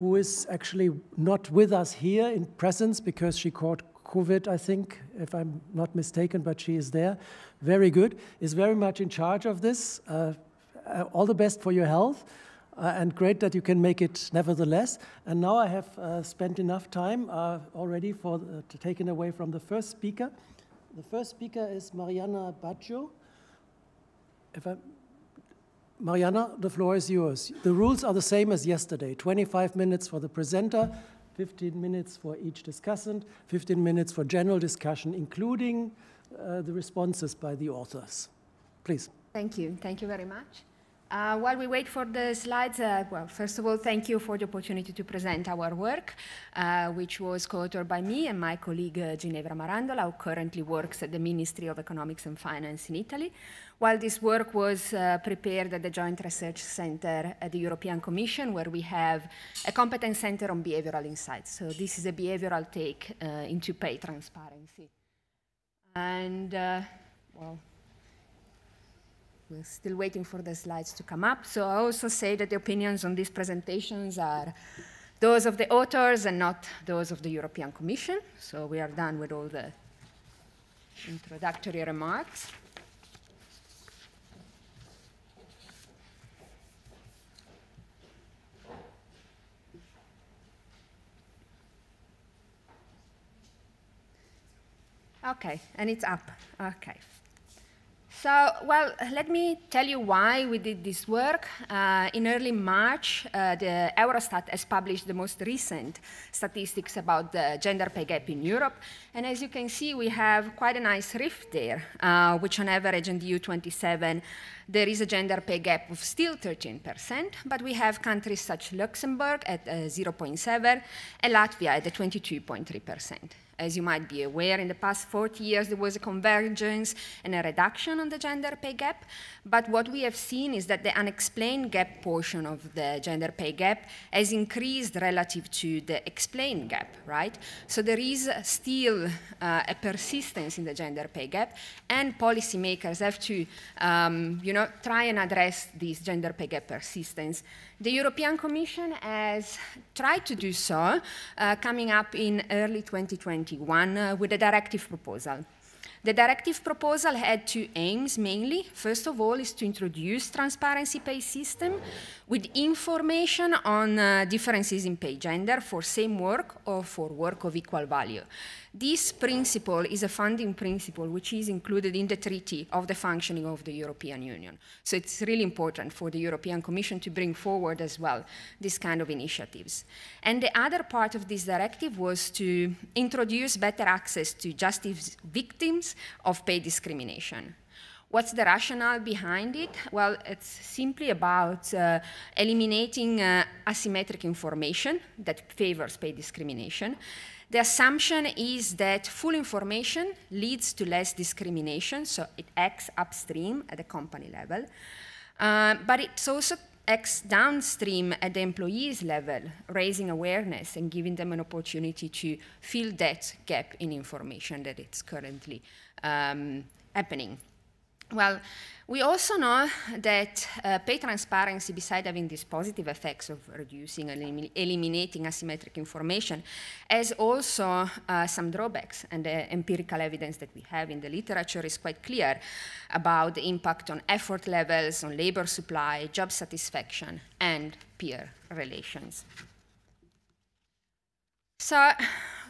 who is actually not with us here in presence because she caught COVID, I think, if I'm not mistaken, but she is there. Very good. Is very much in charge of this. Uh, all the best for your health. Uh, and great that you can make it nevertheless. And now I have uh, spent enough time uh, already for uh, taken away from the first speaker. The first speaker is Marianna Baggio. If I, Marianna, the floor is yours. The rules are the same as yesterday 25 minutes for the presenter, 15 minutes for each discussant, 15 minutes for general discussion, including uh, the responses by the authors. Please. Thank you. Thank you very much. Uh, while we wait for the slides, uh, well, first of all, thank you for the opportunity to present our work, uh, which was co-authored by me and my colleague uh, Ginevra Marandola, who currently works at the Ministry of Economics and Finance in Italy. While this work was uh, prepared at the Joint Research Center at the European Commission, where we have a competence center on behavioral insights. So this is a behavioral take uh, into pay transparency. And, well, we're still waiting for the slides to come up. So I also say that the opinions on these presentations are those of the authors and not those of the European Commission. So we are done with all the introductory remarks. Okay, and it's up. Okay, so, well, let me tell you why we did this work. Uh, in early March, uh, the Eurostat has published the most recent statistics about the gender pay gap in Europe. And as you can see, we have quite a nice rift there, uh, which on average in the EU27, there is a gender pay gap of still 13%, but we have countries such Luxembourg at uh, 0.7 and Latvia at 22.3%. As you might be aware, in the past 40 years, there was a convergence and a reduction on the gender pay gap. But what we have seen is that the unexplained gap portion of the gender pay gap has increased relative to the explained gap, right? So there is still uh, a persistence in the gender pay gap, and policymakers have to, um, you know, try and address this gender pay gap persistence the European Commission has tried to do so, uh, coming up in early 2021 uh, with a directive proposal. The directive proposal had two aims mainly. First of all, is to introduce transparency pay system with information on uh, differences in pay gender for same work or for work of equal value. This principle is a funding principle which is included in the treaty of the functioning of the European Union. So it's really important for the European Commission to bring forward as well this kind of initiatives. And the other part of this directive was to introduce better access to justice victims of pay discrimination. What's the rationale behind it? Well, it's simply about uh, eliminating uh, asymmetric information that favors pay discrimination the assumption is that full information leads to less discrimination, so it acts upstream at the company level, uh, but it also acts downstream at the employees level, raising awareness and giving them an opportunity to fill that gap in information that is currently um, happening. Well, we also know that uh, pay transparency, besides having these positive effects of reducing and elim eliminating asymmetric information, has also uh, some drawbacks. And the empirical evidence that we have in the literature is quite clear about the impact on effort levels, on labor supply, job satisfaction, and peer relations. So,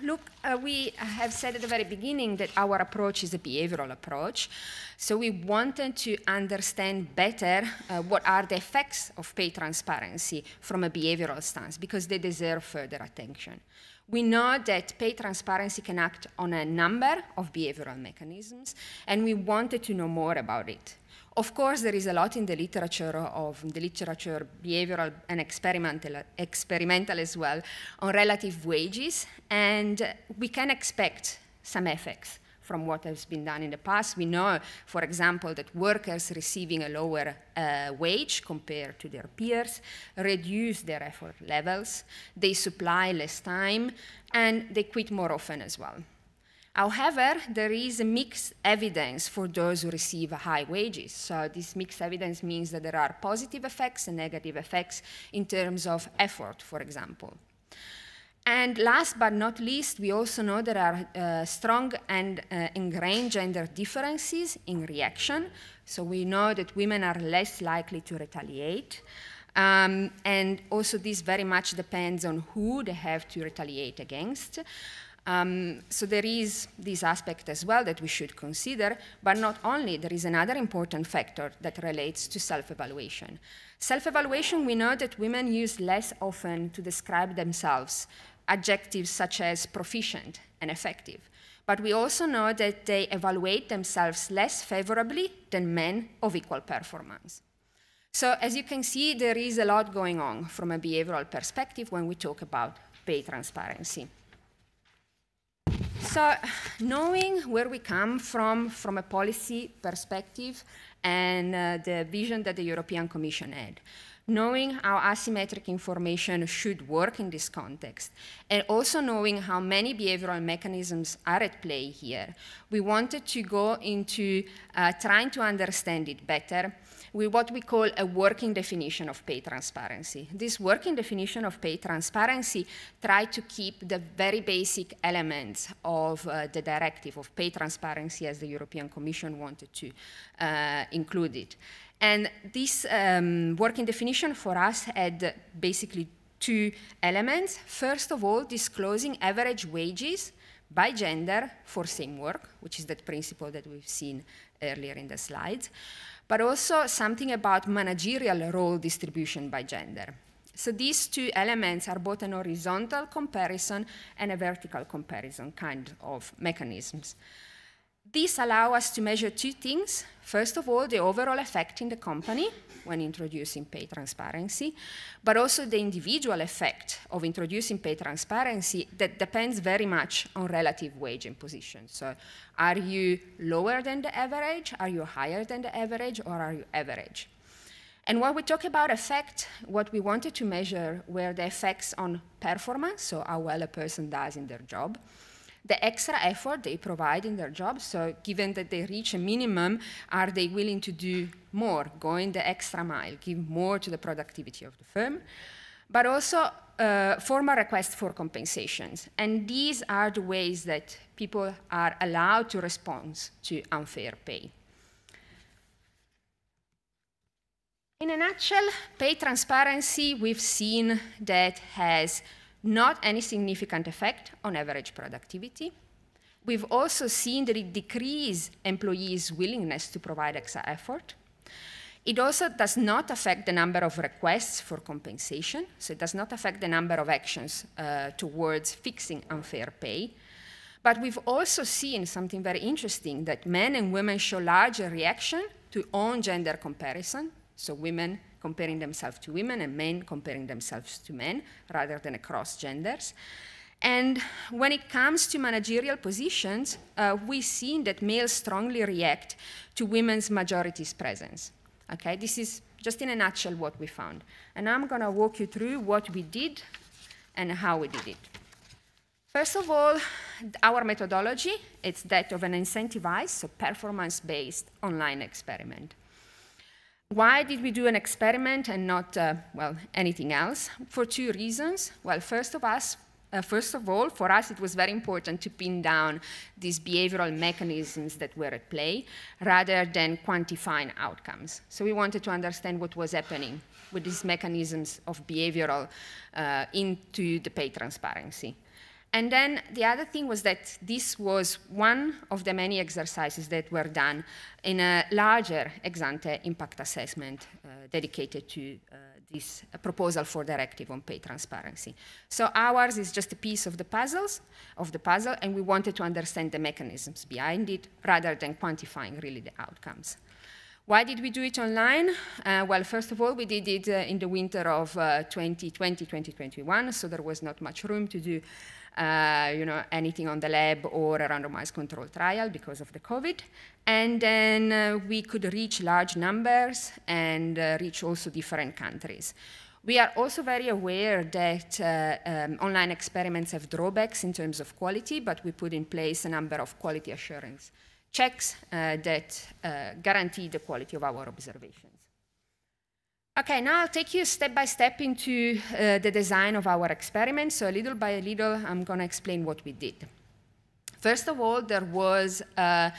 look, uh, we have said at the very beginning that our approach is a behavioral approach. So we wanted to understand better uh, what are the effects of pay transparency from a behavioral stance, because they deserve further attention. We know that pay transparency can act on a number of behavioral mechanisms, and we wanted to know more about it. Of course, there is a lot in the literature of the literature, behavioral and experimental, experimental as well, on relative wages, and we can expect some effects from what has been done in the past. We know, for example, that workers receiving a lower uh, wage compared to their peers reduce their effort levels, they supply less time, and they quit more often as well. However, there is mixed evidence for those who receive high wages. So this mixed evidence means that there are positive effects and negative effects in terms of effort, for example. And last but not least, we also know there are uh, strong and uh, ingrained gender differences in reaction. So we know that women are less likely to retaliate. Um, and also this very much depends on who they have to retaliate against. Um, so there is this aspect as well that we should consider, but not only, there is another important factor that relates to self-evaluation. Self-evaluation, we know that women use less often to describe themselves, adjectives such as proficient and effective. But we also know that they evaluate themselves less favorably than men of equal performance. So as you can see, there is a lot going on from a behavioral perspective when we talk about pay transparency. So knowing where we come from, from a policy perspective, and uh, the vision that the European Commission had, knowing how asymmetric information should work in this context, and also knowing how many behavioral mechanisms are at play here, we wanted to go into uh, trying to understand it better with what we call a working definition of pay transparency. This working definition of pay transparency tried to keep the very basic elements of uh, the directive of pay transparency as the European Commission wanted to uh, include it. And this um, working definition for us had basically two elements. First of all, disclosing average wages by gender for same work, which is that principle that we've seen earlier in the slides but also something about managerial role distribution by gender. So these two elements are both an horizontal comparison and a vertical comparison kind of mechanisms. These allow us to measure two things. First of all, the overall effect in the company when introducing pay transparency, but also the individual effect of introducing pay transparency that depends very much on relative wage imposition. So are you lower than the average? Are you higher than the average? Or are you average? And when we talk about effect, what we wanted to measure were the effects on performance, so how well a person does in their job, the extra effort they provide in their job. So given that they reach a minimum, are they willing to do more, going the extra mile, give more to the productivity of the firm? But also uh, formal requests for compensations. And these are the ways that people are allowed to respond to unfair pay. In a nutshell, pay transparency we've seen that has not any significant effect on average productivity. We've also seen that it decreases employees' willingness to provide extra effort. It also does not affect the number of requests for compensation, so it does not affect the number of actions uh, towards fixing unfair pay. But we've also seen something very interesting, that men and women show larger reaction to own gender comparison, so women comparing themselves to women and men comparing themselves to men rather than across genders. And when it comes to managerial positions, uh, we've seen that males strongly react to women's majority's presence. Okay, this is just in a nutshell what we found. And I'm going to walk you through what we did and how we did it. First of all, our methodology, it's that of an incentivized, so performance-based online experiment. Why did we do an experiment and not, uh, well, anything else? For two reasons. Well, first of us, uh, first of all, for us, it was very important to pin down these behavioral mechanisms that were at play rather than quantifying outcomes. So we wanted to understand what was happening with these mechanisms of behavioral uh, into the pay transparency. And then the other thing was that this was one of the many exercises that were done in a larger ex ante impact assessment uh, dedicated to uh, this proposal for directive on pay transparency. So ours is just a piece of the puzzles of the puzzle, and we wanted to understand the mechanisms behind it rather than quantifying really the outcomes. Why did we do it online? Uh, well, first of all, we did it uh, in the winter of 2020-2021, uh, so there was not much room to do uh, you know, anything on the lab or a randomized control trial because of the COVID. And then uh, we could reach large numbers and uh, reach also different countries. We are also very aware that uh, um, online experiments have drawbacks in terms of quality, but we put in place a number of quality assurance checks uh, that guarantee the quality of our observations. Okay, now I'll take you step by step into uh, the design of our experiment. So little by little, I'm going to explain what we did. First of all, there was uh,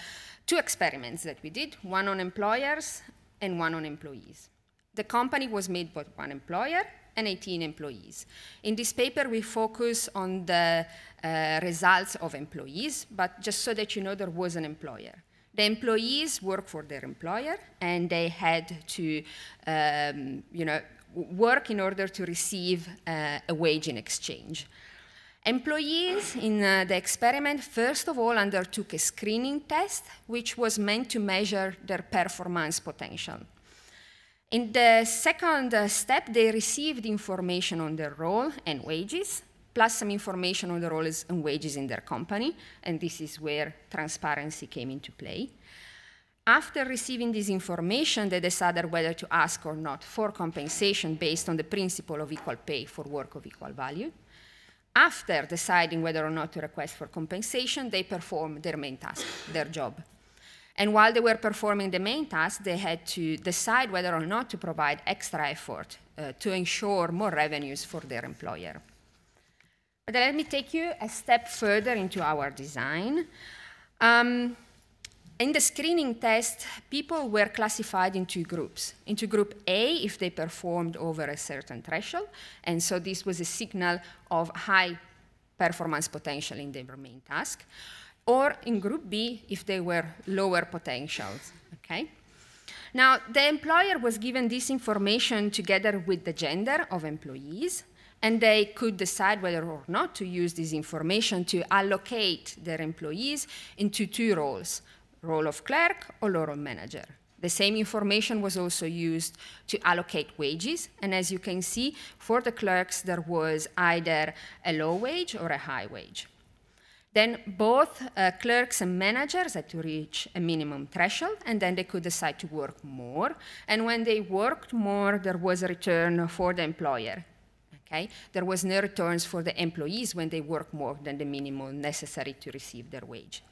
two experiments that we did, one on employers and one on employees. The company was made by one employer and 18 employees. In this paper, we focus on the uh, results of employees, but just so that you know, there was an employer. The employees work for their employer, and they had to, um, you know, work in order to receive uh, a wage in exchange. Employees in uh, the experiment, first of all, undertook a screening test, which was meant to measure their performance potential. In the second uh, step, they received information on their role and wages, plus some information on the roles and wages in their company, and this is where transparency came into play. After receiving this information, they decided whether to ask or not for compensation based on the principle of equal pay for work of equal value. After deciding whether or not to request for compensation, they performed their main task, their job. And while they were performing the main task, they had to decide whether or not to provide extra effort uh, to ensure more revenues for their employer. But let me take you a step further into our design. Um, in the screening test, people were classified into groups. Into group A, if they performed over a certain threshold, and so this was a signal of high performance potential in their main task, or in group B, if they were lower potentials, okay? Now, the employer was given this information together with the gender of employees, and they could decide whether or not to use this information to allocate their employees into two roles, role of clerk or role of manager. The same information was also used to allocate wages, and as you can see, for the clerks, there was either a low wage or a high wage. Then both uh, clerks and managers had to reach a minimum threshold, and then they could decide to work more. And when they worked more, there was a return for the employer. Okay? There was no returns for the employees when they worked more than the minimum necessary to receive their wage.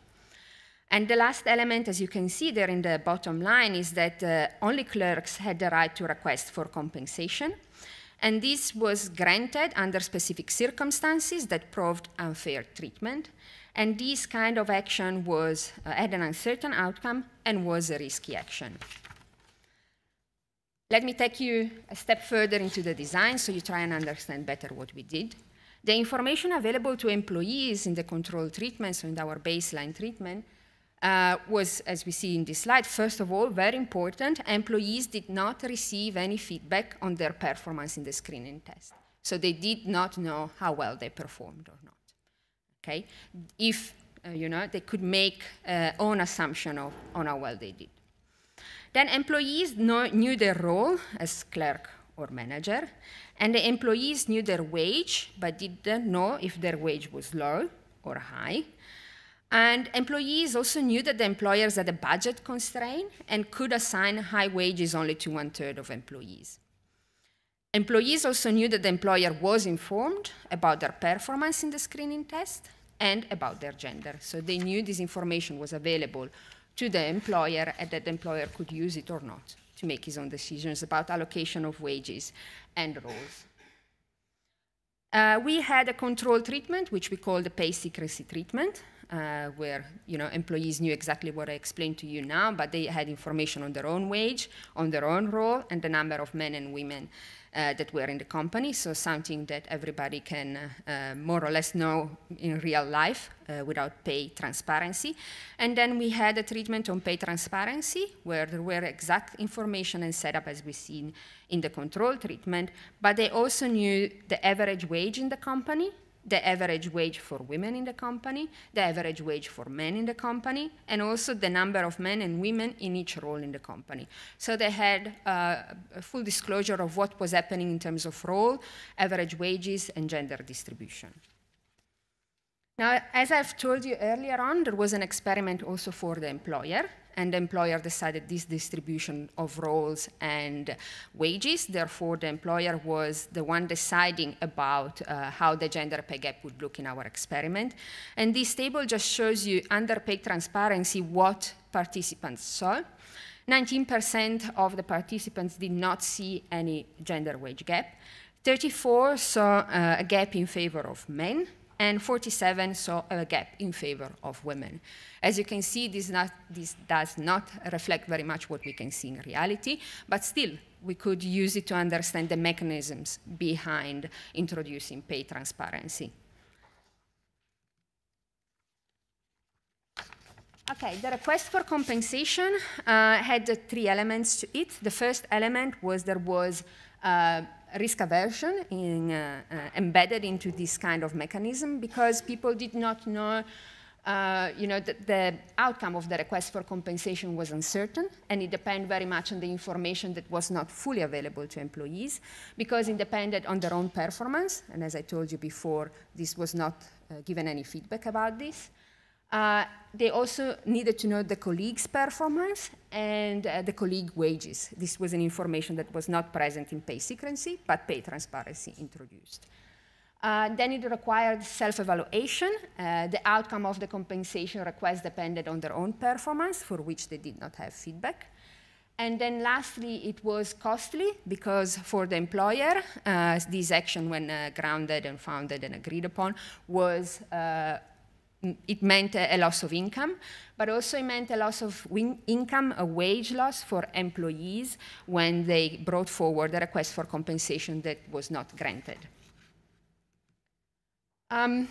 And the last element, as you can see there in the bottom line, is that uh, only clerks had the right to request for compensation. And this was granted under specific circumstances that proved unfair treatment. And this kind of action was, uh, had an uncertain outcome and was a risky action. Let me take you a step further into the design so you try and understand better what we did. The information available to employees in the control treatment, so in our baseline treatment, uh, was, as we see in this slide, first of all, very important. Employees did not receive any feedback on their performance in the screening test. So they did not know how well they performed or not. Okay? If, uh, you know, they could make uh, own assumption of, on how well they did. Then employees know, knew their role as clerk or manager, and the employees knew their wage, but didn't know if their wage was low or high. And employees also knew that the employers had a budget constraint and could assign high wages only to one third of employees. Employees also knew that the employer was informed about their performance in the screening test and about their gender. So they knew this information was available to the employer and that the employer could use it or not to make his own decisions about allocation of wages and roles. Uh, we had a control treatment, which we call the pay secrecy treatment uh, where you know employees knew exactly what I explained to you now, but they had information on their own wage, on their own role, and the number of men and women uh, that were in the company. So something that everybody can uh, uh more or less know in real life uh, without pay transparency. And then we had a treatment on pay transparency, where there were exact information and setup as we've seen in the control treatment, but they also knew the average wage in the company the average wage for women in the company, the average wage for men in the company, and also the number of men and women in each role in the company. So they had uh, a full disclosure of what was happening in terms of role, average wages, and gender distribution. Now, as I've told you earlier on, there was an experiment also for the employer, and the employer decided this distribution of roles and wages. Therefore, the employer was the one deciding about uh, how the gender pay gap would look in our experiment. And this table just shows you under pay transparency what participants saw. 19% of the participants did not see any gender wage gap. 34 saw uh, a gap in favor of men, and 47 saw a gap in favor of women. As you can see, this, not, this, does not reflect very much what we can see in reality, but still, we could use it to understand the mechanisms behind introducing pay transparency. Okay, the request for compensation uh, had three elements to it. The first element was there was uh, risk aversion in, uh, uh, embedded into this kind of mechanism because people did not know uh, you know, the, the, outcome of the request for compensation was uncertain, and it depended very much on the information that was not fully available to employees, because it depended on their own performance, and as I told you before, this was not uh, given any feedback about this. Uh, they also needed to know the colleague's performance and uh, the colleague wages. This was an information that was not present in pay secrecy, but pay transparency introduced. Uh, then it required self-evaluation. Uh, the outcome of the compensation request depended on their own performance, for which they did not have feedback. And then lastly, it was costly because for the employer, uh, this action, when uh, grounded and founded and agreed upon, was it meant a, loss of income, but also it meant a loss of income, a wage loss for employees when they brought forward a request for compensation that was not granted. Um,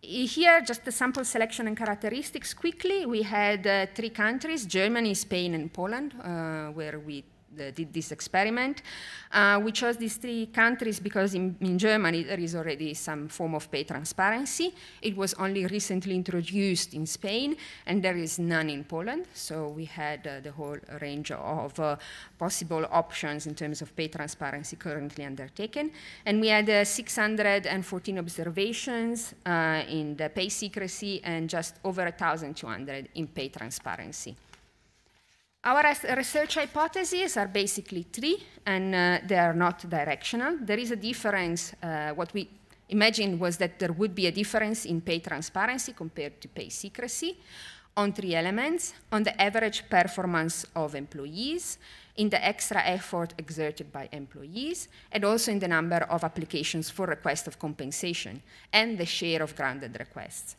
here, just the sample selection and characteristics quickly. We had uh, three countries, Germany, Spain, and Poland, uh, where we did this experiment. Uh, we chose these three countries because in, in, Germany there is already some form of pay transparency. It was only recently introduced in Spain, and there is none in Poland. So we had uh, the whole range of uh, possible options in terms of pay transparency currently undertaken. And we had uh, 614 observations uh, in the pay secrecy and just over 1,200 in pay transparency. Our research hypotheses are basically three, and uh, they are not directional. There is a difference. Uh, what we imagined was that there would be a difference in pay transparency compared to pay secrecy on three elements, on the average performance of employees, in the extra effort exerted by employees, and also in the number of applications for request of compensation, and the share of granted requests.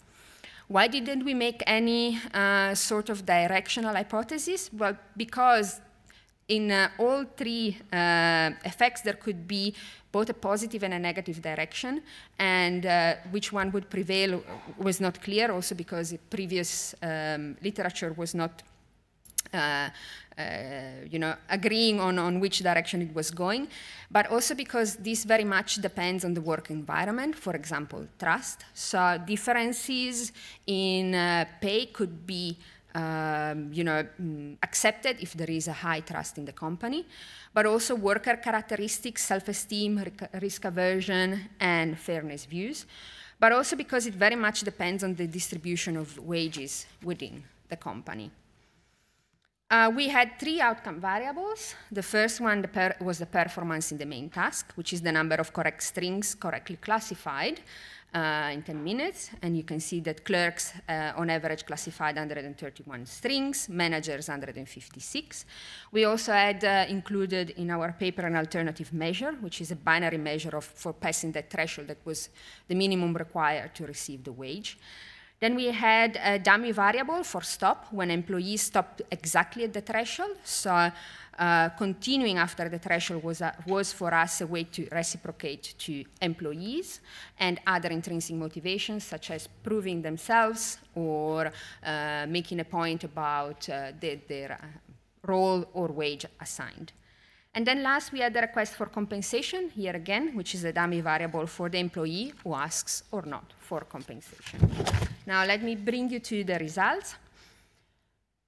Why didn't we make any uh, sort of directional hypothesis? Well, because in uh, all three uh, effects, there could be both a positive and a negative direction, and uh, which one would prevail was not clear, also because previous um, literature was not you know, agreeing on, on which direction it was going, but also because this very much depends on the work environment, for example, trust. So differences in uh, pay could be um, you know, mm, accepted if there is a high trust in the company, but also worker characteristics, self-esteem, risk aversion, and fairness views, but also because it very much depends on the distribution of wages within the company. Uh, we had three outcome variables. The first one the was the performance in the main task, which is the number of correct strings correctly classified uh, in 10 minutes. And you can see that clerks, uh, on average, classified 131 strings, managers 156. We also had uh, included in our paper an alternative measure, which is a binary measure of, for passing that threshold that was the minimum required to receive the wage. Then we had a dummy variable for stop when employees stopped exactly at the threshold. So uh, continuing after the threshold was, a, was for us a way to reciprocate to employees and other intrinsic motivations such as proving themselves or uh, making a point about uh, the, their uh, role or wage assigned. And then last, we had the request for compensation, here again, which is a dummy variable for the employee who asks or not for compensation. Now, let me bring you to the results.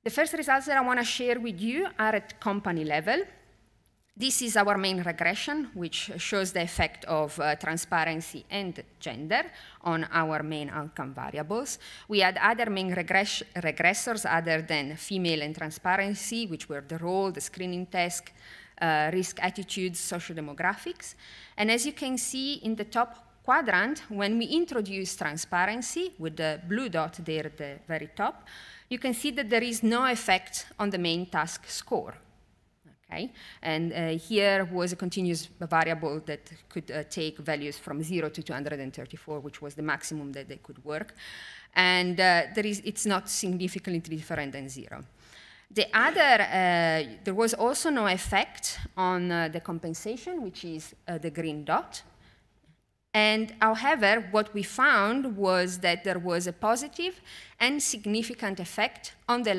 The first results that I want to share with you are at company level. This is our main regression, which shows the effect of uh, transparency and gender on our main outcome variables. We had other main regress regressors other than female and transparency, which were the role, the screening test, uh, risk attitudes, social demographics. And as you can see in the top quadrant, when we introduce transparency with the blue dot there at the very top, you can see that there is no effect on the main task score. Okay? And uh, here was a continuous variable that could uh, take values from 0 to 234, which was the maximum that they could work. And uh, there is, it's not significantly different than 0. The other, uh, there was also no effect on uh, the compensation, which is uh, the green dot. And however, what we found was that there was a positive and significant effect on the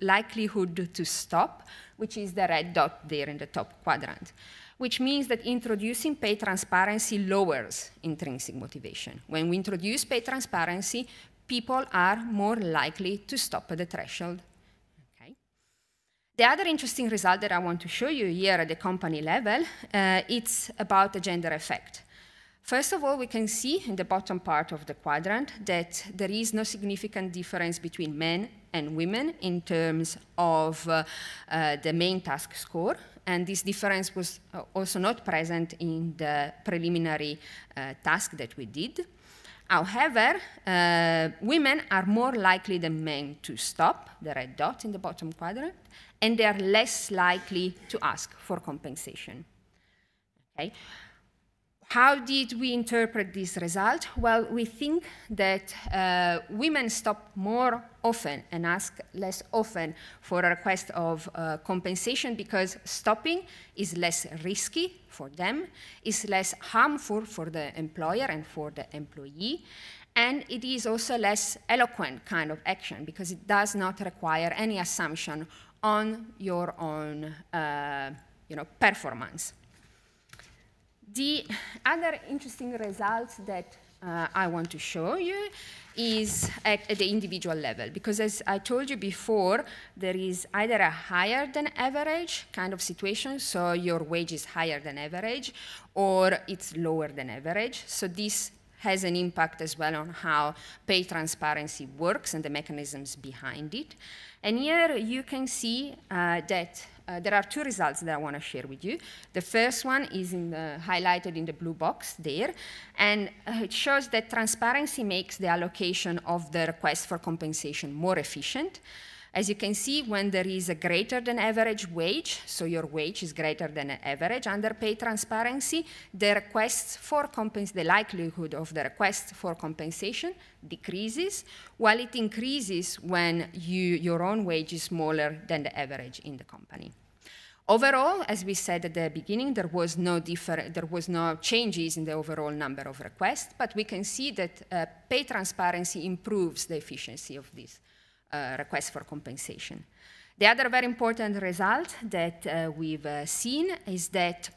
likelihood to stop, which is the red dot there in the top quadrant, which means that introducing pay transparency lowers intrinsic motivation. When we introduce pay transparency, people are more likely to stop at the threshold. The other interesting result that I want to show you here at the company level, uh, it's about the gender effect. First of all, we can see in the bottom part of the quadrant that there is no significant difference between men and women in terms of uh, uh, the main task score. And this difference was uh, also not present in the preliminary uh, task that we did. However, uh, women are more likely than men to stop, the red dot in the bottom quadrant, and they are less likely to ask for compensation. Okay? How did we interpret this result? Well, we think that uh, women stop more often and ask less often for a request of uh, compensation because stopping is less risky for them, is less harmful for the employer and for the employee, and it is also less eloquent kind of action because it does not require any assumption on your own uh, you know, performance. The other interesting result that uh, I want to show you is at, at, the individual level, because as I told you before, there is either a higher than average kind of situation, so your wage is higher than average, or it's lower than average. So this has an impact as well on how pay transparency works and the mechanisms behind it. And here you can see uh, that uh, there are two results that I want to share with you. The first one is in the, highlighted in the blue box there, and uh, it shows that transparency makes the allocation of the request for compensation more efficient. As you can see, when there is a greater than average wage, so your wage is greater than average under pay transparency, the requests for the likelihood of the request for compensation decreases, while it increases when you, your own wage is smaller than the average in the company. Overall, as we said at the beginning, there was no there was no changes in the overall number of requests, but we can see that uh, pay transparency improves the efficiency of this uh, request for compensation. The other very important result that uh, we've uh, seen is that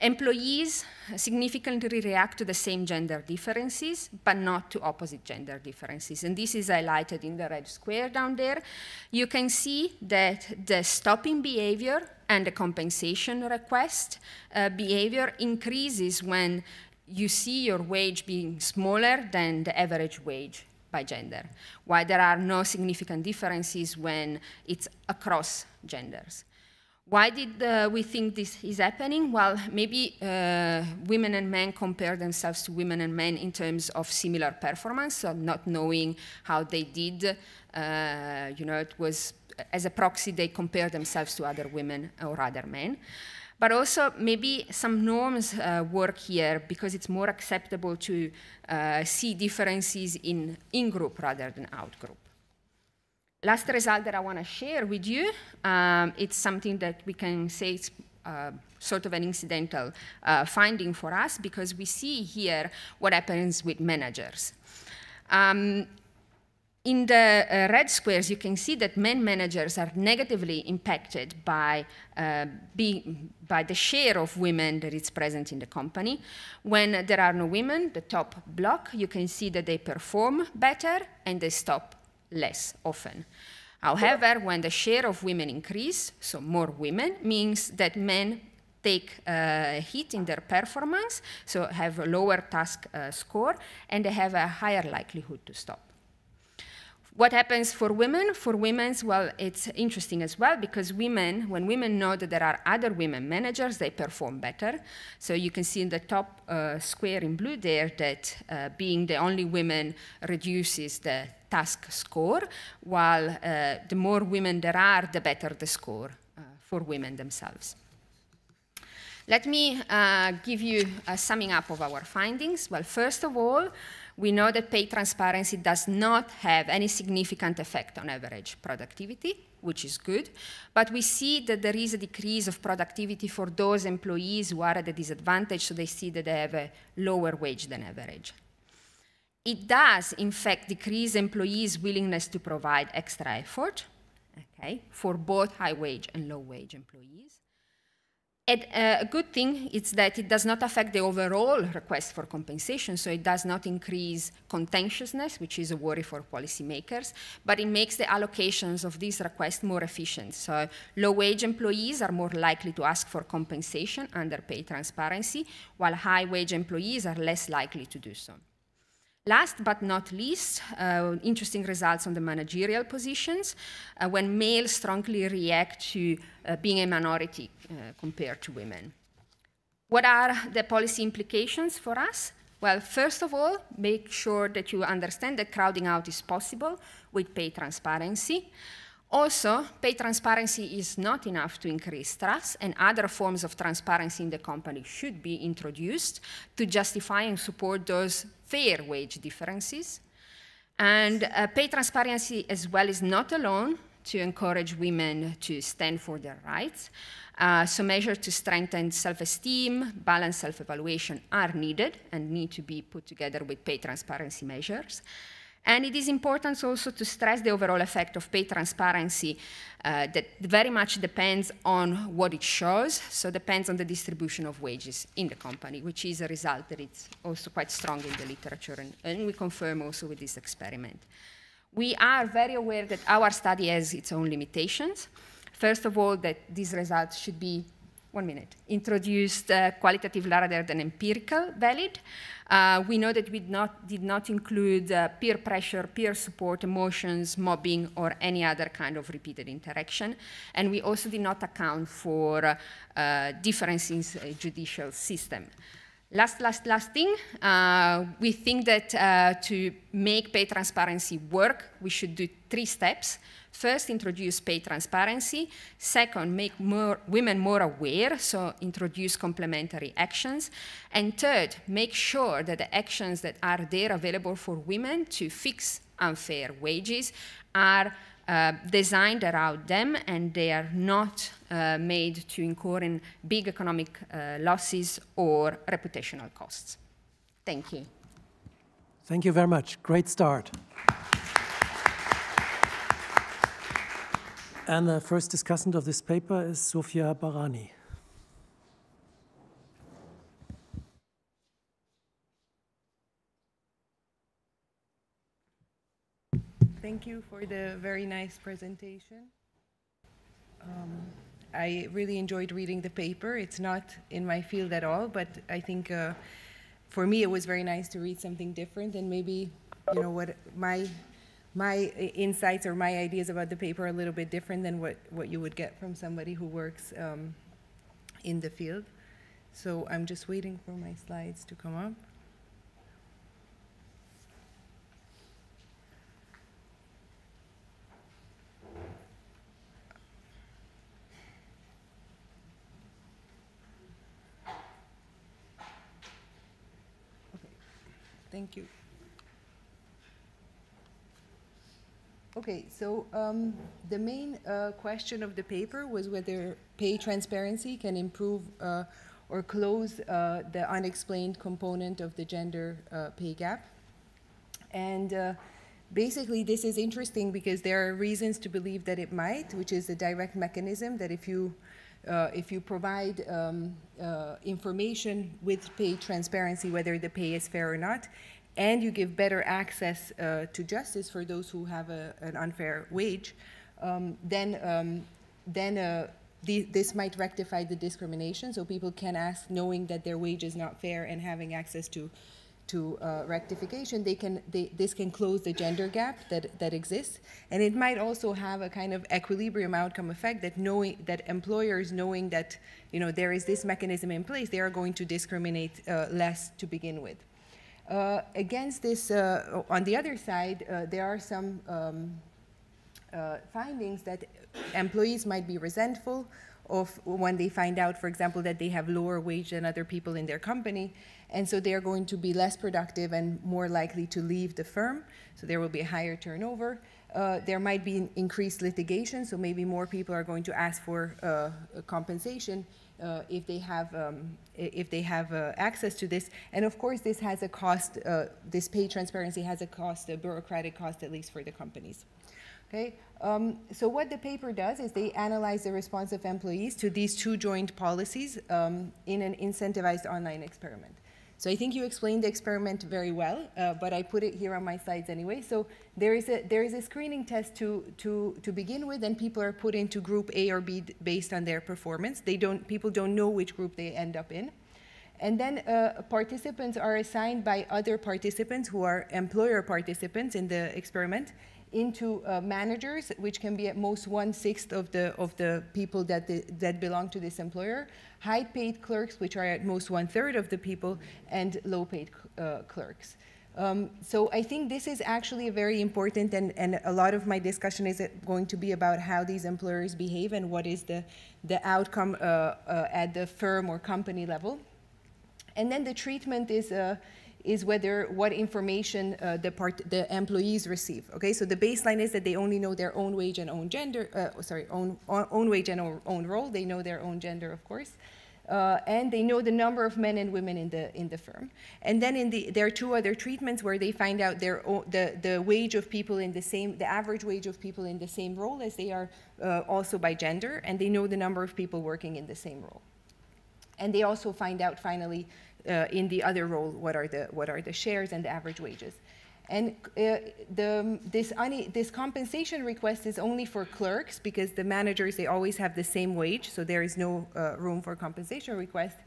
employees significantly react to the same gender differences, but not to opposite gender differences. And this is highlighted in the red square down there. You can see that the stopping behavior and the compensation request uh, behavior increases when you see your wage being smaller than the average wage by gender, why there are no significant differences when it's across genders. Why did uh, we think this is happening? Well, maybe uh, women and men compare themselves to women and men in terms of similar performance, so not knowing how they did. Uh, you know, it was as a proxy they compare themselves to other women or other men. But also maybe some norms uh, work here because it's more acceptable to uh, see differences in in-group rather than out-group. Last result that I want to share with you, um, it's something that we can say is uh, sort of an incidental uh, finding for us because we see here what happens with managers. Um, in the uh, red squares, you can see that men managers are negatively impacted by, uh, by the share of women that is present in the company. When there are no women, the top block, you can see that they perform better and they stop less often. However, when the share of women increase, so more women, means that men take a hit in their performance, so have a lower task uh, score, and they have a higher likelihood to stop. What happens for women? For women, well, it's interesting as well because women, when women know that there are other women managers, they perform better. So you can see in the top uh, square in blue there that uh, being the only women reduces the task score, while uh, the more women there are, the better the score uh, for women themselves. Let me uh, give you a summing up of our findings. Well, first of all, we know that pay transparency does not have any significant effect on average productivity, which is good, but we see that there is a decrease of productivity for those employees who are at a disadvantage, so they see that they have a lower wage than average. It does, in fact, decrease employees' willingness to provide extra effort, okay, for both high wage and low wage employees. And, uh, a good thing is that it does not affect the overall request for compensation, so it does not increase contentiousness, which is a worry for policymakers, but it makes the allocations of these requests more efficient. So low-wage employees are more likely to ask for compensation under pay transparency, while high-wage employees are less likely to do so. Last but not least, uh, interesting results on the managerial positions uh, when males strongly react to uh, being a minority uh, compared to women. What are the policy implications for us? Well, first of all, make sure that you understand that crowding out is possible with pay transparency. Also, pay transparency is not enough to increase trust, and other forms of transparency in the company should be introduced to justify and support those fair wage differences. And uh, pay transparency as well is not alone to encourage women to stand for their rights. Uh, so measures to strengthen self-esteem, balanced self-evaluation are needed and need to be put together with pay transparency measures. And it is important also to stress the overall effect of pay transparency uh, that very much depends on what it shows, so depends on the distribution of wages in the company, which is a result that is also quite strong in the literature, and, and we confirm also with this experiment. We are very aware that our study has its own limitations. First of all, that these results should be one minute, introduced uh, qualitative rather than empirical valid. Uh, we know that we not, did not include uh, peer pressure, peer support, emotions, mobbing, or any other kind of repeated interaction. And we also did not account for uh, differences in judicial system. Last, last, last thing, uh, we think that uh, to make pay transparency work, we should do three steps. First, introduce pay transparency. Second, make more, women more aware, so introduce complementary actions. And third, make sure that the actions that are there available for women to fix unfair wages are uh, designed around them and they are not uh, made to incur in big economic uh, losses or reputational costs. Thank you. Thank you very much. Great start. And the first discussant of this paper is Zsofia Barany. Thank you for the very nice presentation. Um, I really enjoyed reading the paper. It's not in my field at all, but I think uh, for me it was very nice to read something different and maybe, you know, what my my insights or my ideas about the paper are a little bit different than what, what you would get from somebody who works um, in the field. So I'm just waiting for my slides to come up. Okay, thank you. Okay, so um, the main uh, question of the paper was whether pay transparency can improve uh, or close uh, the unexplained component of the gender uh, pay gap. And uh, basically, this is interesting because there are reasons to believe that it might, which is a direct mechanism that if you uh, if you provide um, information with pay transparency, whether the pay is fair or not, and you give better access uh, to justice for those who have a, an unfair wage, um, then, um, then uh, the, this might rectify the discrimination, so people can ask knowing that their wage is not fair and having access to to uh, rectification, they can, they, this can close the gender gap that, that exists. And it might also have a kind of equilibrium outcome effect that knowing, that employers knowing that, you know, there is this mechanism in place, they are going to discriminate uh, less to begin with. Uh, against this, uh, on the other side, uh, there are some um, uh, findings that employees might be resentful of when they find out, for example, that they have lower wage than other people in their company, and so they are going to be less productive and more likely to leave the firm. So there will be a higher turnover. Uh, there might be increased litigation, so maybe more people are going to ask for uh, compensation uh, if they have um, if they have uh, access to this. And of course, this has a cost. Uh, this pay transparency has a cost, a bureaucratic cost, at least for the companies. Okay. Um, so what the paper does is they analyze the response of employees to these two joint policies um, in an incentivized online experiment. So I think you explained the experiment very well, uh, but I put it here on my slides anyway. So there is a, there is a screening test to, to, to begin with, and people are put into group A or B based on their performance. They don't, people don't know which group they end up in. And then uh, participants are assigned by other participants who are employer participants in the experiment into uh, managers, which can be at most one-sixth of the, of the people that, the, that belong to this employer, high-paid clerks, which are at most one-third of the people, and low-paid uh, clerks. Um, so I think this is actually very important, and, and a lot of my discussion is going to be about how these employers behave and what is the, the outcome uh, uh at the firm or company level. And then the treatment is uh, is whether what information uh, the, part, the employees receive. Okay, so the baseline is that they only know their own wage and own gender, uh, sorry, own, own wage and own role. They know their own gender, of course. Uh, and they know the number of men and women in the in the firm. And then in the there are two other treatments where they find out their the the wage of people in the same the average wage of people in the same role as they are uh, also by gender, and they know the number of people working in the same role. And they also find out finally uh, in the other role, what are the, what are the shares and the average wages. And uh, the, this, this compensation request is only for clerks because the managers, they always have the same wage, so there is no uh, room for compensation request.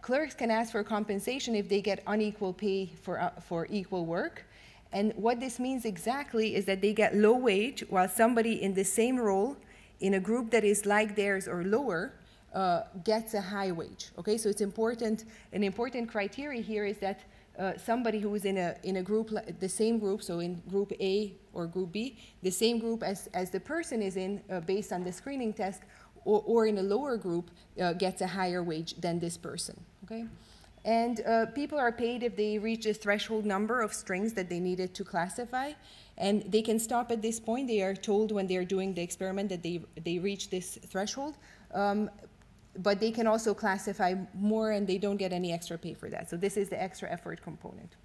Clerks can ask for compensation if they get unequal pay for, uh, for equal work. And what this means exactly is that they get low wage while somebody in the same role in a group that is like theirs or lower uh, gets a high wage. Okay, so it's important. An important criteria here is that uh, somebody who is in a in a group, the same group, so in group A or group B, the same group as as the person is in, uh, based on the screening test, or, or in a lower group, uh, gets a higher wage than this person. Okay. And uh, people are paid if they reach a threshold number of strings that they needed to classify. And they can stop at this point. They are told when they're doing the experiment that they, they reach this threshold. Um, but they can also classify more and they don't get any extra pay for that. So this is the extra effort component.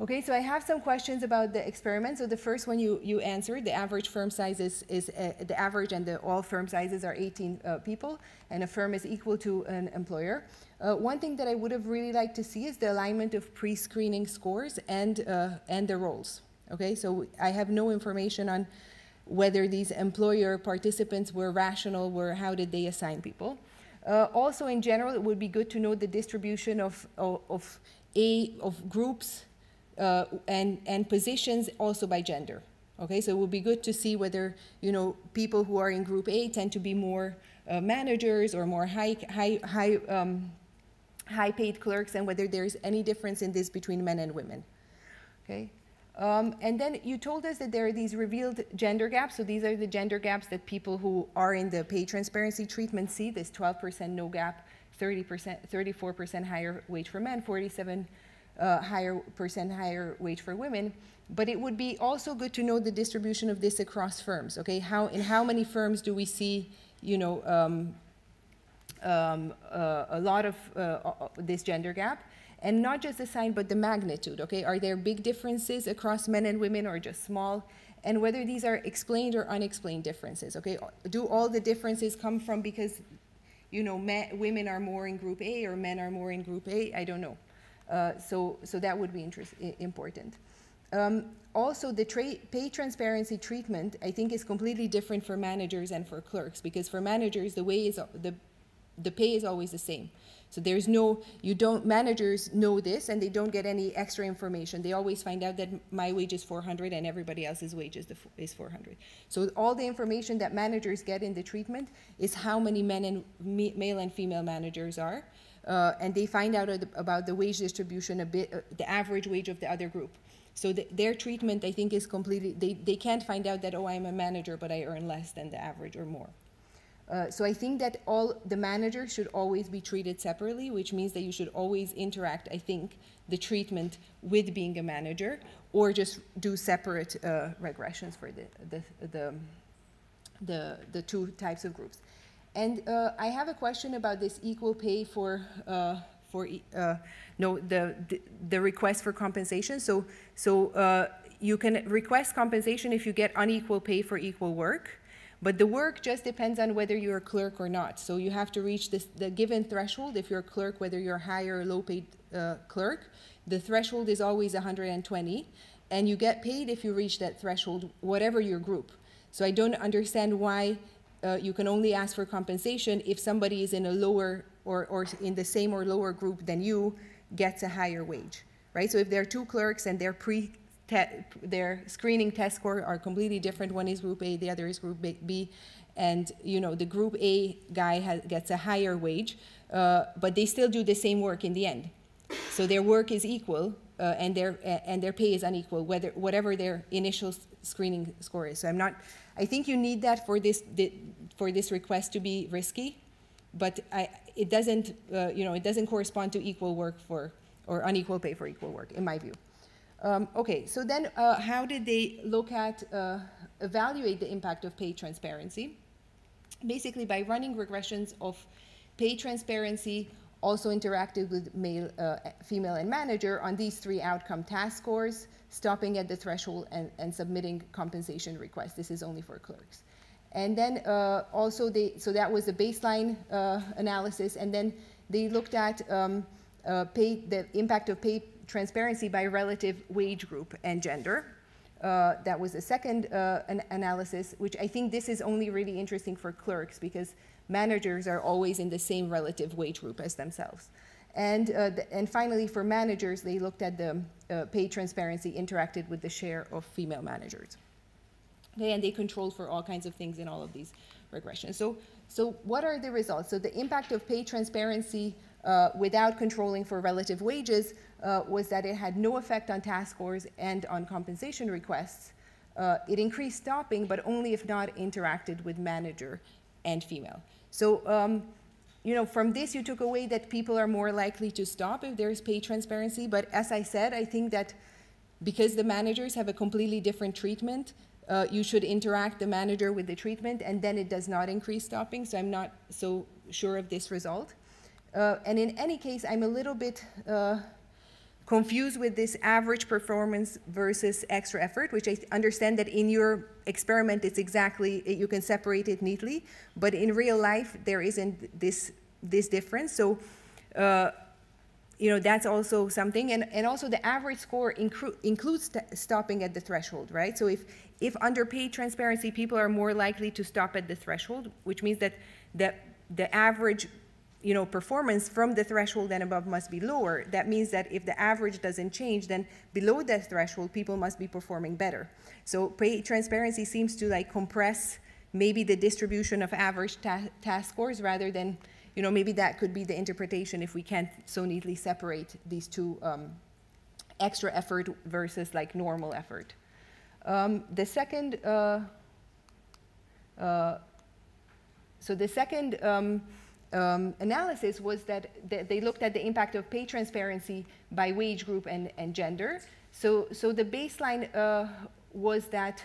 Okay, so I have some questions about the experiment. So the first one you, you answered, the average firm size is, is uh, the average and the, all firm sizes are 18 uh, people and a firm is equal to an employer. Uh, one thing that I would have really liked to see is the alignment of pre-screening scores and, uh, and the roles. Okay, so I have no information on whether these employer participants were rational, were how did they assign people. Uh, also, in general, it would be good to know the distribution of, of, of A, of groups uh, and, and positions also by gender. Okay, so it would be good to see whether, you know, people who are in group A tend to be more uh, managers or more high, high, high, um, high paid clerks and whether there's any difference in this between men and women. Okay. Um, and then you told us that there are these revealed gender gaps. So these are the gender gaps that people who are in the pay transparency treatment see. This 12% no gap, 30%, 34% higher wage for men, 47 uh, higher percent higher wage for women. But it would be also good to know the distribution of this across firms. Okay, how in how many firms do we see, you know, um, um, uh, a lot of uh, uh this gender gap? And not just the sign, but the magnitude, okay? Are there big differences across men and women or just small? And whether these are explained or unexplained differences, okay? Do all the differences come from because, you know, men, women are more in group A or men are more in group A? I don't know. Uh, so, so that would be interest, important. Um, also, the tra pay transparency treatment, I think, is completely different for managers and for clerks because for managers, the way is the the pay is always the same. So there's no, you don't, managers know this and they don't get any extra information. They always find out that my wage is 400 and everybody else's wage is, is 400. So all the information that managers get in the treatment is how many men and male and female managers are. Uh, and they find out about the wage distribution a bit, uh, the average wage of the other group. So the, their treatment, I think, is completely, they, they can't find out that, oh, I'm a manager, but I earn less than the average or more. Uh, so I think that all the manager should always be treated separately, which means that you should always interact, I think, the treatment with being a manager, or just do separate uh, regressions for the, the, the, the, the, two types of groups. And uh, I have a question about this equal pay for, uh, for uh, no, the, the, the, request for compensation. So, so you can request compensation if you get unequal pay for equal work. But the work just depends on whether you're a clerk or not. So you have to reach this, the given threshold. If you're a clerk, whether you're a high or low paid uh, clerk, the threshold is always 120. And you get paid if you reach that threshold, whatever your group. So I don't understand why uh, you can only ask for compensation if somebody is in a lower or, or in the same or lower group than you gets a higher wage, right? So if there are two clerks and they're pre their screening test score are completely different. One is group A, the other is group B. And you know, the group A guy has, gets a higher wage, uh, but they still do the same work in the end. So their work is equal, uh, and their uh, and their pay is unequal, whether whatever their initial screening score is. So I'm not. I think you need that for this for this request to be risky, but I, it doesn't. Uh, you know, it doesn't correspond to equal work for or unequal pay for equal work, in my view. Um, okay, so then uh, how did they look at, uh, evaluate the impact of pay transparency? Basically by running regressions of pay transparency, also interacted with male, uh, female, and manager on these three outcome task scores, stopping at the threshold and, and submitting compensation requests. This is only for clerks. And then uh, also they, so that was the baseline uh, analysis, and then they looked at um, uh, pay, the impact of pay transparency by relative wage group and gender. Uh, that was a second uh, an analysis, which I think this is only really interesting for clerks because managers are always in the same relative wage group as themselves. And, uh, the, and finally, for managers, they looked at the uh, pay transparency interacted with the share of female managers. Okay, and they controlled for all kinds of things in all of these regressions. So, so what are the results? So the impact of pay transparency uh, without controlling for relative wages uh, was that it had no effect on task scores and on compensation requests. Uh, it increased stopping, but only if not interacted with manager and female. So, um, you know, from this you took away that people are more likely to stop if there's pay transparency. But as I said, I think that because the managers have a completely different treatment, uh, you should interact the manager with the treatment, and then it does not increase stopping. So I'm not so sure of this result. Uh, and in any case, I'm a little bit uh, confused with this average performance versus extra effort, which I understand that in your experiment it's exactly, you can separate it neatly, but in real life there isn't this, this difference. So, uh, you know, that's also something. And, and also the average score inclu includes stopping at the threshold, right? So if, if under transparency, people are more likely to stop at the threshold, which means that the, the average you know, performance from the threshold and above must be lower. That means that if the average doesn't change, then below that threshold, people must be performing better. So pay transparency seems to like compress maybe the distribution of average ta task scores rather than, you know, maybe that could be the interpretation if we can't so neatly separate these two um, extra effort versus like normal effort. Um, the second, uh, uh, so the second um, um, analysis was that they looked at the impact of pay transparency by wage group and, and gender. So, so the baseline uh, was that,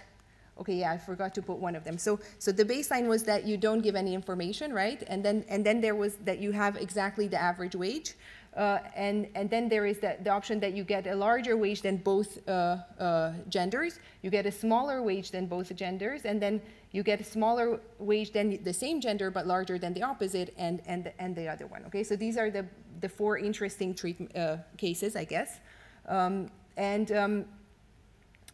okay, yeah, I forgot to put one of them. So, so the baseline was that you don't give any information, right? And then, and then there was that you have exactly the average wage. Uh, and, and then there is the, the option that you get a larger wage than both uh, uh, genders, you get a smaller wage than both genders, and then you get a smaller wage than the same gender but larger than the opposite and, and, and the other one. Okay, so these are the, the four interesting treatment uh, cases, I guess. Um, and um,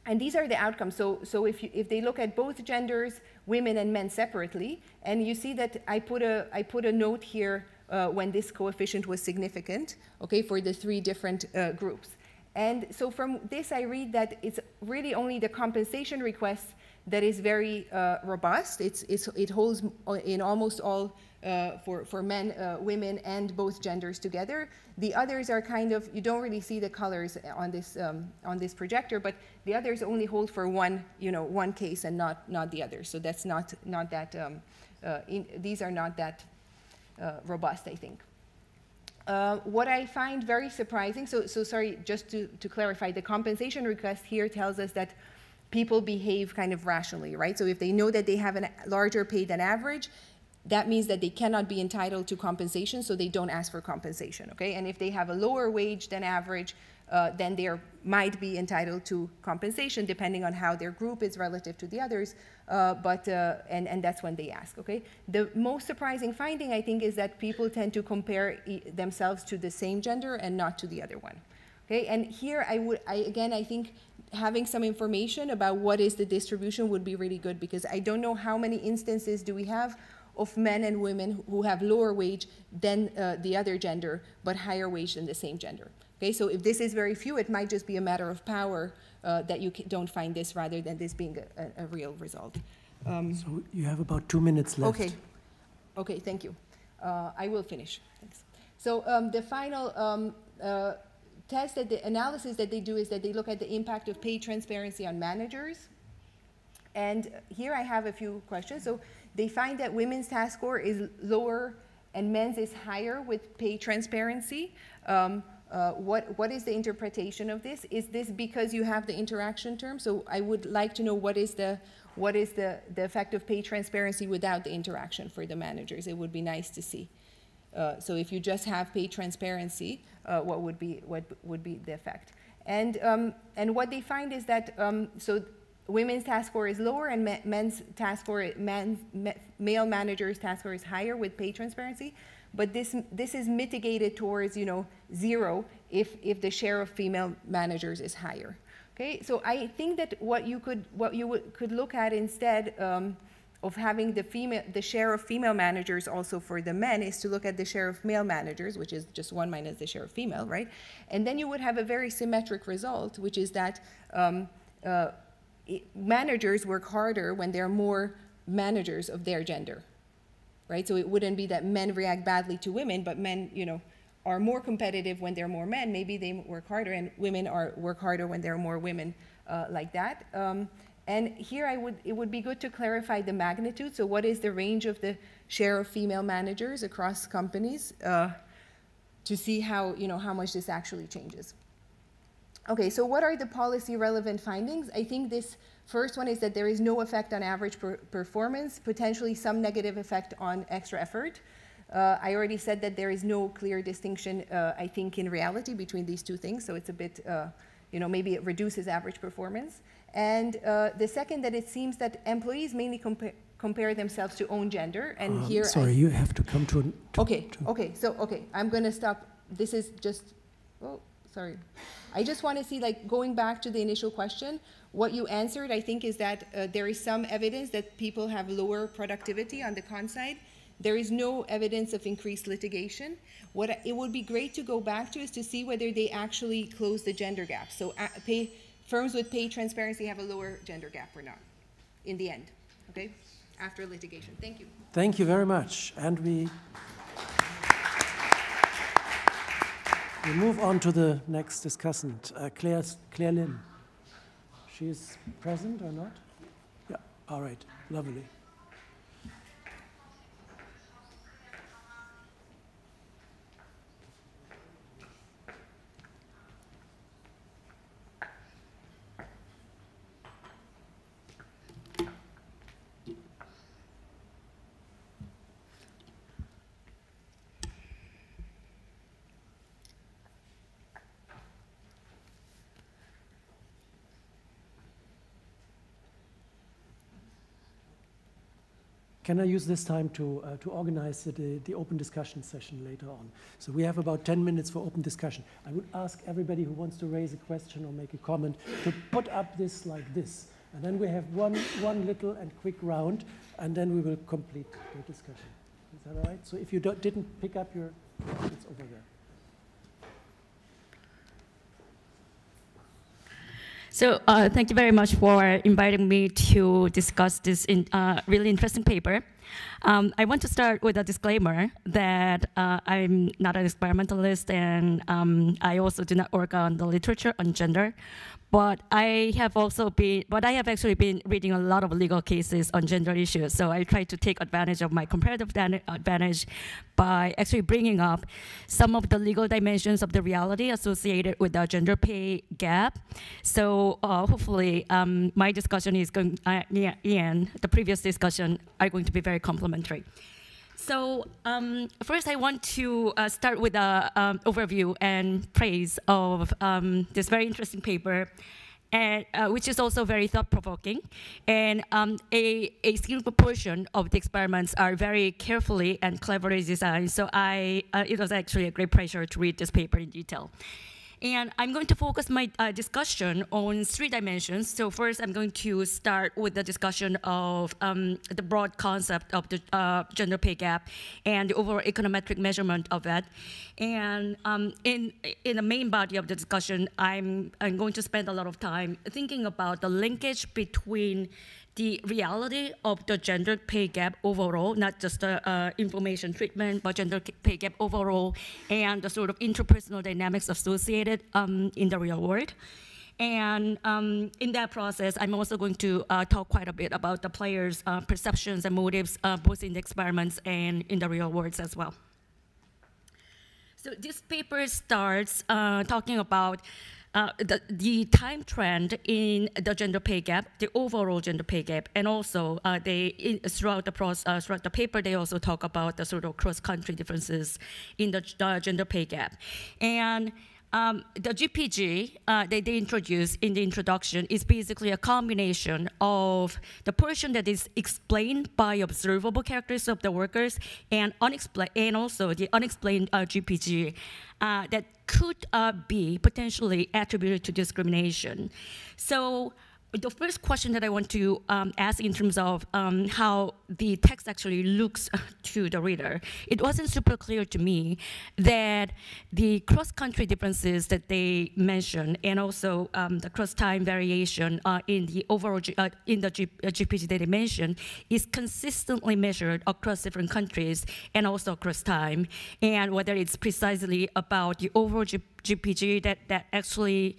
and these are the outcomes. So, so if, you, if they look at both genders, women and men separately, and you see that I put a, I put a note here uh, when this coefficient was significant, okay, for the three different uh, groups. And so from this, I read that it's really only the compensation request that is very uh, robust. It's, it's, it holds in almost all uh, for, for men, uh, women, and both genders together. The others are kind of, you don't really see the colors on this, um, on this projector, but the others only hold for one, you know, one case and not, not the other. So that's not, not that, um, uh, in, these are not that robust, I think. Uh, what I find very surprising, so, so sorry, just to, to clarify, the compensation request here tells us that people behave kind of rationally, right? So if they know that they have a larger pay than average, that means that they cannot be entitled to compensation, so they don't ask for compensation, okay? And if they have a lower wage than average, uh, then they are, might be entitled to compensation depending on how their group is relative to the others, uh, but, uh, and, and that's when they ask, okay? The most surprising finding, I think, is that people tend to compare e themselves to the same gender and not to the other one, okay? And here, I would, I, again, I think having some information about what is the distribution would be really good because I don't know how many instances do we have of men and women who have lower wage than uh, the other gender, but higher wage than the same gender. Okay, so if this is very few, it might just be a matter of power uh, that you don't find this rather than this being a, a real result. Um, so you have about two minutes left. Okay, okay, thank you. Uh, I will finish. Thanks. So um, the final um, uh, test that the analysis that they do is that they look at the impact of pay transparency on managers. And here I have a few questions. So they find that women's task score is lower and men's is higher with pay transparency. Um, uh, what, what is the interpretation of this? Is this because you have the interaction term? So I would like to know what is the, what is the, the effect of pay transparency without the interaction for the managers? It would be nice to see. Uh, so if you just have pay transparency, uh, what would be what would be the effect? And um, and what they find is that um, so women's task score is lower and men's task score, men's, male managers task score is higher with pay transparency but this, this is mitigated towards, you know, zero if, if the share of female managers is higher. Okay, so I think that what you could, what you could look at instead um, of having the, female, the share of female managers also for the men is to look at the share of male managers, which is just one minus the share of female, right? And then you would have a very symmetric result, which is that um, uh, managers work harder when they're more managers of their gender, right? So it wouldn't be that men react badly to women, but men, you know, are more competitive when there are more men. Maybe they work harder, and women are work harder when there are more women uh, like that. Um, and here I would, it would be good to clarify the magnitude. So what is the range of the share of female managers across companies uh, to see how, you know, how much this actually changes. Okay, so what are the policy relevant findings? I think this First one is that there is no effect on average per performance, potentially some negative effect on extra effort. Uh, I already said that there is no clear distinction, uh, I think, in reality between these two things, so it's a bit, uh, you know, maybe it reduces average performance. And uh, the second, that it seems that employees mainly compa compare themselves to own gender, and um, here. Sorry, I you have to come to. to okay, to okay, so okay, I'm going to stop. This is just. Oh, sorry. I just want to see, like, going back to the initial question, what you answered, I think, is that uh, there is some evidence that people have lower productivity on the con side. There is no evidence of increased litigation. What it would be great to go back to is to see whether they actually close the gender gap. So uh, pay, firms with pay transparency have a lower gender gap or not in the end, okay? After litigation. Thank you. Thank you very much. And we, we move on to the next discussant, uh, Claire, Claire Lim. She is present or not? Yeah, all right, lovely. Can I use this time to, uh, to organize the, the open discussion session later on? So we have about 10 minutes for open discussion. I would ask everybody who wants to raise a question or make a comment to put up this like this. And then we have one, one little and quick round, and then we will complete the discussion. Is that all right? So if you didn't pick up your, it's over there. So uh, thank you very much for inviting me to discuss this in, uh, really interesting paper. Um, I want to start with a disclaimer that uh, I'm not an experimentalist and um, I also do not work on the literature on gender, but I have also been, but I have actually been reading a lot of legal cases on gender issues. So I try to take advantage of my comparative advantage by actually bringing up some of the legal dimensions of the reality associated with the gender pay gap. So uh, hopefully um, my discussion is going, uh, Ian, the previous discussion are going to be very complementary. So um, first, I want to uh, start with an um, overview and praise of um, this very interesting paper, and, uh, which is also very thought-provoking. And um, a, a significant portion of the experiments are very carefully and cleverly designed. So I, uh, it was actually a great pleasure to read this paper in detail. And I'm going to focus my uh, discussion on three dimensions. So first, I'm going to start with the discussion of um, the broad concept of the uh, gender pay gap and the overall econometric measurement of that. And um, in, in the main body of the discussion, I'm, I'm going to spend a lot of time thinking about the linkage between the reality of the gender pay gap overall, not just the uh, information treatment, but gender pay gap overall, and the sort of interpersonal dynamics associated um, in the real world. And um, in that process, I'm also going to uh, talk quite a bit about the players' uh, perceptions and motives, uh, both in the experiments and in the real world as well. So this paper starts uh, talking about uh, the, the time trend in the gender pay gap, the overall gender pay gap, and also uh, they in, throughout the process, uh, throughout the paper, they also talk about the sort of cross-country differences in the gender pay gap, and. Um, the GPG uh, that they introduced in the introduction is basically a combination of the portion that is explained by observable characters of the workers and, and also the unexplained uh, GPG uh, that could uh, be potentially attributed to discrimination. So the first question that I want to um, ask in terms of um, how the text actually looks to the reader, it wasn't super clear to me that the cross-country differences that they mentioned and also um, the cross-time variation uh, in the overall G uh, in the G uh, GPG that they mentioned is consistently measured across different countries and also across time, and whether it's precisely about the overall G GPG that that actually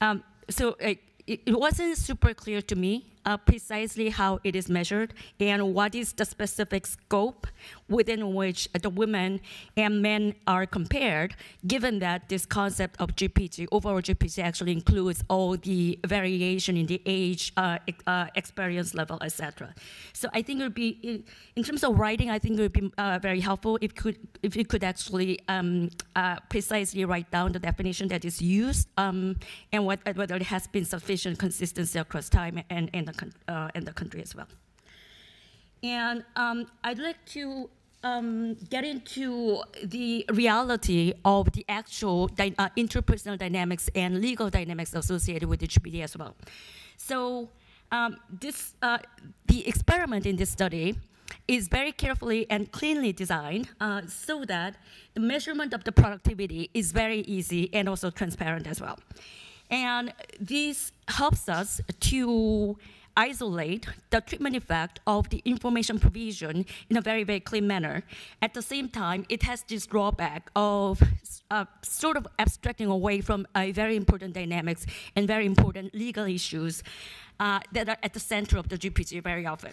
um, so it, it wasn't super clear to me uh, precisely how it is measured and what is the specific scope within which the women and men are compared, given that this concept of GPG, overall GPG actually includes all the variation in the age, uh, uh, experience level, etc. So I think it would be, in, in, terms of writing, I think it would be uh, very helpful if, could, if you could actually um, uh, precisely write down the definition that is used um, and what, whether it has been sufficient consistency across time and, and the uh, the country as well. And um, I'd like to um, get into the reality of the actual uh, interpersonal dynamics and legal dynamics associated with GPG as well. So um, this, uh, the experiment in this study is very carefully and cleanly designed uh, so that the measurement of the productivity is very easy and also transparent as well. And this helps us to isolate the treatment effect of the information provision in a very, very clean manner. At the same time, it has this drawback of uh, sort of abstracting away from a very important dynamics and very important legal issues uh, that are at the center of the GPG very often.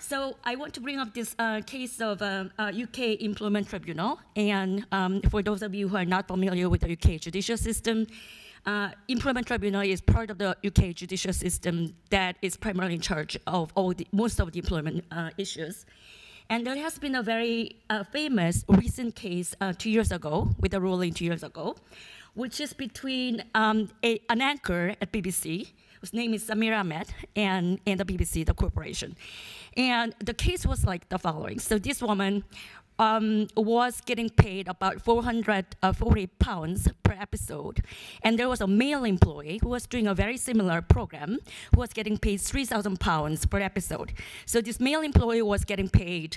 So I want to bring up this uh, case of uh, UK uh, Employment Tribunal. And um, for those of you who are not familiar with the UK judicial system, uh, employment tribunal is part of the UK judicial system that is primarily in charge of all the, most of the employment uh, issues. And there has been a very uh, famous recent case uh, two years ago, with a ruling two years ago, which is between um, a, an anchor at BBC whose name is Samira Ahmed, and, and the BBC, the corporation. And the case was like the following. So this woman um, was getting paid about 440 pounds per episode. And there was a male employee who was doing a very similar program who was getting paid 3,000 pounds per episode. So this male employee was getting paid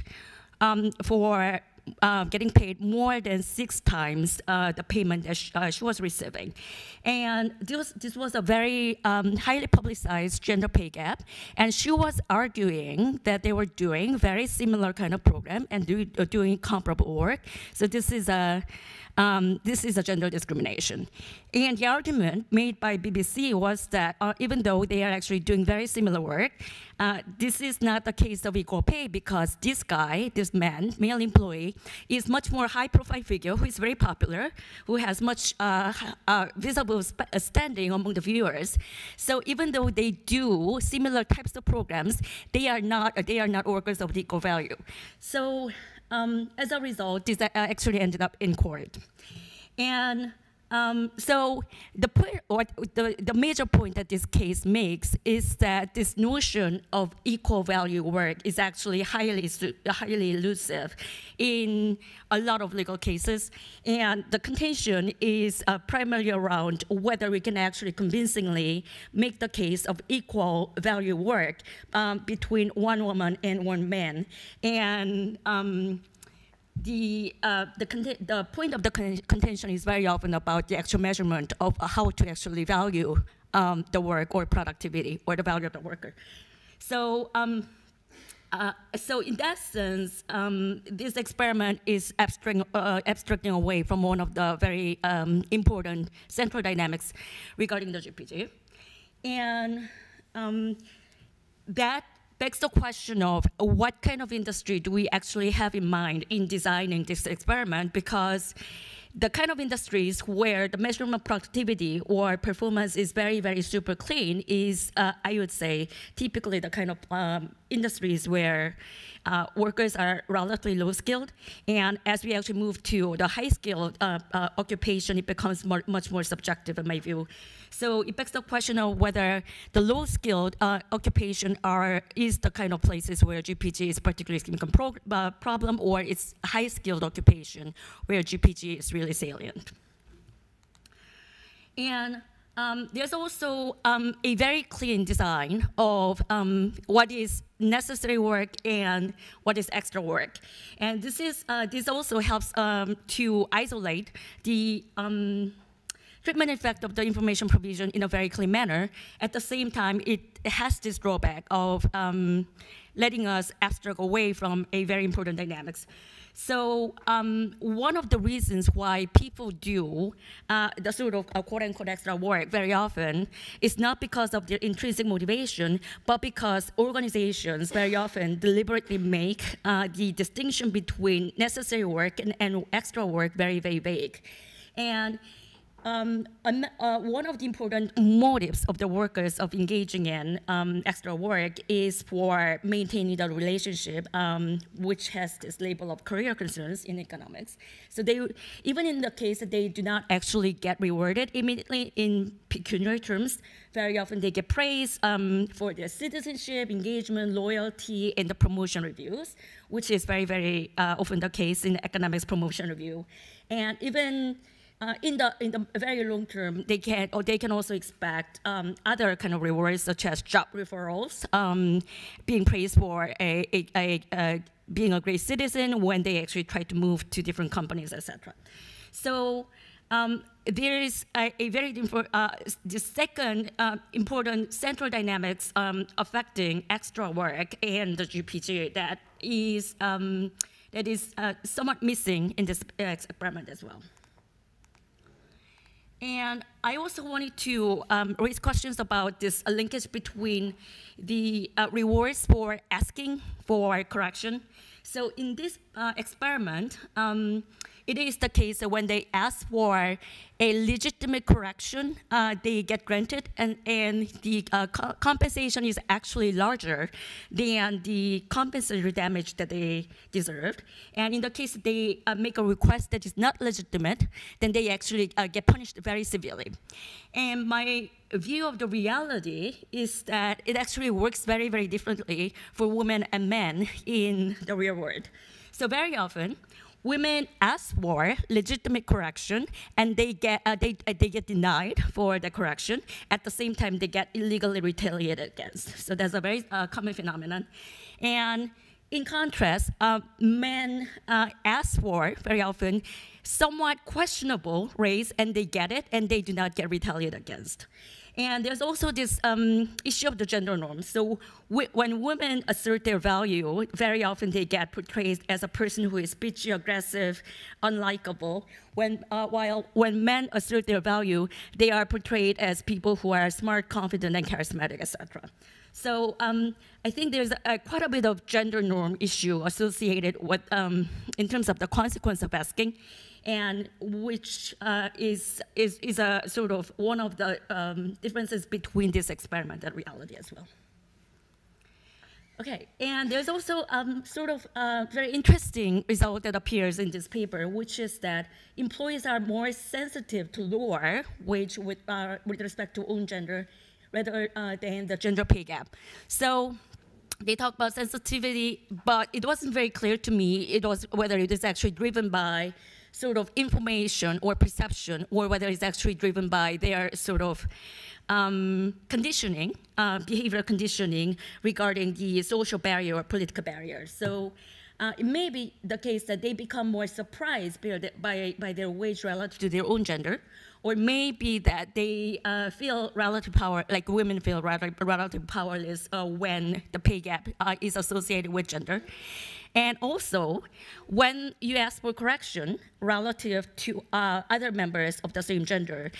um, for uh, getting paid more than six times uh, the payment that she, uh, she, was receiving. And this, this was a very um, highly publicized gender pay gap. And she was arguing that they were doing very similar kind of program and do, uh, doing comparable work. So this is a um, this is a gender discrimination. And the argument made by BBC was that uh, even though they are actually doing very similar work, uh, this is not the case of equal pay because this guy, this man, male employee, is much more high-profile figure who is very popular, who has much uh, uh visible uh, standing among the viewers. So even though they do similar types of programs, they are not they are not workers of equal value. So um, as a result, this uh, actually ended up in court. And um, so the, or the, the major point that this case makes is that this notion of equal value work is actually highly, highly elusive in a lot of legal cases. And the contention is uh, primarily around whether we can actually convincingly make the case of equal value work um, between one woman and one man. And um, the, uh, the, the, point of the con contention is very often about the actual measurement of how to actually value um, the work or productivity or the value of the worker. So, um, uh, so in that sense, um, this experiment is abstracting, uh, abstracting away from one of the very um, important central dynamics regarding the GPG. And um, that begs the question of what kind of industry do we actually have in mind in designing this experiment? Because the kind of industries where the measurement of productivity or performance is very, very super clean is, uh, I would say, typically the kind of um, industries where uh, workers are relatively low skilled. And as we actually move to the high skilled uh, uh, occupation, it becomes more, much more subjective in my view. So it begs the question of whether the low skilled uh, occupation are is the kind of places where GPG is particularly significant pro uh, problem or it's high skilled occupation where GPG is really salient. And um, there's also um, a very clean design of um, what is necessary work and what is extra work. And this, is, uh, this also helps um, to isolate the um, treatment effect of the information provision in a very clean manner. At the same time, it has this drawback of um, letting us abstract away from a very important dynamics. So um, one of the reasons why people do uh, the sort of uh, quote-unquote extra work very often is not because of their intrinsic motivation, but because organizations very often deliberately make uh, the distinction between necessary work and, and extra work very, very vague. And um, uh, one of the important motives of the workers of engaging in um, extra work is for maintaining the relationship, um, which has this label of career concerns in economics. So they, even in the case that they do not actually get rewarded immediately in pecuniary terms, very often they get praise um, for their citizenship, engagement, loyalty, and the promotion reviews, which is very, very uh, often the case in economics promotion review. And even uh, in the in the very long term, they can or they can also expect um, other kind of rewards such as job referrals, um, being praised for a, a, a, a, being a great citizen when they actually try to move to different companies, etc. So. Um, there is a, a very uh, the second uh, important central dynamics um, affecting extra work and the GPG that is um, that is uh, somewhat missing in this experiment as well. And I also wanted to um, raise questions about this uh, linkage between the uh, rewards for asking for correction. So in this uh, experiment, um, it is the case that when they ask for a legitimate correction, uh, they get granted, and, and the uh, co compensation is actually larger than the compensatory damage that they deserved. And in the case they uh, make a request that is not legitimate, then they actually uh, get punished very severely. And my view of the reality is that it actually works very, very differently for women and men in the real world. So very often, women ask for legitimate correction and they get, uh, they, uh, they get denied for the correction. At the same time, they get illegally retaliated against. So that's a very uh, common phenomenon. And in contrast, uh, men uh, ask for, very often, somewhat questionable raise and they get it and they do not get retaliated against. And there's also this um, issue of the gender norms. So when women assert their value, very often they get portrayed as a person who is bitchy, aggressive, unlikable. When, uh, while when men assert their value, they are portrayed as people who are smart, confident, and charismatic, etc. So um, I think there's a, quite a bit of gender norm issue associated with, um, in terms of the consequence of asking and which uh, is, is, is a sort of one of the um, differences between this experiment and reality as well. Okay, and there's also um, sort of a very interesting result that appears in this paper, which is that employees are more sensitive to lower wage with, uh, with respect to own gender rather uh, than the gender pay gap. So they talk about sensitivity, but it wasn't very clear to me it was whether it is actually driven by sort of information or perception, or whether it's actually driven by their sort of um, conditioning, uh, behavioral conditioning regarding the social barrier or political barrier. So uh, it may be the case that they become more surprised by, by, their wage relative to their own gender, or maybe that they uh, feel relative power, like women feel relative, relative powerless uh, when the pay gap uh, is associated with gender. And also, when you ask for correction relative to uh, other members of the same gender,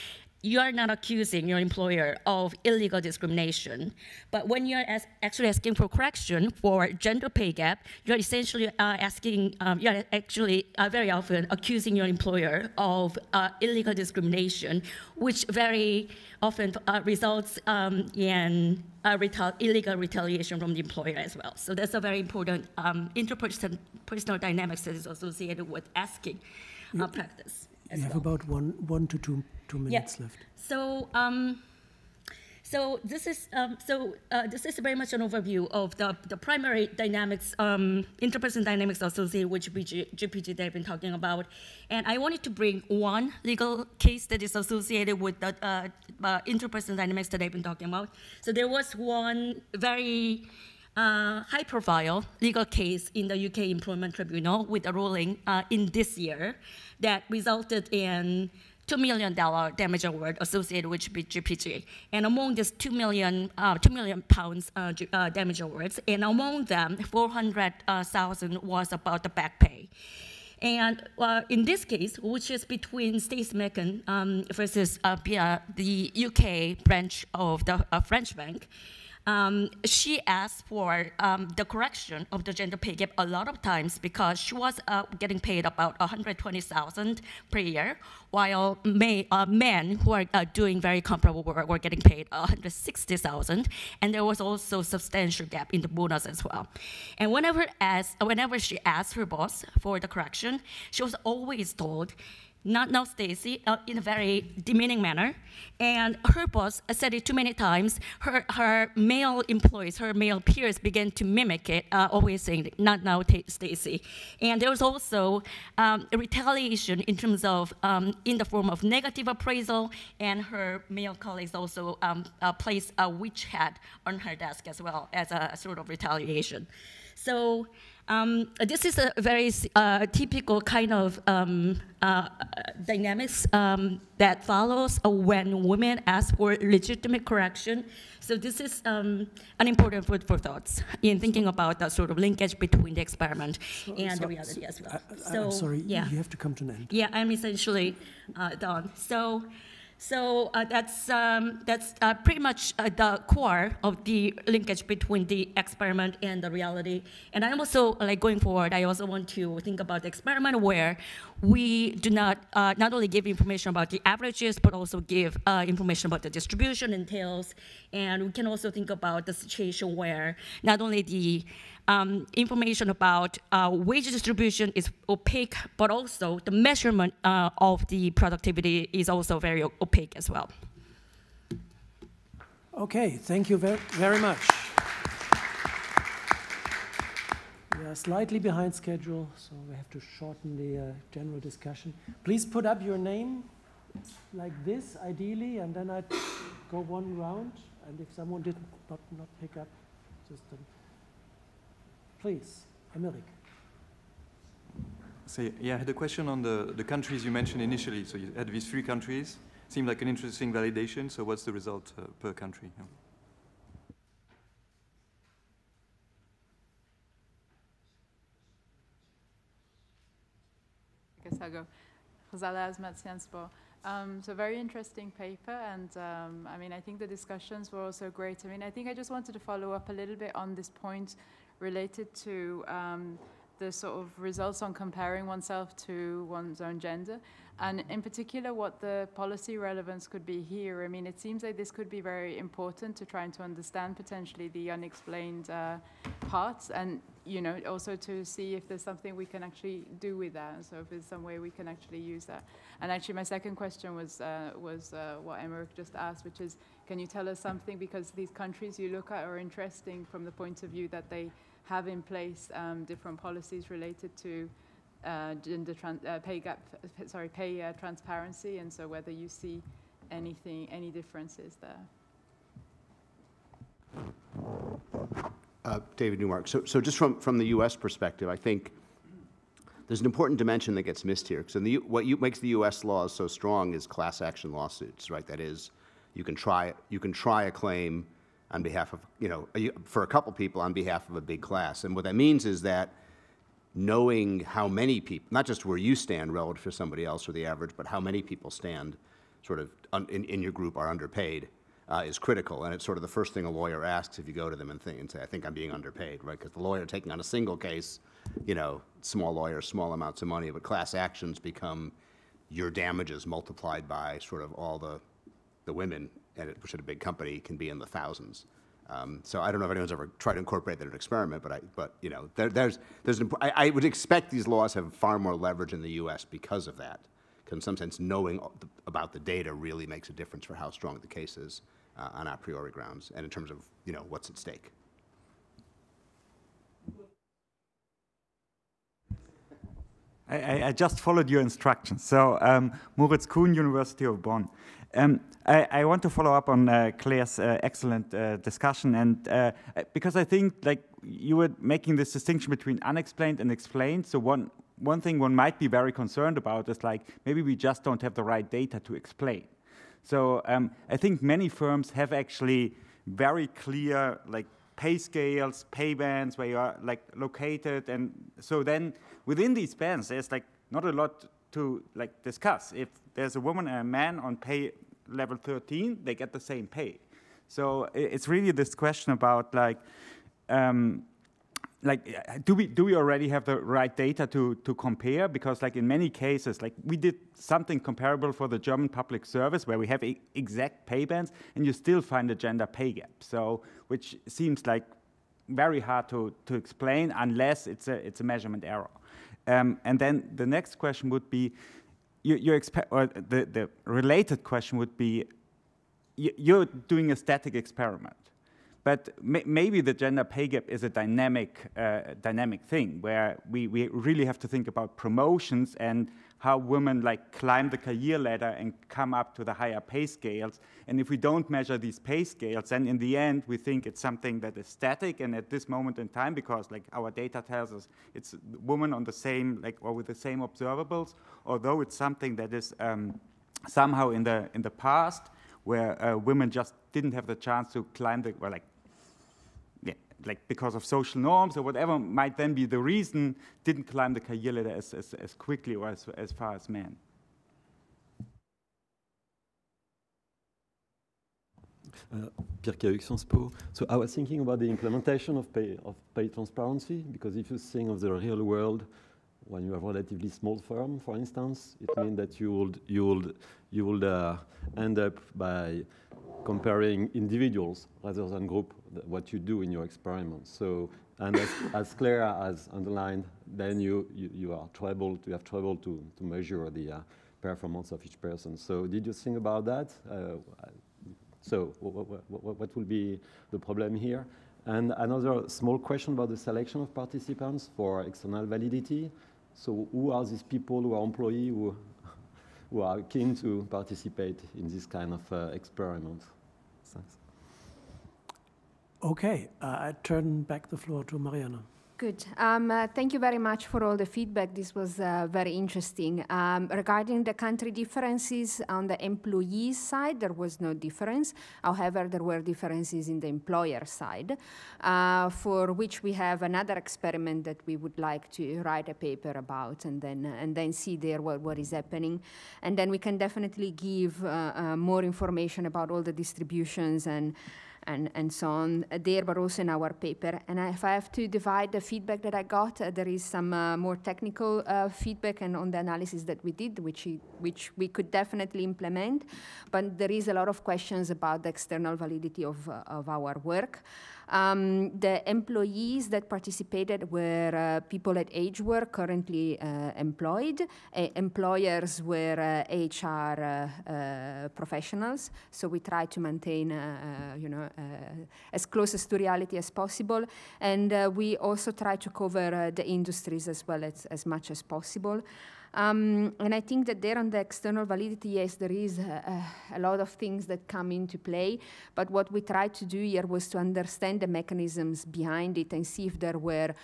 you are not accusing your employer of illegal discrimination. But when you're as actually asking for correction for gender pay gap, you're essentially uh, asking, um, you're actually uh, very often accusing your employer of uh, illegal discrimination, which very often uh, results um, in retal illegal retaliation from the employer as well. So that's a very important um, interpersonal dynamics that is associated with asking uh, practice. You have well. about one, one to two two minutes yeah. left. So, um, so this is um, so uh, this is very much an overview of the, the primary dynamics, um, interpersonal dynamics associated with GPG, GPG that I've been talking about, and I wanted to bring one legal case that is associated with the uh, uh, interpersonal dynamics that I've been talking about. So there was one very uh, high-profile legal case in the UK Employment Tribunal with a ruling uh, in this year that resulted in $2 million damage award associated with GPG. And among these 2 million, uh, 2 million pounds uh, uh, damage awards, and among them, 400,000 was about the back pay. And uh, in this case, which is between Macken um, versus uh, the UK branch of the uh, French bank, um, she asked for um, the correction of the gender pay gap a lot of times because she was uh, getting paid about 120,000 per year, while may, uh, men who are uh, doing very comparable work were getting paid 160,000, and there was also substantial gap in the bonus as well. And whenever, as, whenever she asked her boss for the correction, she was always told, not now Stacey, uh, in a very demeaning manner. And her boss said it too many times. Her, her male employees, her male peers began to mimic it, uh, always saying, not now Stacey. And there was also um, retaliation in terms of, um, in the form of negative appraisal, and her male colleagues also um, uh, placed a witch hat on her desk as well as a sort of retaliation. So um, this is a very uh, typical kind of um, uh, dynamics um, that follows when women ask for legitimate correction. So this is um, an important food for thoughts in thinking about that sort of linkage between the experiment so, and so, the reality as well. I, so, I'm sorry, yeah. you have to come to an end. Yeah, I'm essentially uh, done. So. So uh, that's, um, that's uh, pretty much uh, the core of the linkage between the experiment and the reality. And I'm also, like going forward, I also want to think about the experiment where we do not uh, not only give information about the averages, but also give uh, information about the distribution and tails. And we can also think about the situation where not only the um, information about uh, wage distribution is opaque, but also the measurement uh, of the productivity is also very opaque as well. Okay, thank you very, very much. We are slightly behind schedule, so we have to shorten the uh, general discussion. Please put up your name like this, ideally, and then I'd go one round. And if someone did not, not pick up, just um, please, Emeric. So yeah, I had a question on the, the countries you mentioned initially. So you had these three countries. Seemed like an interesting validation. So what's the result uh, per country? Yeah. I guess I'll go. Ghazala Azmat Sciences um, so very interesting paper, and um, I mean, I think the discussions were also great. I mean, I think I just wanted to follow up a little bit on this point related to um, the sort of results on comparing oneself to one's own gender, and in particular, what the policy relevance could be here. I mean, it seems like this could be very important to trying to understand potentially the unexplained uh, parts, and you know, also to see if there's something we can actually do with that. So if there's some way we can actually use that. And actually, my second question was uh, was uh, what Emeric just asked, which is, can you tell us something because these countries you look at are interesting from the point of view that they have in place um, different policies related to uh, gender uh, pay gap, sorry, pay uh, transparency, and so whether you see anything, any differences there. Uh, David Neumark. So, so just from, from the U.S. perspective, I think there's an important dimension that gets missed here. The, what you, makes the U.S. laws so strong is class action lawsuits, right? That is, you can try you can try a claim on behalf of you know for a couple people on behalf of a big class, and what that means is that knowing how many people, not just where you stand relative to somebody else or the average, but how many people stand sort of in, in your group are underpaid uh, is critical. And it's sort of the first thing a lawyer asks if you go to them and, and say, I think I'm being underpaid, right? Because the lawyer taking on a single case, you know, small lawyer, small amounts of money, but class actions become your damages multiplied by sort of all the, the women, and it, which at a big company can be in the thousands. Um, so I don't know if anyone's ever tried to incorporate that in an experiment, but I, but you know, there, there's, there's an, I, I, would expect these laws have far more leverage in the U.S. because of that. Because in some sense, knowing about the data really makes a difference for how strong the case is uh, on a priori grounds, and in terms of you know what's at stake. I, I, just followed your instructions. So, um, Moritz Kuhn, University of Bonn. Um, I, I, want to follow up on uh, Claire's uh, excellent uh, discussion, and uh, because I think like you were making this distinction between unexplained and explained. So one one thing one might be very concerned about is like maybe we just don't have the right data to explain. So um, I think many firms have actually very clear like pay scales, pay bands where you are like located, and so then within these bands there's like not a lot to like discuss. If there's a woman and a man on pay level 13, they get the same pay. So it's really this question about like, um, like do we do we already have the right data to to compare? Because like in many cases like we did something comparable for the German public service where we have exact pay bands and you still find a gender pay gap. So which seems like very hard to to explain unless it's a it's a measurement error. Um, and then the next question would be you, you expect, or the, the related question would be, you're doing a static experiment, but may, maybe the gender pay gap is a dynamic, uh, dynamic thing where we, we really have to think about promotions and how women like climb the career ladder and come up to the higher pay scales. And if we don't measure these pay scales, then in the end, we think it's something that is static. And at this moment in time, because like our data tells us it's women on the same, like, or with the same observables, although it's something that is um, somehow in the, in the past where uh, women just didn't have the chance to climb the, or like like because of social norms or whatever might then be the reason, didn't climb the career ladder as, as, as quickly or as, as far as men. Uh, Pierre Cahuc. So I was thinking about the implementation of pay, of pay transparency, because if you think of the real world, when you have relatively small firm, for instance, it means that you would, you would, you would uh, end up by comparing individuals rather than group, what you do in your experiments. So, and as, as has underlined, then you, you, you are trouble, you have trouble to, to measure the uh, performance of each person. So did you think about that? Uh, so what, what, what will be the problem here? And another small question about the selection of participants for external validity. So who are these people who are employees who, who are keen to participate in this kind of uh, experiment? Thanks. Okay, uh, I turn back the floor to Marianna. Good. Um, uh, thank you very much for all the feedback. This was uh, very interesting. Um, regarding the country differences on the employee side, there was no difference. However, there were differences in the employer side, uh, for which we have another experiment that we would like to write a paper about and then, and then see there what, what is happening. And then we can definitely give uh, uh, more information about all the distributions and and, and so on uh, there, but also in our paper. And if I have to divide the feedback that I got, uh, there is some uh, more technical uh, feedback and on the analysis that we did, which, which we could definitely implement. But there is a lot of questions about the external validity of, uh, of our work. Um, the employees that participated were uh, people at AgeWork currently uh, employed. Uh, employers were HR professionals. So we try to maintain, you know, as closest to reality as possible. And we also try to cover the industries as well as, as much as possible. Um, and I think that there on the external validity, yes, there is a, a, lot of things that come into play. But what we tried to do here was to understand the mechanisms behind it and see if there were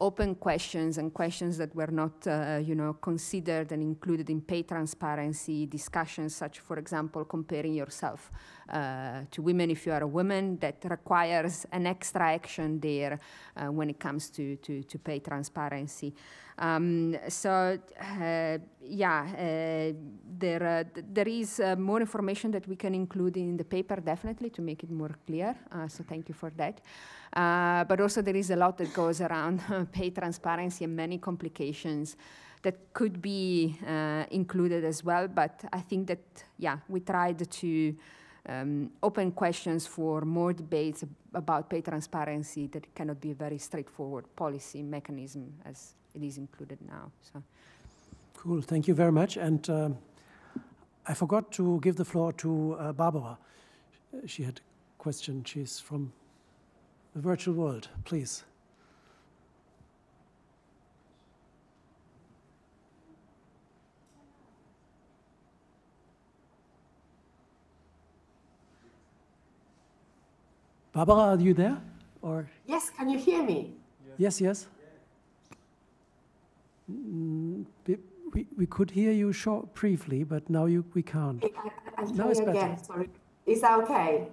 open questions and questions that were not, uh, you know, considered and included in pay transparency discussions, such, for example, comparing yourself uh, to women if you are a woman, that requires an extra action there uh, when it comes to, to, to pay transparency. Um, so uh, yeah, uh, there uh, there is more information that we can include in the paper definitely to make it more clear. so thank you for that. but also there is a lot that goes around pay transparency and many complications that could be uh, included as well. But I think that, yeah, we tried to um, open questions for more debates about pay transparency that cannot be a very straightforward policy mechanism as it is included now. So. Cool, thank you very much. And um, I forgot to give the floor to uh, Barbara. She had a question. She's from the virtual world. Please. Barbara, are you there? Or yes, can you hear me? Yes, yes. Mm, we, we could hear you short, briefly, but now you, we can't. I, will now it's again, better. sorry. Is that okay?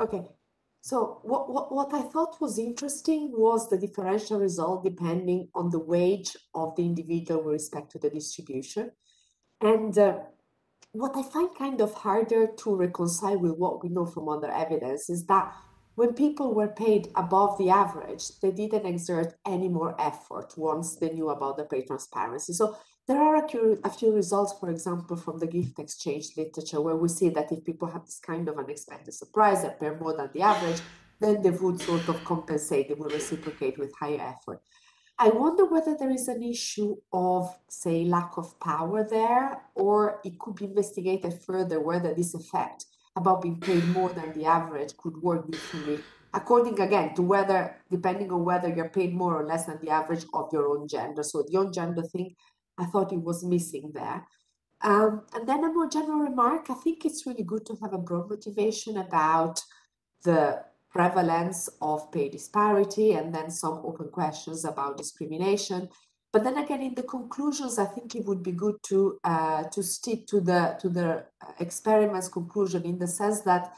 Okay. So what, what, what I thought was interesting was the differential result depending on the wage of the individual with respect to the distribution. And uh, what I find kind of harder to reconcile with what we know from other evidence is that when people were paid above the average, they didn't exert any more effort once they knew about the pay transparency. So there are a few, a few results, for example, from the gift exchange literature, where we see that if people have this kind of unexpected surprise, they pay more than the average, then they would sort of compensate, they would reciprocate with higher effort. I wonder whether there is an issue of, say, lack of power there, or it could be investigated further whether this effect about being paid more than the average could work differently according again to whether depending on whether you're paid more or less than the average of your own gender. So the own gender thing i thought it was missing there. Um, and then a more general remark i think it's really good to have a broad motivation about the prevalence of pay disparity and then some open questions about discrimination but then again, in the conclusions, I think it would be good to uh, to stick to the to the experiments conclusion in the sense that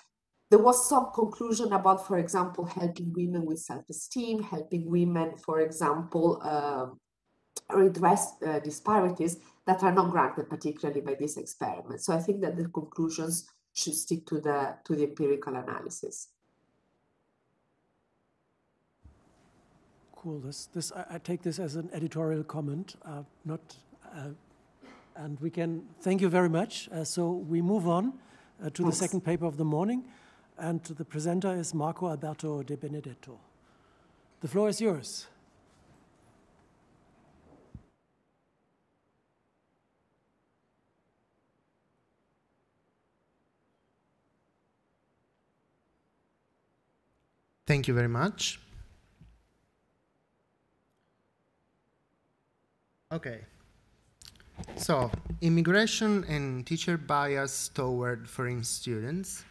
there was some conclusion about, for example, helping women with self-esteem, helping women, for example, uh, redress uh, disparities that are not granted particularly by this experiment. So I think that the conclusions should stick to the to the empirical analysis. Cool. This, this I, I take this as an editorial comment, uh, not, uh, and we can thank you very much. Uh, so we move on uh, to the second paper of the morning, and the presenter is Marco Alberto De Benedetto. The floor is yours. Thank you very much. Okay. So, immigration and teacher bias toward foreign students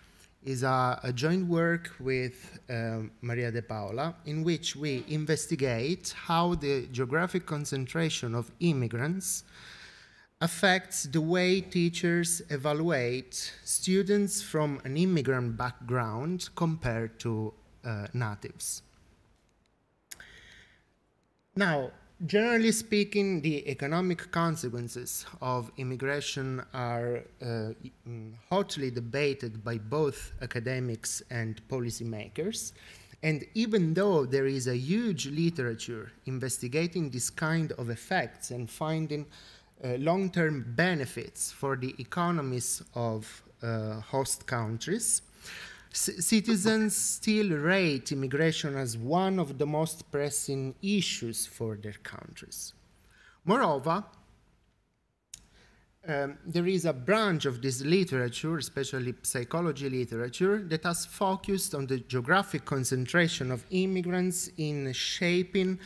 is a, a joint work with um, Maria De Paola in which we investigate how the geographic concentration of immigrants affects the way teachers evaluate students from an immigrant background compared to uh, natives. Now, generally speaking, the economic consequences of immigration are uh, mm, hotly debated by both academics and policymakers. And even though there is a huge literature investigating this kind of effects and finding uh, long-term benefits for the economies of uh, host countries, citizens still rate immigration as one of the most pressing issues for their countries. Moreover, um, there is a branch of this literature, especially psychology literature, that has focused on the geographic concentration of immigrants in shaping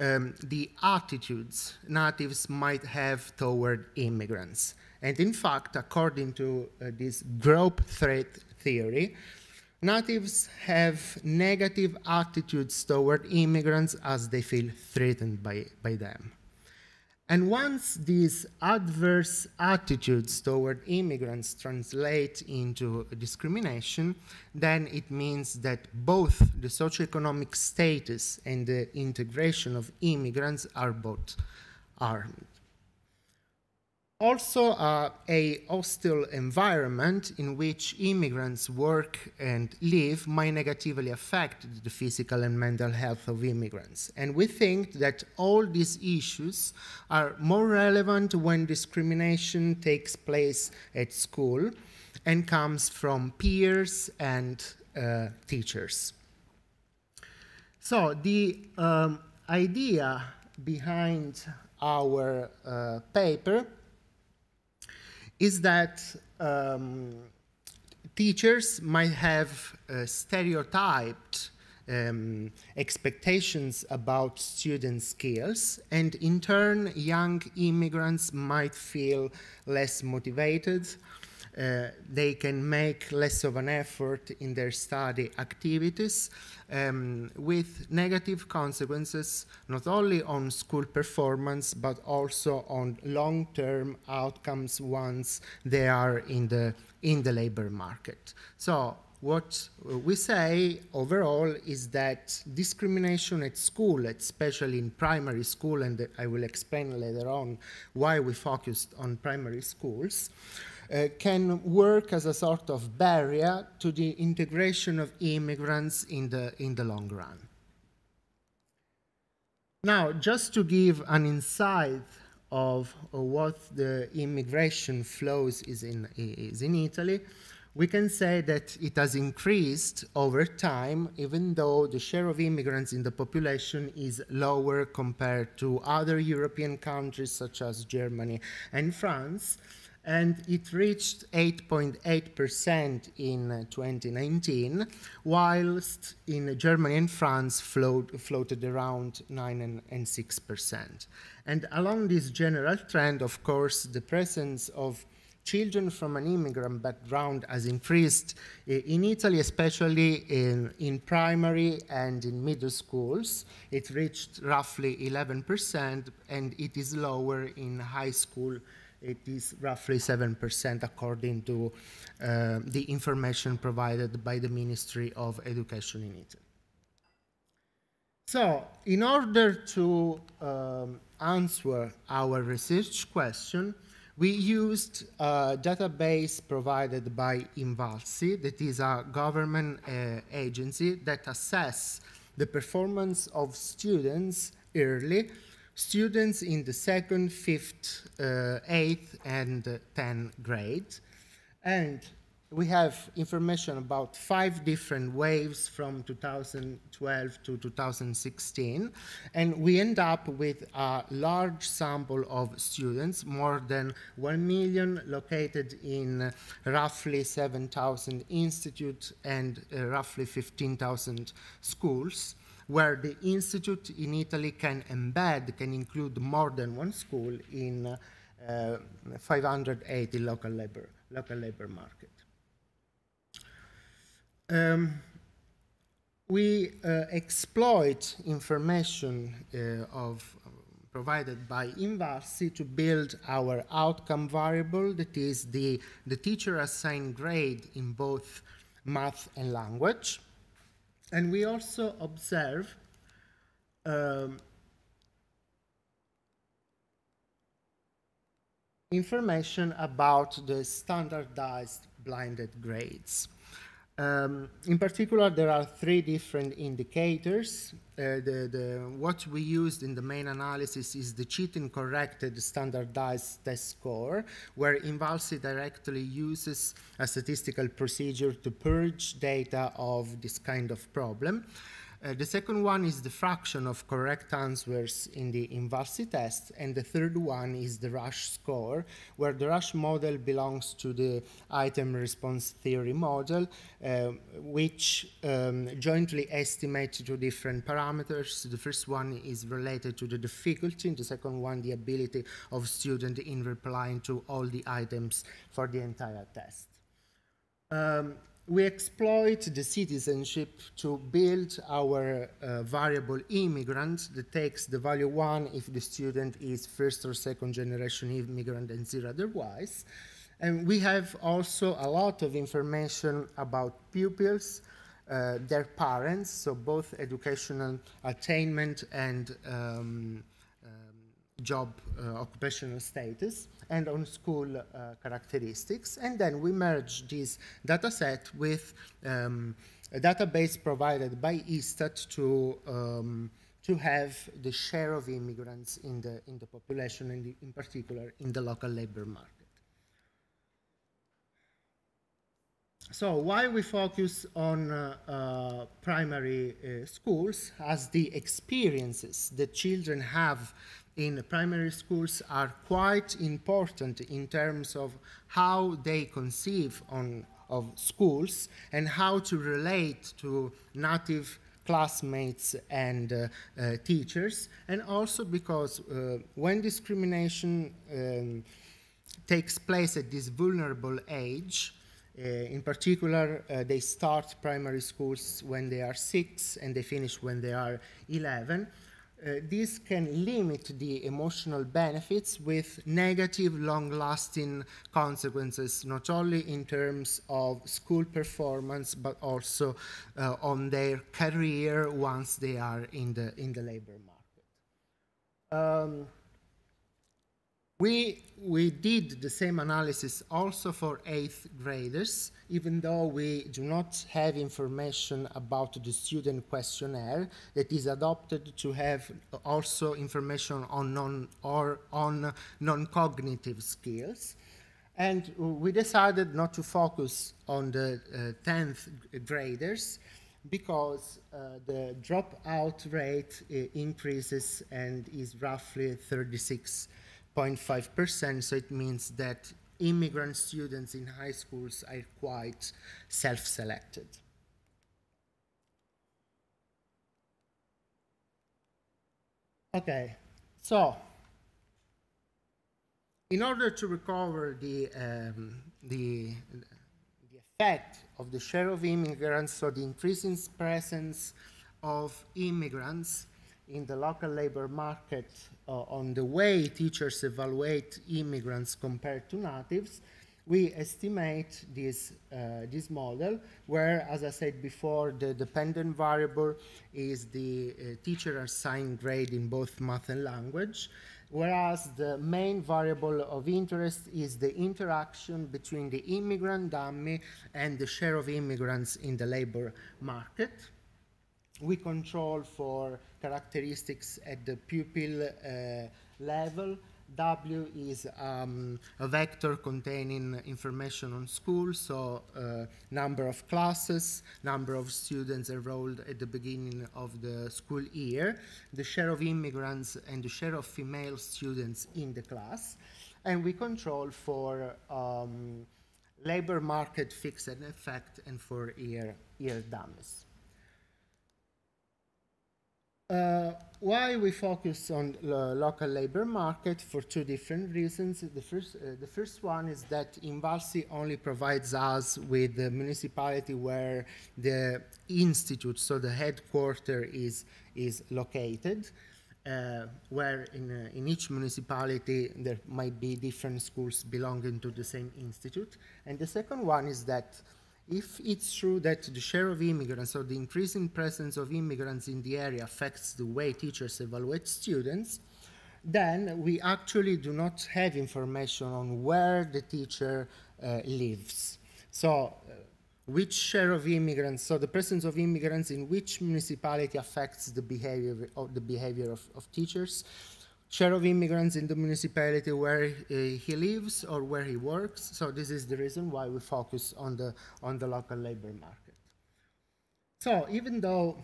um, the attitudes natives might have toward immigrants. And in fact, according to uh, this group threat theory, natives have negative attitudes toward immigrants as they feel threatened by, by them. And once these adverse attitudes toward immigrants translate into discrimination, then it means that both the socioeconomic status and the integration of immigrants are both harmed also uh, a hostile environment in which immigrants work and live might negatively affect the physical and mental health of immigrants. And we think that all these issues are more relevant when discrimination takes place at school and comes from peers and uh, teachers. So the um, idea behind our uh, paper is that um, teachers might have uh, stereotyped um, expectations about student skills, and in turn, young immigrants might feel less motivated uh, they can make less of an effort in their study activities um, with negative consequences not only on school performance but also on long-term outcomes once they are in the, in the labor market. So what we say overall is that discrimination at school, especially in primary school, and I will explain later on why we focused on primary schools, Uh, can work as a sort of barrier to the integration of immigrants in the, in the long run. Now, just to give an insight of, of what the immigration flows is in, is in Italy, we can say that it has increased over time, even though the share of immigrants in the population is lower compared to other European countries such as Germany and France and it reached 8.8% in uh, 2019, whilst in Germany and France float, floated around 9 and, and 6%. And along this general trend, of course, the presence of children from an immigrant background has increased eh, in Italy, especially in, in primary and in middle schools. It reached roughly 11%, and it is lower in high school it is roughly 7% according to uh, the information provided by the Ministry of Education in Italy. So, in order to um, answer our research question, we used a database provided by Invalsi, that is a government uh, agency that assess the performance of students early, students in the second, fifth, uh, eighth, and uh, 10th grade. And we have information about five different waves from 2012 to 2016, and we end up with a large sample of students, more than 1 million located in roughly 7,000 institutes and uh, roughly 15,000 schools where the institute in Italy can embed, can include more than one school in uh, 580 local labor, local labor market. Um, we uh, exploit information uh, of provided by Invalsi to build our outcome variable, that is the, the teacher assigned grade in both math and language. And we also observe um, information about the standardized blinded grades. Um, in particular, there are three different indicators. Uh, the, the, what we used in the main analysis is the cheating corrected standardized test score, where Invalsi directly uses a statistical procedure to purge data of this kind of problem. Uh, the second one is the fraction of correct answers in the Invalsi test, and the third one is the Rasch score, where the Rasch model belongs to the item response theory model, uh, which um, jointly estimates two different parameters. The first one is related to the difficulty, and the second one the ability of student in replying to all the items for the entire test. Um, we exploit the citizenship to build our uh, variable immigrant that takes the value one if the student is first or second generation immigrant and zero otherwise. And we have also a lot of information about pupils, uh, their parents, so both educational attainment and um, job uh, occupational status and on school uh, characteristics. And then we merge this data set with um, a database provided by ISTAT to, um, to have the share of immigrants in the, in the population and in particular in the local labor market. So why we focus on uh, uh, primary uh, schools as the experiences that children have in primary schools are quite important in terms of how they conceive on, of schools and how to relate to native classmates and uh, uh, teachers, and also because uh, when discrimination um, takes place at this vulnerable age, uh, in particular, uh, they start primary schools when they are six and they finish when they are 11 uh, this can limit the emotional benefits with negative long-lasting consequences, not only in terms of school performance, but also uh, on their career once they are in the, in the labor market. Um, we, we did the same analysis also for eighth graders, even though we do not have information about the student questionnaire that is adopted to have also information on non or on non-cognitive skills. And we decided not to focus on the uh, 10th graders because uh, the dropout rate uh, increases and is roughly 36 0.5%, so it means that immigrant students in high schools are quite self-selected. Okay, so in order to recover the, um, the, the effect of the share of immigrants, so the increasing presence of immigrants in the local labor market uh, on the way teachers evaluate immigrants compared to natives, we estimate this, uh, this model where, as I said before, the dependent variable is the uh, teacher assigned grade in both math and language, whereas the main variable of interest is the interaction between the immigrant dummy and the share of immigrants in the labor market. we control for characteristics at the pupil uh, level. W is um, a vector containing information on school, so uh, number of classes, number of students enrolled at the beginning of the school year, the share of immigrants and the share of female students in the class, and we control for um, labor market fixed effect and for year, year dummies. Uh, why we focus on the local labor market for two different reasons. The first, uh, the first one is that Invalsi only provides us with the municipality where the institute, so the headquarter is, is located, uh, where in, uh, in each municipality there might be different schools belonging to the same institute. And the second one is that if it's true that the share of immigrants or the increasing presence of immigrants in the area affects the way teachers evaluate students, then we actually do not have information on where the teacher uh, lives. So, uh, which share of immigrants, so the presence of immigrants in which municipality affects the behavior of the behavior of, of teachers, share of immigrants in the municipality where uh, he lives or where he works. So this is the reason why we focus on the, on the local labor market. So even though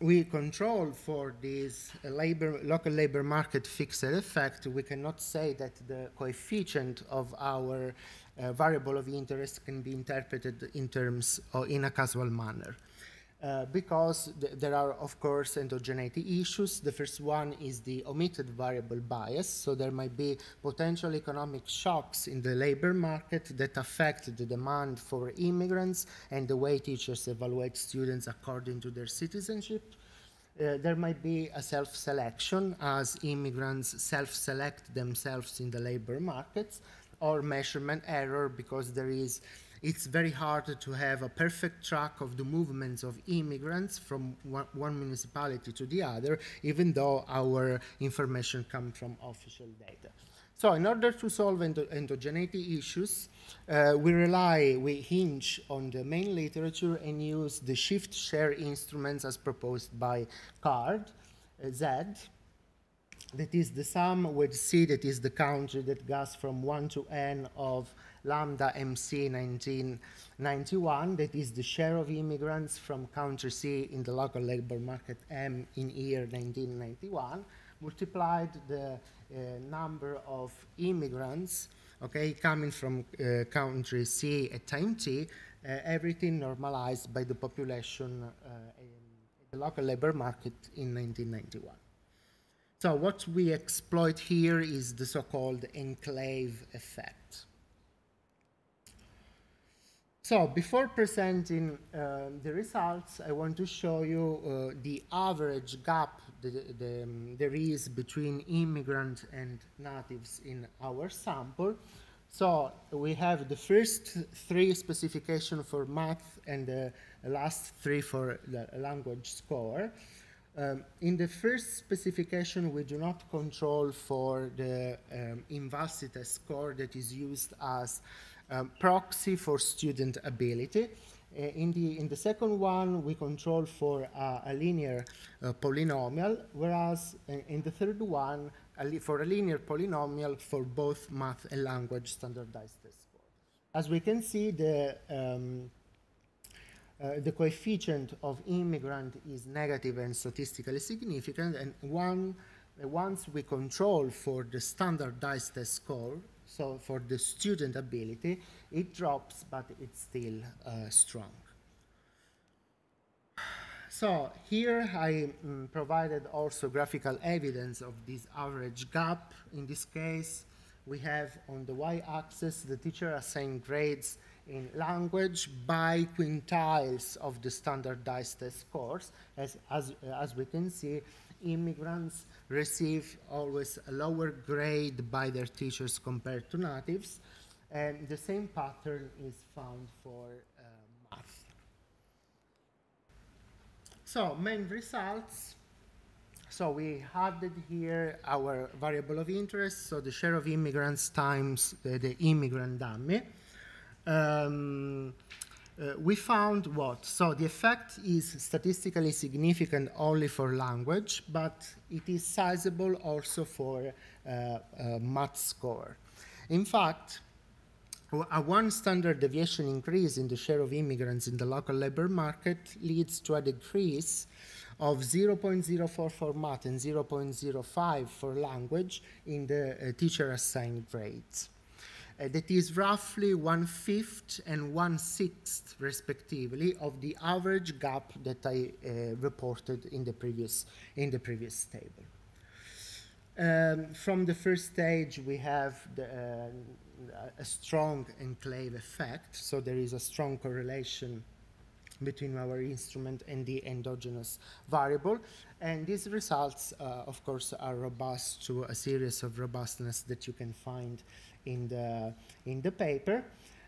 we control for this uh, labor, local labor market fixed effect, we cannot say that the coefficient of our uh, variable of interest can be interpreted in terms or in a causal manner. Uh, because th there are, of course, endogeneity issues. The first one is the omitted variable bias. So there might be potential economic shocks in the labor market that affect the demand for immigrants and the way teachers evaluate students according to their citizenship. Uh, there might be a self-selection as immigrants self-select themselves in the labor markets or measurement error because there is it's very hard to have a perfect track of the movements of immigrants from one, municipality to the other, even though our information comes from official data. So in order to solve endo endogeneity issues, uh, we rely, we hinge on the main literature and use the shift share instruments as proposed by Card, uh, Z, that is the sum with C, that is the country that goes from 1 to n of lambda MC 1991, that is the share of immigrants from country C in the local labor market M in year 1991, multiplied the uh, number of immigrants, okay, coming from uh, country C at time T, uh, everything normalized by the population uh, in the local labor market in 1991. So what we exploit here is the so-called enclave effect. So before presenting uh, the results, I want to show you uh, the average gap that the, um, there is between immigrant and natives in our sample. So we have the first three specification for math and the last three for the language score. Um, in the first specification, we do not control for the um, score that is used as um, proxy for student ability. Uh, in, the, in the second one, we control for uh, a linear uh, polynomial, whereas in the third one, for a linear polynomial for both math and language standardized test score. As we can see, the, um, uh, the coefficient of immigrant is negative and statistically significant, and one, uh, once we control for the standardized test score, so for the student ability, it drops, but it's still uh, strong. So here I mm, provided also graphical evidence of this average gap. In this case, we have on the y-axis the teacher assigned grades in language by quintiles of the standardized test scores. As, as, as we can see, immigrants receive always a lower grade by their teachers compared to natives, and the same pattern is found for uh, math. So main results. So we added here our variable of interest, so the share of immigrants times the, the immigrant dummy. Um, uh, we found what? So the effect is statistically significant only for language, but it is sizable also for uh, uh, math score. In fact, a one standard deviation increase in the share of immigrants in the local labor market leads to a decrease of 0.04 for math and 0.05 for language in the uh, teacher assigned grades. Uh, that is roughly one fifth and one sixth, respectively, of the average gap that I uh, reported in the previous in the previous table. Um, from the first stage, we have the, uh, a strong enclave effect, so there is a strong correlation between our instrument and the endogenous variable. And these results, uh, of course, are robust to a series of robustness that you can find in the, in the paper.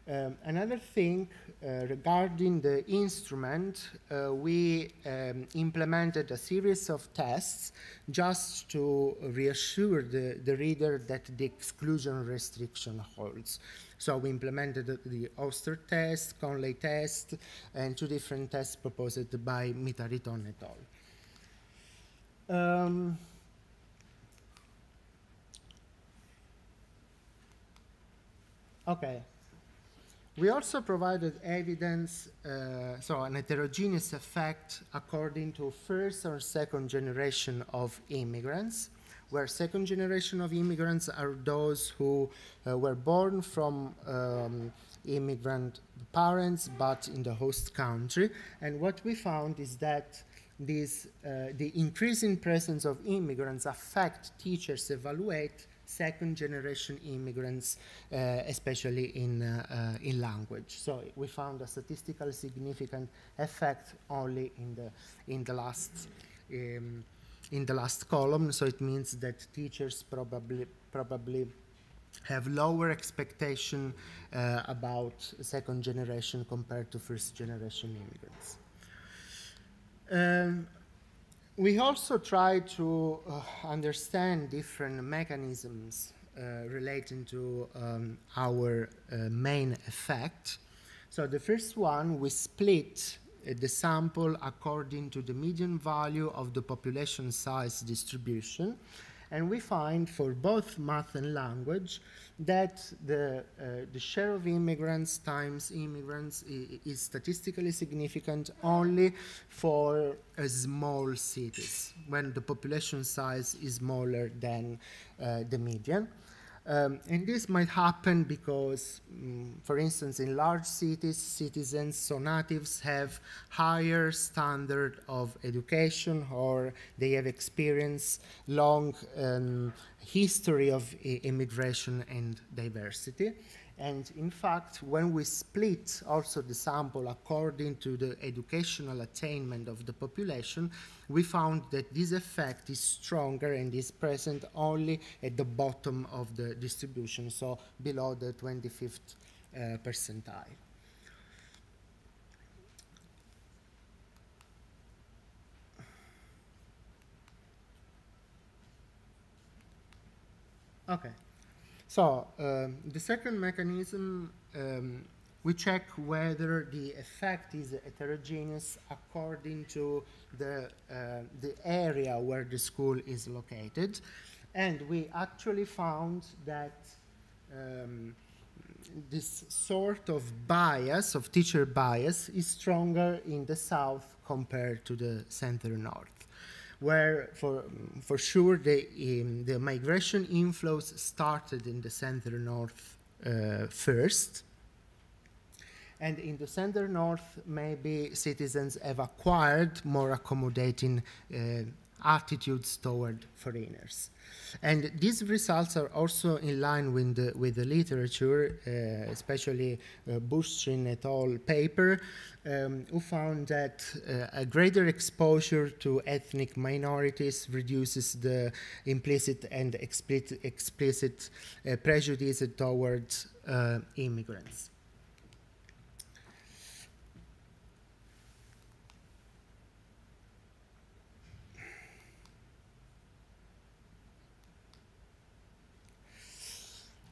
Um, another thing uh, regarding the instrument, uh, we um, implemented a series of tests just to reassure the, the reader that the exclusion restriction holds. So we implemented the, the Oster test, Conley test, and two different tests proposed by Mitariton et al. Um, okay. We also provided evidence, uh, so an heterogeneous effect according to first or second generation of immigrants, where second generation of immigrants are those who uh, were born from um, immigrant parents but in the host country. And what we found is that this, uh, the increasing presence of immigrants affect teachers evaluate second generation immigrants, uh, especially in, uh, uh, in language. So we found a statistically significant effect only in the, in the last um, in the last column, so it means that teachers probably probably have lower expectation uh, about second generation compared to first generation immigrants. Um, we also try to uh, understand different mechanisms uh, relating to um, our uh, main effect. So the first one, we split uh, the sample according to the median value of the population size distribution. And we find for both math and language that the, uh, the share of immigrants times immigrants is statistically significant only for uh, small cities, when the population size is smaller than uh, the median. Um, and this might happen because, um, for instance, in large cities, citizens, so natives have higher standard of education or they have experienced long um, history of immigration and diversity. And in fact, when we split also the sample according to the educational attainment of the population, we found that this effect is stronger and is present only at the bottom of the distribution, so below the 25th uh, percentile. Okay. So um, the second mechanism, um, we check whether the effect is heterogeneous according to the, uh, the area where the school is located. And we actually found that um, this sort of bias, of teacher bias, is stronger in the south compared to the center north where for, for sure the, um, the migration inflows started in the center north uh, first. And in the center north, maybe citizens have acquired more accommodating uh, attitudes toward foreigners. And these results are also in line with the, with the literature, uh, especially uh, et al. paper, um, who found that uh, a greater exposure to ethnic minorities reduces the implicit and explicit, explicit uh, prejudice towards uh, immigrants.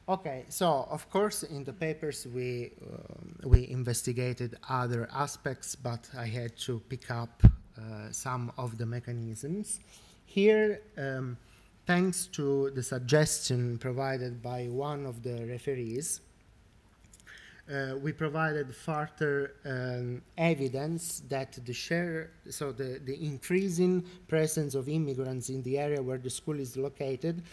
Okay, so of course in the papers we um, we investigated other aspects, but I had to pick up uh, some of the mechanisms. Here, um, thanks to the suggestion provided by one of the referees, uh, we provided further um, evidence that the share, so the, the increasing presence of immigrants in the area where the school is located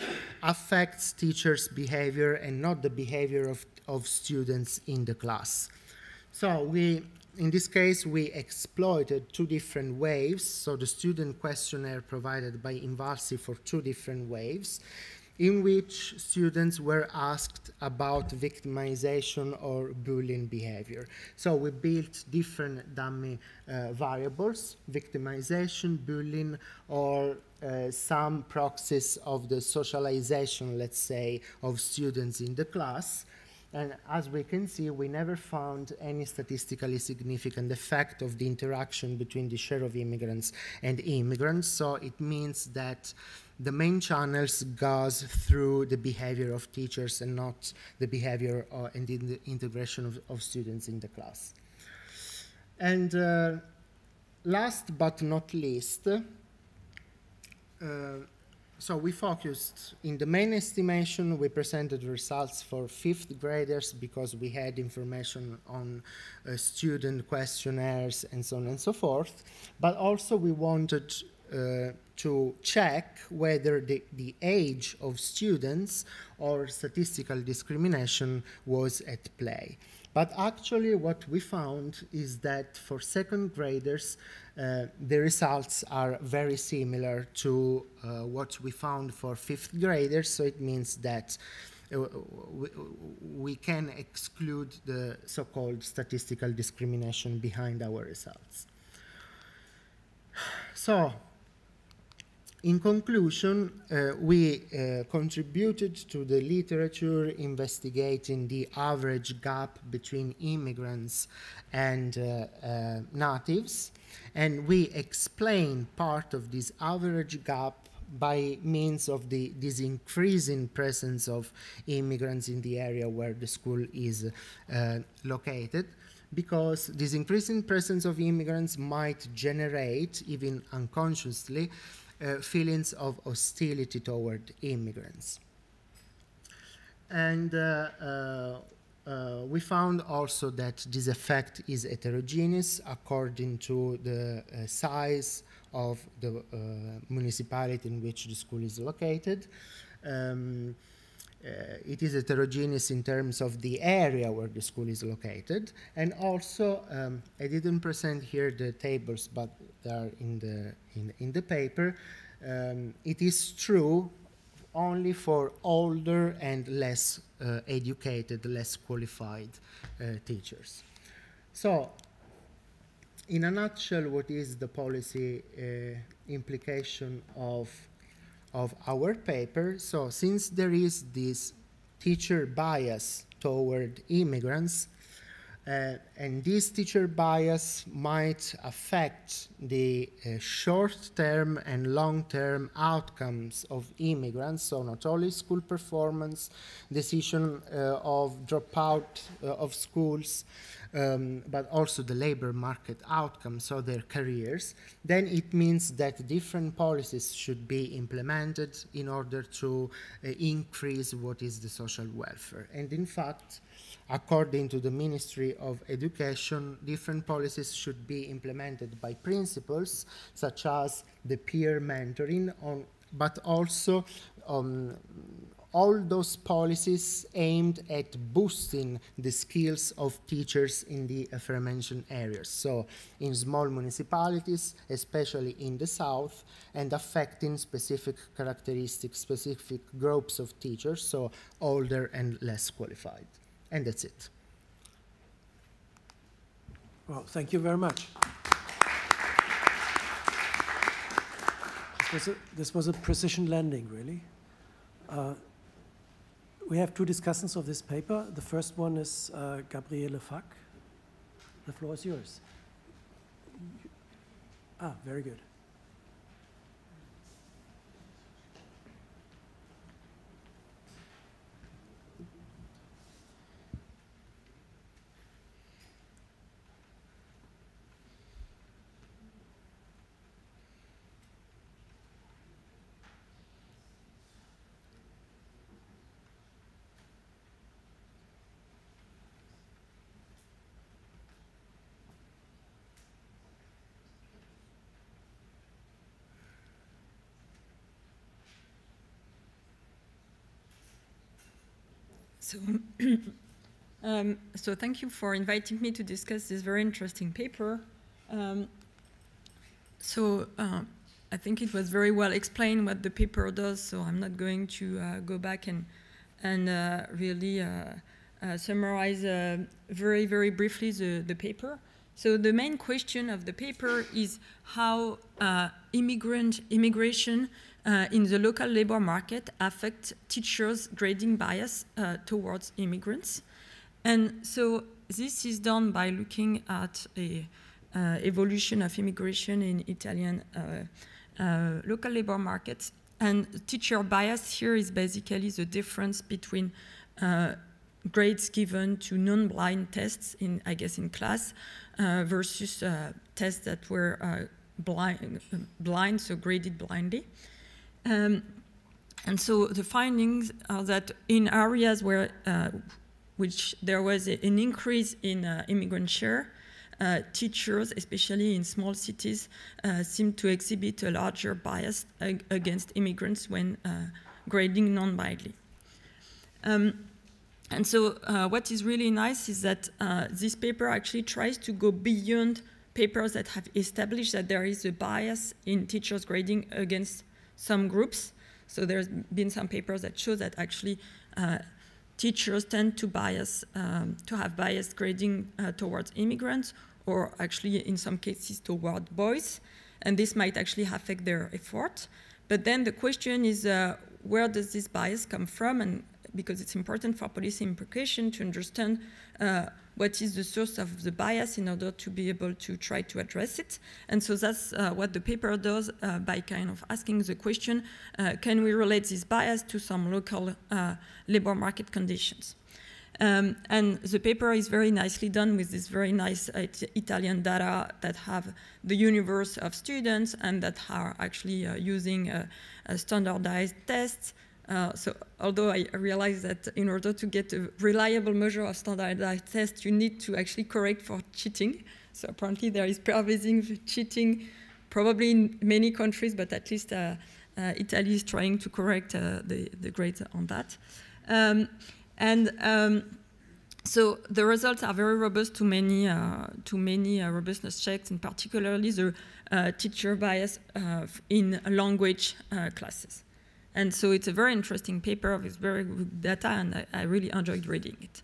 affects teachers' behavior and not the behavior of, of students in the class. So we, in this case, we exploited two different waves. So the student questionnaire provided by Invalsi for two different waves in which students were asked about victimization or bullying behavior. So we built different dummy uh, variables, victimization, bullying, or uh, some proxies of the socialization, let's say, of students in the class. And as we can see, we never found any statistically significant effect of the interaction between the share of immigrants and immigrants. So it means that the main channels goes through the behavior of teachers and not the behavior uh, and the integration of, of, students in the class. And uh, last but not least, uh, so we focused in the main estimation, we presented results for fifth graders because we had information on uh, student questionnaires and so on and so forth. But also we wanted uh, to check whether the, the age of students or statistical discrimination was at play. But actually what we found is that for second graders, uh, the results are very similar to uh, what we found for fifth graders, so it means that uh, we, we, can exclude the so-called statistical discrimination behind our results. So in conclusion, uh, we uh, contributed to the literature investigating the average gap between immigrants and uh, uh natives, and we explain part of this average gap by means of the, this increasing presence of immigrants in the area where the school is uh, located because this increasing presence of immigrants might generate, even unconsciously, uh, feelings of hostility toward immigrants. And uh, uh, uh, we found also that this effect is heterogeneous according to the size of the municipality in which the school is located. Um, it is heterogeneous in terms of the area where the school is located. And also, um, I didn't present here the tables, but they are in the, in, in the paper. Um, it is true only for older and less uh, educated, less qualified uh, teachers. So, in a nutshell, what is the policy uh, implication of of our paper. So since there is this teacher bias toward immigrants, and this teacher bias might affect the uh, short-term and long-term outcomes of immigrants, so not only school performance, decision uh, of dropout uh, of schools, um, but also the labor market outcomes, so their careers, then it means that different policies should be implemented in order to uh, increase what is the social welfare. And in fact, according to the Ministry of Education, different policies should be implemented by principals, such as the peer mentoring, on, but also um, all those policies aimed at boosting the skills of teachers in the aforementioned areas. So in small municipalities, especially in the south, and affecting specific characteristics, specific groups of teachers, so older and less qualified. And that's it. Well, thank you very much. This was a, this was a precision landing, really. Uh, we have two discussions of this paper. The first one is uh, Gabrielle Fack. The floor is yours. Ah, very good. So, um, so thank you for inviting me to discuss this very interesting paper. Um, so uh, I think it was very well explained what the paper does, so I'm not going to uh, go back and, and uh, really uh, uh, summarize uh, very, very briefly the, the paper. So the main question of the paper is how immigrant immigration in the local labor market affect teachers' grading bias towards immigrants. And so this is done by looking at a uh, evolution of immigration in Italian uh, uh, local labor markets. And teacher bias here is basically the difference between grades given to non-blind tests in, I guess, in class uh, versus uh, tests that were uh, blind, blind, so graded blindly. Um, and so the findings are that in areas where, which there was a, an increase in immigrant share, uh, teachers, especially in small cities, uh, seem to exhibit a larger bias ag against immigrants when uh, grading non-widely. Um, and so uh, what is really nice is that uh, this paper actually tries to go beyond papers that have established that there is a bias in teachers grading against some groups. So there's been some papers that show that actually uh, teachers tend to bias, um, to have biased grading towards immigrants or actually in some cases toward boys, and this might actually affect their effort. But then the question is, uh, where does this bias come from? And because it's important for policy implication to understand uh, what is the source of the bias in order to be able to try to address it. And so that's uh, what the paper does uh, by kind of asking the question, uh, can we relate this bias to some local uh, labor market conditions? Um, and the paper is very nicely done with this very nice uh, Italian data that have the universe of students and that are actually uh, using uh, standardized tests. Uh, so although I realize that in order to get a reliable measure of standardized tests, you need to actually correct for cheating. So apparently there is pervasive cheating, probably in many countries, but at least uh, uh, Italy is trying to correct the, the grades on that. Um, and um, so the results are very robust to many, uh, to many uh, robustness checks, and particularly the uh, teacher bias uh, in language uh, classes. And so it's a very interesting paper with very good data, and I, I really enjoyed reading it.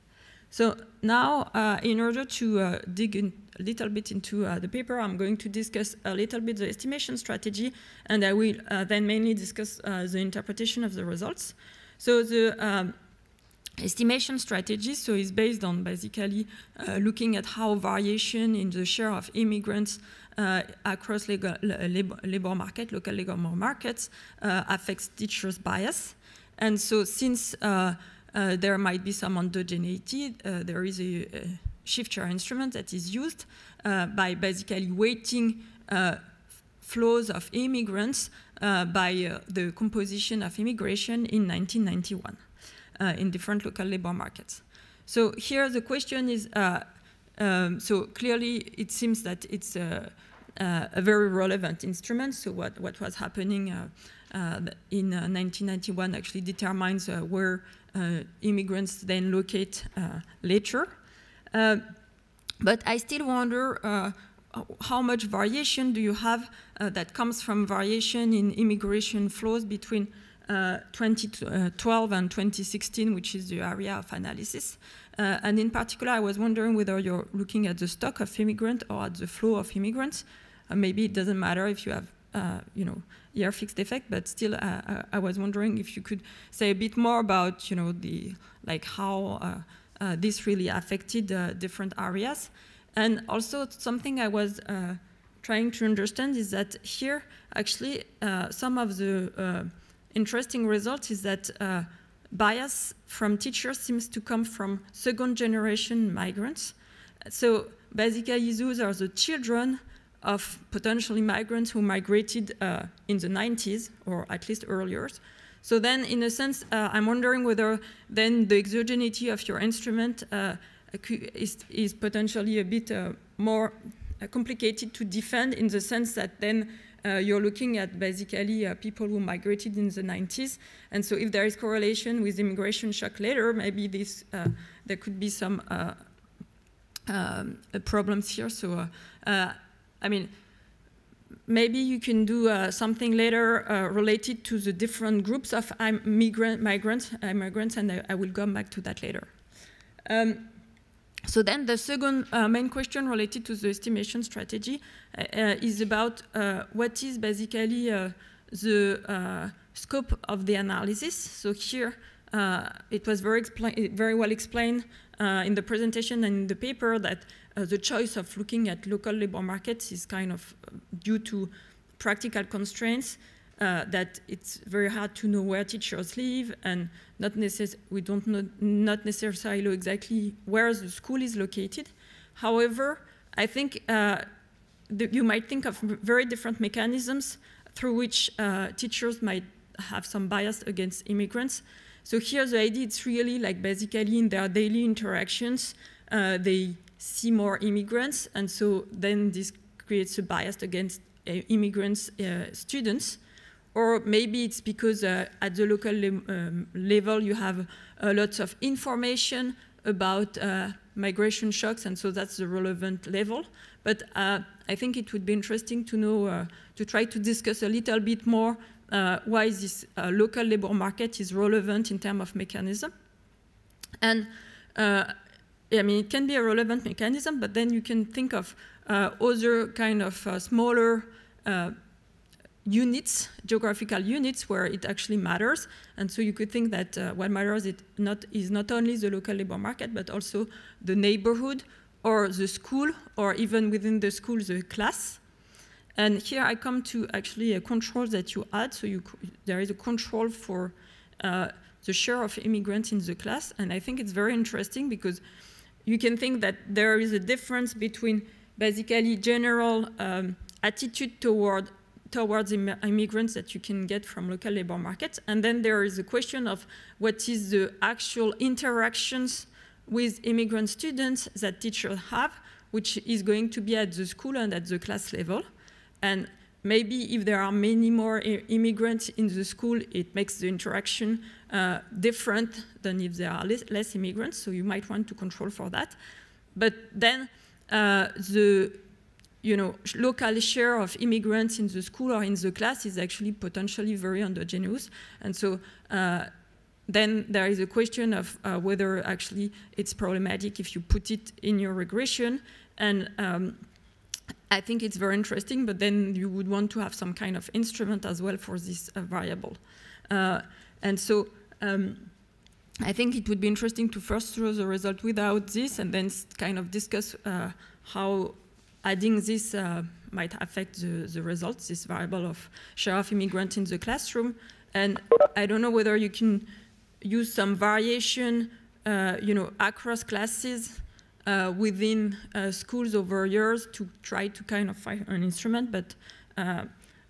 So now, uh, in order to dig in a little bit into the paper, I'm going to discuss a little bit the estimation strategy, and I will then mainly discuss the interpretation of the results. So the um, estimation strategy, so is based on basically uh, looking at how variation in the share of immigrants uh, across legal, labor, labor, market, local labor markets, uh, affects teachers' bias. And so since uh, uh, there might be some endogeneity, uh, there is a, a shift-share instrument that is used by basically weighting flows of immigrants by the composition of immigration in 1991. Uh, in different local labor markets. So here the question is, uh, um, so clearly it seems that it's a, a, very relevant instrument. So what, what was happening uh, in 1991 actually determines where immigrants then locate later. but I still wonder how much variation do you have uh, that comes from variation in immigration flows between 2012 uh, and 2016, which is the area of analysis. Uh, and in particular, I was wondering whether you're looking at the stock of immigrants or at the flow of immigrants. Uh, maybe it doesn't matter if you have, you know, year fixed effect, but still, I was wondering if you could say a bit more about, you know, the like how this really affected different areas. And also something I was trying to understand is that here, actually, uh, some of the uh, interesting result is that uh, bias from teachers seems to come from second generation migrants. So basically those are the children of potential migrants who migrated uh, in the 90s or at least earlier. So then in a sense, uh, I'm wondering whether then the exogeneity of your instrument uh, is, is, potentially a bit uh, more uh, complicated to defend in the sense that then uh, you're looking at basically uh, people who migrated in the 90s. And so if there is correlation with immigration shock later, maybe this, uh, there could be some uh, um, problems here. So, uh, I mean, maybe you can do uh, something later uh, related to the different groups of migrant, migrants, immigrants, and I, I, will come back to that later. Um, so then the second uh, main question related to the estimation strategy uh, uh is about uh, what is basically uh, the uh, scope of the analysis. So here it was very, very well explained in the presentation and in the paper that the choice of looking at local labor markets is kind of due to practical constraints that it's very hard to know where teachers live and not we don't know not necessarily know exactly where the school is located. However, I think uh, you might think of very different mechanisms through which uh, teachers might have some bias against immigrants. So here the idea is really like basically in their daily interactions, uh, they see more immigrants, and so then this creates a bias against uh, immigrants uh, students or maybe it's because uh, at the local le um, level you have uh, lots of information about uh, migration shocks, and so that's the relevant level. But uh, I think it would be interesting to know, uh, to try to discuss a little bit more uh, why this local labor market is relevant in terms of mechanism. And I mean, it can be a relevant mechanism, but then you can think of other kind of smaller units, geographical units, where it actually matters. And so you could think that uh, what matters it not, is not only the local labor market, but also the neighborhood or the school, or even within the school, the class. And here I come to actually a control that you add. So you, there is a control for uh, the share of immigrants in the class. And I think it's very interesting because you can think that there is a difference between basically general um, attitude toward towards Im immigrants that you can get from local labor markets. And then there is a question of what is the actual interactions with immigrant students that teachers have, which is going to be at the school and at the class level. And maybe if there are many more immigrants in the school, it makes the interaction uh, different than if there are less, less, immigrants. So you might want to control for that. But then uh, the you know, local share of immigrants in the school or in the class is actually potentially very endogenous. And so uh, then there is a question of uh, whether actually it's problematic if you put it in your regression. And um, I think it's very interesting, but then you would want to have some kind of instrument as well for this uh, variable. Uh, and so um, I think it would be interesting to first throw the result without this and then kind of discuss uh, how adding this uh, might affect the, the, results, this variable of share of immigrant in the classroom. And I don't know whether you can use some variation, uh, you know, across classes uh, within uh, schools over years to try to kind of find an instrument. But uh, uh,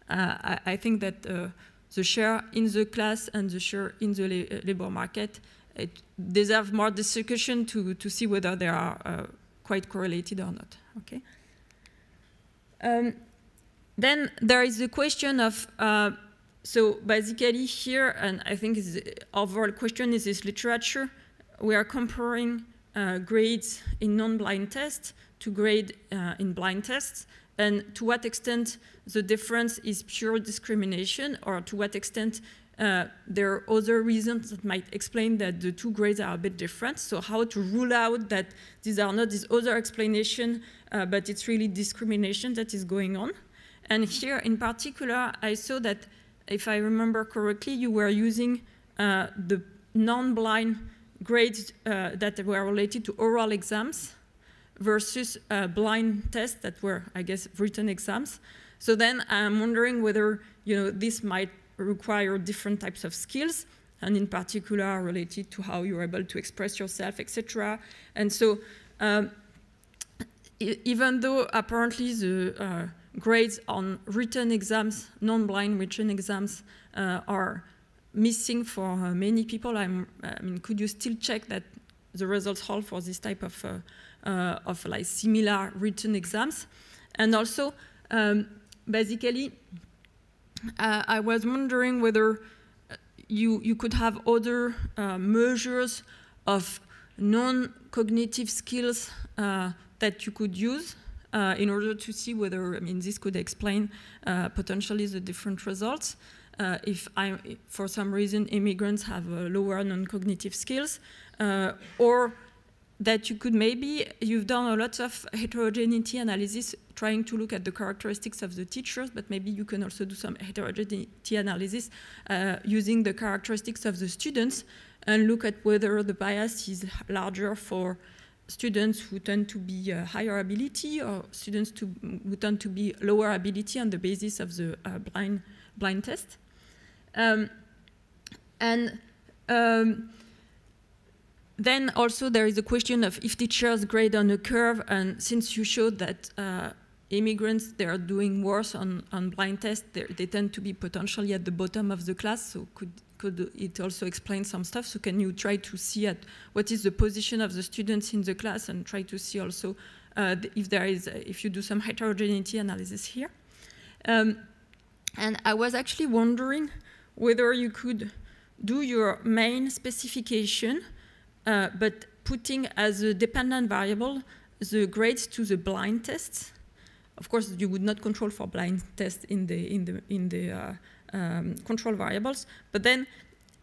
I, I, think that the share in the class and the share in the la labor market it deserve more discussion to, to see whether they are quite correlated or not. Okay. Um, then there is the question of, uh, so basically here, and I think the overall question is this literature, we are comparing uh, grades in non-blind tests to grade uh, in blind tests, and to what extent the difference is pure discrimination, or to what extent uh, there are other reasons that might explain that the two grades are a bit different. So how to rule out that these are not these other explanation, uh, but it's really discrimination that is going on. And here in particular, I saw that if I remember correctly, you were using uh, the non-blind grades uh, that were related to oral exams versus uh, blind tests that were, I guess, written exams. So then I'm wondering whether you know this might require different types of skills, and in particular related to how you're able to express yourself, etc. And so, um, even though apparently the uh, grades on written exams, non-blind written exams, uh, are missing for uh, many people, I'm, i mean, could you still check that the results hold for this type of, uh, uh, of like similar written exams? And also, um, basically, I was wondering whether you, you could have other measures of non-cognitive skills uh, that you could use uh, in order to see whether, I mean, this could explain uh, potentially the different results. Uh, if I, for some reason immigrants have uh, lower non-cognitive skills, uh, or that you could maybe, you've done a lot of heterogeneity analysis trying to look at the characteristics of the teachers, but maybe you can also do some heterogeneity analysis uh, using the characteristics of the students and look at whether the bias is larger for students who tend to be uh, higher ability or students to, who tend to be lower ability on the basis of the uh, blind, blind test. Um, and um, then also there is a question of if teachers grade on a curve, and since you showed that uh, immigrants, they are doing worse on, on blind tests, they tend to be potentially at the bottom of the class, so could, could it also explain some stuff? So can you try to see at what is the position of the students in the class and try to see also uh, if there is, if you do some heterogeneity analysis here? Um, and I was actually wondering whether you could do your main specification, uh, but putting as a dependent variable the grades to the blind tests. Of course, you would not control for blind tests in the in the in the uh, um, control variables. But then,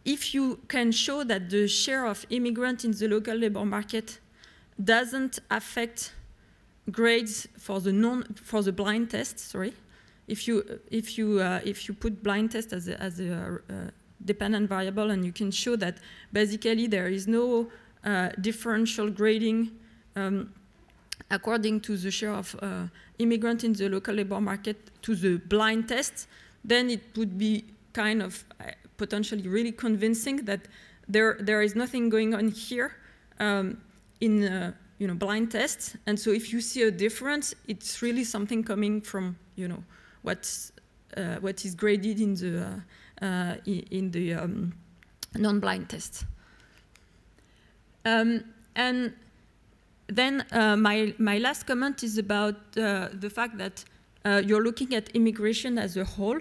if you can show that the share of immigrant in the local labor market doesn't affect grades for the non for the blind test, sorry, if you if you uh, if you put blind test as a, as a uh, dependent variable and you can show that basically there is no uh, differential grading um, according to the share of uh, immigrant in the local labor market to the blind test, then it would be kind of uh, potentially really convincing that there there is nothing going on here um, in uh, you know blind tests, and so if you see a difference, it's really something coming from you know what's, uh, what is graded in the, uh, uh, in the um, non-blind test. Um, and then uh, my, my last comment is about the fact that uh, you're looking at immigration as a whole,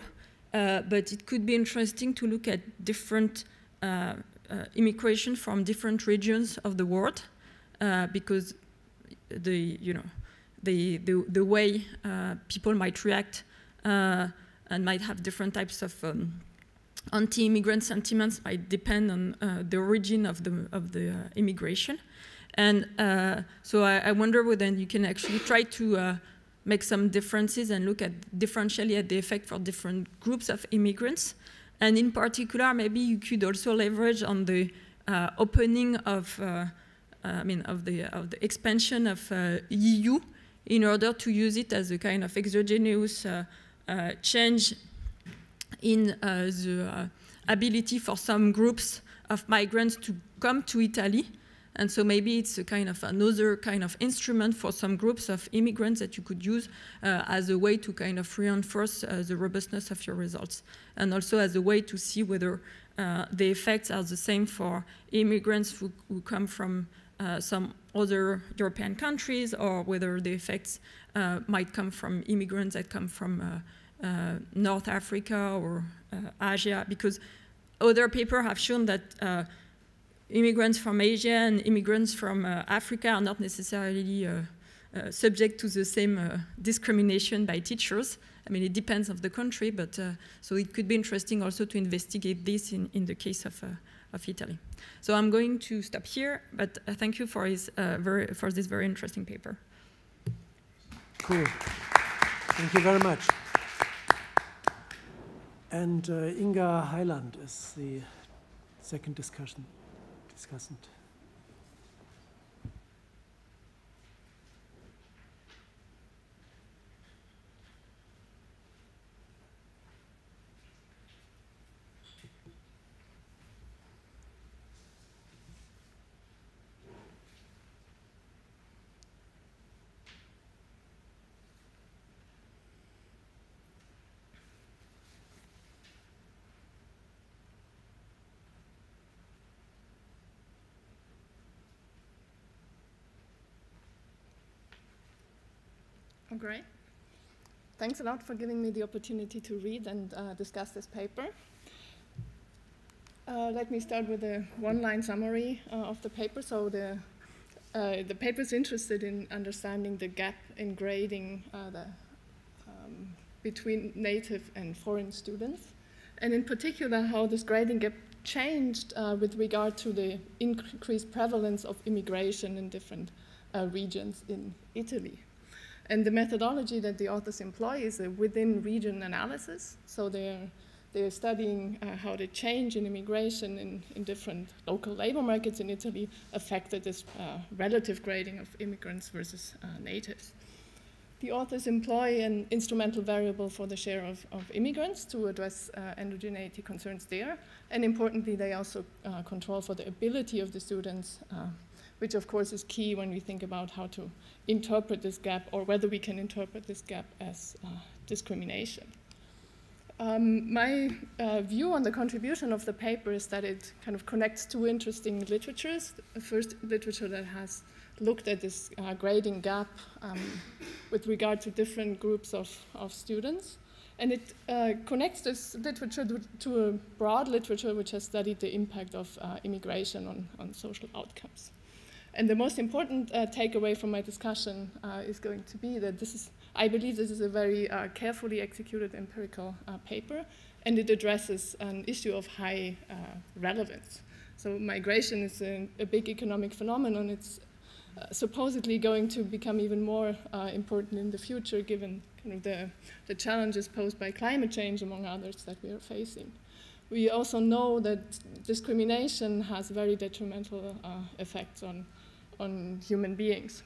but it could be interesting to look at different immigration from different regions of the world, because the, you know, the, the, the way people might react uh, and might have different types of um, anti-immigrant sentiments might depend on uh, the origin of the, of the uh, immigration. And uh, so I, I, wonder whether you can actually try to uh, make some differences and look at differentially at the effect for different groups of immigrants. And in particular, maybe you could also leverage on the uh, opening of, I mean, of the, of the expansion of EU in order to use it as a kind of exogenous uh, change in uh, the uh, ability for some groups of migrants to come to Italy. And so maybe it's a kind of another kind of instrument for some groups of immigrants that you could use uh, as a way to kind of reinforce uh, the robustness of your results. And also as a way to see whether uh, the effects are the same for immigrants who, who come from some other European countries or whether the effects might come from immigrants that come from uh, North Africa or uh, Asia, because other papers have shown that uh, immigrants from Asia and immigrants from Africa are not necessarily uh, subject to the same uh, discrimination by teachers. I mean, it depends of the country, but uh, so it could be interesting also to investigate this in, in the case of, of Italy. So I'm going to stop here, but thank you for, his, very, for this very interesting paper. Cool. Thank you very much. And uh, Inga Heiland is the second discussion discussant. Great. thanks a lot for giving me the opportunity to read and uh, discuss this paper. Uh, let me start with a one-line summary uh, of the paper. So the, uh, the paper is interested in understanding the gap in grading uh, the, um, between native and foreign students, and in particular how this grading gap changed uh, with regard to the increased prevalence of immigration in different uh, regions in Italy. And the methodology that the authors employ is a within region analysis. So they're, they're studying uh, how the change in immigration in, in different local labor markets in Italy affected this uh, relative grading of immigrants versus uh, natives. The authors employ an instrumental variable for the share of, of immigrants to address uh, endogeneity concerns there. And importantly, they also uh, control for the ability of the students, uh, which of course is key when we think about how to interpret this gap or whether we can interpret this gap as uh, discrimination. Um, my uh, view on the contribution of the paper is that it kind of connects two interesting literatures. The first literature that has looked at this uh, grading gap um, with regard to different groups of, of students. And it uh, connects this literature to a broad literature which has studied the impact of uh, immigration on, on social outcomes. And the most important uh, takeaway from my discussion uh, is going to be that this is, I believe this is a very uh, carefully executed empirical paper, and it addresses an issue of high relevance. So migration is a, a big economic phenomenon. It's uh, supposedly going to become even more uh, important in the future given kind of the, the challenges posed by climate change, among others, that we are facing. We also know that discrimination has very detrimental uh, effects on, on human beings.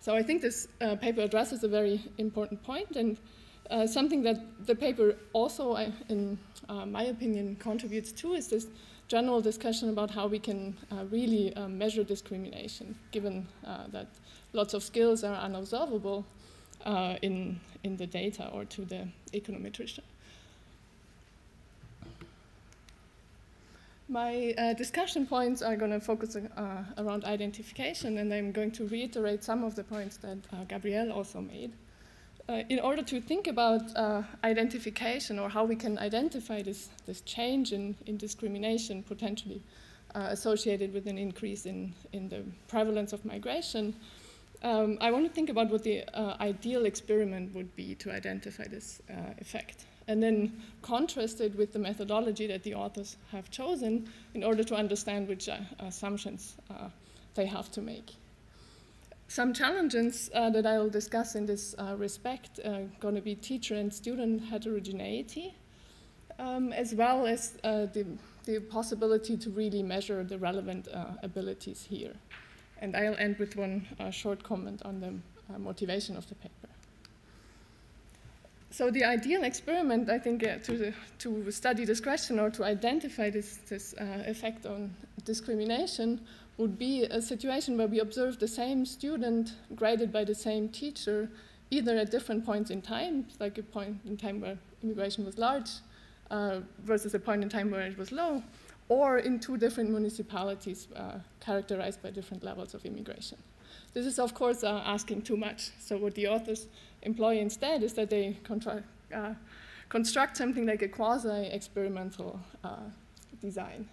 So I think this uh, paper addresses a very important point and uh, something that the paper also, in my opinion, contributes to is this general discussion about how we can uh, really uh, measure discrimination, given uh, that lots of skills are unobservable uh, in, in the data or to the econometrician. My uh, discussion points are going to focus uh, around identification, and I'm going to reiterate some of the points that Gabrielle also made. Uh, in order to think about uh, identification or how we can identify this, this change in, in discrimination potentially uh, associated with an increase in, in the prevalence of migration, um, I want to think about what the uh, ideal experiment would be to identify this uh, effect, and then contrast it with the methodology that the authors have chosen in order to understand which uh, assumptions they have to make. Some challenges uh, that I will discuss in this uh, respect are going to be teacher and student heterogeneity, um, as well as uh, the, the, possibility to really measure the relevant uh, abilities here. And I'll end with one uh, short comment on the uh, motivation of the paper. So the ideal experiment, I think, to, to study this question or to identify this, this effect on discrimination would be a situation where we observe the same student graded by the same teacher, either at different points in time, like a point in time where immigration was large uh, versus a point in time where it was low, or in two different municipalities uh, characterized by different levels of immigration. This is, of course, uh, asking too much. So what the authors employ instead is that they uh, construct something like a quasi-experimental uh, design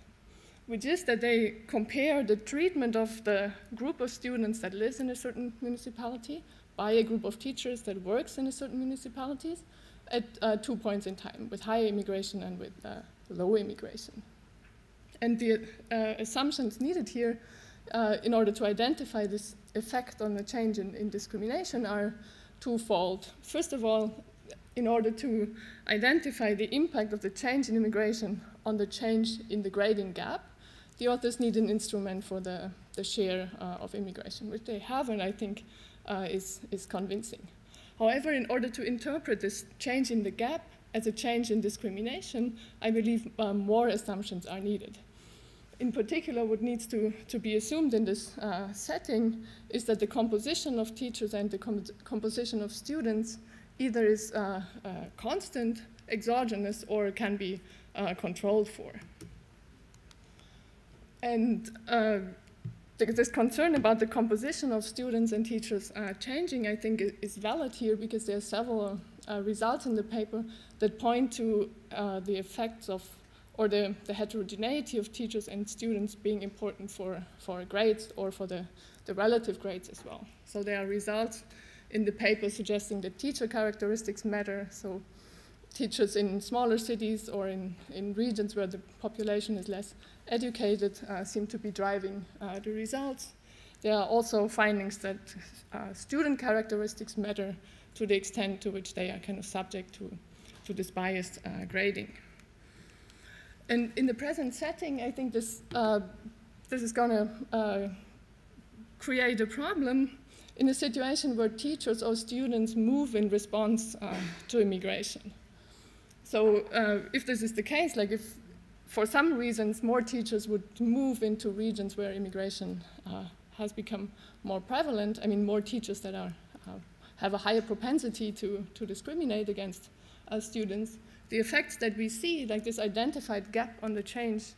which is that they compare the treatment of the group of students that lives in a certain municipality by a group of teachers that works in a certain municipalities at uh, two points in time, with high immigration and with uh, low immigration. And the uh, assumptions needed here uh, in order to identify this effect on the change in, in discrimination are twofold. First of all, in order to identify the impact of the change in immigration on the change in the grading gap, the authors need an instrument for the, the share uh, of immigration, which they have, and I think uh, is, is convincing. However, in order to interpret this change in the gap as a change in discrimination, I believe um, more assumptions are needed. In particular, what needs to, to be assumed in this uh, setting is that the composition of teachers and the composition of students either is uh, uh, constant, exogenous, or can be uh, controlled for. And uh, this concern about the composition of students and teachers uh, changing, I think, is valid here because there are several results in the paper that point to the effects of or the, the, heterogeneity of teachers and students being important for, for grades or for the, the relative grades as well. So there are results in the paper suggesting that teacher characteristics matter. So teachers in smaller cities or in, in regions where the population is less educated uh, seem to be driving uh, the results. There are also findings that uh, student characteristics matter to the extent to which they are kind of subject to, to this biased uh, grading. And in the present setting, I think this, uh, this is going to uh, create a problem in a situation where teachers or students move in response to immigration. So if this is the case, like if for some reasons, more teachers would move into regions where immigration uh, has become more prevalent. I mean, more teachers that are, uh, have a higher propensity to, to discriminate against uh, students. The effects that we see, like this identified gap on the change,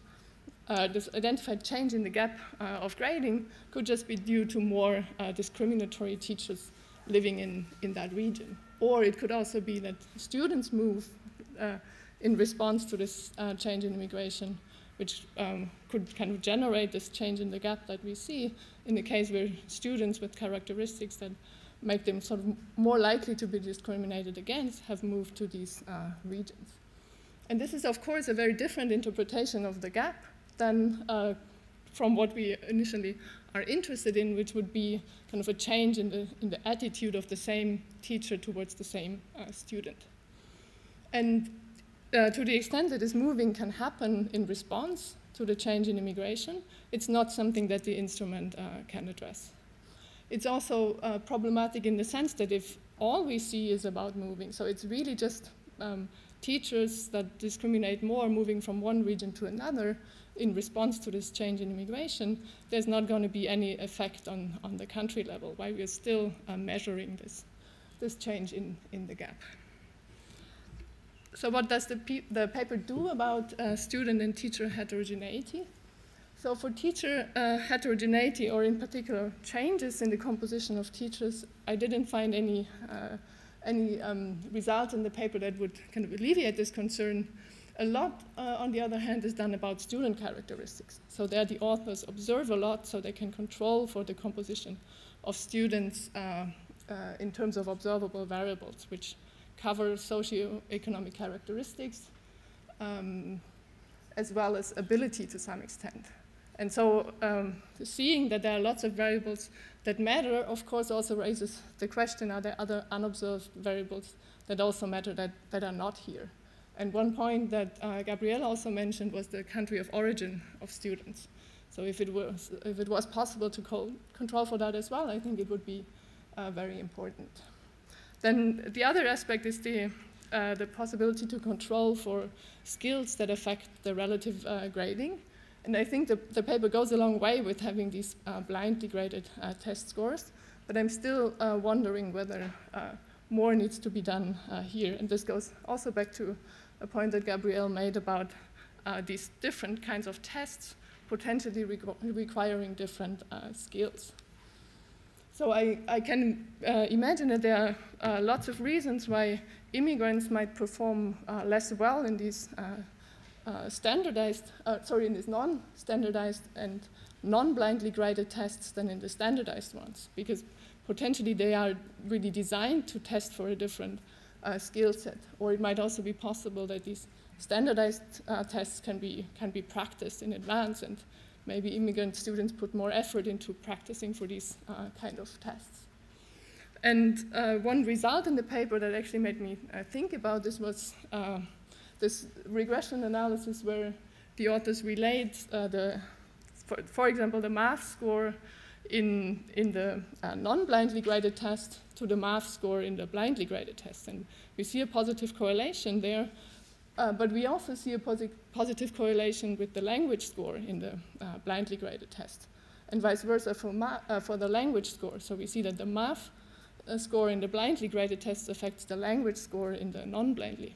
uh, this identified change in the gap uh, of grading, could just be due to more uh, discriminatory teachers living in, in that region. Or it could also be that students move in response to this uh, change in immigration, which um, could kind of generate this change in the gap that we see in the case where students with characteristics that make them sort of more likely to be discriminated against have moved to these uh, regions. And this is, of course, a very different interpretation of the gap than uh, from what we initially are interested in, which would be kind of a change in the, in the attitude of the same teacher towards the same uh, student. And uh, to the extent that this moving can happen in response to the change in immigration, it's not something that the instrument uh, can address. It's also uh, problematic in the sense that if all we see is about moving, so it's really just um, teachers that discriminate more moving from one region to another in response to this change in immigration, there's not going to be any effect on, on the country level, while we're still uh, measuring this, this change in, in the gap so what does the, the paper do about uh, student and teacher heterogeneity? So for teacher uh, heterogeneity, or in particular changes in the composition of teachers, I didn't find any, uh, any um, result in the paper that would kind of alleviate this concern. A lot, uh, on the other hand, is done about student characteristics. So there the authors observe a lot so they can control for the composition of students uh, uh, in terms of observable variables, which cover socioeconomic characteristics, um, as well as ability to some extent. And so um, seeing that there are lots of variables that matter, of course, also raises the question, are there other unobserved variables that also matter that, that are not here? And one point that uh, Gabrielle also mentioned was the country of origin of students. So if it was, if it was possible to control for that as well, I think it would be uh, very important. Then the other aspect is the, uh, the possibility to control for skills that affect the relative uh, grading. And I think the, the paper goes a long way with having these uh, blindly graded uh, test scores, but I'm still uh, wondering whether uh, more needs to be done here. And this goes also back to a point that Gabrielle made about these different kinds of tests potentially requiring different skills. So I, I can uh, imagine that there are uh, lots of reasons why immigrants might perform uh, less well in these uh, uh, standardized, uh, sorry, in these non-standardized and non-blindly graded tests than in the standardized ones, because potentially they are really designed to test for a different skill set. Or it might also be possible that these standardized tests can be, can be practiced in advance and maybe immigrant students put more effort into practicing for these uh, kind of tests. And uh, one result in the paper that actually made me uh, think about this was uh, this regression analysis where the authors relate uh, the, for, for, example, the math score in, in the uh, non-blindly graded test to the math score in the blindly graded test. And we see a positive correlation there uh, but we also see a posi positive correlation with the language score in the uh, blindly graded test, and vice versa for, uh, for, the language score. So we see that the math uh, score in the blindly graded test affects the language score in the non-blindly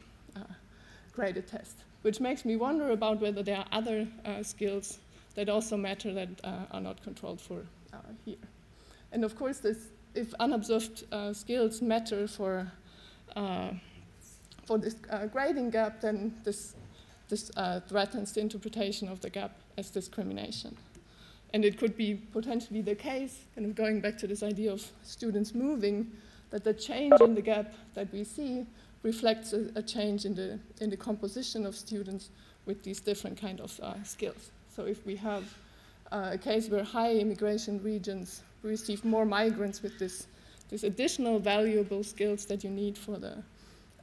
graded test, which makes me wonder about whether there are other skills that also matter that uh, are not controlled for uh, here. And of course, this, if unobserved uh, skills matter for, uh, for this uh, grading gap, then this, this threatens the interpretation of the gap as discrimination. And it could be potentially the case, kind of going back to this idea of students moving, that the change in the gap that we see reflects a, a change in the, in the composition of students with these different kind of uh, skills. So if we have uh, a case where high immigration regions receive more migrants with this, this additional valuable skills that you need for the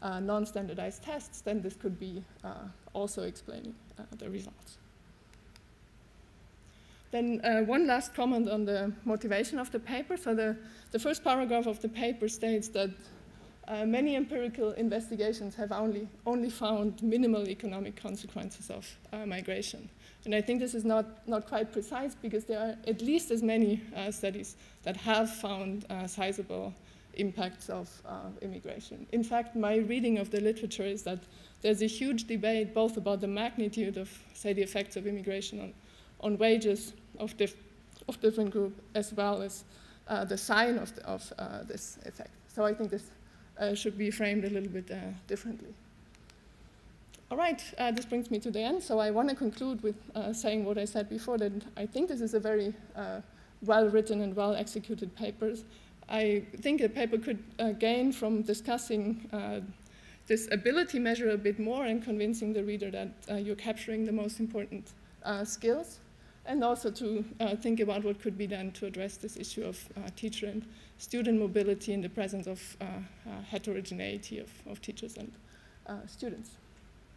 uh, non-standardized tests, then this could be uh, also explaining uh, the results. Then uh, one last comment on the motivation of the paper. So the, the first paragraph of the paper states that uh, many empirical investigations have only, only found minimal economic consequences of uh, migration. And I think this is not, not quite precise because there are at least as many uh, studies that have found uh, sizable impacts of uh, immigration. In fact, my reading of the literature is that there's a huge debate both about the magnitude of, say, the effects of immigration on, on wages of, dif of different groups as well as uh, the sign of, the, of this effect. So I think this uh, should be framed a little bit uh, differently. All right, uh, this brings me to the end. So I want to conclude with uh, saying what I said before, that I think this is a very well-written and well-executed paper. I think a paper could gain from discussing this ability measure a bit more and convincing the reader that you're capturing the most important skills and also to uh, think about what could be done to address this issue of uh, teacher and student mobility in the presence of uh, uh, heterogeneity of, of, teachers and uh, students.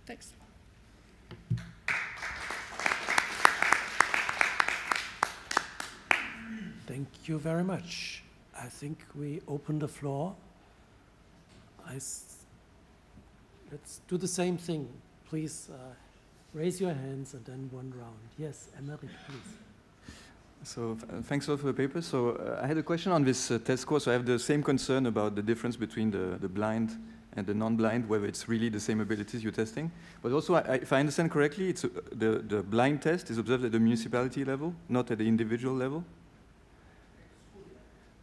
Thanks. Thank you very much. I think we open the floor. let's do the same thing. Please Raise your hands and then one round. Yes, Emeric, please. So uh, thanks a lot for the paper. So uh, I had a question on this uh, test score. So I have the same concern about the difference between the, the blind and the non-blind, whether it's really the same abilities you're testing. But also, I, if I understand correctly, it's uh, the, the blind test is observed at the municipality level, not at the individual level?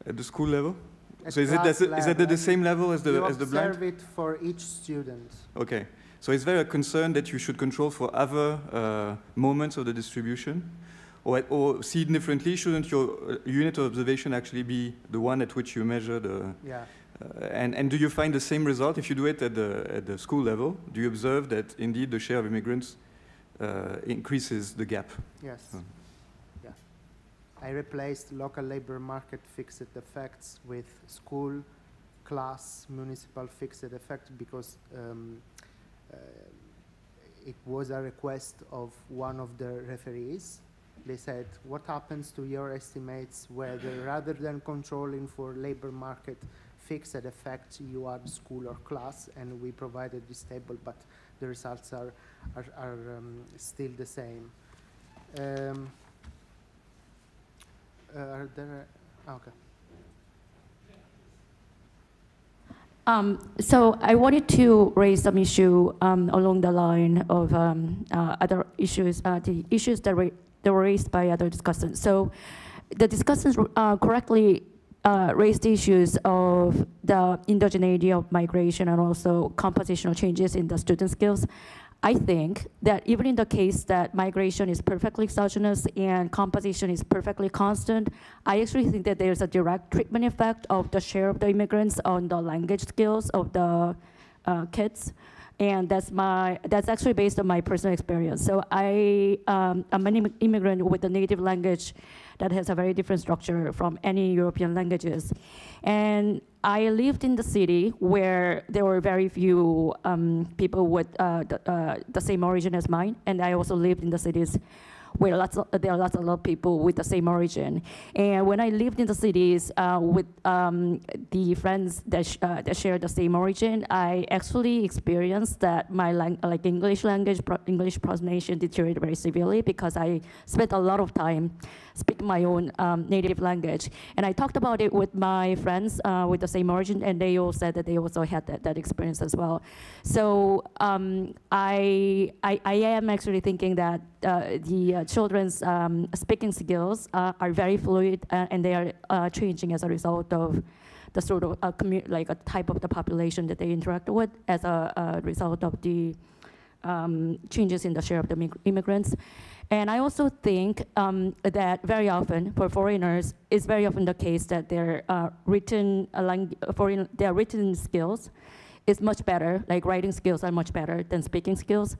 At the school level? At so is it, is it at the same level as the, as the blind? You observe it for each student. Okay. So is there a concern that you should control for other uh, moments of the distribution? Or, or see it differently, shouldn't your uh, unit of observation actually be the one at which you measure the... Yeah. Uh, and, and do you find the same result if you do it at the, at the school level? Do you observe that indeed the share of immigrants uh, increases the gap? Yes. Oh. Yeah. I replaced local labor market fixed effects with school, class, municipal fixed effect because um, it was a request of one of the referees. They said, what happens to your estimates whether rather than controlling for labor market fixed effect, you add school or class, and we provided this table, but the results are, are, are um, still the same. Um, uh, are there, okay. Um, so I wanted to raise some issue um, along the line of um, uh, other issues, uh, the issues that, that, were raised by other discussants. So the discussants uh, correctly uh, raised issues of the endogeneity of migration and also compositional changes in the student skills. I think that even in the case that migration is perfectly exogenous and composition is perfectly constant, I actually think that there's a direct treatment effect of the share of the immigrants on the language skills of the uh, kids. And that's my that's actually based on my personal experience. So I um, I'm an immigrant with a native language that has a very different structure from any European languages. And I lived in the city where there were very few um, people with uh, the, uh, the, same origin as mine, and I also lived in the cities where lots of, there are lots of, people with the same origin. And when I lived in the cities uh, with um, the friends that, sh uh, that share the same origin, I actually experienced that my like English language, English pronunciation deteriorated very severely because I spent a lot of time speak my own um, native language. And I talked about it with my friends uh, with the same origin, and they all said that they also had that, that experience as well. So um, I, I, I, am actually thinking that uh, the, the children's um, speaking skills uh, are very fluid uh, and they are uh, changing as a result of the sort of uh, like a type of the population that they interact with as a, a result of the um, changes in the share of the immigrants. And I also think um, that very often for foreigners, it's very often the case that their uh, written foreign, their written skills is much better, like writing skills are much better than speaking skills.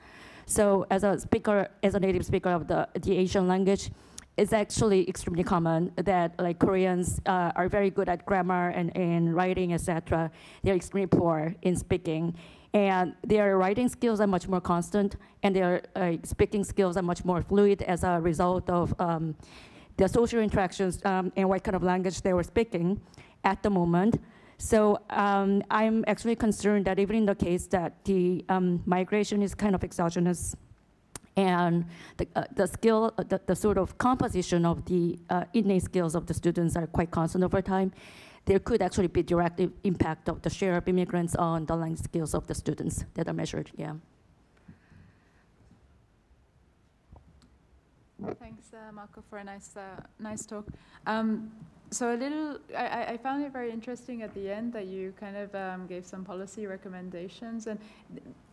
So as a speaker, as a native speaker of the, the Asian language, it's actually extremely common that like Koreans uh, are very good at grammar and, and writing, etc. They're extremely poor in speaking. And their writing skills are much more constant, and their uh, speaking skills are much more fluid as a result of um, the social interactions um, and what kind of language they were speaking at the moment. So um, I'm actually concerned that even in the case that the um, migration is kind of exogenous and the, uh, the skill, uh, the, the, sort of composition of the uh, innate skills of the students are quite constant over time, there could actually be direct impact of the share of immigrants on the language skills of the students that are measured, yeah. Thanks, uh, Marco, for a nice, uh, nice talk. Um, so a little, I, I, found it very interesting at the end that you kind of um, gave some policy recommendations, and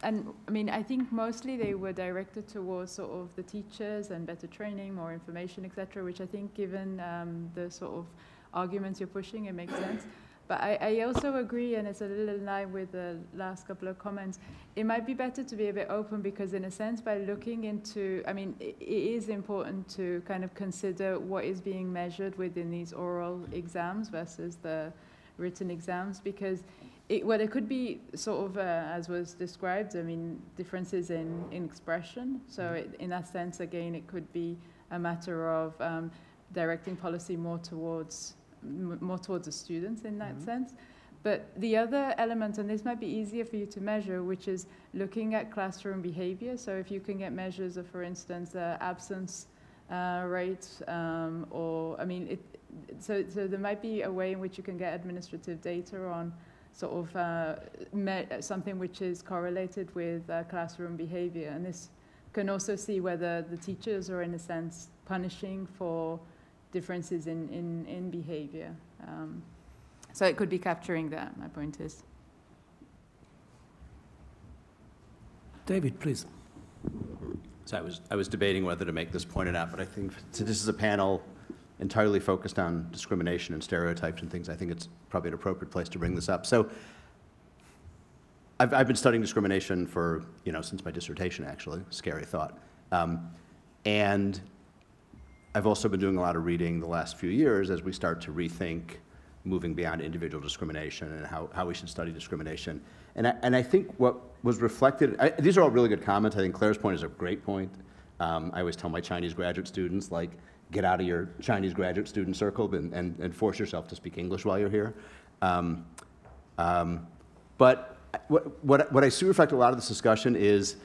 and I mean I think mostly they were directed towards sort of the teachers and better training, more information, etc. Which I think, given um, the sort of arguments you're pushing, it makes sense. But I, I, also agree, and it's a little in line with the last couple of comments, it might be better to be a bit open because, in a sense, by looking into, I mean, it, it is important to kind of consider what is being measured within these oral exams versus the written exams because it, well, it could be sort of, uh, as was described, I mean, differences in, in expression. So, mm-hmm. it, in that sense, again, it could be a matter of um, directing policy more towards more towards the students in that mm -hmm. sense. But the other element, and this might be easier for you to measure, which is looking at classroom behavior. So if you can get measures of, for instance, uh, absence uh, rate, um, or I mean, it, so so there might be a way in which you can get administrative data on sort of uh, something which is correlated with uh, classroom behavior, and this can also see whether the teachers are in a sense punishing for differences in, in, in behavior. Um, so it could be capturing that, my point is. David, please. So I was, I was debating whether to make this point or not, but I think since this is a panel entirely focused on discrimination and stereotypes and things, I think it's probably an appropriate place to bring this up. So I've, I've been studying discrimination for, you know, since my dissertation, actually, scary thought. Um, and I've also been doing a lot of reading the last few years as we start to rethink moving beyond individual discrimination and how, how we should study discrimination. And I, and I think what was reflected, I, these are all really good comments. I think Claire's point is a great point. Um, I always tell my Chinese graduate students, like, get out of your Chinese graduate student circle and, and, and force yourself to speak English while you're here. Um, um, but what, what, what I see reflect a lot of this discussion is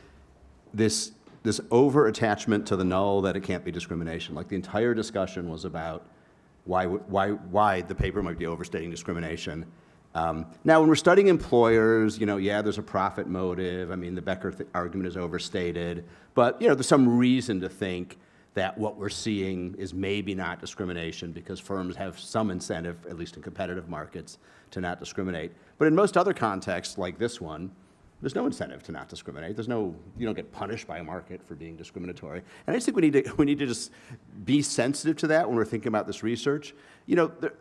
this this over attachment to the null that it can't be discrimination. Like the entire discussion was about why, why, why the paper might be overstating discrimination. Um, now, when we're studying employers, you know, yeah, there's a profit motive. I mean, the Becker argument is overstated, but you know, there's some reason to think that what we're seeing is maybe not discrimination because firms have some incentive, at least in competitive markets, to not discriminate. But in most other contexts, like this one, there's no incentive to not discriminate. There's no, you don't get punished by a market for being discriminatory. And I just think we need to, we need to just be sensitive to that when we're thinking about this research. You know, there,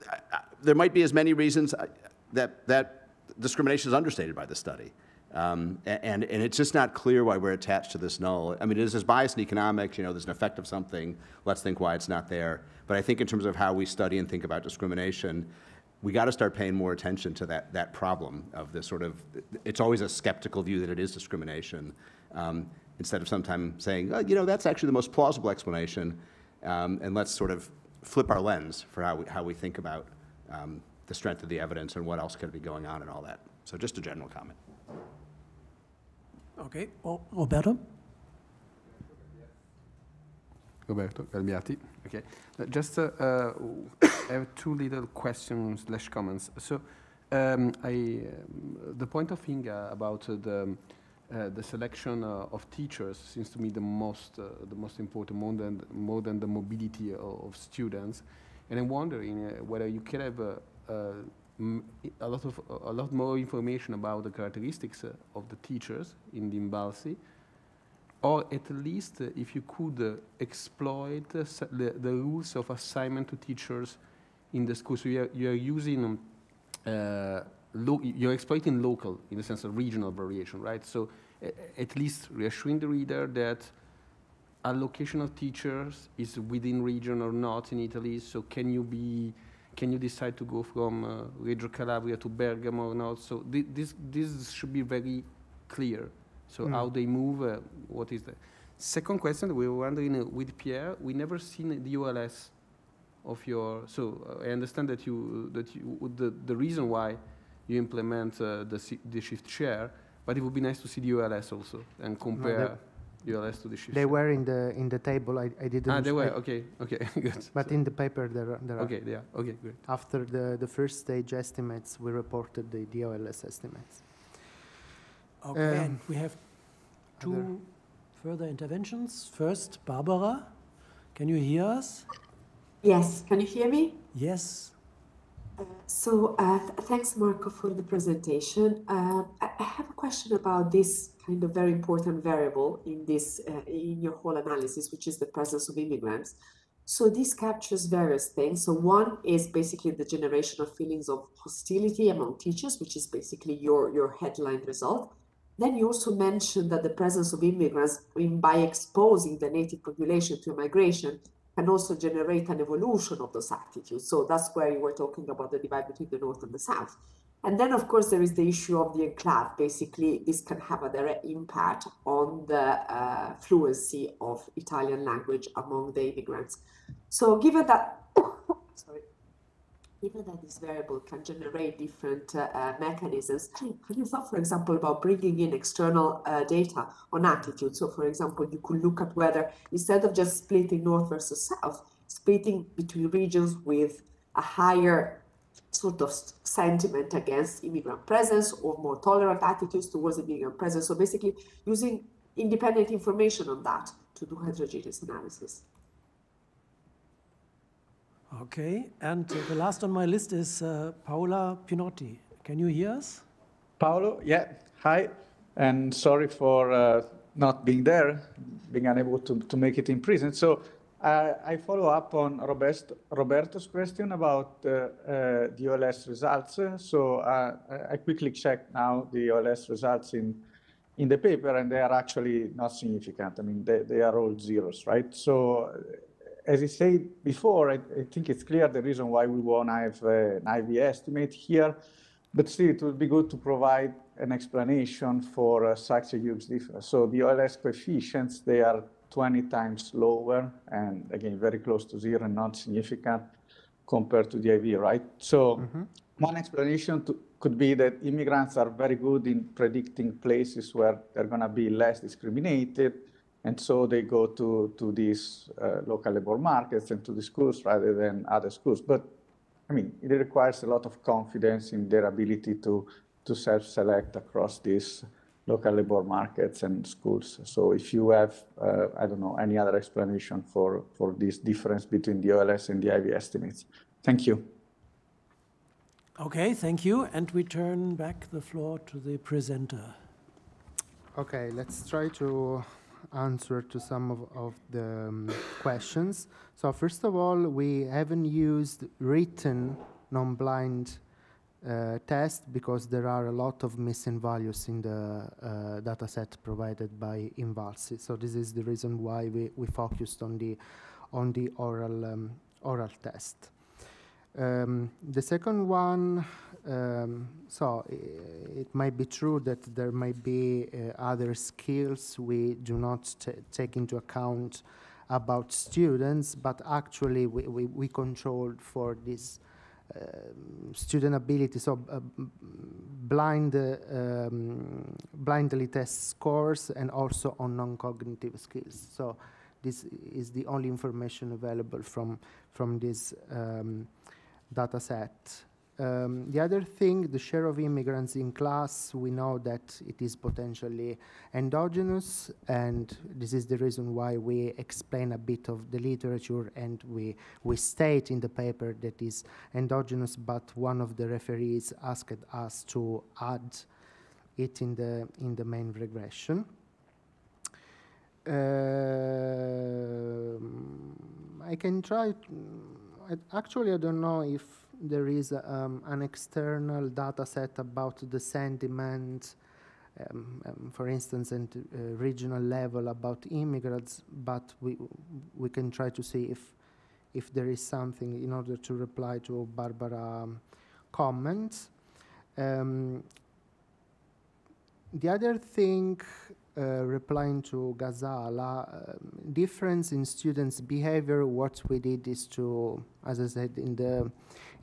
there might be as many reasons uh, that, that discrimination is understated by the study. Um, and, and it's just not clear why we're attached to this null. I mean, is this bias in economics, you know, there's an effect of something, let's think why it's not there. But I think in terms of how we study and think about discrimination, we got to start paying more attention to that, that problem of this sort of, it's always a skeptical view that it is discrimination, um, instead of sometimes saying, oh, you know, that's actually the most plausible explanation, um, and let's sort of flip our lens for how we, how we think about um, the strength of the evidence and what else could be going on and all that. So just a general comment. Okay, well, Roberto? Roberto Galbiati. Okay, uh, just uh, uh, I have two little questions slash comments. So um, I, um, the point of Inga about the uh, the selection uh, of teachers seems to me the most uh, the most important more than more than the mobility of, of students. And I'm wondering whether you can have a, lot of a lot more information about the characteristics of the teachers in the Invalsi, or at least uh, if you could exploit the, the rules of assignment to teachers in the school. So you are, you are using you're exploiting local, in the sense of regional variation, right? So at least reassuring the reader that allocation of teachers is within region or not in Italy. So can you be, can you decide to go from uh, Reggio Calabria to Bergamo or not? So th this this should be very clear. So mm. how they move, uh, what is the second question? We were wondering uh, with Pierre, we never seen the OLS of your. So uh, I understand that you that you the the reason why you implement uh, the, the shift share, but it would be nice to see the OLS also and compare OLS to the shift They share. were in the in the table. I, I didn't. Ah, they were. Okay, okay, good. But so in the paper there, there are. Okay, yeah. Okay, great. After the the first stage estimates, we reported the DOLS estimates. Okay, um, and we have two further interventions. First, Barbara, can you hear us? Yes. Can you hear me? Yes. So uh, th thanks, Marco, for the presentation. Uh, I have a question about this kind of very important variable in this uh, in your whole analysis, which is the presence of immigrants. So this captures various things. So one is basically the generation of feelings of hostility among teachers, which is basically your your headline result. Then you also mentioned that the presence of immigrants, in, by exposing the native population to migration, can also generate an evolution of those attitudes. So that's where you were talking about the divide between the North and the South. And then, of course, there is the issue of the enclave. Basically, this can have a direct impact on the uh, fluency of Italian language among the immigrants. So given that given that this variable can generate different uh, uh, mechanisms, have you thought, for example, about bringing in external uh, data on attitude? So, for example, you could look at whether instead of just splitting north versus south, splitting between regions with a higher sort of sentiment against immigrant presence or more tolerant attitudes towards immigrant presence. So basically using independent information on that to do heterogeneous analysis. Okay, and uh, the last on my list is uh, Paolo Pinotti. Can you hear us? Paolo, yeah, hi, and sorry for uh, not being there, being unable to, to make it in prison. So uh, I follow up on Roberto, Roberto's question about uh, uh, the OLS results. So I quickly checked now the OLS results in in the paper, and they are actually not significant. I mean, they, they are all zeros, right? So as I said before, I, I, think it's clear the reason why we want to have uh, an IV estimate here, but still it would be good to provide an explanation for uh, such a huge difference. So the OLS coefficients, they are 20 times lower and again, very close to zero and not significant compared to the IV, right? So mm -hmm. one explanation to, could be that immigrants are very good in predicting places where they're going to be less discriminated and so they go to, to these uh, local labor markets and to the schools rather than other schools. But I mean, it requires a lot of confidence in their ability to, to self-select across these local labor markets and schools. So if you have, uh, I don't know, any other explanation for, for this difference between the OLS and the IV estimates. Thank you. Okay, thank you. And we turn back the floor to the presenter. Okay, let's try to answer to some of, of the um, questions. So first of all, we haven't used written non-blind uh, test because there are a lot of missing values in the uh, data set provided by Invalsi. So this is the reason why we, we focused on the on the oral um, oral test. Um, the second one, um, so it might be true that there might be uh, other skills we do not take into account about students, but actually we, we, we controlled for this uh, student ability, so uh, blind, um, blindly test scores and also on non-cognitive skills. So this is the only information available from, from this um, data set. Um, the other thing, the share of immigrants in class, we know that it is potentially endogenous, and this is the reason why we explain a bit of the literature and we, we state in the paper that is endogenous, but one of the referees asked us to add it in the, in the main regression. Uh, I can try, actually I don't know if there is um, an external data set about the sentiment, um, um, for instance, at uh, regional level about immigrants, but we, we can try to see if, if there is something in order to reply to Barbara um, comments. Um, the other thing replying to Ghazala, um, difference in students' behavior, what we did is to, as I said in the,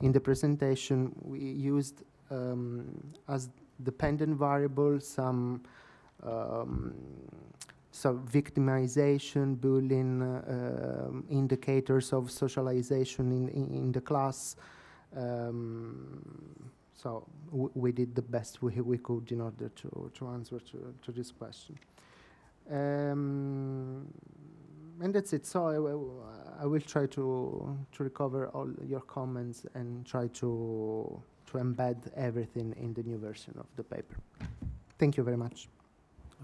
in the presentation, we used um, as dependent variable some um, victimization, bullying, uh, indicators of socialization in, in, in the class. Um, so we did the best we, we could in order to, to answer to, to this question. Um, and that's it. So I, I, will try to, to recover all your comments and try to, to embed everything in the new version of the paper. Thank you very much.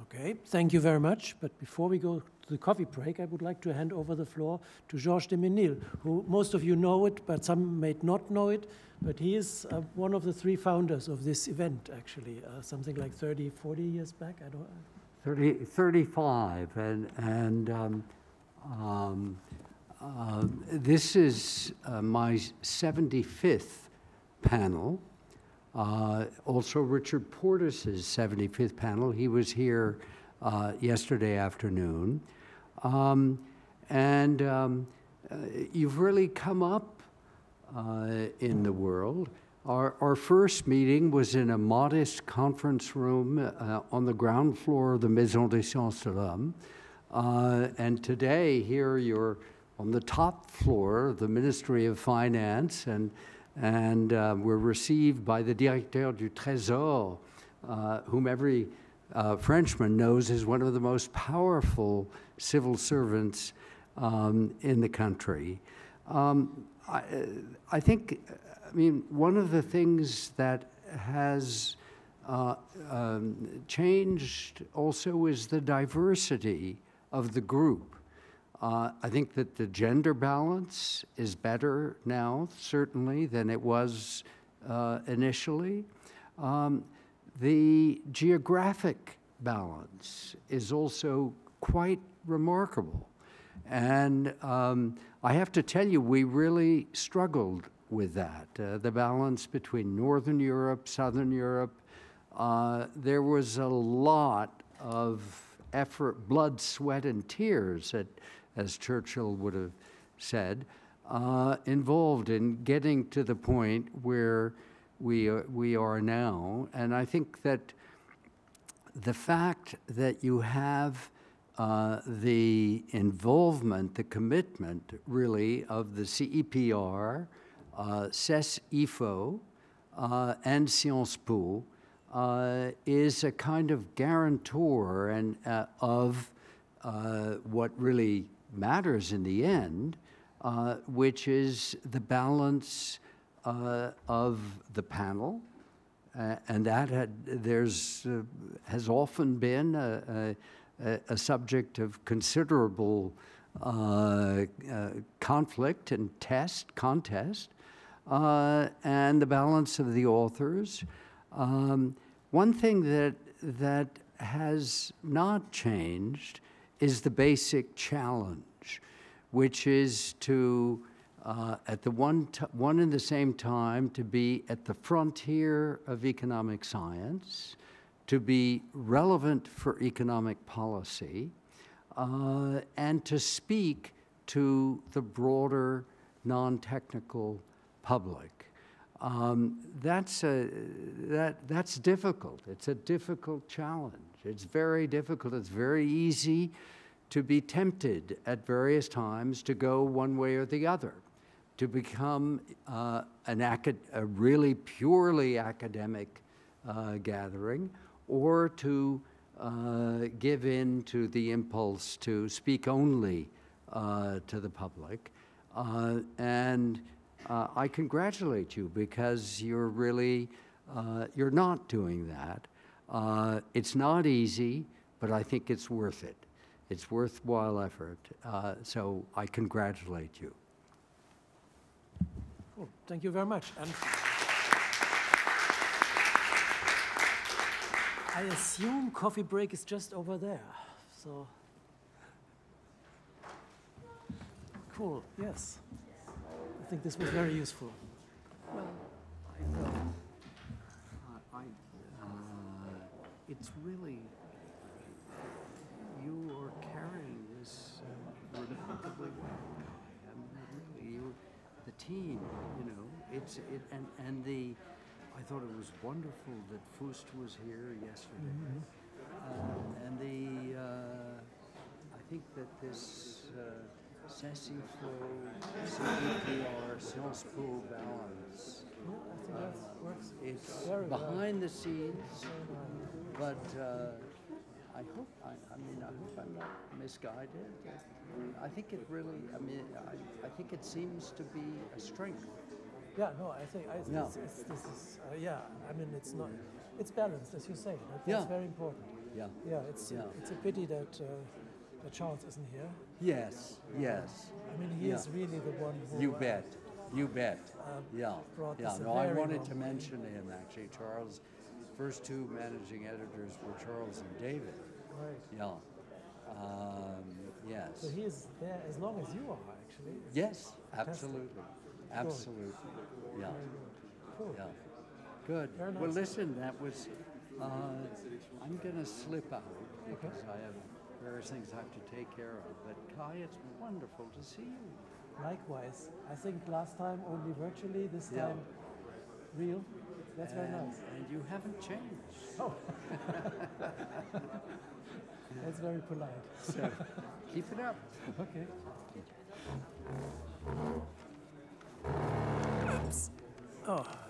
Okay, thank you very much. But before we go the coffee break, I would like to hand over the floor to Georges de Ménil, who most of you know it, but some may not know it. But he is uh, one of the three founders of this event, actually, uh, something like 30, 40 years back. I don't. 30, 35, and and um, um, uh, this is uh, my 75th panel. Uh, also, Richard Portes's 75th panel. He was here uh, yesterday afternoon. Um, and um, uh, you've really come up uh, in the world. Our, our first meeting was in a modest conference room uh, on the ground floor of the Maison des Sciences de l'Homme. Uh, and today, here you're on the top floor of the Ministry of Finance, and, and uh, we're received by the Directeur du Trésor, uh, whom every Frenchman knows is one of the most powerful civil servants um, in the country. Um, I, I, think, I mean, one of the things that has uh, um, changed also is the diversity of the group. Uh, I think that the gender balance is better now, certainly, than it was uh, initially. Um, the geographic balance is also quite remarkable. And um, I have to tell you, we really struggled with that. Uh, the balance between Northern Europe, Southern Europe, uh, there was a lot of effort, blood, sweat, and tears, at, as Churchill would have said, uh, involved in getting to the point where we are, we are now. And I think that the fact that you have uh, the involvement, the commitment, really, of the CEPR, uh, CES IFO, uh, and Sciences Po uh, is a kind of guarantor and uh, of uh, what really matters in the end, uh, which is the balance of the panel, and that had, there's has often been a, a a, subject of considerable uh, uh, conflict and test, contest, uh, and the balance of the authors. Um, one thing that, that has not changed is the basic challenge, which is to, uh, at the one, one and the same time, to be at the frontier of economic science, to be relevant for economic policy uh, and to speak to the broader non-technical public. Um, that's, a, that, that's difficult. It's a difficult challenge. It's very difficult. It's very easy to be tempted at various times to go one way or the other. to become uh, an a really purely academic uh, gathering or to uh, give in to the impulse to speak only uh, to the public. Uh, and uh, I congratulate you because you're really, uh, you're not doing that. Uh, it's not easy, but I think it's worth it. It's worthwhile effort. So I congratulate you. Cool. Thank you very much. And I assume coffee break is just over there. So cool. Yes. I think this was very useful. Well, I know. Uh, I, uh, it's really, you are carrying this uh, remarkably well. I mean, really, you, the team, you know, it's, it, and, and the, I thought it was wonderful that Fuest was here yesterday. Uh, and the, uh, I think that this uh, Flow, CEPR, Sciences Po balance. uh, It's behind the scenes, but uh, I hope, I, I mean, I hope I'm not misguided. I think it really, I mean, I, I think it seems to be a strength. Yeah, no, I think I, Yeah. it's, it's, this is, uh, yeah, I mean, it's not, it's balanced, as you say. That, Yeah. That's very important. Yeah. Yeah, it's, Yeah. it's a pity that, uh, that Charles isn't here. Yes, yes. I mean, he Yeah. is really the one who. You uh, bet, you bet. uh, Yeah, yeah. No, I wanted to mention him, actually. Charles, first two managing editors were Charles and David. Right. Yeah. Um, yes. So he is there as long as you are, actually. Yes, fantastic. absolutely. Absolutely. Yeah. Cool. Yeah. Good. Very Well, listen, that was, uh, I'm going to slip out because I have various things I have to take care of. But Kai, it's wonderful to see you. Likewise. I think last time only virtually, this Yeah. time real. That's very nice. And you haven't changed. Oh. That's very polite. So keep it up. Okay. Oh.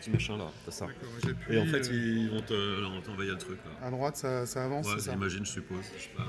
Petit machin là, c'est ça. Et en fait, euh, ils vont te- t'envoyer le truc là. À droite, ça, ça avance, Ouais, j'imagine, je suppose. Je sais pas.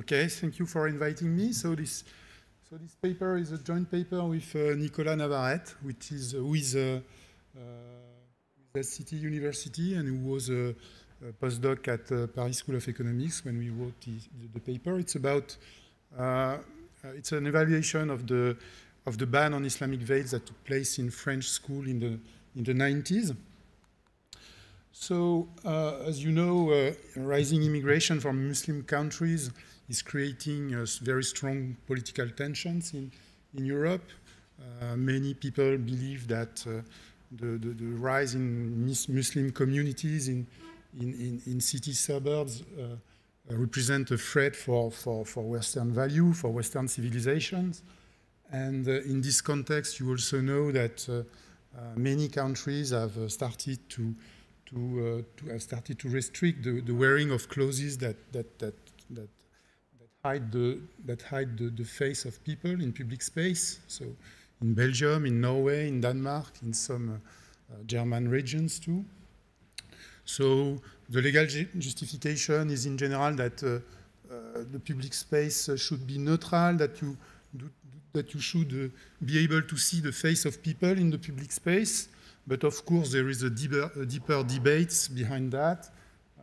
Okay, thank you for inviting me. So this, so this paper is a joint paper with uh, Nicolas Navarrete, which is uh, is uh, uh, with the City University and who was a, a postdoc at uh, Paris School of Economics when we wrote the, the, paper. It's about uh, it's an evaluation of the of the ban on Islamic veils that took place in French school in the in the 90s. So, uh, as you know, uh, rising immigration from Muslim countries is creating uh, very strong political tensions in, in Europe. Uh, many people believe that the, the, the rise in Muslim communities in, in, in, in city suburbs uh, represent a threat for, for, for Western value, for Western civilizations. And uh, in this context, you also know that uh, many countries have started to to, to have started to restrict the, the wearing of clothes that that that that, hide the that hide the, the face of people in public space. So, in Belgium, in Norway, in Denmark, in some uh, German regions too. So the legal ju- justification is in general that uh, uh, the public space uh, should be neutral, that you do, that you should uh, be able to see the face of people in the public space. But of course, there is a deeper, a deeper debate behind that uh,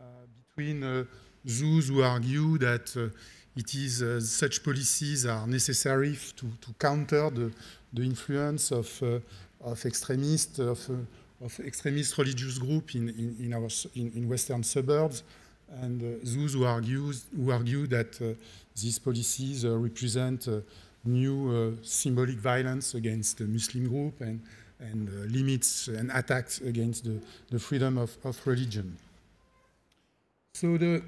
between uh, those who argue that uh, it is uh, such policies are necessary to, to counter the, the influence of, uh, of extremists of, uh, of extremist religious group in, in, in our in, in western suburbs, and uh, those who argue who argue that uh, these policies uh, represent new symbolic violence against the Muslim group and and limits and attacks against the, the freedom of, of religion. So the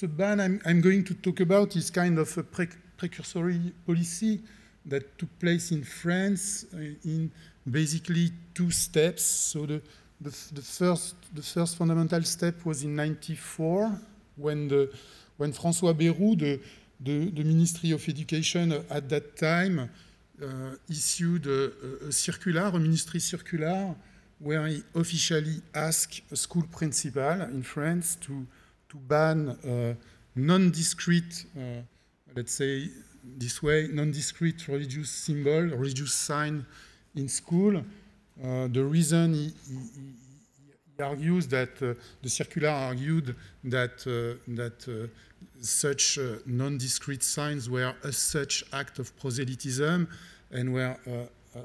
the ban I'm, I'm going to talk about is kind of a pre- precursory policy that took place in France in basically two steps. So the, the, the first the first fundamental step was in '94 when the when François Bayrou, the, the, the Ministry of Education at that time, uh, issued a, a- circular, a ministry circular, where he officially asked a school principal in France to, to ban uh, non-discrete, uh, let's say this way, non-discrete religious symbol, religious sign in school. Uh, the reason he, he, he- argues that uh, the circular argued that uh, that such non-discrete signs were as such act of proselytism and were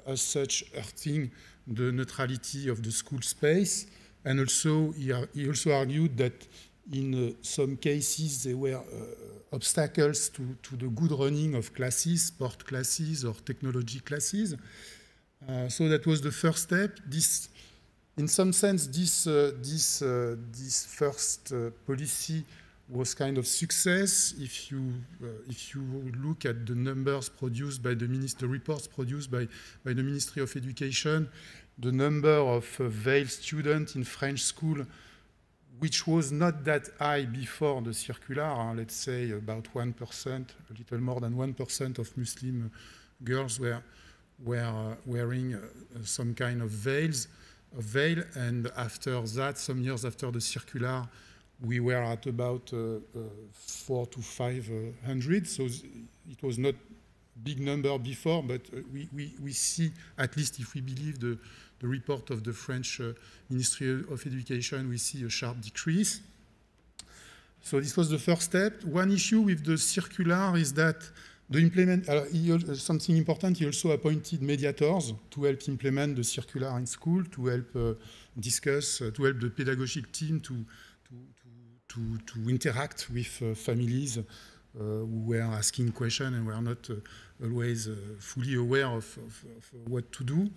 as such hurting the neutrality of the school space And also, he, he also argued that in uh, some cases there were uh, obstacles to, to the good running of classes, sport classes or technology classes. Uh, so that was the first step. This, in some sense, this, uh, this, uh, this first uh, policy was kind of success. If you, if you look at the numbers produced by the minister, reports produced by, by the Ministry of Education, the number of veiled students in French school which was not that high before the circular, uh, let's say about 1%, a little more than 1% of Muslim girls were, were wearing uh, some kind of veils, a veil, and after that, some years after the circular, we were at about uh, uh, four to 500, so it was not big number before, but we, we, we see, at least if we believe the, the report of the French Ministry of Education, we see a sharp decrease. So this was the first step. One issue with the circular is that the implement, uh, he, something important, he also appointed mediators to help implement the circular in school, to help uh, discuss, uh, to help the pedagogic team to, to, to, to interact with uh, families uh, who were asking questions and were not always fully aware of, of, of, what to do.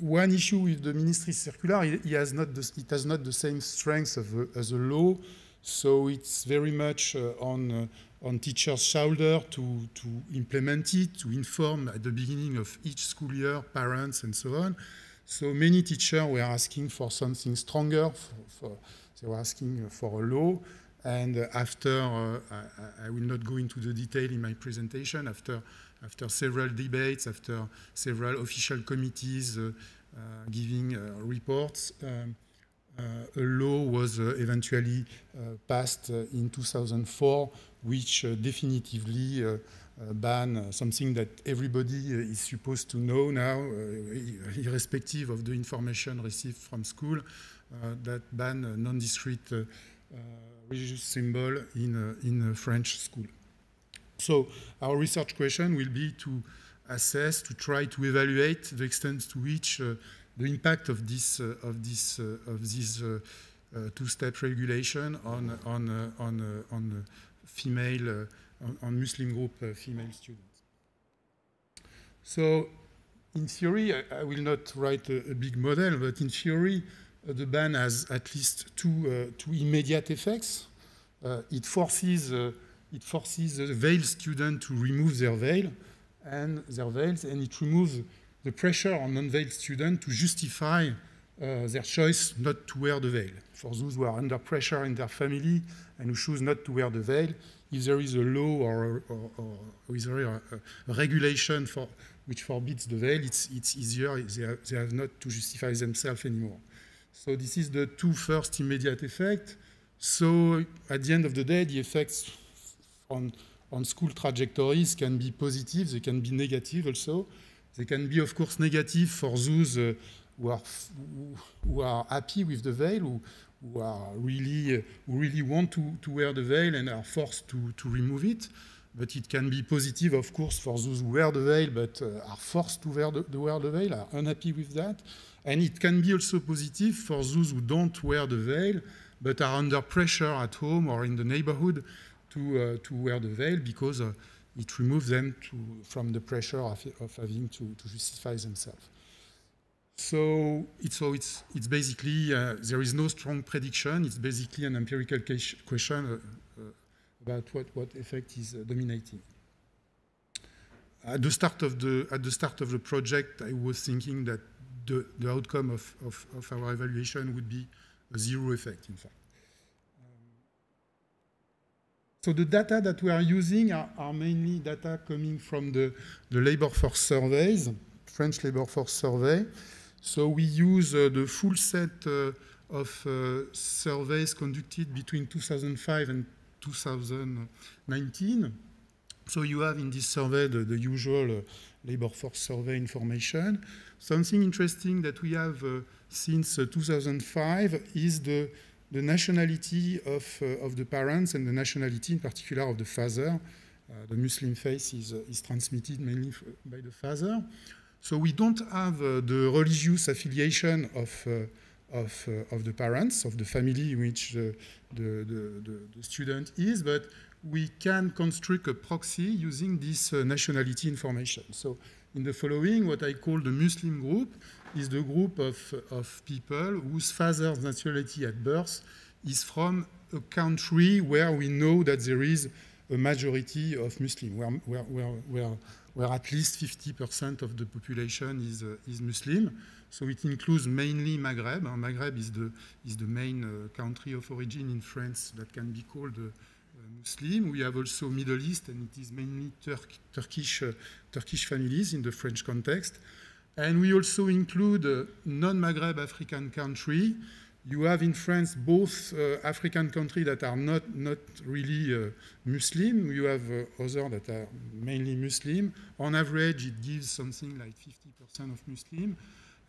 One issue with the ministry circular, it, has not the, it has not the same strength a, as a law, so it's very much uh, on uh, on teachers' shoulder to to implement it, to inform at the beginning of each school year parents and so on. So many teachers were asking for something stronger. For, for, they were asking for a law. And after, uh, I, I, will not go into the detail in my presentation, after after several debates, after several official committees uh, uh, giving uh, reports, um, Uh, a law was uh, eventually uh, passed in 2004, which definitively uh, ban something that everybody is supposed to know now, irrespective of the information received from school, that ban non-discrete religious symbol in, in French school. So our research question will be to assess, to try to evaluate the extent to which uh, the impact of this uh, of this uh, of this uh, uh two-step regulation on on uh, on uh, on female on, on, Muslim group female students. So, in theory, I, I will not write a, a, big model, but in theory, the ban has at least two two immediate effects. it forces it forces the veiled student to remove their veil and their veils, and it removes the pressure on non-veiled students to justify uh, their choice not to wear the veil. For those who are under pressure in their family and who choose not to wear the veil, if there is a law or, or, or, or is there a, a, regulation for, which forbids the veil, it's, it's easier. They have, they have not to justify themselves anymore. So this is the two first immediate effects. So at the end of the day, the effects on, on school trajectories can be positive, they can be negative also. They can be, of course, negative for those uh, who, are who are happy with the veil, who, who are really, uh, who really want to, to wear the veil and are forced to, to remove it. But it can be positive, of course, for those who wear the veil but uh, are forced to wear the, to wear the veil, are unhappy with that. And it can be also positive for those who don't wear the veil but are under pressure at home or in the neighborhood to, uh, to wear the veil because uh, it removes them to, from the pressure of, of having to, to justify themselves. So it's, so it's, it's basically, uh, there is no strong prediction. It's basically an empirical question uh, uh, about what, what effect is uh, dominating. At the, start of the, at the start of the project, I was thinking that the, the outcome of, of, of our evaluation would be a zero effect, in fact. So the data that we are using are, are mainly data coming from the, the labor force surveys, French labor force survey. So we use uh, the full set uh, of uh, surveys conducted between 2005 and 2019. So you have in this survey the, the usual uh, labor force survey information. Something interesting that we have uh, since uh, 2005 is the the nationality of, uh, of the parents and the nationality in particular of the father. Uh, the Muslim faith is, uh, is transmitted mainly by the father. So we don't have the religious affiliation of, of, of the parents, of the family in which the, the, the, the, student is, but we can construct a proxy using this uh, nationality information. So in the following, what I call the Muslim group is the group of, of people whose father's nationality at birth is from a country where we know that there is a majority of Muslim, where, where, where, where, where at least 50% of the population is, uh, is Muslim. So it includes mainly Maghreb. Uh, Maghreb is the, is the main uh, country of origin in France that can be called uh, Muslim. We have also Middle East, and it is mainly Turk, Turkish, uh, Turkish families in the French context. And we also include non-Maghreb African country. You have in France both uh, African countries that are not, not really uh, Muslim. You have uh, others that are mainly Muslim. On average, it gives something like 50% of Muslim.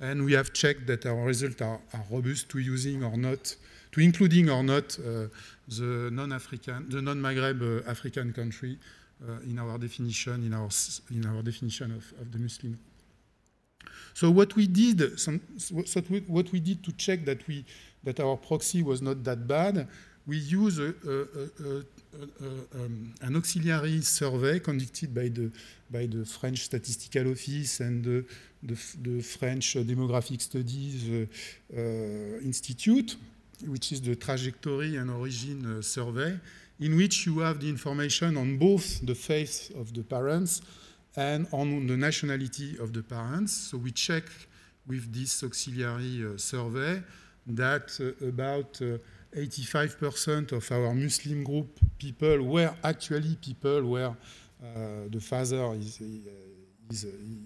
And we have checked that our results are, are robust to using or not to including or not uh, the non-African, the non-Maghreb uh, African country uh, in our definition, in our, in our definition of, of the Muslim. So what we did, some, so what we did to check that we that our proxy was not that bad, we use a, a, a, um, an auxiliary survey conducted by the by the French Statistical Office and the, the, the French Demographic Studies uh, uh, Institute which is the trajectory and origin uh, survey, in which you have the information on both the faith of the parents and on the nationality of the parents. So we check with this auxiliary uh, survey that uh, about 85% of our Muslim group people were actually people where uh, the father is, is,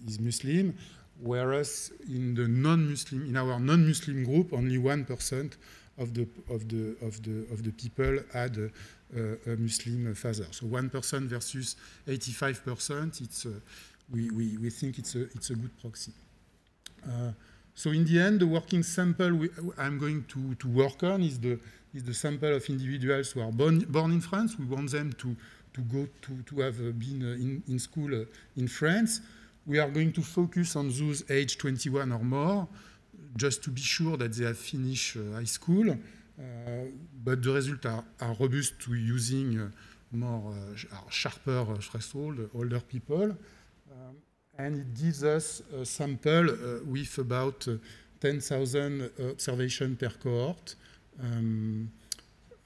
is, Muslim, whereas in the non-Muslim, in our non-Muslim group, only 1% of the, of the, of the, of the people had Uh, Muslim father. So 1% versus 85%, it's, a, we, we, we think it's a, it's a good proxy. Uh, so in the end, the working sample we, I'm going to, to work on is the, is the sample of individuals who are born, born in France. We want them to, to go to, to have uh, been in, in school in France. We are going to focus on those age 21 or more just to be sure that they have finished uh, high school. Uh, but the results are, robust to using uh, more sharper threshold, older people. Um, and it gives us a sample with about 10,000 observations per cohort. Um,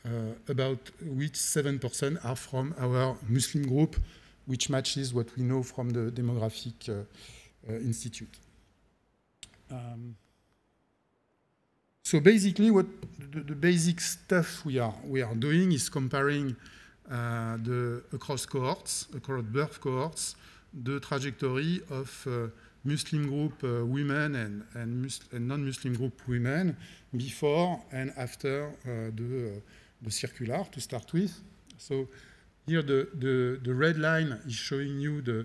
uh, about which 7% are from our Muslim group, which matches what we know from the Demographic uh, uh, Institute. Um, so basically, what the, the, basic stuff we are we are doing is comparing uh, the across cohorts, across birth cohorts, the trajectory of uh, Muslim group uh, women and and, and non-Muslim group women before and after uh, the the circular to start with. So here the, the the red line is showing you the uh,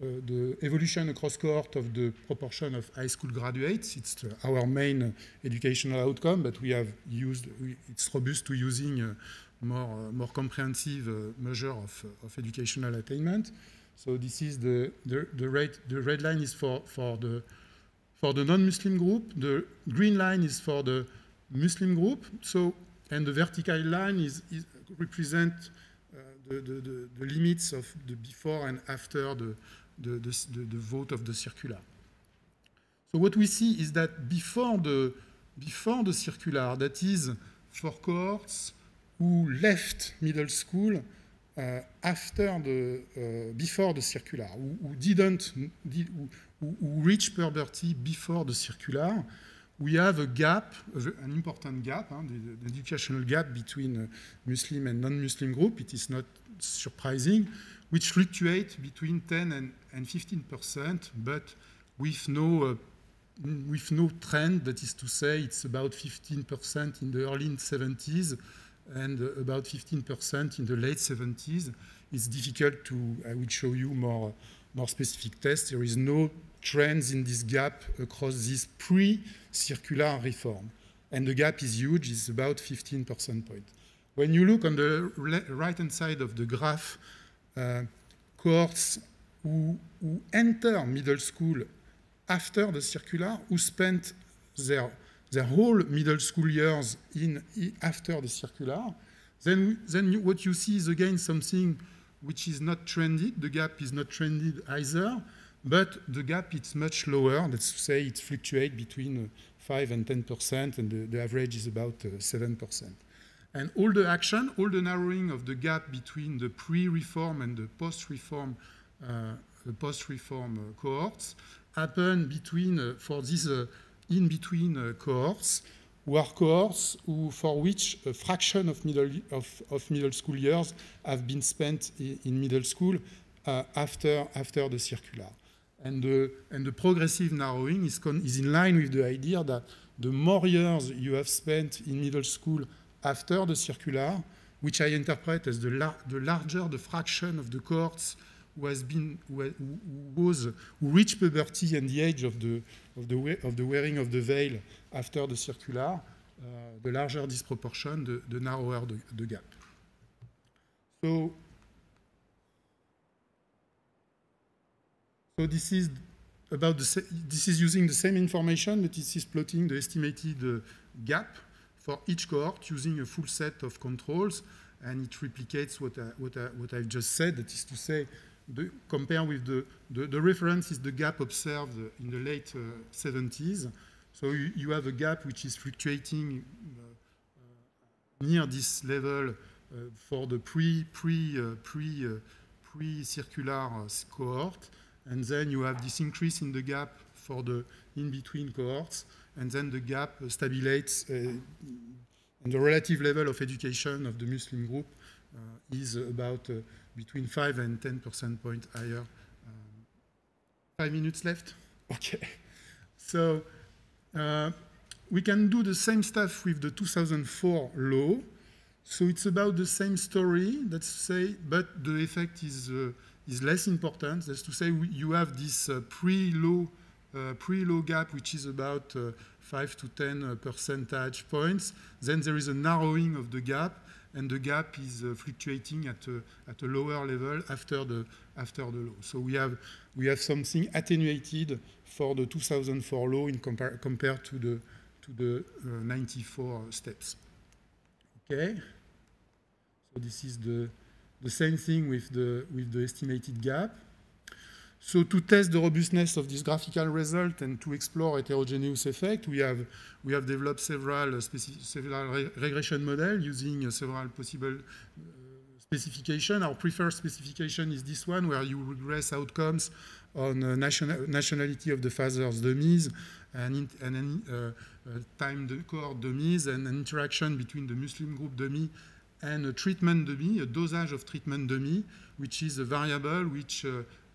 the evolution across cohort of the proportion of high school graduates. It's uh, our main educational outcome, but we have used, it's robust to using uh, more, more comprehensive measure of, of educational attainment. So this is the, the, the, rate, the red line is for, for the, for the non-Muslim group. The green line is for the Muslim group. So, and the vertical line is, is represent uh, the, the, the, limits of the before and after the, the, the, the, vote of the circular. So what we see is that before the, before the circular, that is for cohorts who left middle school uh, after the, uh, before the circular, who, didn't, did, who, who reached puberty before the circular, we have a gap, an important gap, the, educational gap between Muslim and non-Muslim group. It is not surprising which fluctuate between 10 and, and 15%, but with no, uh, with no trend, that is to say, it's about 15% in the early 70s and about 15% in the late 70s. It's difficult to, I will show you more, more specific tests. There is no trends in this gap across this pre-circular reform. And the gap is huge, it's about 15 percent point. When you look on the right-hand side of the graph, uh, cohorts who, who, enter middle school after the circular, who spent their, their whole middle school years in, after the circular, then, then what you see is again something which is not trended. The gap is not trended either, but the gap is much lower. Let's say it fluctuates between uh, 5 and 10%, and the, the average is about uh, 7%. And all the action, all the narrowing of the gap between the pre-reform and the post-reform uh, post-reform uh, cohorts happen between, uh, for these uh, in-between cohorts, who are cohorts who, for which a fraction of middle, of, of middle school years have been spent in, middle school after, after the circular. And the, and the progressive narrowing is, is in line with the idea that the more years you have spent in middle school after the circular, which I interpret as the, la the larger the fraction of the cohorts who has been who, was who reached puberty and the age of the of the of the wearing of the veil after the circular, uh, the larger disproportion, the, the narrower the, the gap. So, so this is about the this is using the same information, but this is plotting the estimated uh, gap for each cohort using a full set of controls, and it replicates what I, what I, what I've just said. That is to say, the, compare with the, the, the, reference is the gap observed in the late uh, 70s. So you, you, have a gap which is fluctuating uh, uh, near this level uh, for the pre pre uh, pre pre circular cohort, and then you have this increase in the gap for the in between cohorts, and then the gap stabilizes. and the relative level of education of the Muslim group is about between 5 and 10 percent point higher. Um, five minutes left? Okay. So uh, we can do the same stuff with the 2004 law. So it's about the same story, let's say, but the effect is, uh, is less important. That's to say we, you have this uh, pre-law uh, pre-law gap, which is about uh, 5 to 10 uh, percentage points. Then there is a narrowing of the gap, and the gap is uh, fluctuating at a, at a lower level after the, after the law. So we have, we have something attenuated for the 2004 law in compar compared to the, to the uh, 94 steps. Okay? So this is the, the same thing with the, with the estimated gap. So to test the robustness of this graphical result and to explore heterogeneous effect, we have, we have developed several, uh, several re regression models using uh, several possible uh, specification. Our preferred specification is this one, where you regress outcomes on uh, nation nationality of the father's dummies and, and time cohort dummies and an interaction between the Muslim group dummy and a treatment dummy, a dosage of treatment dummy, which is a variable which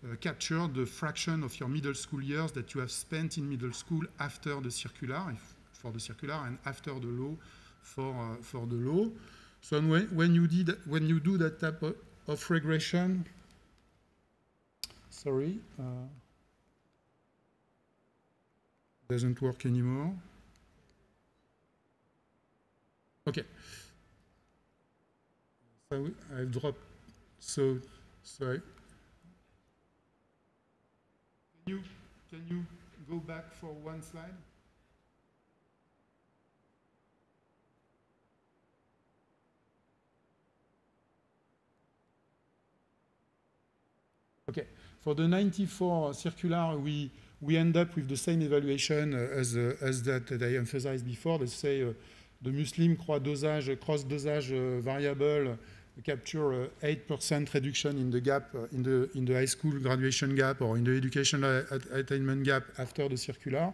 uh, capture the fraction of your middle school years that you have spent in middle school after the circular, for the circular, and after the law for, uh, for the law. So when, when, you did, when you do that type of, of regression, sorry, uh, doesn't work anymore. Okay. So I've dropped, so, so you, can you go back for one slide? Okay, for the 94 circular, we, we end up with the same evaluation uh, as, uh, as that, I emphasized before. Let's say uh, the Muslim cross dosage, cross dosage uh, variable capture 8% reduction in the gap, uh, in the, in the high school graduation gap or in the education attainment gap after the circular.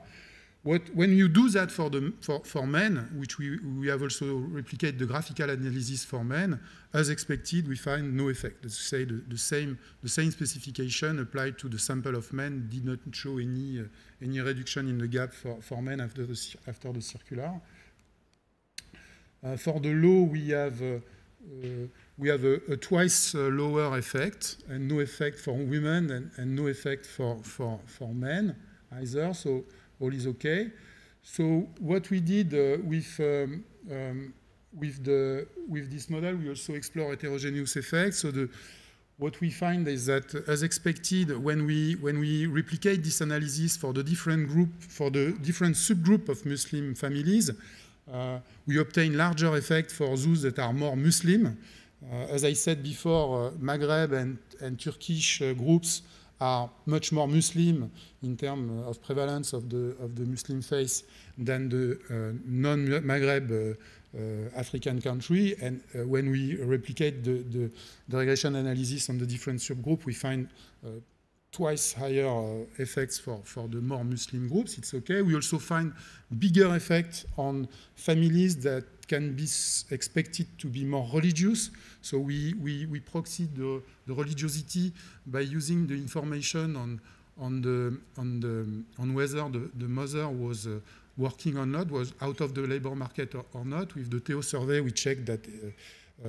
What, when you do that for, the, for, for men, which we, we have also replicated the graphical analysis for men, as expected, we find no effect. Let's say the, the, same, the same specification applied to the sample of men did not show any, uh, any reduction in the gap for, for men after the, after the circular. Uh, for the law, we have uh, uh we have a, a twice uh, lower effect and no effect for women and, and, no effect for, for, for men either, so all is okay. So what we did uh, with, um, um, with, the, with this model, we also explore heterogeneous effects. So the, what we find is that, as expected, when we when we replicate this analysis for the different group for the different subgroup of Muslim families, uh, we obtain larger effect for those that are more Muslim. Uh, as I said before, uh, Maghreb and, and Turkish uh, groups are much more Muslim in terms of prevalence of the of the Muslim faith than the uh, non-Maghreb uh, uh, African country. And when we replicate the, the, the, regression analysis on the different subgroups, we find twice higher effects for, for the more Muslim groups. It's okay. We also find bigger effect on families that can be expected to be more religious. So we, we, we proxy the, the religiosity by using the information on, on, the, on, the, on whether the, the mother was uh, working or not, was out of the labor market or, or not. With the TeO survey, we checked that uh, uh,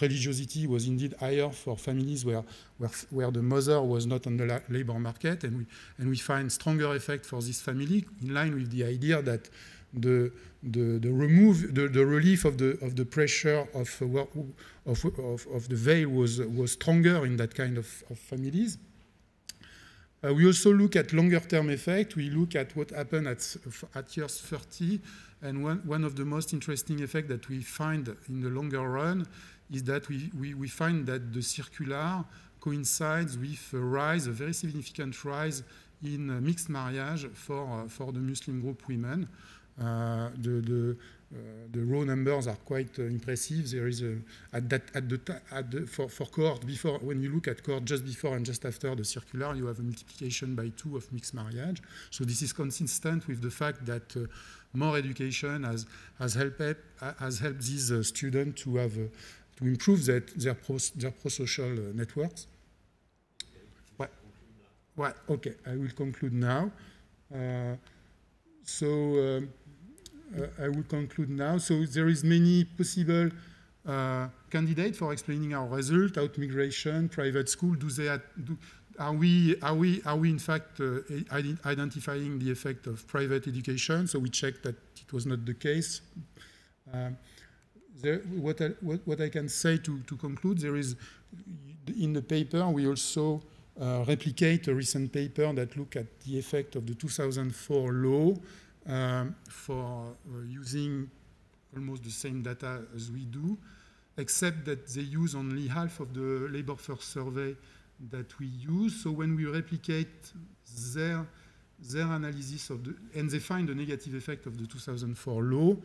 religiosity was indeed higher for families where, where, where the mother was not on the labor market, and we, and we find stronger effect for this family in line with the idea that the, the, the remove, the, the relief of the, of the pressure of, of, of, of the veil was, was stronger in that kind of, of families. Uh, we also look at longer term effect. We look at what happened at, at years 30. And one, one of the most interesting effects that we find in the longer run is that we, we, we find that the circular coincides with a rise, a very significant rise in uh, mixed marriage for, uh, for the Muslim group women. The, the, uh, the raw numbers are quite uh, impressive. There is a, at that at the, at the for, for cohort before when you look at cohort just before and just after the circular, you have a multiplication by two of mixed marriage. So this is consistent with the fact that uh, more education has has helped has helped these uh, students to have uh, to improve that, their pro their pro-social networks. What? What? Okay, I will conclude now. so. Um, I will conclude now. So there is many possible uh, candidates for explaining our result, out migration, private school. Do they do, are we are we are we in fact uh, identifying the effect of private education? So we checked that it was not the case. Um, there, what, I, what, what, I can say to, to conclude, there is in the paper we also uh, replicate a recent paper that look at the effect of the 2004 law um, for uh, using almost the same data as we do, except that they use only half of the labor force survey that we use. So when we replicate their, their analysis of the, and they find the negative effect of the 2004 law,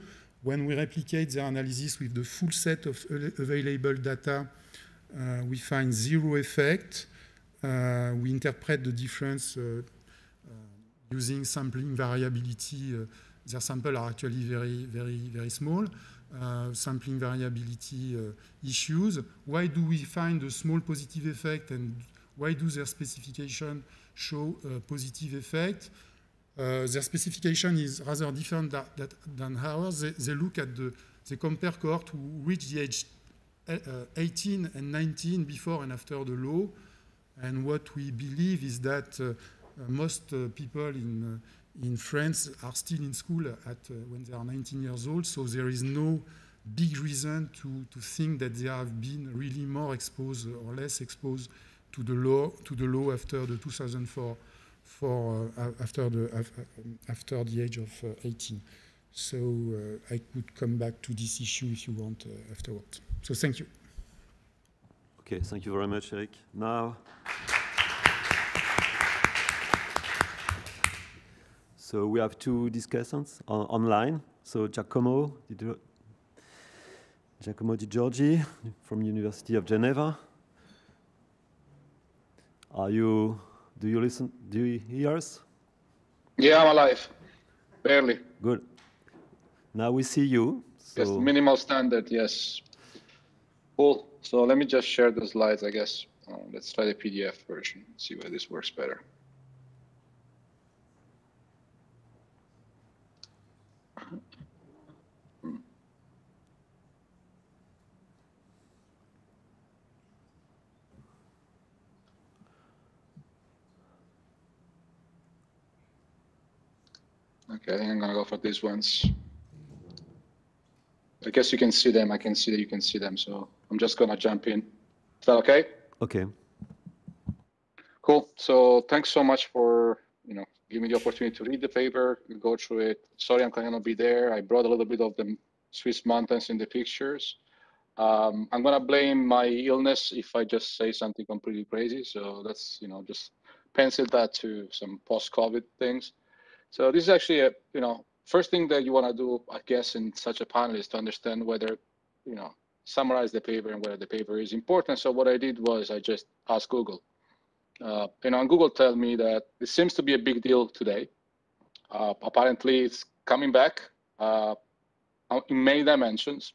when we replicate their analysis with the full set of available data, uh, we find zero effect. Uh, we interpret the difference uh, using sampling variability. Uh, their samples are actually very, very, very small. Uh, sampling variability uh, issues. Why do we find a small positive effect and why do their specification show a positive effect? Uh, their specification is rather different that, that, than ours. They, they, look at the, they compare cohort who reach the age uh, 18 and 19 before and after the law. And what we believe is that uh, most uh, people in uh, in France are still in school at when they are 19 years old, so there is no big reason to, to think that they have been really more exposed or less exposed to the law to the law after the 2004 for uh, after the uh, after the age of uh, 18 so I could come back to this issue if you want afterwards. So thank you. Okay thank you very much Eric. Now So we have two discussants on, online. So Giacomo De, Giacomo De Giorgi from University of Geneva. Are you? Do you listen? Do you hear us? Yeah, I'm alive. Barely. Good. Now we see you. So. Yes, minimal standard. Yes. Cool. So let me just share the slides. I guess. Uh, let's try the PDF version. See why this works better. Okay, I'm gonna go for these ones. I guess you can see them. I can see that you can see them. So I'm just gonna jump in. Is that okay? Okay. Cool. So thanks so much for you know giving me the opportunity to read the paper, go through it. Sorry, I'm gonna be there. I brought a little bit of the Swiss mountains in the pictures. Um, I'm gonna blame my illness if I just say something completely crazy. So that's you know just pencil that to some post-COVID things. So this is actually a you know first thing that you want to do, I guess, in such a panel is to understand whether you know summarize the paper and whether the paper is important. So what I did was I just asked Google. Uh, you know, and Google tell me that it seems to be a big deal today. Uh, apparently, it's coming back uh, in many dimensions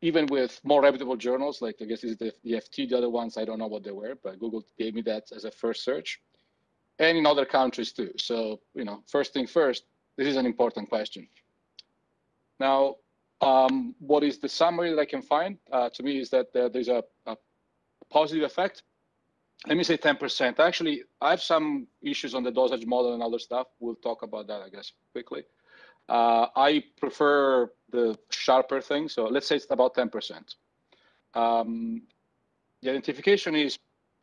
even with more reputable journals, like I guess is the, the FT, the other ones, I don't know what they were, but Google gave me that as a first search. And in other countries too. So, you know, first thing first, this is an important question. Now, um, what is the summary that I can find? Uh, to me is that uh, there's a, a, positive effect. Let me say 10%. Actually, I have some issues on the dosage model and other stuff. We'll talk about that, I guess, quickly. Uh, I prefer the sharper thing. So let's say it's about 10%. Um, the identification is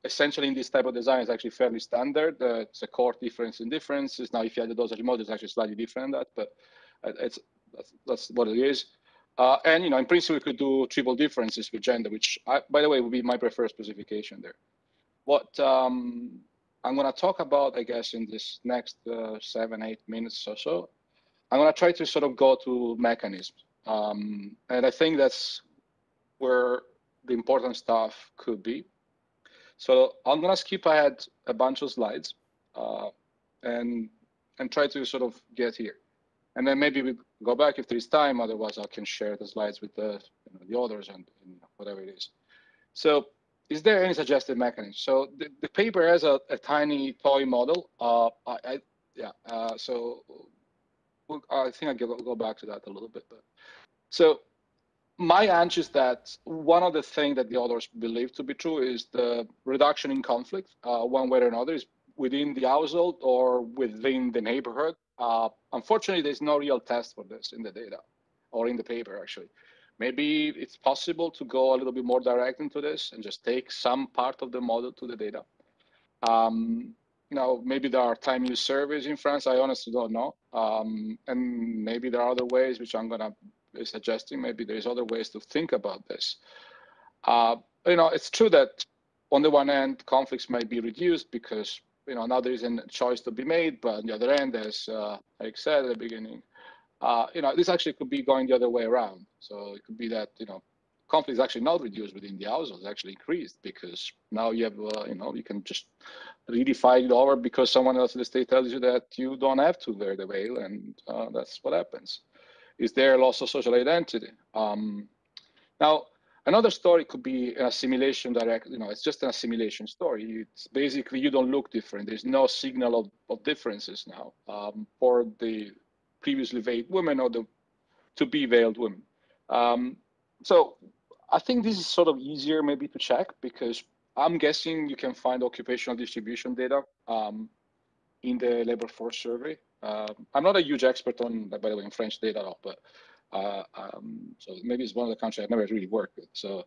essentially in this type of design is actually fairly standard. Uh, it's a core difference in differences. Now, if you add the dosage model, it's actually slightly different than that, but it's that's, that's what it is. Uh, and you know, in principle, we could do triple differences with gender, which, I, by the way, would be my preferred specification there. What um, I'm going to talk about, I guess, in this next uh, seven, eight minutes or so, I'm going to try to sort of go to mechanisms. Um, and I think that's where the important stuff could be. So I'm to skip ahead a bunch of slides uh, and, and try to sort of get here. And then maybe we go back if there is time. Otherwise, I can share the slides with the, you know, the others and, and, whatever it is. So is there any suggested mechanism? So the, the paper has a, a tiny toy model. Uh, I, I yeah, uh, so I think I will go back to that a little bit. But so my hunch is that one of the things that the authors believe to be true is the reduction in conflict, uh, one way or another, is within the household or within the neighborhood. Uh, unfortunately, there's no real test for this in the data or in the paper, actually. Maybe it's possible to go a little bit more direct into this and just take some part of the model to the data. Um, now, maybe there are time use surveys in France. I honestly don't know. Um, and maybe there are other ways which I'm going to be suggesting. Maybe there's other ways to think about this. Uh, you know, it's true that on the one hand, conflicts may be reduced because, you know, now there is a choice to be made. But on the other end, as uh, Eric said at the beginning, uh, you know, this actually could be going the other way around. So it could be that, you know, conflict is actually not reduced within the household, it's actually increased because now you have, uh, you know, you can just fight it over because someone else in the state tells you that you don't have to wear the veil, and uh, that's what happens. Is there loss of social identity? Um, now, another story could be an assimilation direct, you know, it's just an assimilation story. It's basically you don't look different. There's no signal of, of differences now um, for the previously veiled women or the to be veiled women. Um, so I think this is sort of easier maybe to check because I'm guessing you can find occupational distribution data um, in the labor force survey. Uh, I'm not a huge expert on, by the way, in French data at all, but uh, um, so maybe it's one of the countries I've never really worked with. So,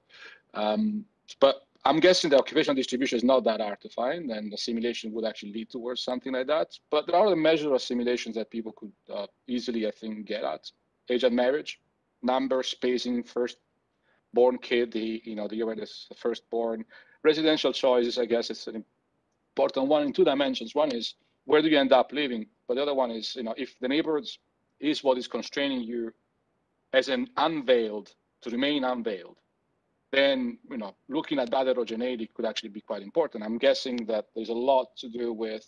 um, but I'm guessing the occupational distribution is not that hard to find, and the simulation would actually lead towards something like that. But there are other measures of simulations that people could uh, easily, I think, get at. Age at marriage, number, spacing, first born kid, the you know the year when it's the firstborn. Residential choices, I guess, it's an important one in two dimensions. One is where do you end up living, but the other one is you know if the neighborhood is what is constraining you as an unveiled to remain unveiled, then you know looking at that heterogeneity could actually be quite important. I'm guessing that there's a lot to do with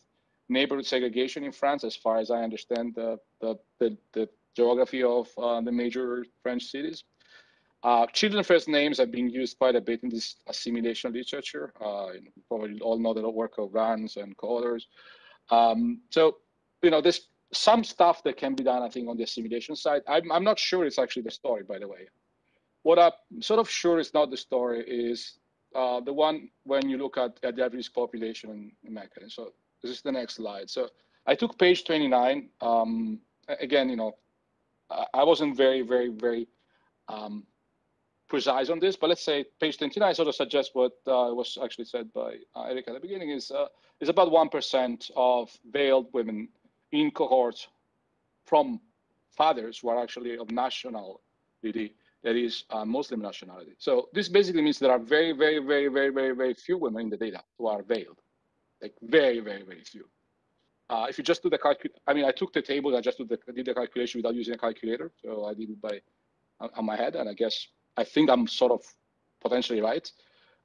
neighborhood segregation in France, as far as I understand the the the, the geography of uh, the major French cities. Uh, children first names have been used quite a bit in this assimilation literature. Uh, you probably all know the work of Rans and co-authors. Um, so, you know, there's some stuff that can be done, I think, on the assimilation side. I'm, I'm not sure it's actually the story, by the way. What I'm sort of sure is not the story is uh, the one when you look at, at the average population in mechanism. So this is the next slide. So I took page 29. Um, again, you know, I wasn't very, very, very um, precise on this, but let's say page 29 sort of suggests what uh, was actually said by uh, Eric at the beginning is uh, is about 1% of veiled women in cohorts from fathers who are actually of nationality that is uh, Muslim nationality. So this basically means there are very, very, very, very, very, very few women in the data who are veiled, like very, very, very few. Uh, if you just do the calculation, I mean, I took the table, I just did the, did the calculation without using a calculator. So I did it by on my head, and I guess I think I'm sort of potentially right.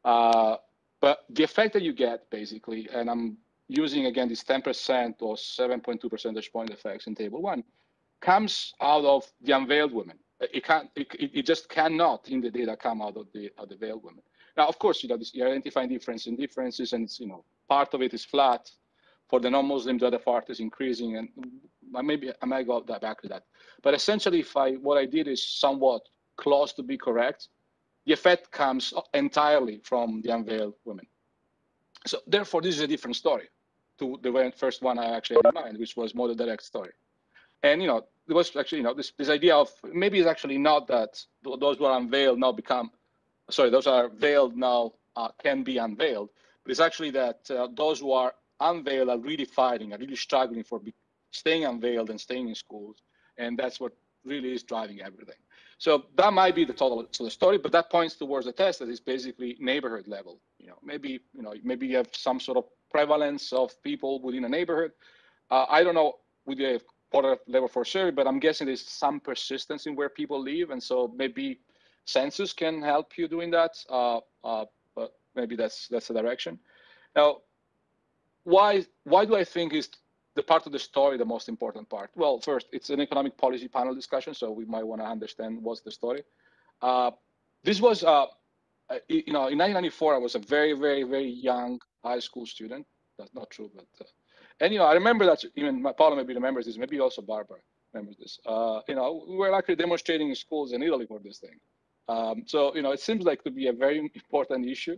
Uh, but the effect that you get basically, and I'm using again this 10% or 7.2 percentage point effects in table one, comes out of the unveiled women. It can't. It, it just cannot in the data come out of the of the veiled women. Now, of course, you know, this, you're identifying difference in differences, and it's, you know, part of it is flat. For the non-Muslim, the other part is increasing, and maybe I might go back to that. But essentially, if I what I did is somewhat close to be correct, the effect comes entirely from the unveiled women. So therefore, this is a different story to the first one I actually had in mind, which was more the direct story. And you know, there was actually you know this this idea of maybe it's actually not that those who are unveiled now become, sorry, those are veiled now uh, can be unveiled, but it's actually that uh, those who are unveiled are really fighting, are really struggling for be, staying unveiled and staying in schools, and that's what really is driving everything. So that might be the total so the story, but that points towards a test that is basically neighborhood level. You know, maybe you know maybe you have some sort of prevalence of people within a neighborhood. Uh, I don't know with the quarter level for sure, but I'm guessing there's some persistence in where people live, and so maybe census can help you doing that. Uh, uh, but maybe that's that's the direction. Now, why why do I think is the part of the story the most important part? Well, first, it's an economic policy panel discussion, so we might want to understand what's the story. Uh, this was, uh, uh you know, in 1994, I was a very, very, very young high school student. That's not true, but uh, and you know, I remember that even my, Paolo maybe remembers this, maybe also Barbara remembers this. Uh, you know, we were actually demonstrating in schools in Italy for this thing. Um, so you know, it seems like to be a very important issue.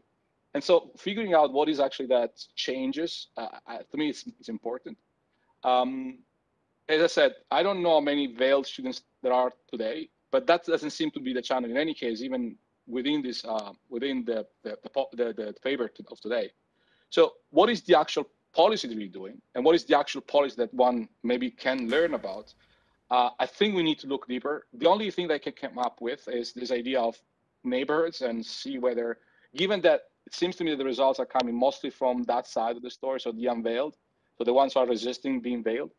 And so figuring out what is actually that changes, uh, to me, it's, it's important. Um, as I said, I don't know how many veiled students there are today, but that doesn't seem to be the channel in any case, even within this, uh, within the the, the, the, paper of today. So what is the actual policy that we're doing and what is the actual policy that one maybe can learn about? Uh, I think we need to look deeper. The only thing that I can come up with is this idea of neighborhoods and see whether, given that it seems to me that the results are coming mostly from that side of the story, so the unveiled, so the ones who are resisting being veiled.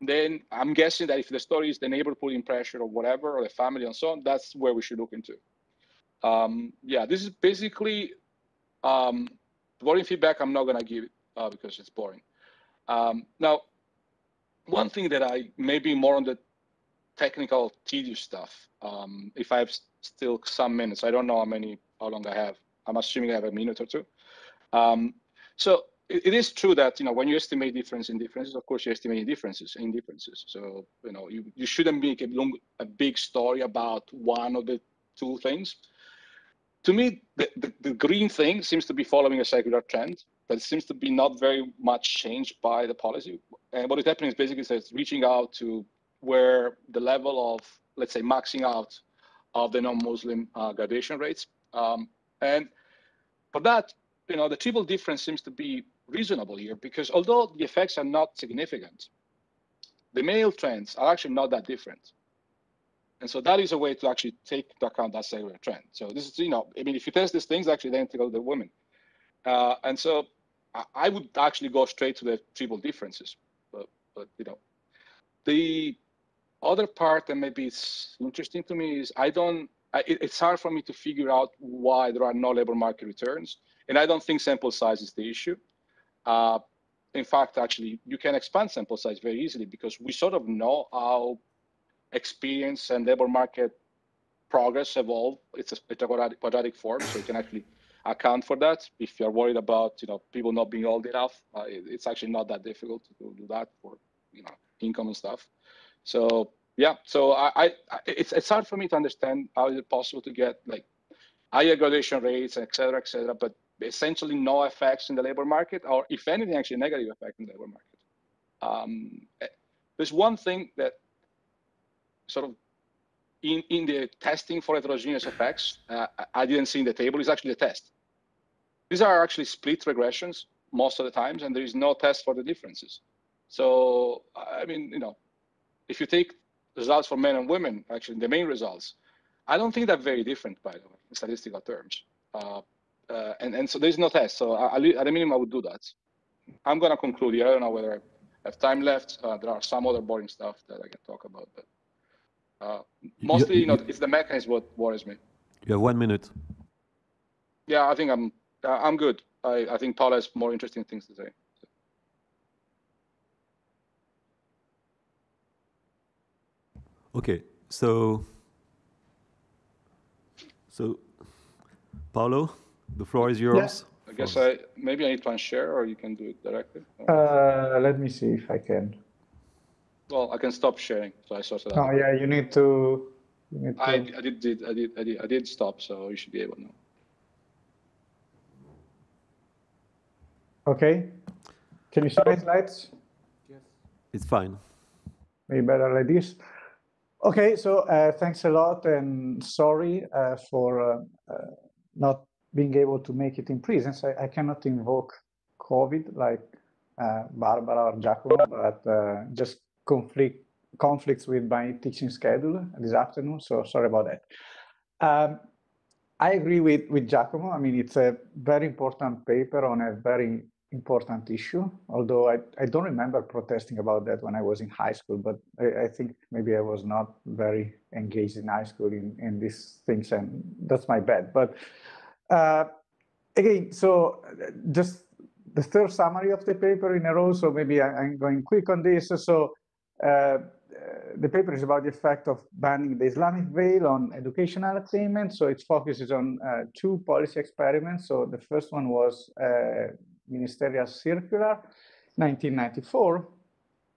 Then I'm guessing that if the story is the neighbor putting pressure or whatever, or the family and so on, that's where we should look into. Um, yeah, this is basically um, boring feedback. I'm not going to give it uh, because it's boring. Um, now, one thing that I maybe more on the technical tedious stuff. Um, if I have still some minutes, I don't know how many, how long I have. I'm assuming I have a minute or two. Um, so it, it is true that you know when you estimate difference in differences, of course you estimate differences in differences. So you know you, you shouldn't make a long a big story about one of the two things. To me, the, the, the green thing seems to be following a secular trend, that seems to be not very much changed by the policy. And what is happening is basically it's reaching out to where the level of, let's say, maxing out of the non-Muslim uh, graduation rates. Um, and for that, you know, the triple difference seems to be reasonable here because although the effects are not significant, the male trends are actually not that different. And so that is a way to actually take into account that secular trend. So this is, you know, I mean, if you test these things, actually identical to the women. Uh, and so I would actually go straight to the triple differences. But, but you know, the other part that maybe is interesting to me is I don't, I, it's hard for me to figure out why there are no labor market returns. And I don't think sample size is the issue. Uh, in fact, actually, you can expand sample size very easily because we sort of know how experience and labor market progress evolve. It's a, it's a quadratic form, so you can actually account for that. If you're worried about you know people not being old enough, uh, it, it's actually not that difficult to do that for you know income and stuff. So yeah, so I, I it's it's hard for me to understand how is it possible to get like higher graduation rates, et cetera, et cetera, but essentially no effects in the labor market, or if anything, actually negative effect in the labor market. Um, eh, there's one thing that sort of in, in the testing for heterogeneous effects, uh, I didn't see in the table, is actually a test. These are actually split regressions most of the times, and there is no test for the differences. So, I mean, you know, if you take results for men and women, actually the main results, I don't think they're very different, by the way, in statistical terms. Uh, uh, and, and so there's no test. So I, at a minimum, I would do that. I'm going to conclude here. I don't know whether I have time left. Uh, there are some other boring stuff that I can talk about. But uh, mostly, you, you know, it's the mechanism what worries me. You have one minute. Yeah, I think I'm uh, I'm good. I, I think Paolo has more interesting things to say. Okay, so so Paolo, the floor is yours. Yeah. I guess I maybe I need to unshare or you can do it directly. Uh, let me see if I can. Well, I can stop sharing, so I sorted out. Oh yeah, you need to. You need to... I, I did, did I did I did I did stop, so you should be able now. Okay. Can you see my slides? Yes. It's fine. Maybe better like this. Okay, so uh, thanks a lot and sorry uh, for uh, uh, not being able to make it in presence. I, I cannot invoke COVID like uh, Barbara or Giacomo, but uh, just conflict conflicts with my teaching schedule this afternoon, so sorry about that. Um, I agree with, with Giacomo. I mean, it's a very important paper on a very important issue, although I, I don't remember protesting about that when I was in high school, but I, I think maybe I was not very engaged in high school in, in these things, and that's my bad. But uh, again, so just the third summary of the paper in a row, so maybe I, am going quick on this. So uh, the paper is about the effect of banning the Islamic veil on educational attainment. So it focuses on uh, two policy experiments. So the first one was uh, ministerial circular 1994,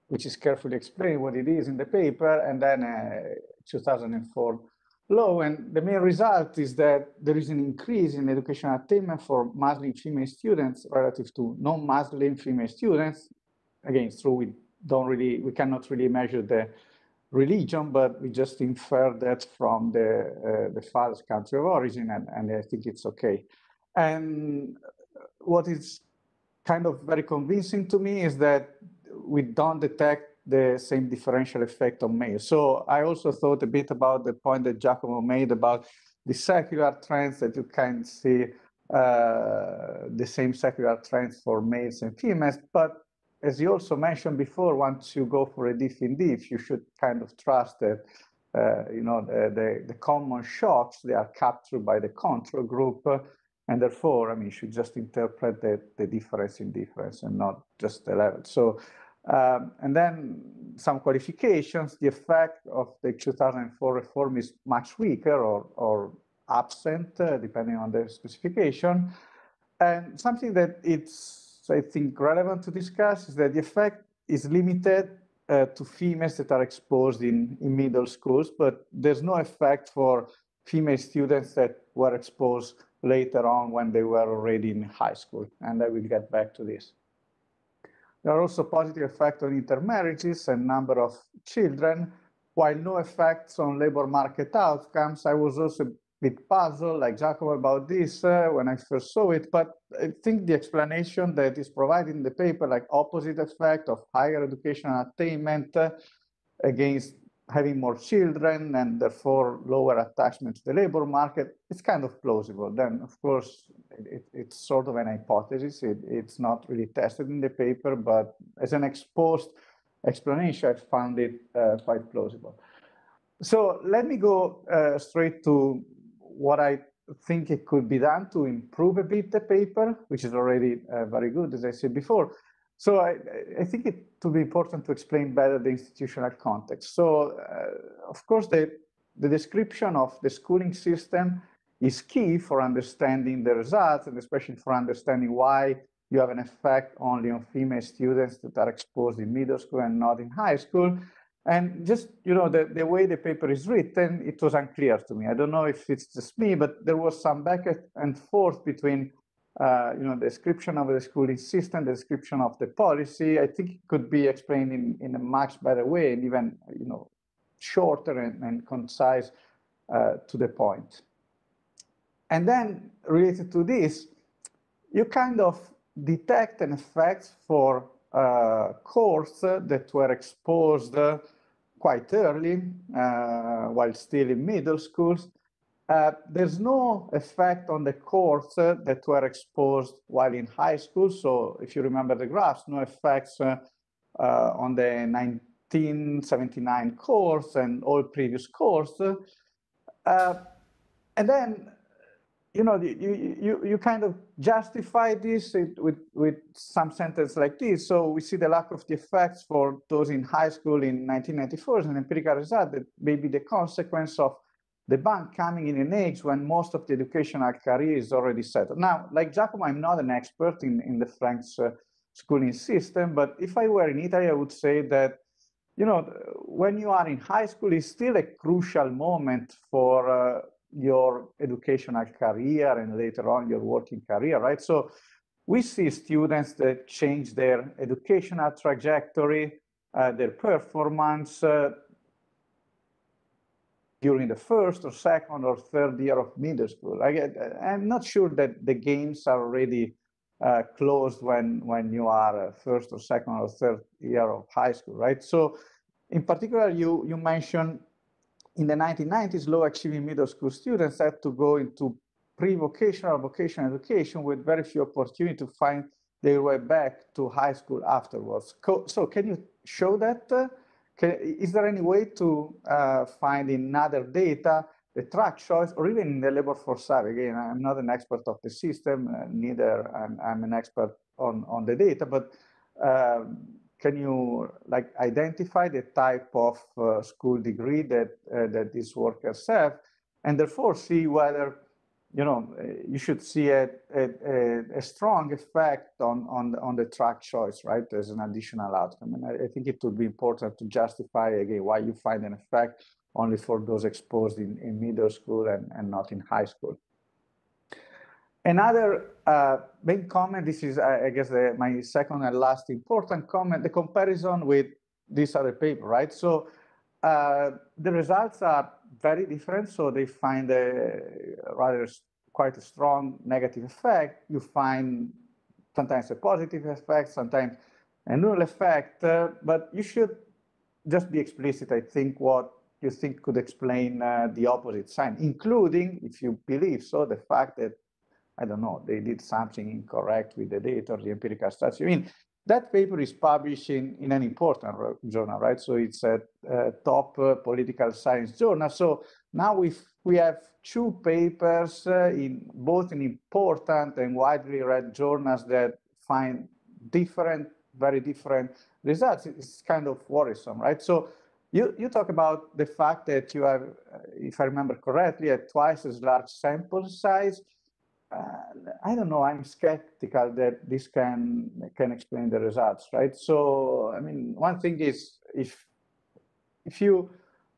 which is carefully explained what it is in the paper, and then uh, 2004 law. And the main result is that there is an increase in educational attainment for Muslim female students relative to non-Muslim female students. Again, it's true we don't really, we cannot really measure the religion, but we just infer that from the uh, the father's country of origin, and, and I think it's okay. And what is kind of very convincing to me is that we don't detect the same differential effect on males. So I also thought a bit about the point that Giacomo made about the secular trends that you can see uh, the same secular trends for males and females. But as you also mentioned before, once you go for a diff in diff, you should kind of trust that uh, you know the, the, the, common shocks they are captured by the control group and therefore, I mean, you should just interpret the, the difference in difference and not just the level. So, um, and then some qualifications, the effect of the 2004 reform is much weaker or, or absent, uh, depending on the specification. And something that it's, I think, relevant to discuss is that the effect is limited uh, to females that are exposed in, in middle schools, but there's no effect for female students that were exposed later on when they were already in high school. And I will get back to this. There are also positive effects on intermarriages and number of children, while no effects on labor market outcomes. I was also a bit puzzled, like Giacomo, about this uh, when I first saw it, but I think the explanation that is provided in the paper, like opposite effect of higher educational attainment uh, against having more children and therefore lower attachment to the labor market, it's kind of plausible. Then, of course, it, it's sort of an hypothesis. It, it's not really tested in the paper, but as an exposed explanation, I found it uh, quite plausible. So let me go uh, straight to what I think it could be done to improve a bit the paper, which is already uh, very good, as I said before. So I, I, think it would be important to explain better the institutional context. So uh, of course, the, the description of the schooling system is key for understanding the results and especially for understanding why you have an effect only on female students that are exposed in middle school and not in high school. And just, you know, the, the way the paper is written, it was unclear to me. I don't know if it's just me, but there was some back and forth between uh, you know, the description of the schooling system, the description of the policy. I think it could be explained in, in a much better way and even, you know, shorter and, and concise uh, to the point. And then related to this, you kind of detect an effect for uh, course that were exposed quite early uh, while still in middle schools. Uh, there's no effect on the course that were exposed while in high school. So if you remember the graphs, no effects uh, uh, on the 1979 course and all previous course. Uh, and then you know, you, you, you kind of justify this with, with some sentence like this. So we see the lack of the effects for those in high school in 1994 as an empirical result that may be the consequence of the bank coming in an age when most of the educational career is already settled. Now, like Giacomo, I'm not an expert in, in the French uh, schooling system, but if I were in Italy, I would say that, you know, when you are in high school, it's still a crucial moment for uh, your educational career and later on your working career, right? So we see students that change their educational trajectory, uh, their performance uh, during the first or second or third year of middle school. I, I'm not sure that the games are already uh, closed when, when you are first or second or third year of high school, right? So in particular, you, you mentioned in the 1990s, low achieving middle school students had to go into pre-vocational vocational education with very few opportunity to find their way back to high school afterwards. So can you show that? Is there any way to uh, find in other data the track choice or even in the labor force survey? Again, I'm not an expert of the system, uh, neither I'm, I'm, an expert on, on the data, but um, can you like identify the type of uh, school degree that uh, that these workers have, and therefore see whether you know uh, you should see a, a, a strong effect on on on the track choice, right, as an additional outcome. And I, I think it would be important to justify again why you find an effect only for those exposed in, in middle school and, and not in high school. Another uh, main comment, this is, I guess, the, my second and last important comment, the comparison with this other paper, right? So uh, the results are very different. So they find a rather quite a strong negative effect. You find sometimes a positive effect, sometimes a null effect, uh, but you should just be explicit, I think, what you think could explain uh, the opposite sign, including, if you believe so, the fact that I don't know, they did something incorrect with the data or the empirical studies. I mean, that paper is published in, in an important journal, right? So it's a, a top uh, political science journal. So now we we have two papers uh, in both in important and widely read journals that find different, very different results. It's kind of worrisome, right? So you, you talk about the fact that you have, if I remember correctly, a twice as large sample size I don't know. I'm skeptical that this can can explain the results, right? So, I mean, one thing is if if you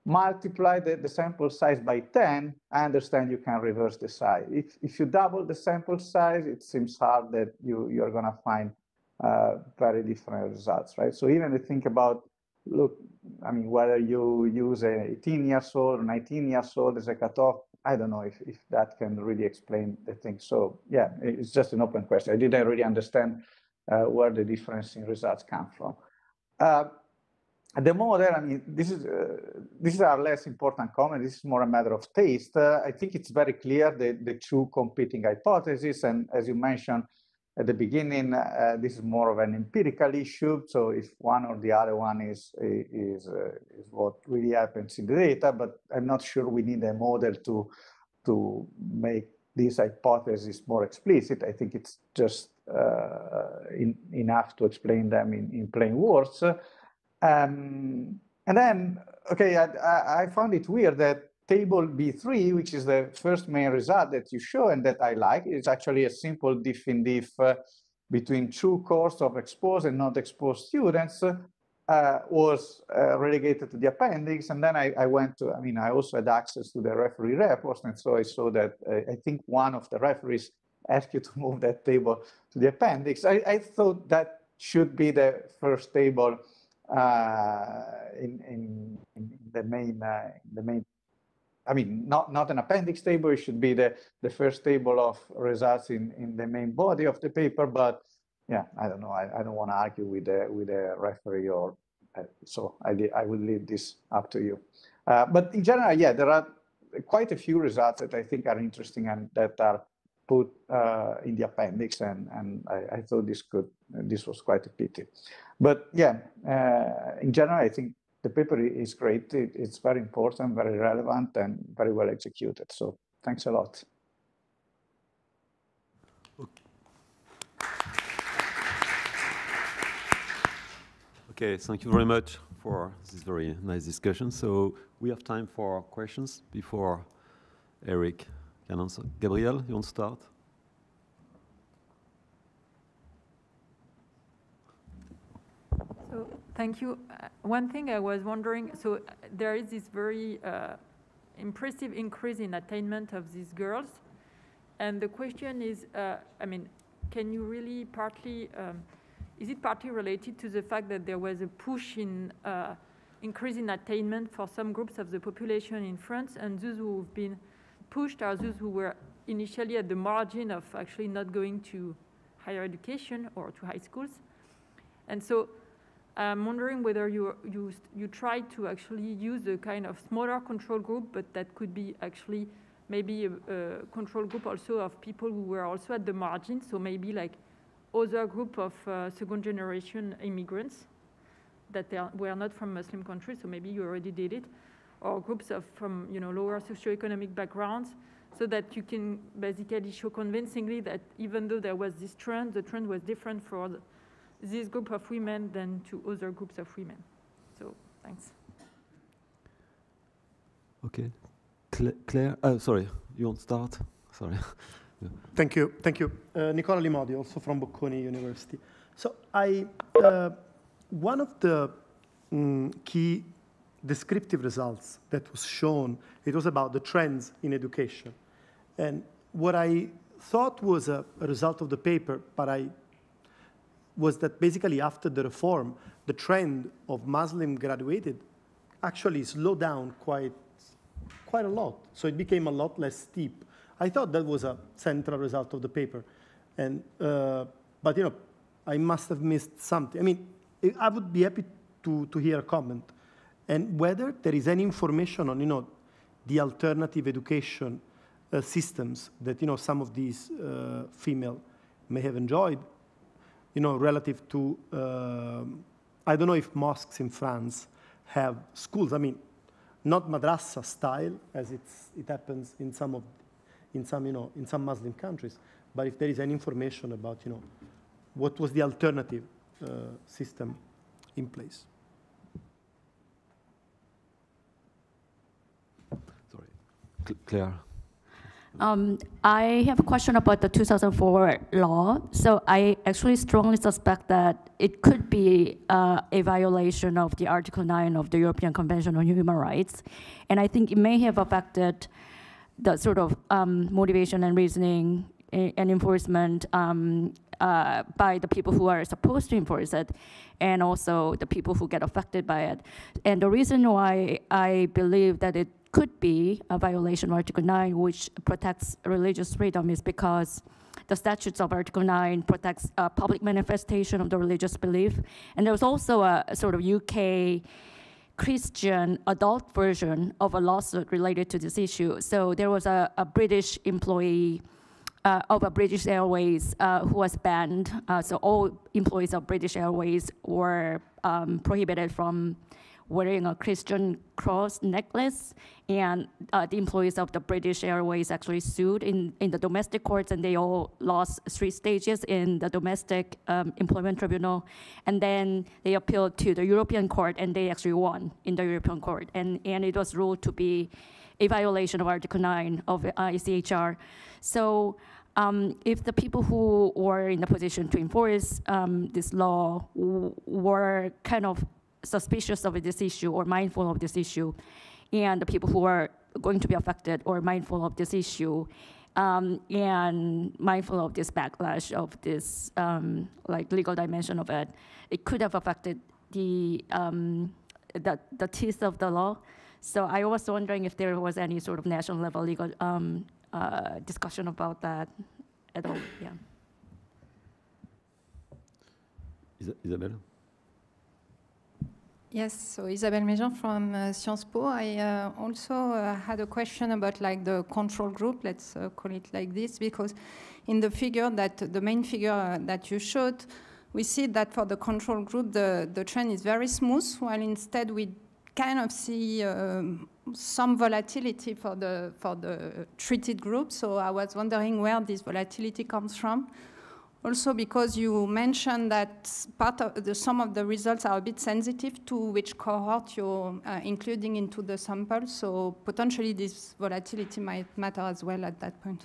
multiply the, the sample size by 10, I understand you can reverse the size. If if you double the sample size, it seems hard that you you're gonna find uh, very different results, right? So even if think about look, I mean, whether you use a 18 years old or 19 years old as a cutoff, I don't know if, if that can really explain the thing. So yeah, it's just an open question. I didn't really understand uh, where the difference in results come from. Uh, the model, I mean, this is uh, these are less important comment. This is more a matter of taste. Uh, I think it's very clear the, the two competing hypotheses, and as you mentioned, at the beginning, uh, this is more of an empirical issue. So if one or the other one is is uh, is what really happens in the data, but I'm not sure we need a model to to make these hypotheses more explicit. I think it's just uh, in, enough to explain them in, in plain words. Um, and then, okay, I, I found it weird that table B3, which is the first main result that you show and that I like, is actually a simple diff in diff uh, between two cohorts of exposed and not exposed students uh, was uh, relegated to the appendix. And then I, I, went to, I mean, I also had access to the referee reports. And so I saw that uh, I think one of the referees asked you to move that table to the appendix. I, I thought that should be the first table uh, in, in, in the main uh, the main. I mean, not not an appendix table. It should be the the first table of results in in the main body of the paper. But yeah, I don't know. I, I don't want to argue with the with the referee or uh, so. I I will leave this up to you. Uh, but in general, yeah, there are quite a few results that I think are interesting and that are put uh, in the appendix, and and I, I, thought this could this was quite a pity. But yeah, uh, in general, I think the paper is great. It, it's very important, very relevant, and very well executed. So thanks a lot. Okay, thank you very much for this very nice discussion. So we have time for questions before Eric can answer. Gabriel, you want to start? So thank you. Uh, one thing I was wondering, so uh, there is this very uh, impressive increase in attainment of these girls. And the question is, uh, I mean, can you really partly, um, is it partly related to the fact that there was a push in uh, increase in attainment for some groups of the population in France and those who have been pushed are those who were initially at the margin of actually not going to higher education or to high schools. And so I'm wondering whether you, you, you try to actually use a kind of smaller control group, but that could be actually maybe a, a control group also of people who were also at the margin, so maybe like other group of uh, second generation immigrants that are, were not from Muslim countries, so maybe you already did it, or groups of from you know lower socioeconomic backgrounds, so that you can basically show convincingly that even though there was this trend, the trend was different for this group of women than to other groups of women. So thanks. Okay, Claire. Oh, sorry, you want to start? Sorry. yeah. Thank you, thank you. Uh, Nicola Limodio, also from Bocconi University. So I. Uh, one of the mm, key descriptive results that was shown, it was about the trends in education. And what I thought was a, a result of the paper, but I was that basically after the reform, the trend of Muslim graduated actually slowed down quite, quite a lot. So it became a lot less steep. I thought that was a central result of the paper. And, uh, but you know, I must have missed something. I mean, I would be happy to, to hear a comment. And whether there is any information on, you know, the alternative education uh, systems that, you know, some of these uh, female may have enjoyed, you know, relative to, uh, I don't know if mosques in France have schools. I mean, not madrasa style as it's, it happens in some of, in some, you know, in some Muslim countries, but if there is any information about, you know, what was the alternative uh, system in place. Sorry, Claire. Um, I have a question about the 2004 law. So I actually strongly suspect that it could be uh, a violation of the Article 9 of the European Convention on Human Rights. And I think it may have affected the sort of um, motivation and reasoning and enforcement um, uh, by the people who are supposed to enforce it, and also the people who get affected by it. And the reason why I believe that it could be a violation of Article 9, which protects religious freedom, is because the statutes of Article 9 protects uh, public manifestation of the religious belief. And there's also a, a sort of UK Christian adult version of a lawsuit related to this issue. So there was a, a British employee uh, of a British Airways uh, who was banned. Uh, so all employees of British Airways were um, prohibited from wearing a Christian cross necklace. And uh, the employees of the British Airways actually sued in, in the domestic courts, and they all lost three stages in the domestic um, employment tribunal. And then they appealed to the European court, and they actually won in the European court. And, and it was ruled to be a violation of Article 9 of ECHR. So um, if the people who were in the position to enforce um, this law were kind of suspicious of this issue or mindful of this issue, and the people who are going to be affected or mindful of this issue, um, and mindful of this backlash of this um, like legal dimension of it, it could have affected the, um, the, the teeth of the law. So I was wondering if there was any sort of national level legal um, uh, discussion about that at all. Yeah. Is Isabelle? Yes, so Isabelle Méjean from uh, Sciences Po. I uh, also uh, had a question about like the control group, let's uh, call it like this, because in the figure that, the main figure uh, that you showed, we see that for the control group, the, the trend is very smooth, while instead we kind of see um, some volatility for the, for the treated group. So I was wondering where this volatility comes from. Also because you mentioned that part of the, some of the results are a bit sensitive to which cohort you're uh, including into the sample, so potentially this volatility might matter as well at that point.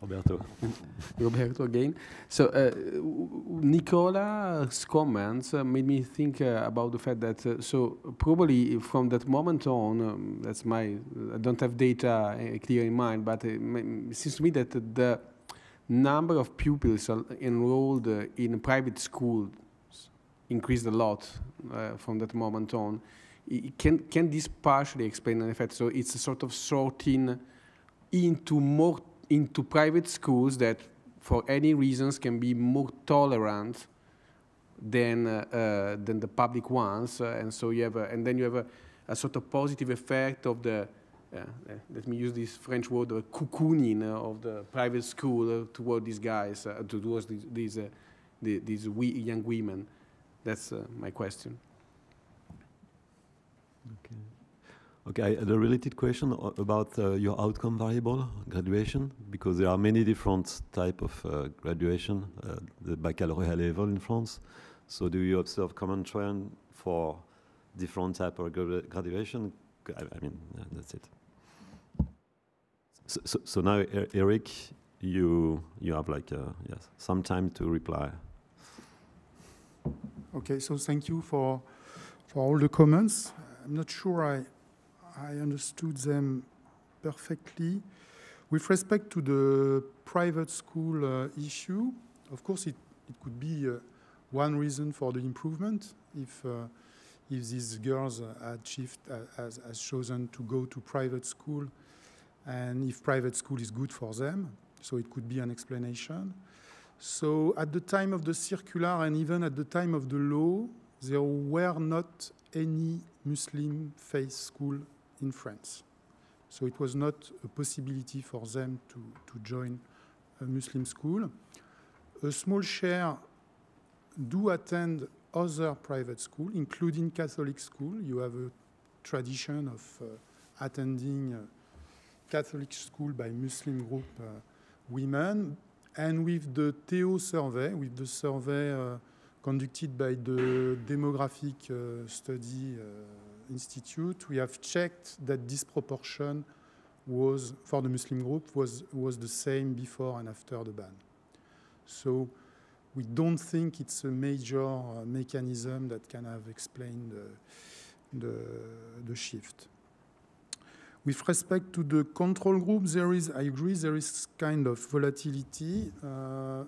Roberto. Roberto again. So uh, Nicola's comments uh, made me think uh, about the fact that uh, so probably from that moment on, um, that's my I don't have data uh, clear in mind, but it seems to me that the number of pupils enrolled uh, in private schools increased a lot from that moment on. can can this partially explain the effect? So it's a sort of sorting into more into private schools that, for any reasons, can be more tolerant than uh, uh, than the public ones, uh, and so you have, a, and then you have a, a, sort of positive effect of the. Uh, let me use this French word, the cocooning of the private school toward these guys, towards these these, the, these young women. That's my question. Okay. Okay, the related question about uh, your outcome variable graduation, because there are many different type of uh, graduation, uh, the baccalaureate level in France. So do you observe common trend for different type of graduation? I, I mean, that's it. So, so, so, now, Eric, you you have like uh, yes some time to reply. Okay, so thank you for for all the comments. I'm not sure I I understood them perfectly. With respect to the private school uh, issue, of course, it, it could be uh, one reason for the improvement if, uh, if these girls had, shift, uh, has, has chosen to go to private school and if private school is good for them. So it could be an explanation. So at the time of the circular and even at the time of the law, there were not any Muslim faith school in France. So it was not a possibility for them to, to join a Muslim school. A small share do attend other private school, including Catholic school. You have a tradition of uh, attending Catholic school by Muslim group uh, women. And with the TeO survey, with the survey uh, conducted by the demographic uh, study uh, Institute, we have checked that this proportion was, for the Muslim group, was, was the same before and after the ban. So we don't think it's a major uh, mechanism that can have explained the, the, the, shift. With respect to the control group, there is, I agree, there is kind of volatility. Uh,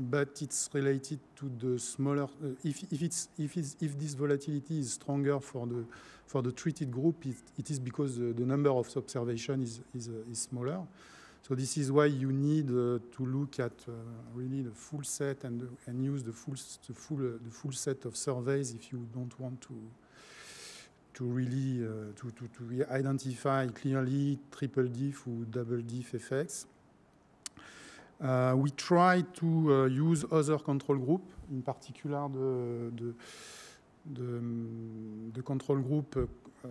but it's related to the smaller. Uh, if, if, it's, if, it's, if this volatility is stronger for the, for the treated group, it, it is because the, the number of observation is, is, uh, is smaller. So this is why you need uh, to look at uh, really the full set and, and use the full, the, full, uh, the full set of surveys if you don't want to, to really uh, to, to, to identify clearly triple diff or double diff effects. Uh, we try to uh, use other control group, in particular the, the, the, um, the control group uh,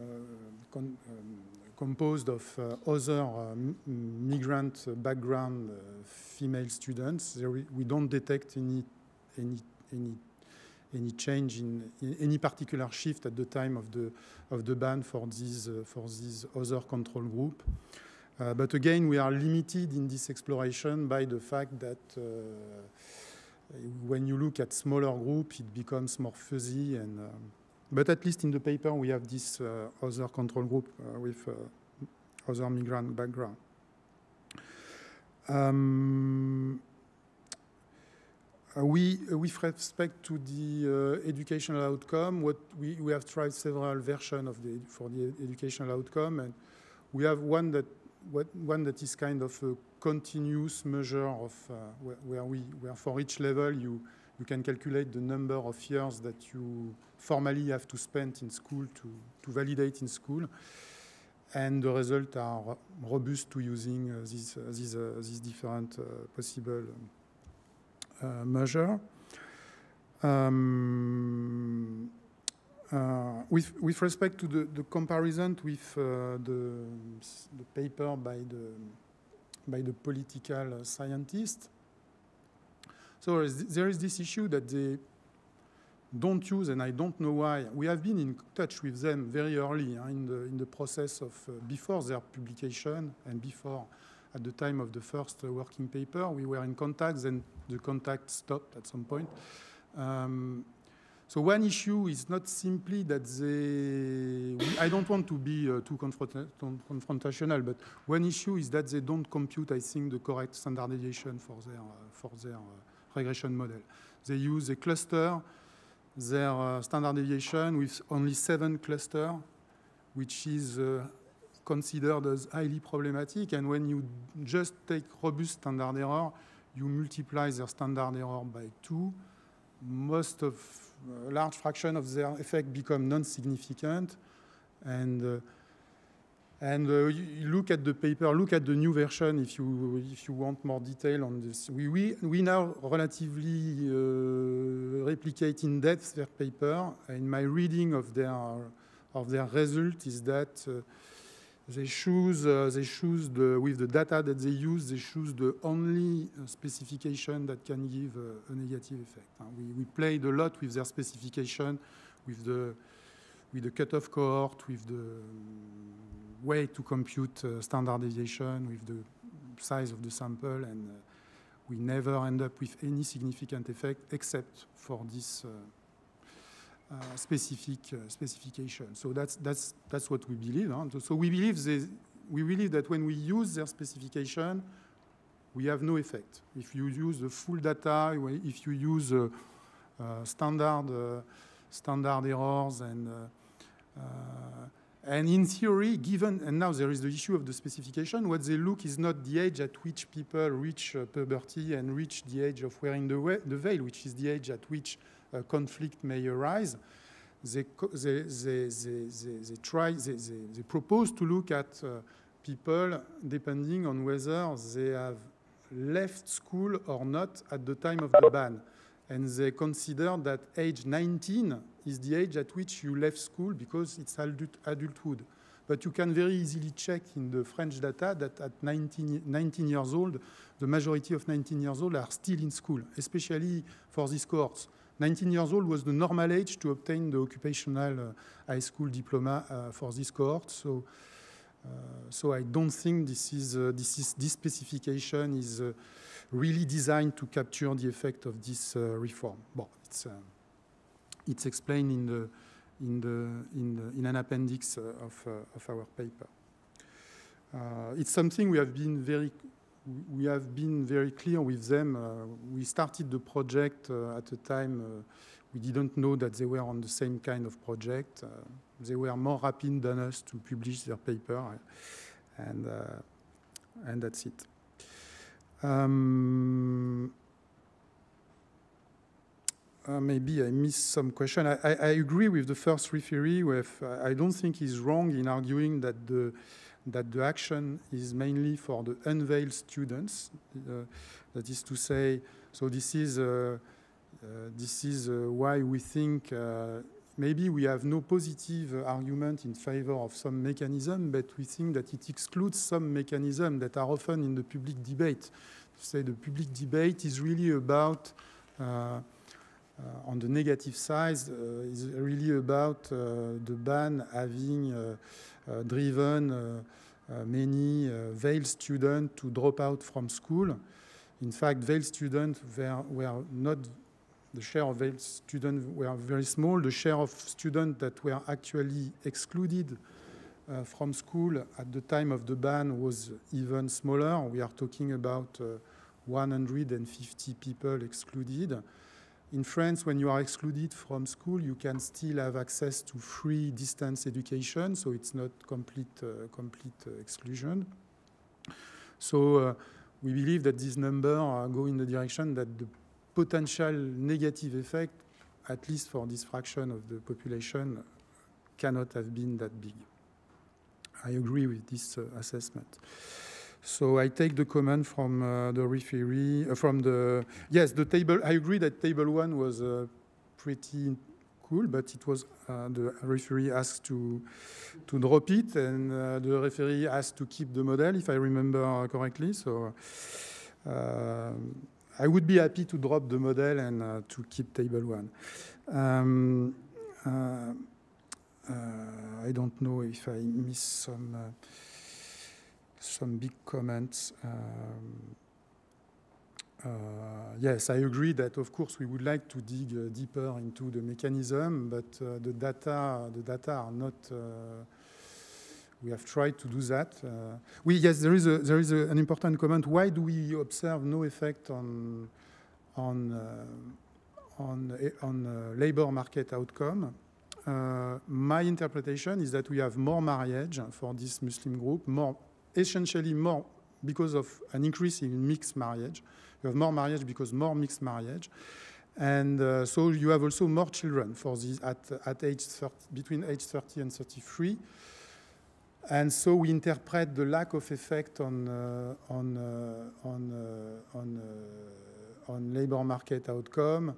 con um, composed of uh, other uh, migrant background uh, female students. There we, we, don't detect any, any, any, any change in, in, any particular shift at the time of the, of the ban for these, for these other control group. Uh, but again, we are limited in this exploration by the fact that uh, when you look at smaller group, it becomes more fuzzy. And, um, but at least in the paper, we have this uh, other control group uh, with uh, other migrant background. Um, uh, we, uh, with respect to the uh, educational outcome, what we, we have tried several versions of the for the educational outcome, and we have one that what, one that is kind of a continuous measure of uh, where, where, we where for each level you you can calculate the number of years that you formally have to spend in school to to validate in school, and the results are robust to using uh, these uh, these these different possible. Uh, measure. Um, uh, with, with respect to the, the comparison with uh, the, the paper by the, by the political scientist, so there is this issue that they don't use, and I don't know why. We have been in touch with them very early uh, in, the, in the process of uh, before their publication and before at the time of the first uh, working paper. We were in contact, then the contact stopped at some point. Um, so one issue is not simply that they, I don't want to be uh, too confrontational, but one issue is that they don't compute, I think, the correct standard deviation for their, uh, for their uh, regression model. They use a cluster, their uh, standard deviation with only seven clusters, which is uh, considered as highly problematic. And when you just take robust standard error, you multiply their standard error by two. Most of a large fraction of their effect become non-significant. And uh, and uh, look at the paper, look at the new version if you if you want more detail on this. We we, we now relatively uh, replicate in depth their paper. And my reading of their of their result is that they choose, uh, they choose the, with the data that they use, they choose the only uh, specification that can give uh, a negative effect. We, we played a lot with their specification, with the, with the cutoff cohort, with the way to compute uh, standard deviation, with the size of the sample, and uh, we never end up with any significant effect except for this uh, specific uh, specification. So that's that's that's what we believe. Huh? So we believe we believe that when we use their specification, we have no effect. If you use the full data, if you use uh, uh, standard uh, standard errors and uh, and in theory, given and now there is the issue of the specification, what they look is not the age at which people reach puberty and reach the age of wearing the, veil, which is the age at which uh, conflict may arise, they, they, they, they, try, they, propose to look at uh, people depending on whether they have left school or not at the time of the ban. And they consider that age 19 is the age at which you left school because it's adult, adulthood. But you can very easily check in the French data that at 19, 19 years old, the majority of 19 years old are still in school, especially for these cohorts. 19 years old was the normal age to obtain the occupational uh, high school diploma uh, for this cohort. So, uh, so I don't think this is uh, this is this specification is uh, really designed to capture the effect of this uh, reform. Well, it's it's explained in the in the in, the, in an appendix of of our paper. it's something we have been very we have been very clear with them. Uh, we started the project uh, at a time uh, we didn't know that they were on the same kind of project. they were more rapid than us to publish their paper, and and that's it. Um, uh, maybe I missed some question. I, I, I, agree with the first referee. With, I don't think he's wrong in arguing that the that the action is mainly for the unveiled students. Uh, that is to say, so this is, uh, uh, this is uh, why we think uh, maybe we have no positive argument in favor of some mechanism, but we think that it excludes some mechanisms that are often in the public debate. To say the public debate is really about uh, on the negative side, uh, is really about uh, the ban having uh, driven many veiled students to drop out from school. In fact, veiled students were, were not the share of veiled students were very small. The share of students that were actually excluded uh, from school at the time of the ban was even smaller. We are talking about uh, 150 people excluded. In France, when you are excluded from school, you can still have access to free distance education, so it's not complete, uh, complete uh, exclusion. So uh, we believe that these numbers go in the direction that the potential negative effect, at least for this fraction of the population, cannot have been that big. I agree with this uh, assessment. So I take the comment from uh, the referee, uh, from the, yes, the table, I agree that table one was uh, pretty cool, but it was, uh, the referee asked to, to drop it, and uh, the referee asked to keep the model, if I remember correctly. So I would be happy to drop the model and to keep table one. Um, I don't know if I miss some some big comments. Um, uh, yes, I agree that of course we would like to dig uh, deeper into the mechanism, but uh, the data the data are not. Uh, we have tried to do that. Uh, we yes, there is a, there is a, an important comment. Why do we observe no effect on on uh, on on labor market outcome? my interpretation is that we have more marriage for this Muslim group, more essentially more because of an increase in mixed marriage. You have more marriage because more mixed marriage. And uh, so you have also more children for these at, at age 30, between age 30 and 33. And so we interpret the lack of effect on, uh, on, uh, on, uh, on, uh, on labor market outcome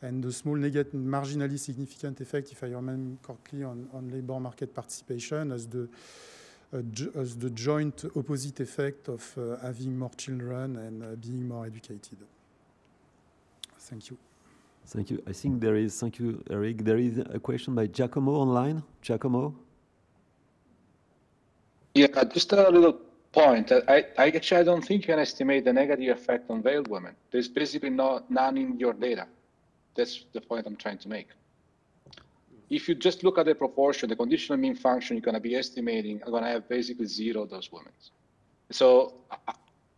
and the small negative, marginally significant effect, if I remember correctly, on, on labor market participation as the as the joint opposite effect of uh, having more children and uh, being more educated. Thank you. Thank you. I think there is, thank you, Eric. There is a question by Giacomo online. Giacomo? Yeah, just a little point. I, I actually I don't think you can estimate the negative effect on veiled women. There's basically no, none in your data. That's the point I'm trying to make if you just look at the proportion, the conditional mean function you're going to be estimating are going to have basically zero of those women. So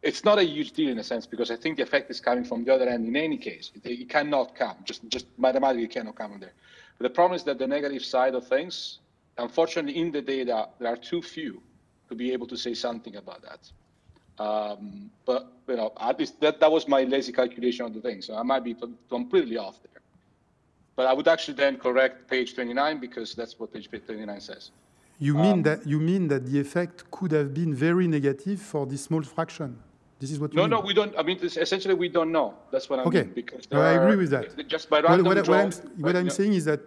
it's not a huge deal in a sense because I think the effect is coming from the other end in any case. It, it cannot come, just, just mathematically cannot come from there. But the problem is that the negative side of things, unfortunately in the data, there are too few to be able to say something about that. Um, but you know, at least that, that was my lazy calculation of the thing. So I might be completely off there. But I would actually then correct page 29 because that's what page 29 says. You mean um, that you mean that the effect could have been very negative for this small fraction? This is what you no, mean? no, we don't. I mean, essentially, we don't know. That's what I okay. mean. Because no, I agree with that. Just by random what, what, draw, what I'm, what I'm saying is that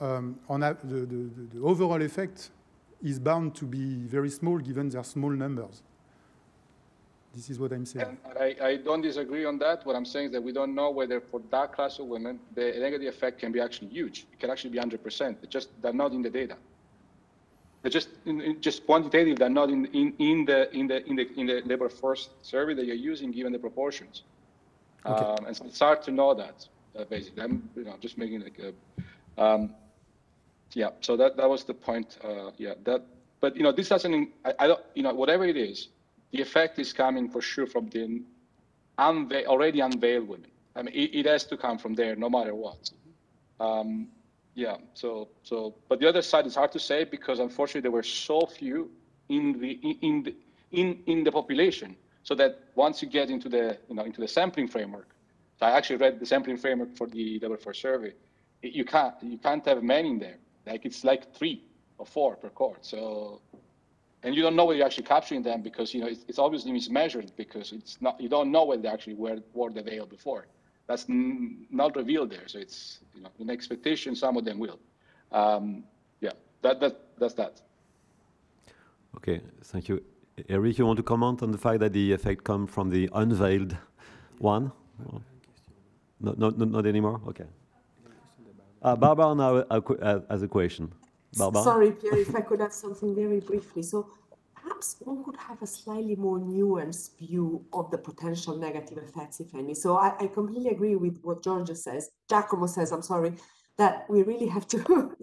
um, on a, the, the, the overall effect is bound to be very small given their small numbers. This is what I'm saying. I, I, don't disagree on that. What I'm saying is that we don't know whether for that class of women, the negative effect can be actually huge. It can actually be 100%. It's just they're not in the data. They're just in, in just quantitative. They're not in, in, in the in the in the in the labor force survey that you're using, given the proportions. Okay. Um, and so it's hard to know that. Uh, basically, I'm you know just making like a, um, yeah. So that that was the point. Uh, yeah. That but you know this doesn't. I, I don't you know whatever it is the effect is coming for sure from the unve already unveiled women. I mean, it, it, has to come from there, no matter what. Um, yeah. So, so, but the other side is hard to say because unfortunately there were so few in the in the in in the population, so that once you get into the you know into the sampling framework, so I actually read the sampling framework for the double four survey. It, you can't you can't have many in there. Like it's like three or four per cohort. So and you don't know whether you're actually capturing them because you know it's, it's obviously mismeasured because it's not you don't know whether they actually were were the veil before. That's not revealed there, so it's you know in expectation some of them will. Um, yeah, that that that's that. Okay, thank you, Eric. You want to comment on the fact that the effect come from the unveiled one? No, no, no not anymore. Okay. Uh, Barbara now has a question. Barbara? Sorry, Pierre, if I could add something very briefly. So perhaps one could have a slightly more nuanced view of the potential negative effects, if any. So I, I completely agree with what Giorgio says, Giacomo says, I'm sorry, that we really have to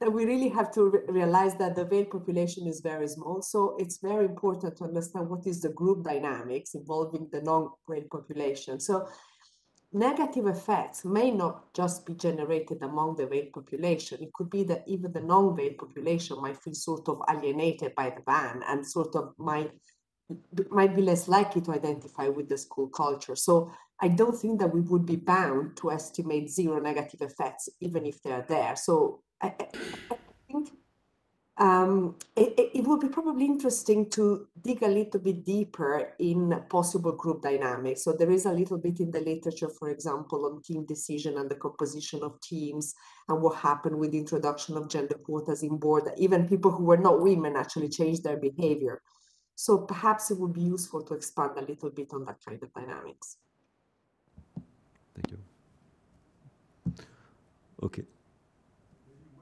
that we really have to re realize that the veil population is very small. So it's very important to understand what is the group dynamics involving the non-veil population. So negative effects may not just be generated among the veil population. It could be that even the non-veil population might feel sort of alienated by the ban and sort of might might be less likely to identify with the school culture. So I don't think that we would be bound to estimate zero negative effects, even if they're there. So I, I think um, it, it, would be probably interesting to dig a little bit deeper in possible group dynamics. So there is a little bit in the literature, for example, on team decision and the composition of teams and what happened with the introduction of gender quotas in board. Even people who were not women actually changed their behavior. So perhaps it would be useful to expand a little bit on that kind of dynamics. Thank you. Okay.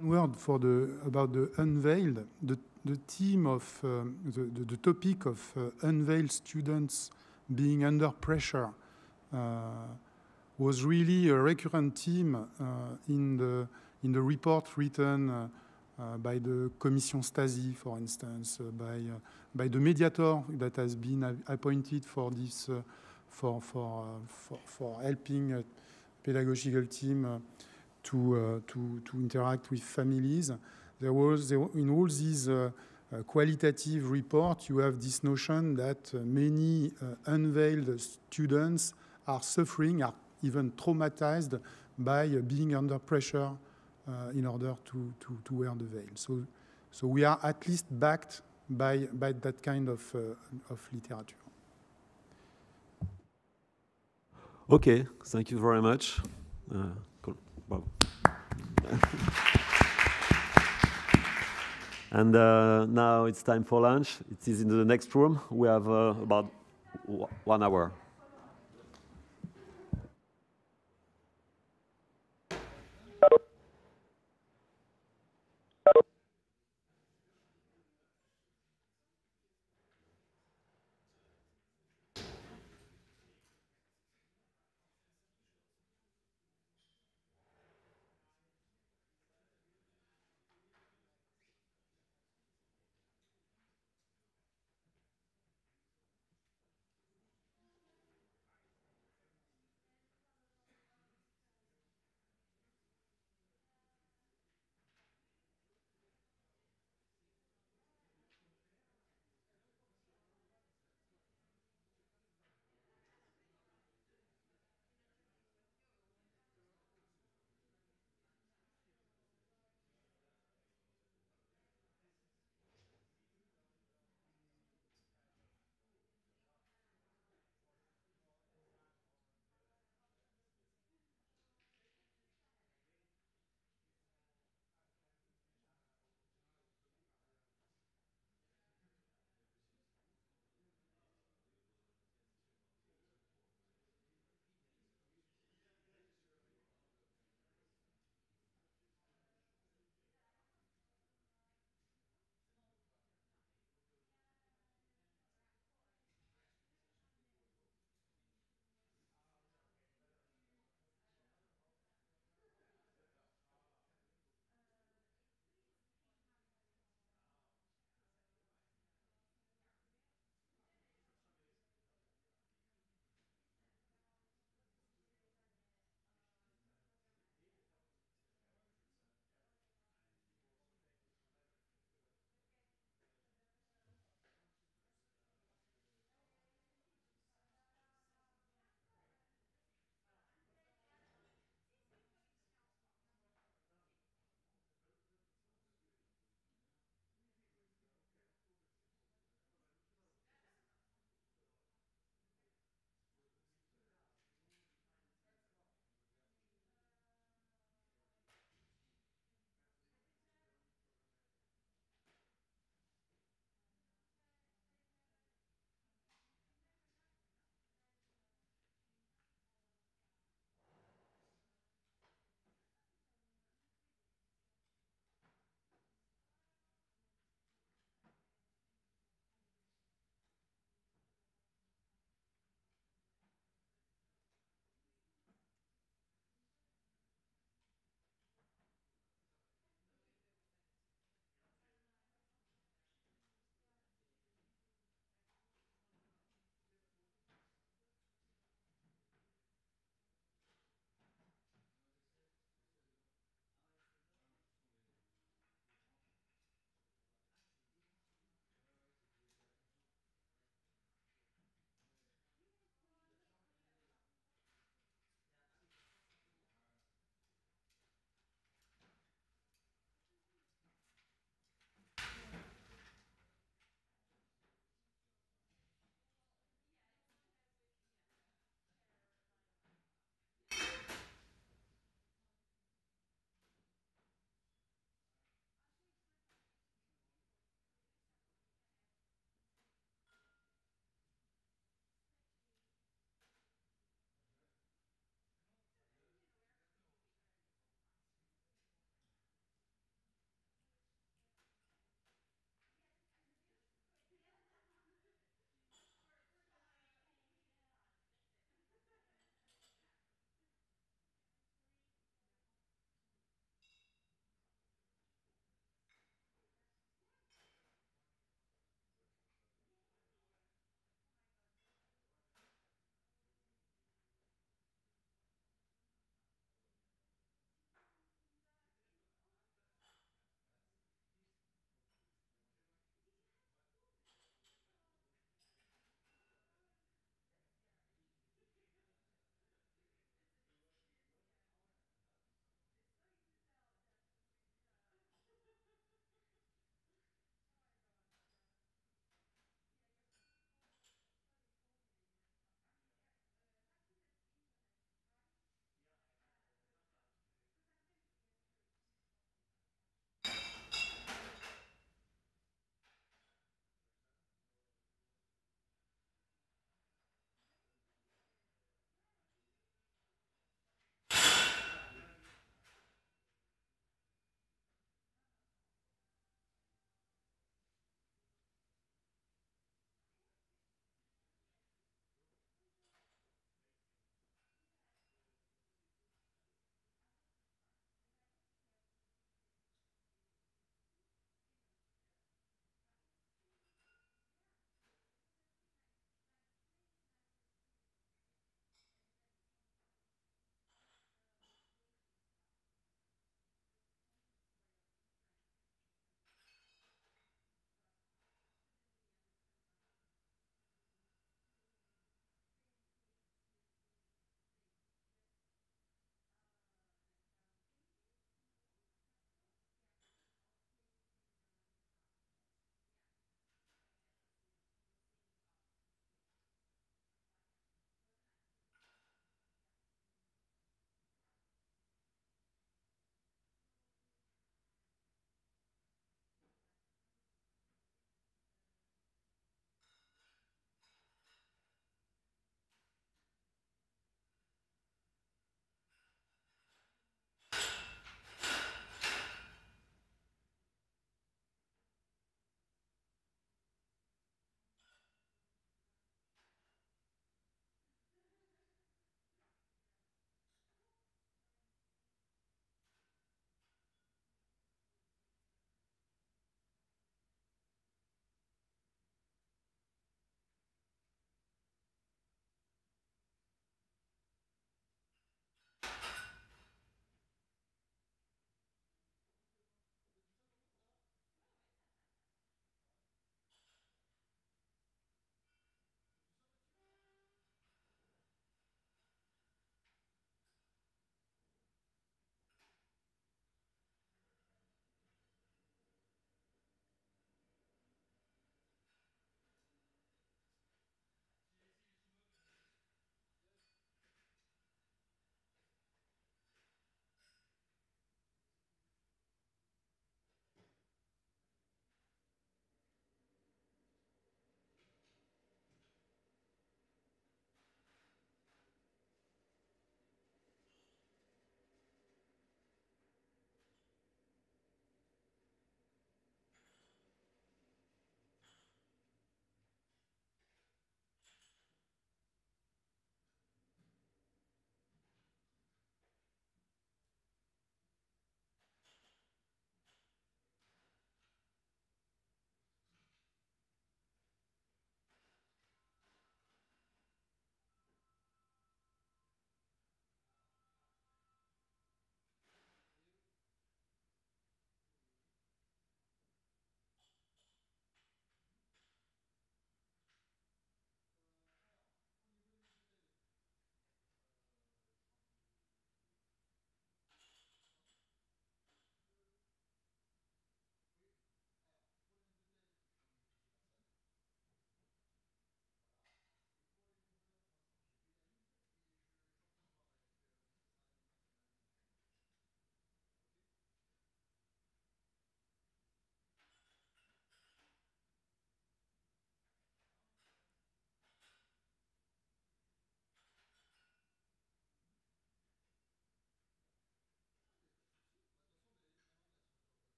One word for the about the unveiled. The the theme of um, the, the, the topic of uh, unveiled students being under pressure uh, was really a recurrent theme uh, in the in the report written uh, uh, by the Commission Stasi, for instance, uh, by by the mediator that has been appointed for this for for for, for helping pedagogical team to, uh, to, to interact with families. There was, in all these uh, uh, qualitative reports, you have this notion that many unveiled students are suffering, are even traumatized by being under pressure in order to, to, to wear the veil. So, so we are at least backed by, by that kind of, uh, of literature. Okay, thank you very much. Uh, Bob. and uh, now it's time for lunch. It is in the next room. We have uh, about one hour.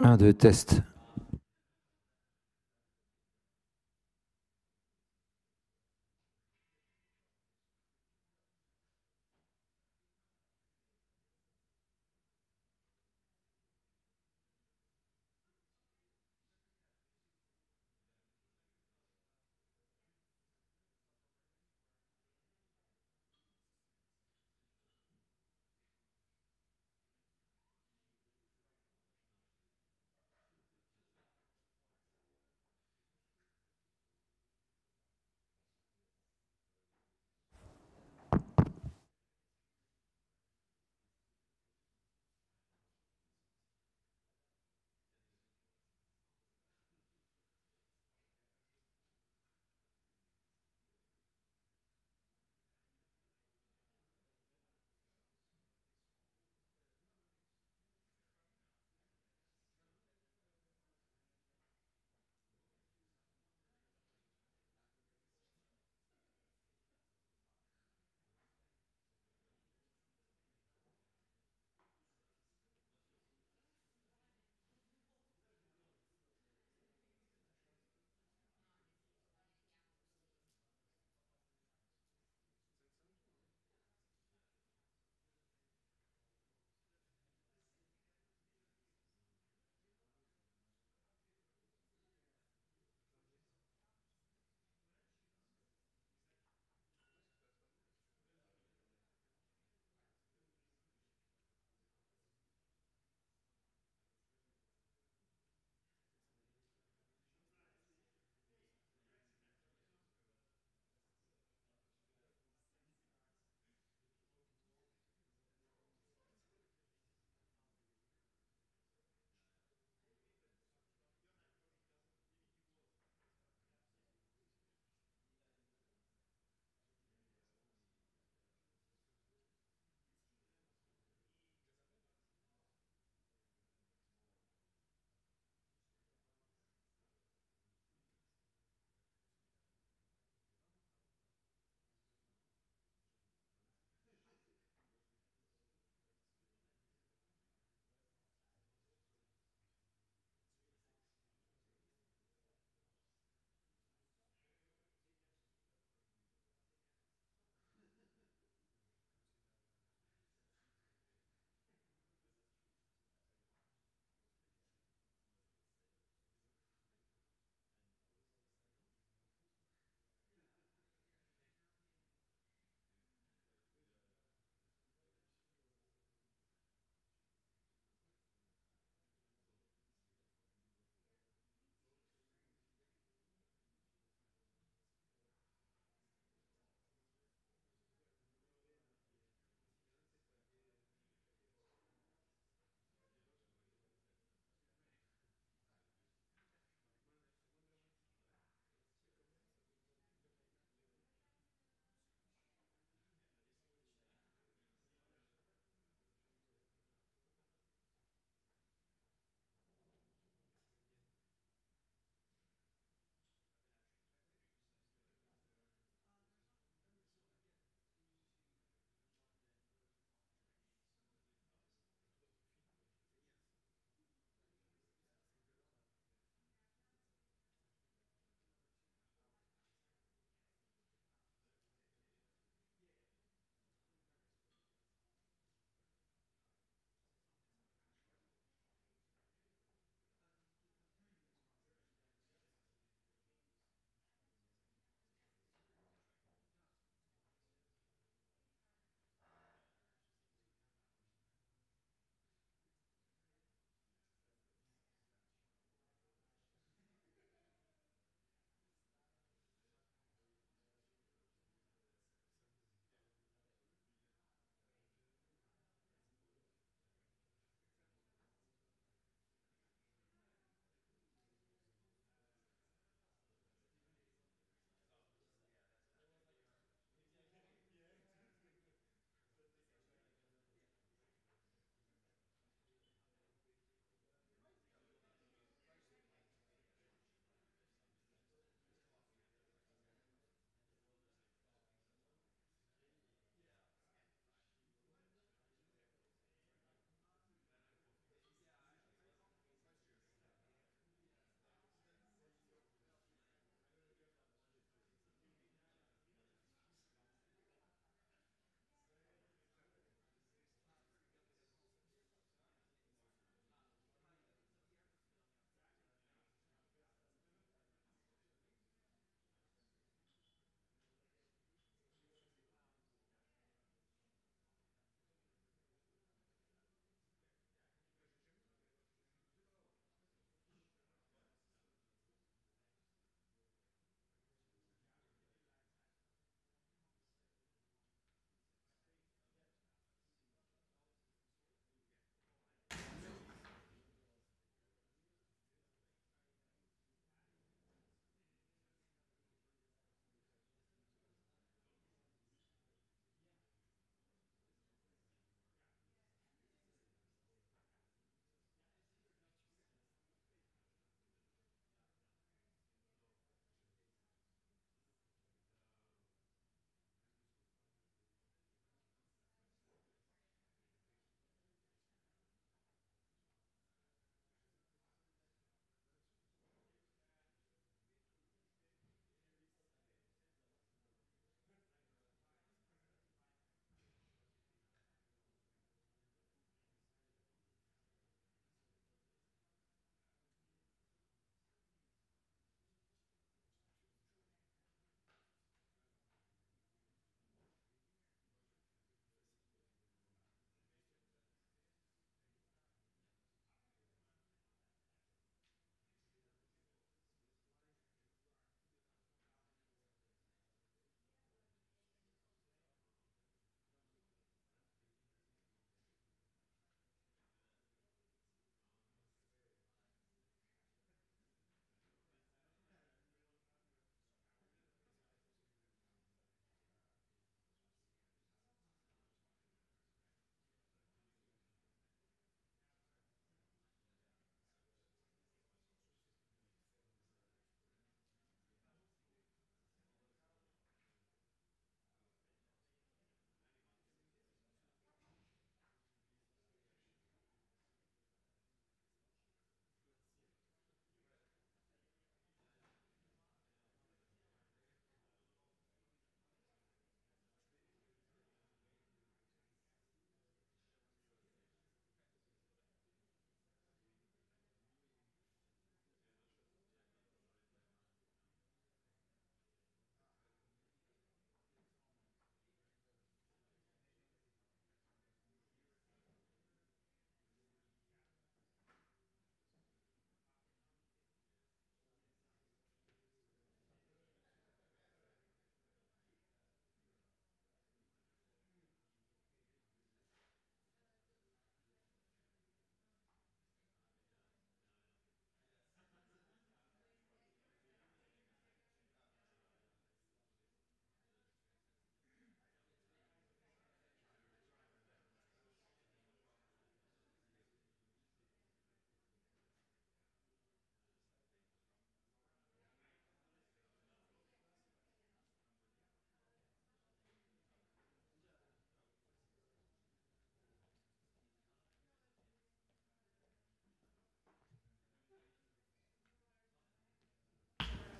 Un, deux, test.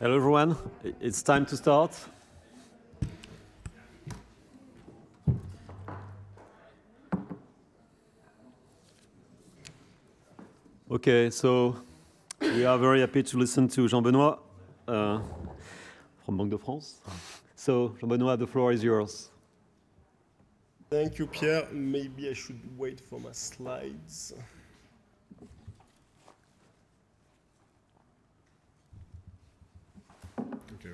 Hello, everyone. It's time to start. Okay, so we are very happy to listen to Jean-Benoît uh, from Banque de France. So, Jean-Benoît, the floor is yours. Thank you, Pierre. Maybe I should wait for my slides. Okay.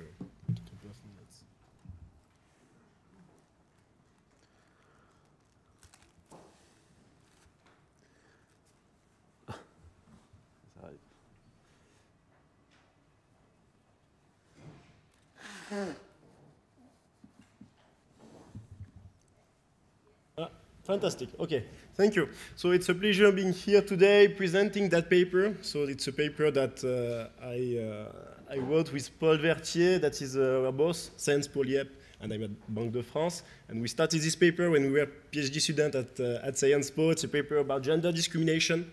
Ah, fantastic. Okay, thank you. So it's a pleasure being here today presenting that paper. So it's a paper that uh, I, uh, I wrote with Paul Vertier, that is uh, our boss, Sciences Po Yep, and I'm at Banque de France. And we started this paper when we were PhD student at, uh, at Sciences Po. It's a paper about gender discrimination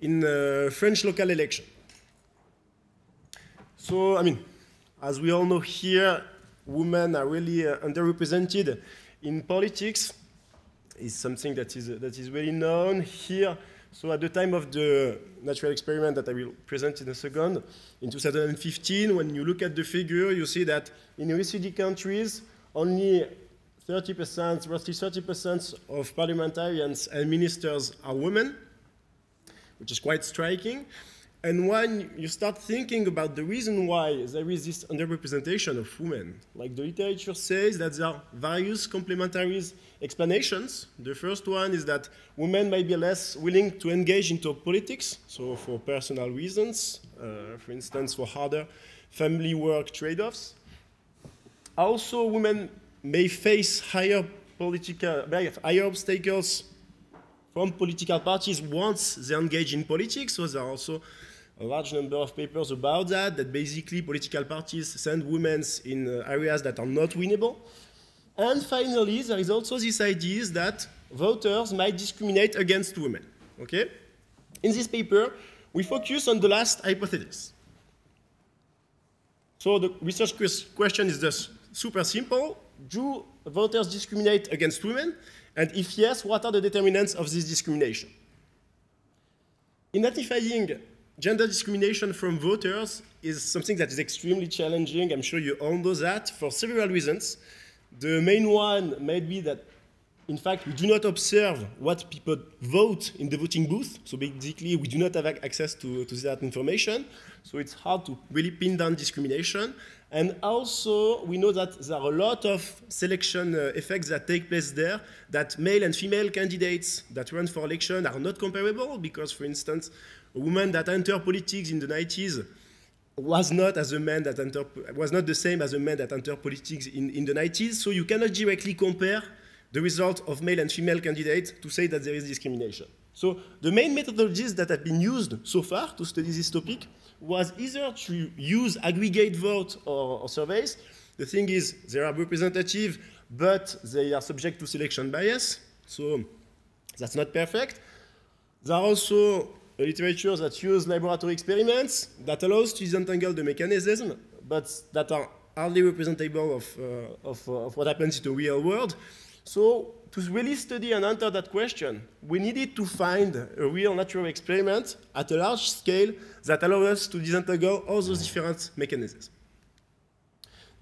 in uh, French local election. So, I mean, as we all know here, women are really uh, underrepresented in politics. Is something that is, that is really known here. So at the time of the natural experiment that I will present in a second, in 2015, when you look at the figure, you see that in OECD countries, only 30%, roughly 30% of parliamentarians and ministers are women, which is quite striking. And when you start thinking about the reason why there is this underrepresentation of women, like the literature says that there are various complementary explanations. The first one is that women may be less willing to engage into politics, so for personal reasons, uh, for instance, for harder family work trade-offs. Also, women may face higher political, higher obstacles from political parties once they engage in politics, so there are also a large number of papers about that, that basically political parties send women in uh, areas that are not winnable. And finally, there is also this idea that voters might discriminate against women. Okay? In this paper, we focus on the last hypothesis. So the research question is just super simple. Do voters discriminate against women? And if yes, what are the determinants of this discrimination? Identifying gender discrimination from voters is something that is extremely challenging. I'm sure you all know that for several reasons. The main one may be that, in fact, we do not observe what people vote in the voting booth. So basically, we do not have access to, to that information. So it's hard to really pin down discrimination. And also, we know that there are a lot of selection uh, effects that take place there, that male and female candidates that run for election are not comparable because, for instance, a woman that entered politics in the 90s was not as a man that entered, was not the same as a man that entered politics in, in the 90s. So you cannot directly compare the result of male and female candidates to say that there is discrimination. So the main methodologies that have been used so far to study this topic was either to use aggregate vote or, or surveys. The thing is, they are representative, but they are subject to selection bias. So that's not perfect. There are also literature that use laboratory experiments that allows to disentangle the mechanism, but that are hardly representable of, uh, of, uh, of what happens in the real world. So to really study and answer that question, we needed to find a real natural experiment at a large scale that allows us to disentangle all those different mechanisms.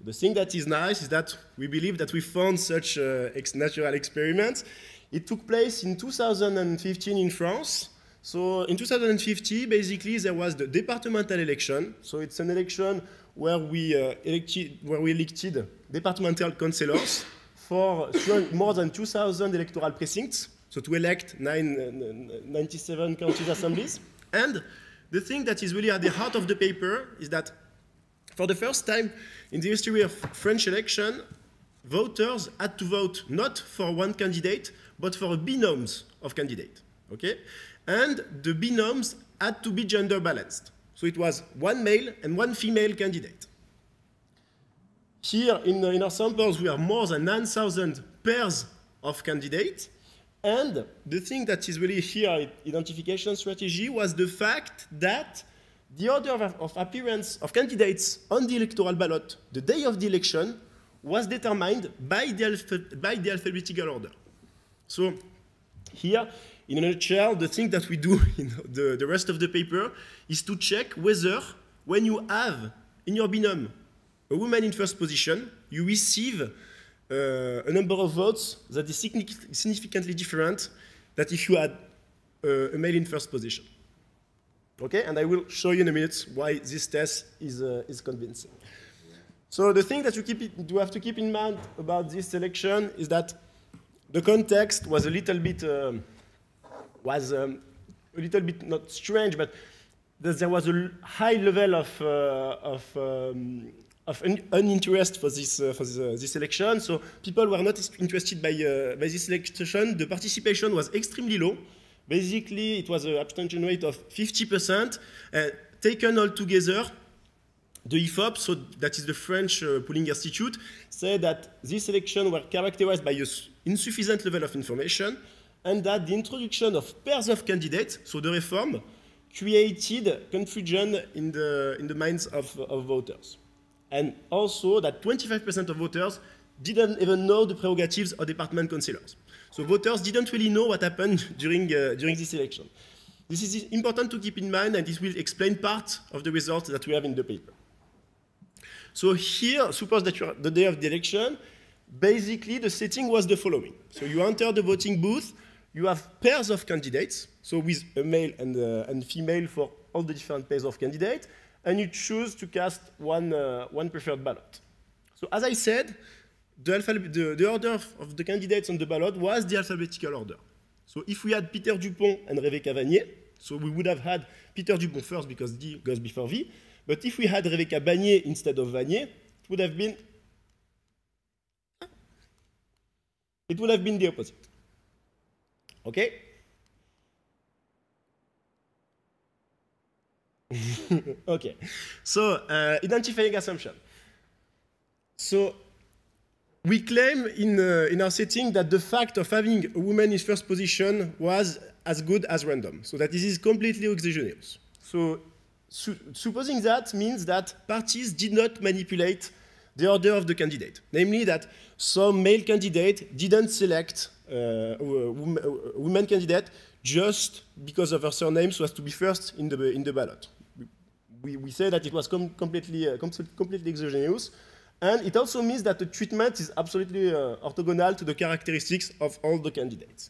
The thing that is nice is that we believe that we found such uh, ex natural experiments. It took place in 2015 in France. So in 2050, basically, there was the departmental election. So it's an election where we, uh, elected, where we elected departmental councillors for more than 2,000 electoral precincts, so to elect nine, uh, 97 county assemblies. And the thing that is really at the heart of the paper is that for the first time in the history of French election, voters had to vote not for one candidate, but for a binomes of candidates. Okay? And the binomes had to be gender balanced. So it was one male and one female candidate. Here in, in our samples, we have more than 9,000 pairs of candidates. And the thing that is really here, identification strategy, was the fact that the order of, of appearance of candidates on the electoral ballot the day of the election was determined by the, by the alphabetical order. So here, in a nutshell, the thing that we do in the, the rest of the paper is to check whether when you have in your binom a woman in first position, you receive uh, a number of votes that is significantly different than if you had uh, a male in first position. Okay, and I will show you in a minute why this test is, uh, is convincing. So the thing that you, keep it, you have to keep in mind about this selection is that the context was a little bit um, was um, a little bit not strange, but there was a high level of uh, of um, of un uninterest for this uh, for this, uh, this, election. So people were not interested by uh, by this election. The participation was extremely low. Basically, it was an abstention rate of 50%. Uh, taken all together, the IFOP, so that is the French uh, Polling Institute, said that this election were characterized by an insufficient level of information and that the introduction of pairs of candidates, so the reform, created confusion in the, in the minds of, of voters. And also that 25% of voters didn't even know the prerogatives of department councillors. So voters didn't really know what happened during, uh, during this election. This is important to keep in mind, and this will explain part of the results that we have in the paper. So here, suppose that you're the day of the election, basically the setting was the following. So you enter the voting booth, you have pairs of candidates, so with a male and, uh, and female for all the different pairs of candidates, and you choose to cast one, uh, one preferred ballot. So as I said, the, the, the order of, the candidates on the ballot was the alphabetical order. So if we had Peter Dupont and Rebecca Vanier, so we would have had Peter Dupont first because D goes before V, but if we had Rebecca Bagnier instead of Vanier, it would have been it would have been the opposite. Okay? okay. So uh, identifying assumption. So we claim in, uh, in our setting that the fact of having a woman in first position was as good as random. So that this is completely exogenous. So su supposing that means that parties did not manipulate the order of the candidate. Namely that some male candidate didn't select uh, woman candidate just because of her surname so as to be first in the, in the ballot. We, we say that it was com completely, uh, com completely exogenous. And it also means that the treatment is absolutely uh, orthogonal to the characteristics of all the candidates.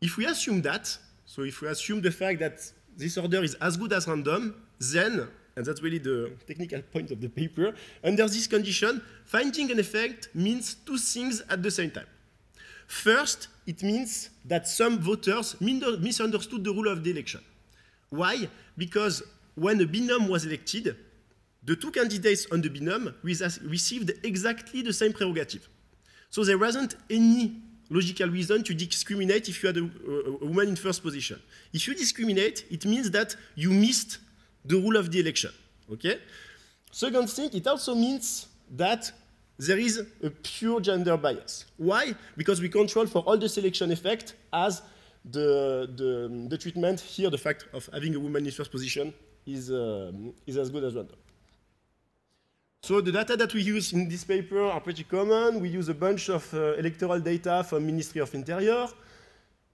If we assume that, so if we assume the fact that this order is as good as random, then, and that's really the technical point of the paper, under this condition, finding an effect means two things at the same time. First, it means that some voters misunderstood the rule of the election. Why? Because when a binom was elected, the two candidates on the binom received exactly the same prerogative. So there wasn't any logical reason to discriminate if you had a, a, woman in first position. If you discriminate, it means that you missed the rule of the election. Okay? Second thing, it also means that there is a pure gender bias. Why? Because we control for all the selection effect as the, the, the treatment here, the fact of having a woman in first position is, uh, is as good as random. So the data that we use in this paper are pretty common. We use a bunch of uh, electoral data from Ministry of Interior.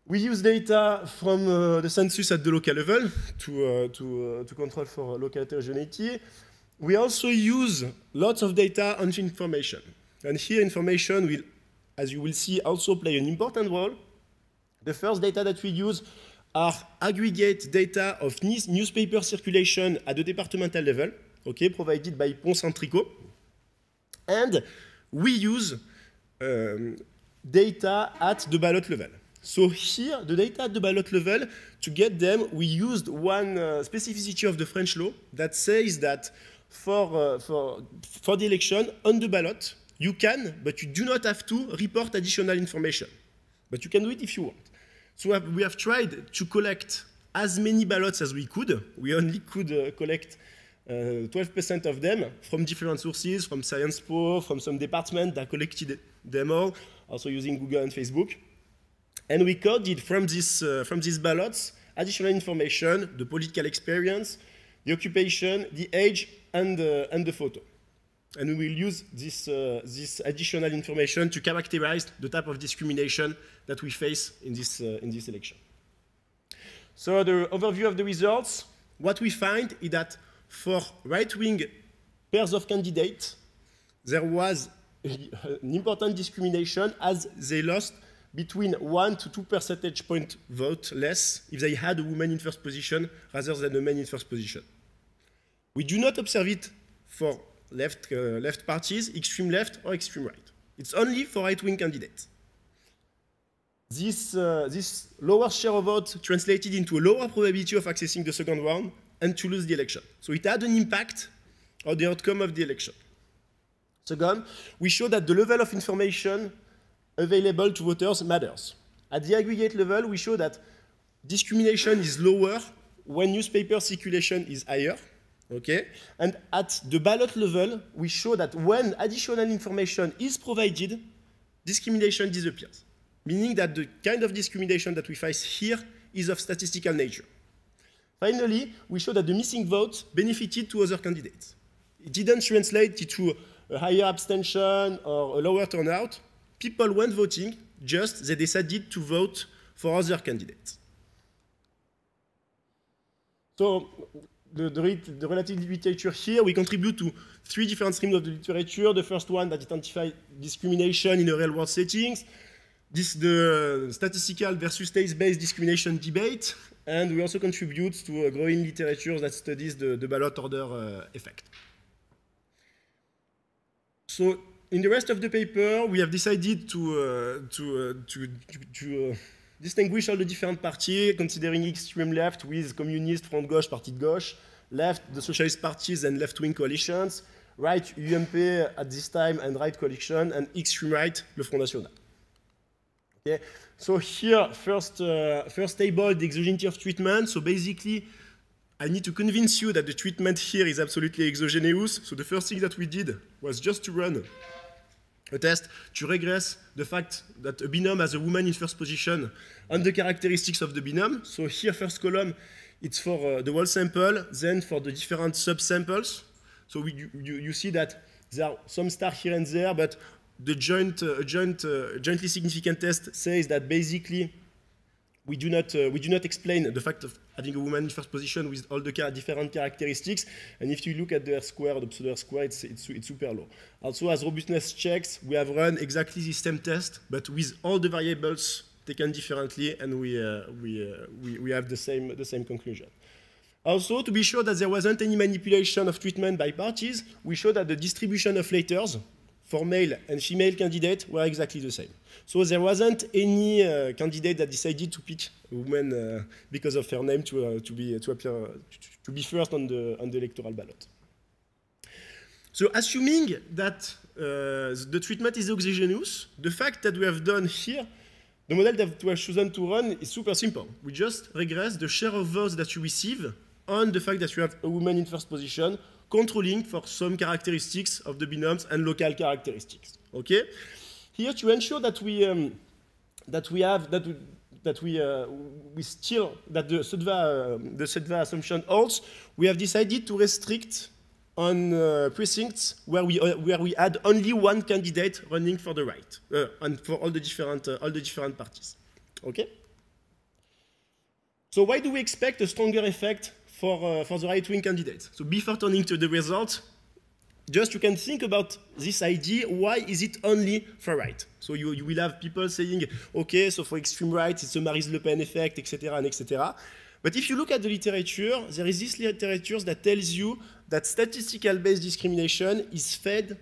We use data from uh, the census at the local level to, uh, to, uh, to control for local heterogeneity. We also use lots of data on information. And here information will, as you will see, also play an important role. The first data that we use are aggregate data of newspaper circulation at the departmental level okay, provided by Pons and Tricot. And we use um, data at the ballot level. So here, the data at the ballot level, to get them, we used one uh, specificity of the French law that says that for, uh, for, for the election, on the ballot, you can, but you do not have to report additional information. But you can do it if you want. So we have tried to collect as many ballots as we could. We only could uh, collect 12% uh, of them from different sources, from Sciences Po, from some department that collected them all, also using Google and Facebook. And we coded from, this, uh, from these ballots additional information, the political experience, the occupation, the age, and, uh, and the photo. And we will use this, uh, this additional information to characterize the type of discrimination that we face in this, uh, in this election. So the overview of the results, what we find is that for right-wing pairs of candidates, there was an important discrimination as they lost between one to two percentage point vote less if they had a woman in first position rather than a man in first position. We do not observe it for left, uh, left parties, extreme left or extreme right. It's only for right-wing candidates. This, uh, this lower share of vote translated into a lower probability of accessing the second round and to lose the election. So it had an impact on the outcome of the election. Second, we show that the level of information available to voters matters. At the aggregate level, we show that discrimination is lower when newspaper circulation is higher, okay? And at the ballot level, we show that when additional information is provided, discrimination disappears, meaning that the kind of discrimination that we face here is of statistical nature. Finally, we show that the missing vote benefited to other candidates. It didn't translate into a higher abstention or a lower turnout, people went voting, just they decided to vote for other candidates. So the, the, the, relative literature here, we contribute to three different streams of the literature. The first one that identifies discrimination in a real-world settings. This the statistical versus state-based discrimination debate. And we also contribute to a growing literature that studies the, the ballot order uh, effect. So in the rest of the paper, we have decided to, uh, to, uh, to, to uh, distinguish all the different parties, considering extreme left with communist, front gauche, parti de gauche, left, the socialist parties and left-wing coalitions, right, UMP at this time and right coalition, and extreme right, le Front National. Okay, so here, first, uh, first table, the exogeneity of treatment. So basically, I need to convince you that the treatment here is absolutely exogenous. So the first thing that we did was just to run a test to regress the fact that a binom has a woman in first position on the characteristics of the binom. So here, first column, it's for uh, the whole sample, then for the different subsamples. So we, you, you, see that there are some stars here and there, but the joint, uh, joint, uh, jointly significant test says that basically we do not, uh, we do not explain the fact of having a woman in first position with all the different characteristics. And if you look at the R square, the pseudo R square, it's, it's, it's, super low. Also, as robustness checks, we have run exactly the same test, but with all the variables taken differently, and we, uh, we, uh, we, we have the same, the same conclusion. Also, to be sure that there wasn't any manipulation of treatment by parties, we showed that the distribution of letters for male and female candidates were exactly the same. So there wasn't any uh, candidate that decided to pick a woman uh, because of her name to, uh, to, be, to, appear, to be first on the, on the electoral ballot. So assuming that uh, the treatment is exogenous, the fact that we have done here, the model that we have chosen to run is super simple. We just regress the share of votes that you receive on the fact that you have a woman in first position controlling for some characteristics of the binoms and local characteristics. Okay? Here to ensure that we um, that we have that we, that we uh, we still that the SUTVA uh, the SUTVA assumption holds, we have decided to restrict on uh, precincts where we uh, where we had only one candidate running for the right uh, and for all the different uh, all the different parties. Okay. So why do we expect a stronger effect for, uh, for the right-wing candidates. So before turning to the results, just you can think about this idea, why is it only for right? So you, you will have people saying, okay, so for extreme right, it's the Marine Le Pen effect, etc., and etc. But if you look at the literature, there is this literature that tells you that statistical-based discrimination is fed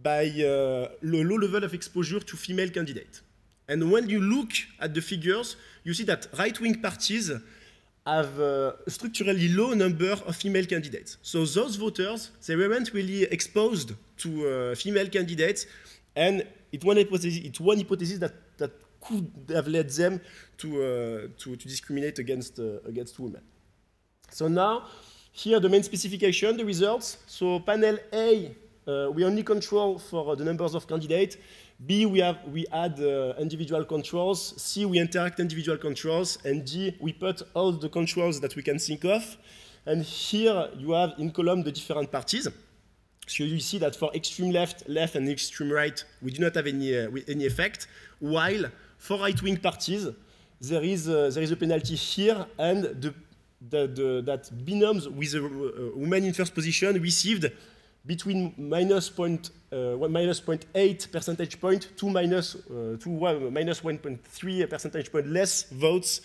by uh, the low level of exposure to female candidates. And when you look at the figures, you see that right-wing parties have a structurally low number of female candidates. So those voters, they weren't really exposed to uh, female candidates, and it's one hypothesis, it's one hypothesis that, that could have led them to, uh, to, to, discriminate against, uh, against women. So now, here the main specification, the results. So panel A, uh, we only control for the numbers of candidates. B, we, have, we add uh, individual controls. C, we interact individual controls. And D, we put all the controls that we can think of. And here you have in column the different parties. So you see that for extreme left, left, and extreme right, we do not have any, uh, any effect, while for right-wing parties, there is, uh, there is a penalty here, and the, the, the, that binoms with a uh, woman in first position received between minus, point, uh, minus 0.8 percentage point to minus, uh, to minus 1.3 percentage point less votes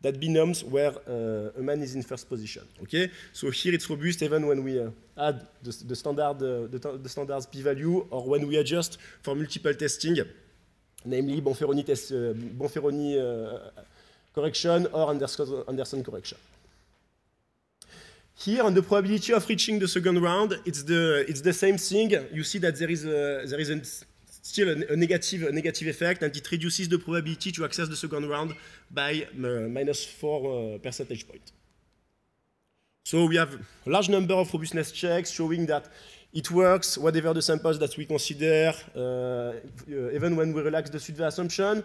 that binoms where uh, a man is in first position. Okay, so here it's robust even when we uh, add the, the standard uh, the, the p-value or when we adjust for multiple testing, namely Bonferroni test, uh, Bonferroni correction or Anderson correction. Here, on the probability of reaching the second round, it's the, same thing. You see that there is, a, there still a, negative, negative effect, and it reduces the probability to access the second round by minus 4 uh, percentage point. So we have a large number of robustness checks showing that it works, whatever the samples that we consider, uh, even when we relax the Sudve assumption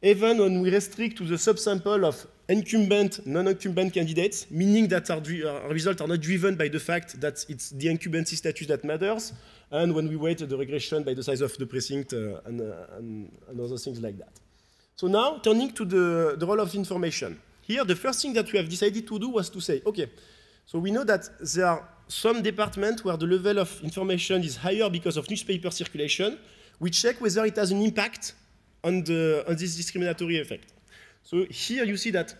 even when we restrict to the subsample of incumbent, non-incumbent candidates, meaning that our, our, results are not driven by the fact that it's the incumbency status that matters, and when we weight the regression by the size of the precinct uh, and, uh, and, and, other things like that. So now, turning to the, the role of information. Here, the first thing that we have decided to do was to say, okay, so we know that there are some departments where the level of information is higher because of newspaper circulation. We check whether it has an impact on, the, on this discriminatory effect. So here you see that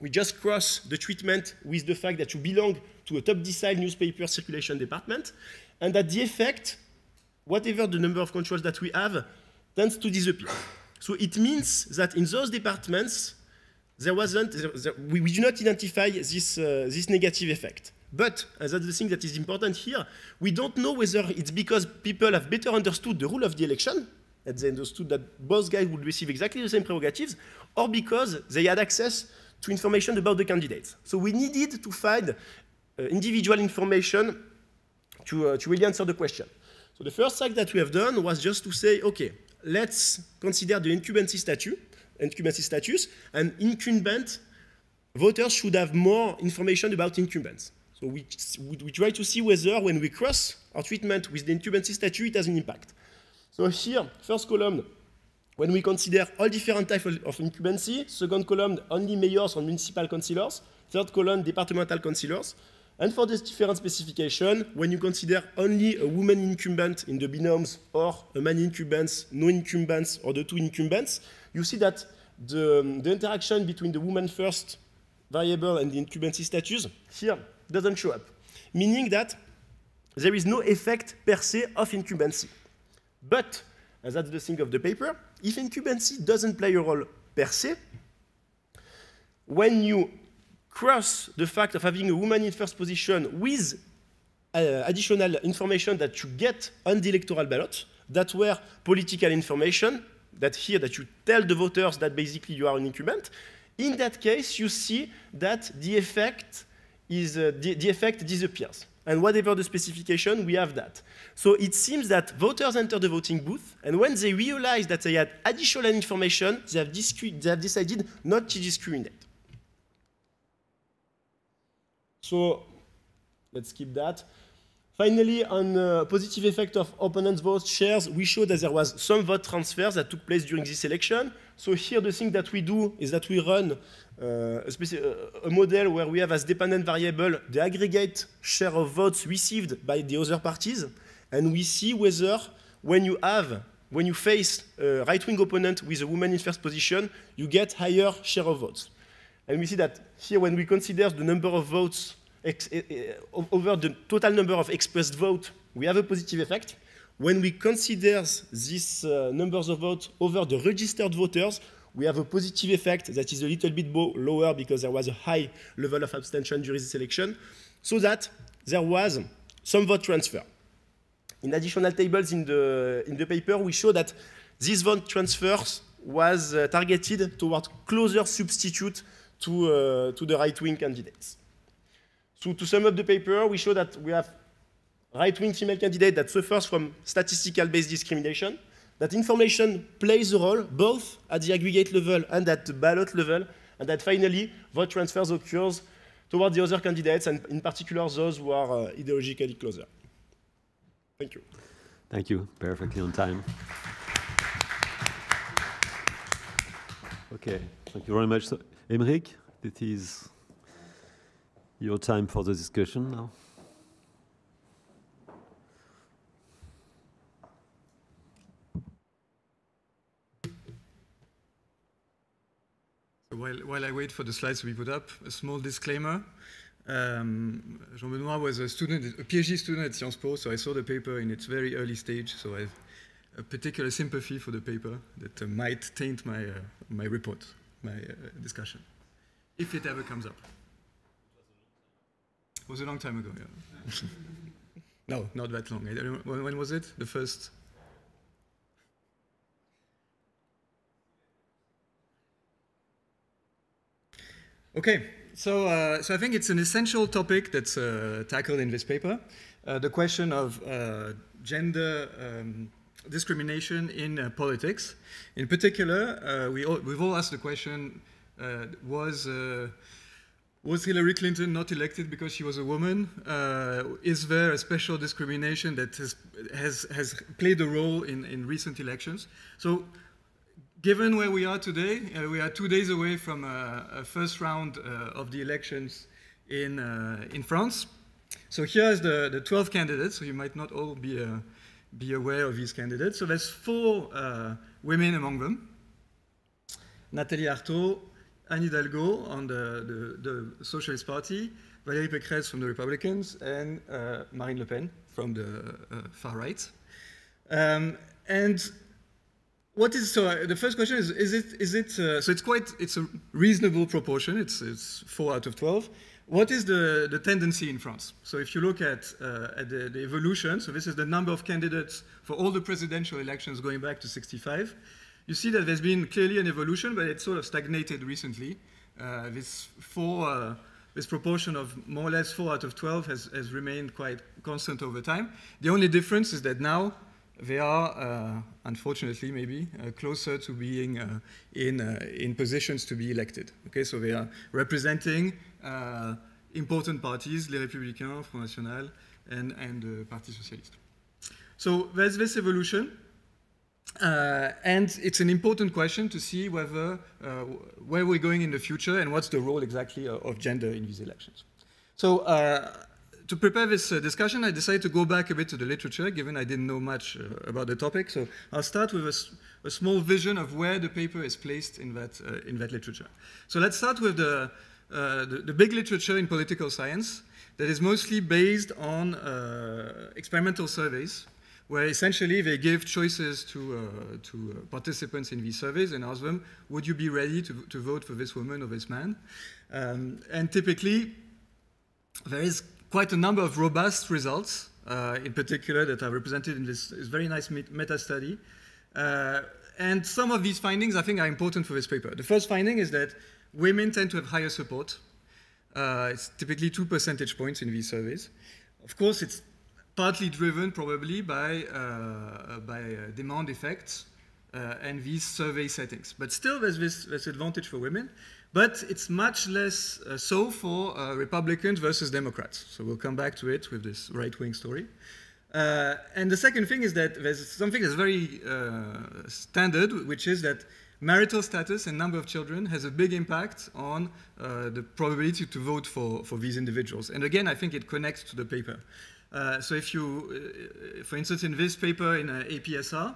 we just cross the treatment with the fact that you belong to a top decile newspaper circulation department, and that the effect, whatever the number of controls that we have, tends to disappear. So it means that in those departments, there wasn't, there, we, we, do not identify this, uh, this negative effect. But, and that's the thing that is important here, we don't know whether it's because people have better understood the rule of the election, that they understood that both guys would receive exactly the same prerogatives, or because they had access to information about the candidates. So we needed to find uh, individual information to, uh, to really answer the question. So the first thing that we have done was just to say, okay, let's consider the incumbency status, incumbency status, and incumbent voters should have more information about incumbents. So we, we try to see whether when we cross our treatment with the incumbency status, it has an impact. So here, first column, when we consider all different types of incumbency, second column, only mayors or municipal councillors, third column, departmental councillors. And for this different specification, when you consider only a woman incumbent in the binomes or a man incumbent, no incumbents, or the two incumbents, you see that the, the interaction between the woman first variable and the incumbency status here doesn't show up, meaning that there is no effect per se of incumbency. But, as that's the thing of the paper, if incumbency doesn't play a role per se, when you cross the fact of having a woman in first position with uh, additional information that you get on the electoral ballot, that were political information, that here that you tell the voters that basically you are an incumbent, in that case you see that the effect is uh, the, the effect disappears. And whatever the specification, we have that. So it seems that voters enter the voting booth, and when they realize that they had additional information, they have, they have decided not to discriminate. So let's keep that. Finally, on the positive effect of opponents' vote shares, we show that there was some vote transfers that took place during this election. So here the thing that we do is that we run uh, a, a, model where we have as dependent variable the aggregate share of votes received by the other parties, and we see whether when you have when you face a right-wing opponent with a woman in first position, you get higher share of votes. And we see that here when we consider the number of votes over the total number of expressed votes, we have a positive effect. When we consider these uh, numbers of votes over the registered voters, we have a positive effect that is a little bit lower because there was a high level of abstention during this election, so that there was some vote transfer. In additional tables in the, in the paper, we show that this vote transfers was uh, targeted toward closer substitute to, uh, to the right-wing candidates. So to sum up the paper, we show that we have right-wing female candidate that suffers from statistical-based discrimination, that information plays a role both at the aggregate level and at the ballot level, and that finally vote transfers occurs towards the other candidates, and in particular those who are uh, ideologically closer. Thank you. Thank you. Perfectly on time. Okay, thank you very much. So, Emeric, it is your time for the discussion now. While, while I wait for the slides to be put up, a small disclaimer. Um, Jean-Benoit was a student, a PhD student at Sciences Po, so I saw the paper in its very early stage, so I have a particular sympathy for the paper that uh, might taint my, uh, my report, my uh, discussion, if it ever comes up. It was a long time ago, yeah. no, not that long. When, when was it? The first Okay, so, uh, so I think it's an essential topic that's uh, tackled in this paper. Uh, the question of uh, gender um, discrimination in uh, politics. In particular, uh, we all, we've all asked the question, was, was Hillary Clinton not elected because she was a woman? is there a special discrimination that has, has, has played a role in, in recent elections? So given where we are today, uh, we are two days away from a, a first round uh, of the elections in, uh, in France. So here's the, the 12 candidates, so you might not all be, uh, be aware of these candidates. So there's four uh, women among them. Nathalie Arthaud, Anne Hidalgo on the, the, the Socialist Party, Valérie Pécresse from the Republicans, and uh, Marine Le Pen from the far right. Um, and what is so? Uh, the first question is: Is it? Is it? Uh, so it's quite. It's a reasonable proportion. It's it's four out of twelve. What is the, the tendency in France? So if you look at, uh, at the, the, evolution, so this is the number of candidates for all the presidential elections going back to 65, you see that there's been clearly an evolution, but it's sort of stagnated recently. Uh, this four, uh, this proportion of more or less four out of 12 has, has remained quite constant over time. The only difference is that now they are, uh, unfortunately, maybe uh, closer to being uh, in, in positions to be elected. Okay, so they are representing important parties, les Républicains, Front National, and, and the Parti Socialiste. So there's this evolution. Uh, and it's an important question to see whether uh, where we're going in the future and what's the role exactly of, gender in these elections. So to prepare this uh, discussion, I decided to go back a bit to the literature, given I didn't know much uh, about the topic. So I'll start with a, small vision of where the paper is placed in that, uh, in that literature. So let's start with the, uh, the, the, big literature in political science that is mostly based on uh, experimental surveys, where essentially they give choices to, uh, to participants in these surveys and ask them, would you be ready to, to vote for this woman or this man? Um, and typically, there is quite a number of robust results, uh, in particular, that are represented in this, this very nice meta study. Uh, and some of these findings, I think, are important for this paper. The first finding is that women tend to have higher support. Uh, it's typically two percentage points in these surveys. Of course, it's partly driven probably by, uh, by uh, demand effects uh, and these survey settings. But still, there's this, this advantage for women. But it's much less uh, so for uh, Republicans versus Democrats. So we'll come back to it with this right wing story. Uh, and the second thing is that there's something that's very uh, standard, which is that marital status and number of children has a big impact on uh, the probability to vote for, for these individuals. And again, I think it connects to the paper. Uh, so if you, for instance, in this paper in APSR,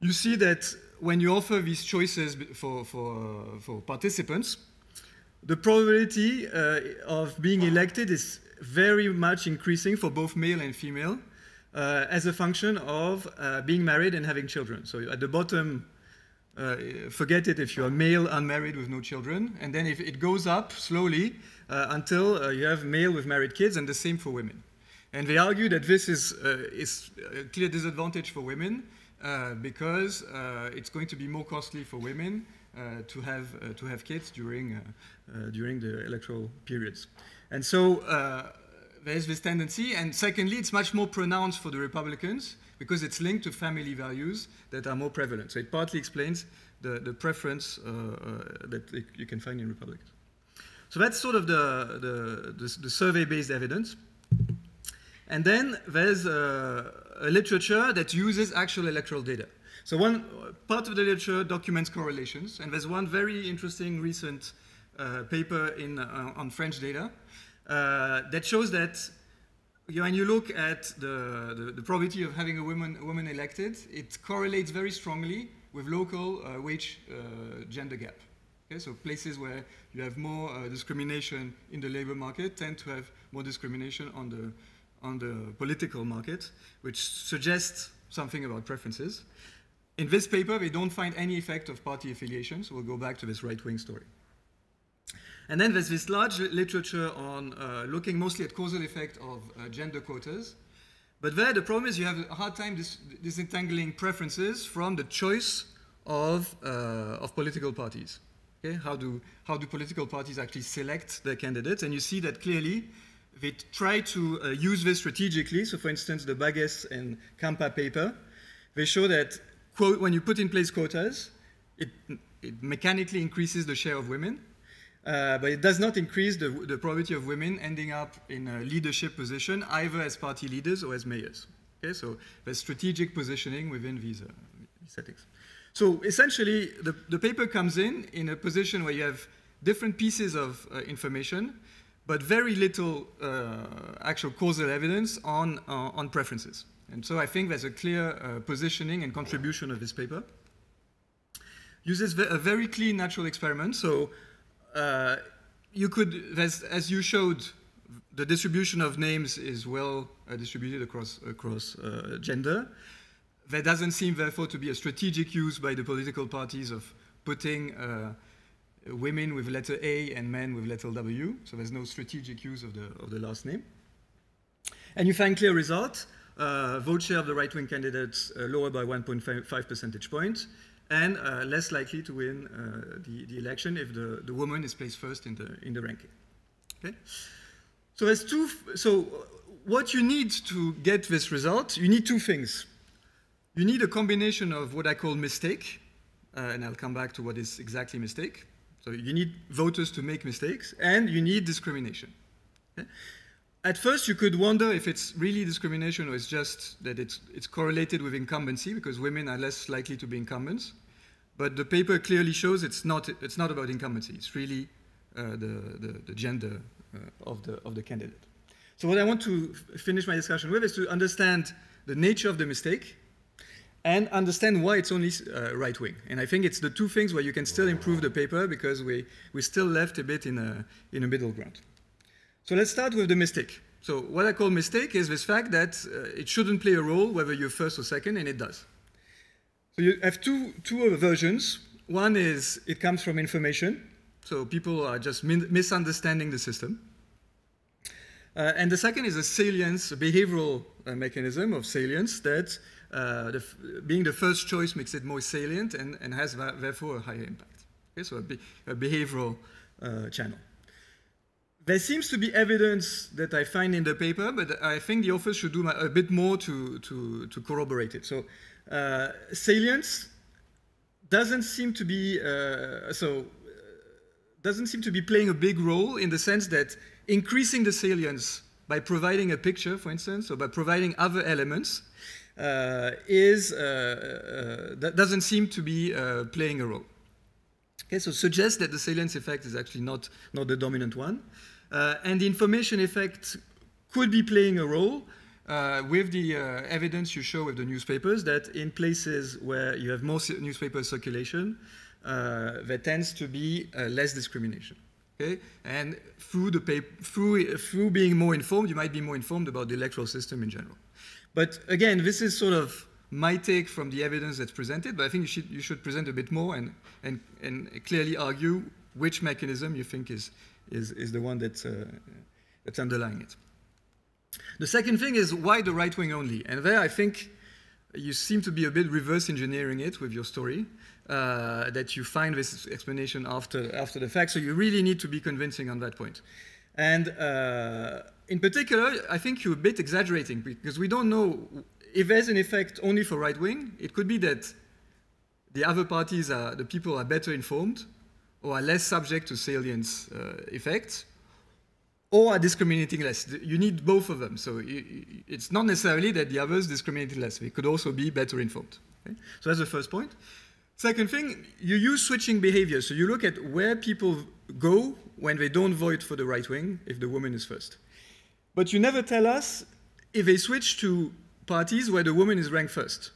you see that when you offer these choices for, for, uh, for participants, the probability uh, of being elected is very much increasing for both male and female uh, as a function of uh, being married and having children. So at the bottom, uh, forget it if you are male, unmarried with no children. And then if it goes up slowly uh, until you have male with married kids, and the same for women. And they argue that this is, is a clear disadvantage for women uh, because uh, it's going to be more costly for women uh, to have to have kids during during the electoral periods, and so there's this tendency. And secondly, it's much more pronounced for the Republicans because it's linked to family values that are more prevalent. So it partly explains the, the preference uh, uh, that you can find in Republicans. So that's sort of the, the, the, the survey-based evidence. And then there's a, a, literature that uses actual electoral data. So one part of the literature documents correlations, and there's one very interesting recent uh, paper in, uh, on French data uh, that shows that when you look at the, the, the, probability of having a woman, a woman elected, it correlates very strongly with local uh, wage uh, gender gap. Okay, so places where you have more uh, discrimination in the labor market tend to have more discrimination on the, on the political market, which suggests something about preferences. In this paper, they don't find any effect of party affiliation, so we'll go back to this right-wing story. And then there's this large literature on uh, looking mostly at causal effect of uh, gender quotas. But there, the problem is you have a hard time dis disentangling preferences from the choice of, uh, of political parties. Okay? How, do, how do political parties actually select their candidates? And you see that clearly they try to uh, use this strategically. So, for instance, the Bagues and Campa paper, they show that quote, when you put in place quotas, it, it mechanically increases the share of women. Uh, but it does not increase the, the, probability of women ending up in a leadership position, either as party leaders or as mayors. Okay, so there's strategic positioning within these, uh, settings. So essentially, the, the, paper comes in in a position where you have different pieces of uh, information, but very little uh, actual causal evidence on, uh, on preferences. And so I think there's a clear uh, positioning and contribution of this paper. Uses a very clean natural experiment. So you could, as, as, you showed, the distribution of names is well uh, distributed across, across uh, gender. There doesn't seem, therefore, to be a strategic use by the political parties of putting uh, women with letter A and men with letter W. So there's no strategic use of the, of the last name. And you find clear results. Uh, vote share of the right-wing candidates uh, lower by 1.5 percentage points and uh, less likely to win uh, the, the election if the, the woman is placed first in the, in the ranking. Okay? So there's two, so what you need to get this result, you need two things. You need a combination of what I call mistake, uh, and I'll come back to what is exactly mistake. So you need voters to make mistakes, and you need discrimination. Okay? At first, you could wonder if it's really discrimination or it's just that it's, it's correlated with incumbency because women are less likely to be incumbents. But the paper clearly shows it's not, it's not about incumbency. It's really uh, the, the, the, gender uh, of, the, of the candidate. So what I want to finish my discussion with is to understand the nature of the mistake and understand why it's only uh, right wing. And I think it's the two things where you can still improve the paper because we, we still left a bit in a, in a middle ground. So let's start with the mistake. So what I call mistake is this fact that uh, it shouldn't play a role whether you're first or second, and it does. So you have two, two versions. One is it comes from information, so people are just misunderstanding the system. Uh, and the second is a salience, a behavioral uh, mechanism of salience that the being the first choice makes it more salient and, and has therefore a higher impact. Okay, so a, be a behavioral uh, channel. There seems to be evidence that I find in the paper, but I think the authors should do a bit more to, to, to corroborate it. So uh, salience doesn't seem to be uh, so doesn't seem to be playing a big role in the sense that increasing the salience by providing a picture, for instance, or by providing other elements, uh, is uh, uh, that doesn't seem to be uh, playing a role. Okay, so suggests that the salience effect is actually not not the dominant one. Uh, and the information effect could be playing a role uh, with the uh, evidence you show with the newspapers that in places where you have more newspaper circulation, uh, there tends to be uh, less discrimination. Okay? And through, the through, through being more informed, you might be more informed about the electoral system in general. But again, this is sort of my take from the evidence that's presented, but I think you should, you should present a bit more and, and, and clearly argue which mechanism you think is, is, is the one that's, uh, that's underlying it. The second thing is why the right wing only? And there I think you seem to be a bit reverse engineering it with your story, uh, that you find this explanation after, after the fact. So you really need to be convincing on that point. And uh, in particular, I think you're a bit exaggerating because we don't know if there's an effect only for right wing. It could be that the other parties are, the people are better informed or are less subject to salience uh, effects, or are discriminating less. You need both of them. So it's not necessarily that the others discriminate less. They could also be better informed. Okay? So that's the first point. Second thing, you use switching behavior. So you look at where people go when they don't vote for the right wing if the woman is first. But you never tell us if they switch to parties where the woman is ranked first.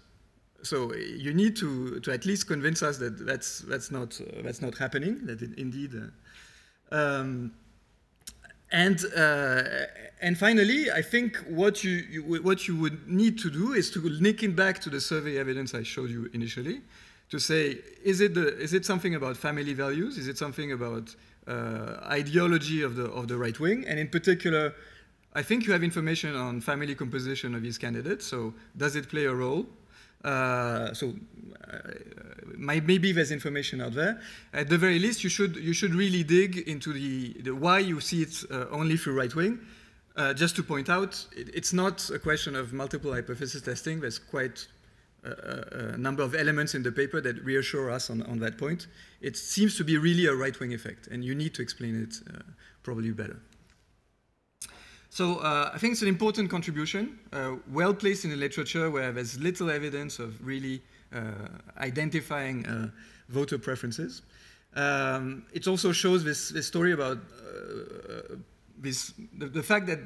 So you need to, to at least convince us that that's, that's, not, uh, that's not happening, that it indeed. Uh, um, and, uh, and finally, I think what you, you, what you would need to do is to link it back to the survey evidence I showed you initially, to say, is it, the, is it something about family values? Is it something about uh, ideology of the, of the right wing? And in particular, I think you have information on family composition of these candidates, so does it play a role? Uh, so uh, maybe there's information out there. At the very least, you should you should really dig into the, the why you see it uh, only through right wing. Uh, just to point out, it, it's not a question of multiple hypothesis testing. There's quite a, a, number of elements in the paper that reassure us on, on that point. It seems to be really a right wing effect, and you need to explain it uh, probably better. So uh, I think it's an important contribution, uh, well placed in the literature where there's little evidence of really uh, identifying uh, voter preferences. Um, it also shows this, this story about uh, this, the, the, fact that,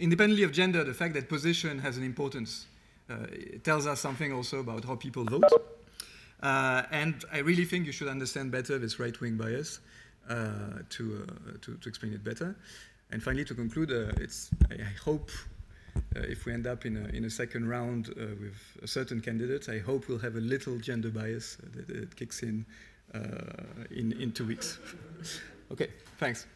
independently of gender, the fact that position has an importance tells us something also about how people vote. and I really think you should understand better this right-wing bias to, to, to explain it better. And finally, to conclude, uh, it's, I, I hope uh, if we end up in a, in a second round uh, with a certain candidate, I hope we'll have a little gender bias that, that kicks in, uh, in in two weeks. okay, thanks.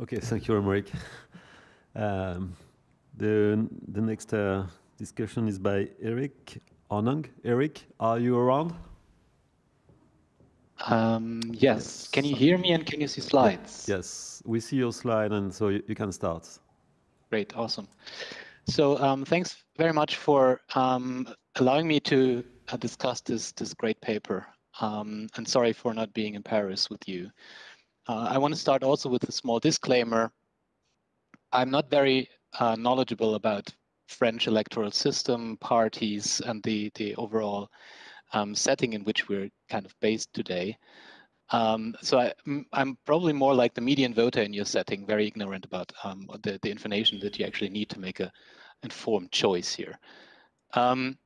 Okay, thank you, Emeric. Um, the, the next uh, discussion is by Erik Hornung. Erik, are you around? Um, yes. Can you hear me and can you see slides? Yes, we see your slide and so you, you can start. Great, awesome. So um, thanks very much for um, allowing me to uh, discuss this, this great paper. Um, and sorry for not being in Paris with you. Uh, I want to start also with a small disclaimer. I'm not very uh, knowledgeable about French electoral system, parties, and the, the overall um, setting in which we're kind of based today. Um, so I, am probably more like the median voter in your setting, very ignorant about um, the, the information that you actually need to make a informed choice here. Um,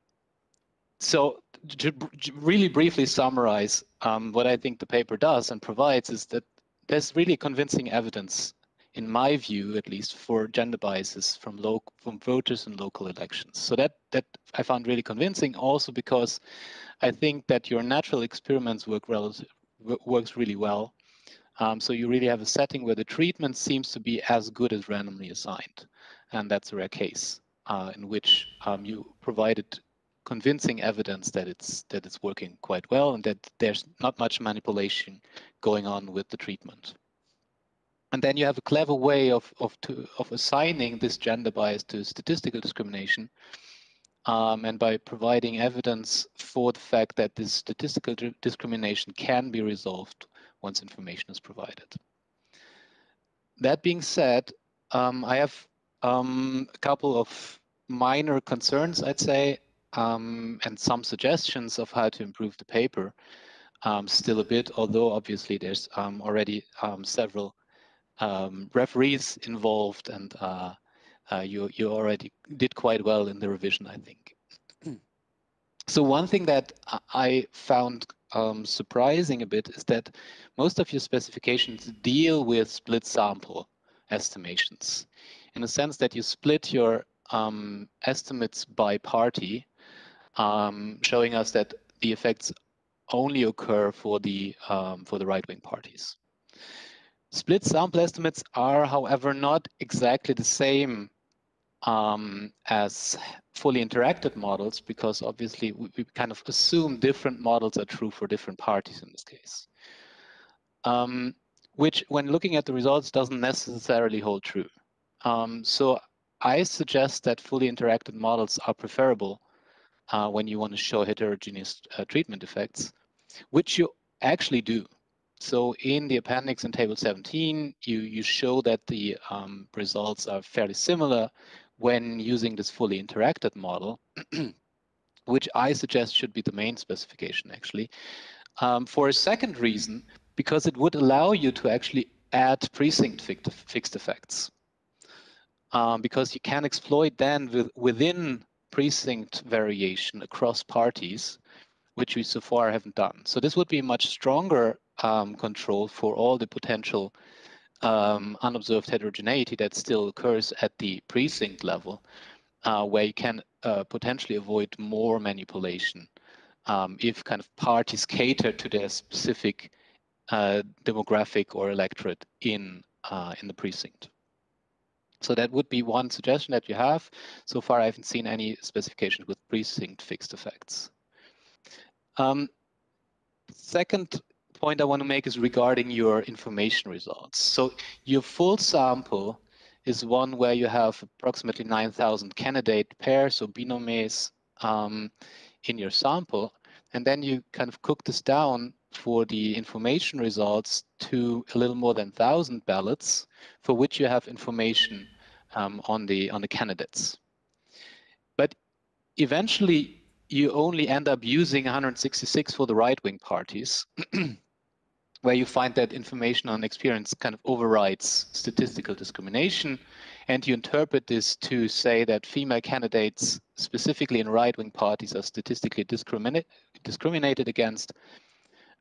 so to really briefly summarize um, what I think the paper does and provides is that there's really convincing evidence in my view, at least, for gender biases from local from voters in local elections. So that that I found really convincing, also because I think that your natural experiments work relative, works really well. Um, so you really have a setting where the treatment seems to be as good as randomly assigned, and that's a rare case uh, in which um, you provided convincing evidence that it's that it's working quite well and that there's not much manipulation going on with the treatment. And then you have a clever way of, of, to, of assigning this gender bias to statistical discrimination. Um, and by providing evidence for the fact that this statistical discrimination can be resolved once information is provided. That being said, um, I have um, a couple of minor concerns, I'd say, um, and some suggestions of how to improve the paper. Um, still a bit, although obviously there's um, already several um, referees involved, and uh, uh, you you already did quite well in the revision, I think. so one thing that I found um, surprising a bit is that most of your specifications deal with split sample estimations, in the sense that you split your um, estimates by party, um, showing us that the effects only occur for the um, for the right-wing parties. Split sample estimates are, however, not exactly the same um, as fully interacted models because obviously we, we, kind of assume different models are true for different parties in this case. Um, which, when looking at the results, doesn't necessarily hold true. Um, so I suggest that fully interacted models are preferable uh, when you want to show heterogeneous uh, treatment effects, which you actually do. So in the appendix in table 17, you, you show that the um, results are fairly similar when using this fully interacted model, which I suggest should be the main specification actually. Um, for a second reason, because it would allow you to actually add precinct fixed effects. Um, because you can exploit then with, within precinct variation across parties, which we so far haven't done. So this would be much stronger um, control for all the potential um, unobserved heterogeneity that still occurs at the precinct level, uh, where you can uh, potentially avoid more manipulation um, if kind of parties cater to their specific uh, demographic or electorate in uh, in the precinct. So that would be one suggestion that you have. So far, I haven't seen any specifications with precinct fixed effects. Um, second point I want to make is regarding your information results. So your full sample is one where you have approximately 9,000 candidate pairs or binomes um, in your sample. And then you kind of cook this down for the information results to a little more than 1,000 ballots for which you have information um, on, the, on the candidates. But eventually, you only end up using 166 for the right-wing parties, where you find that information on experience kind of overrides statistical discrimination, and you interpret this to say that female candidates, specifically in right-wing parties, are statistically discriminate, discriminated against,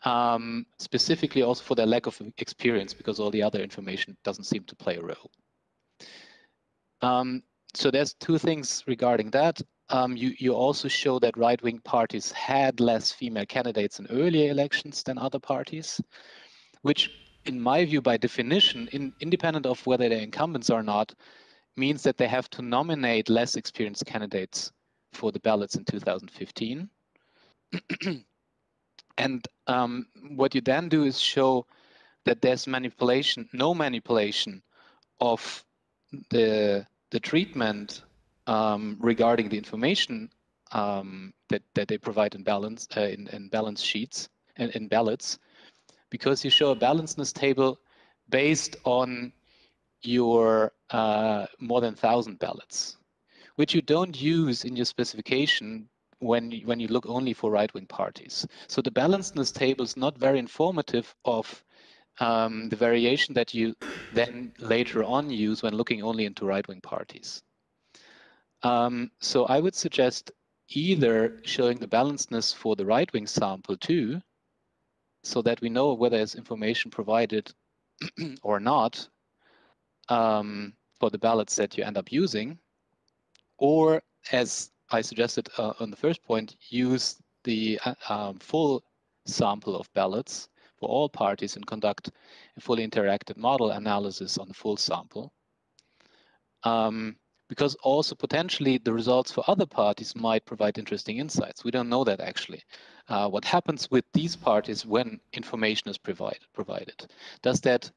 um, specifically also for their lack of experience, because all the other information doesn't seem to play a role. Um, so there's two things regarding that. Um, you, you also show that right-wing parties had less female candidates in earlier elections than other parties, which in my view, by definition, in, independent of whether they're incumbents or not, means that they have to nominate less experienced candidates for the ballots in 2015. and um, what you then do is show that there's manipulation, no manipulation of the the treatment um, regarding the information um, that that they provide in balance uh, in, in balance sheets and in ballots, because you show a balancedness table based on your uh, more than thousand ballots, which you don't use in your specification when you, when you look only for right-wing parties. So the balancedness table is not very informative of um, the variation that you then later on use when looking only into right-wing parties. Um, so I would suggest either showing the balancedness for the right-wing sample too, so that we know whether it's information provided or not um, for the ballots that you end up using, or as I suggested uh, on the first point, use the uh, um, full sample of ballots for all parties and conduct a fully interactive model analysis on the full sample. Um, because also potentially the results for other parties might provide interesting insights. We don't know that actually. Uh, what happens with these parties when information is provide, provided? Does that,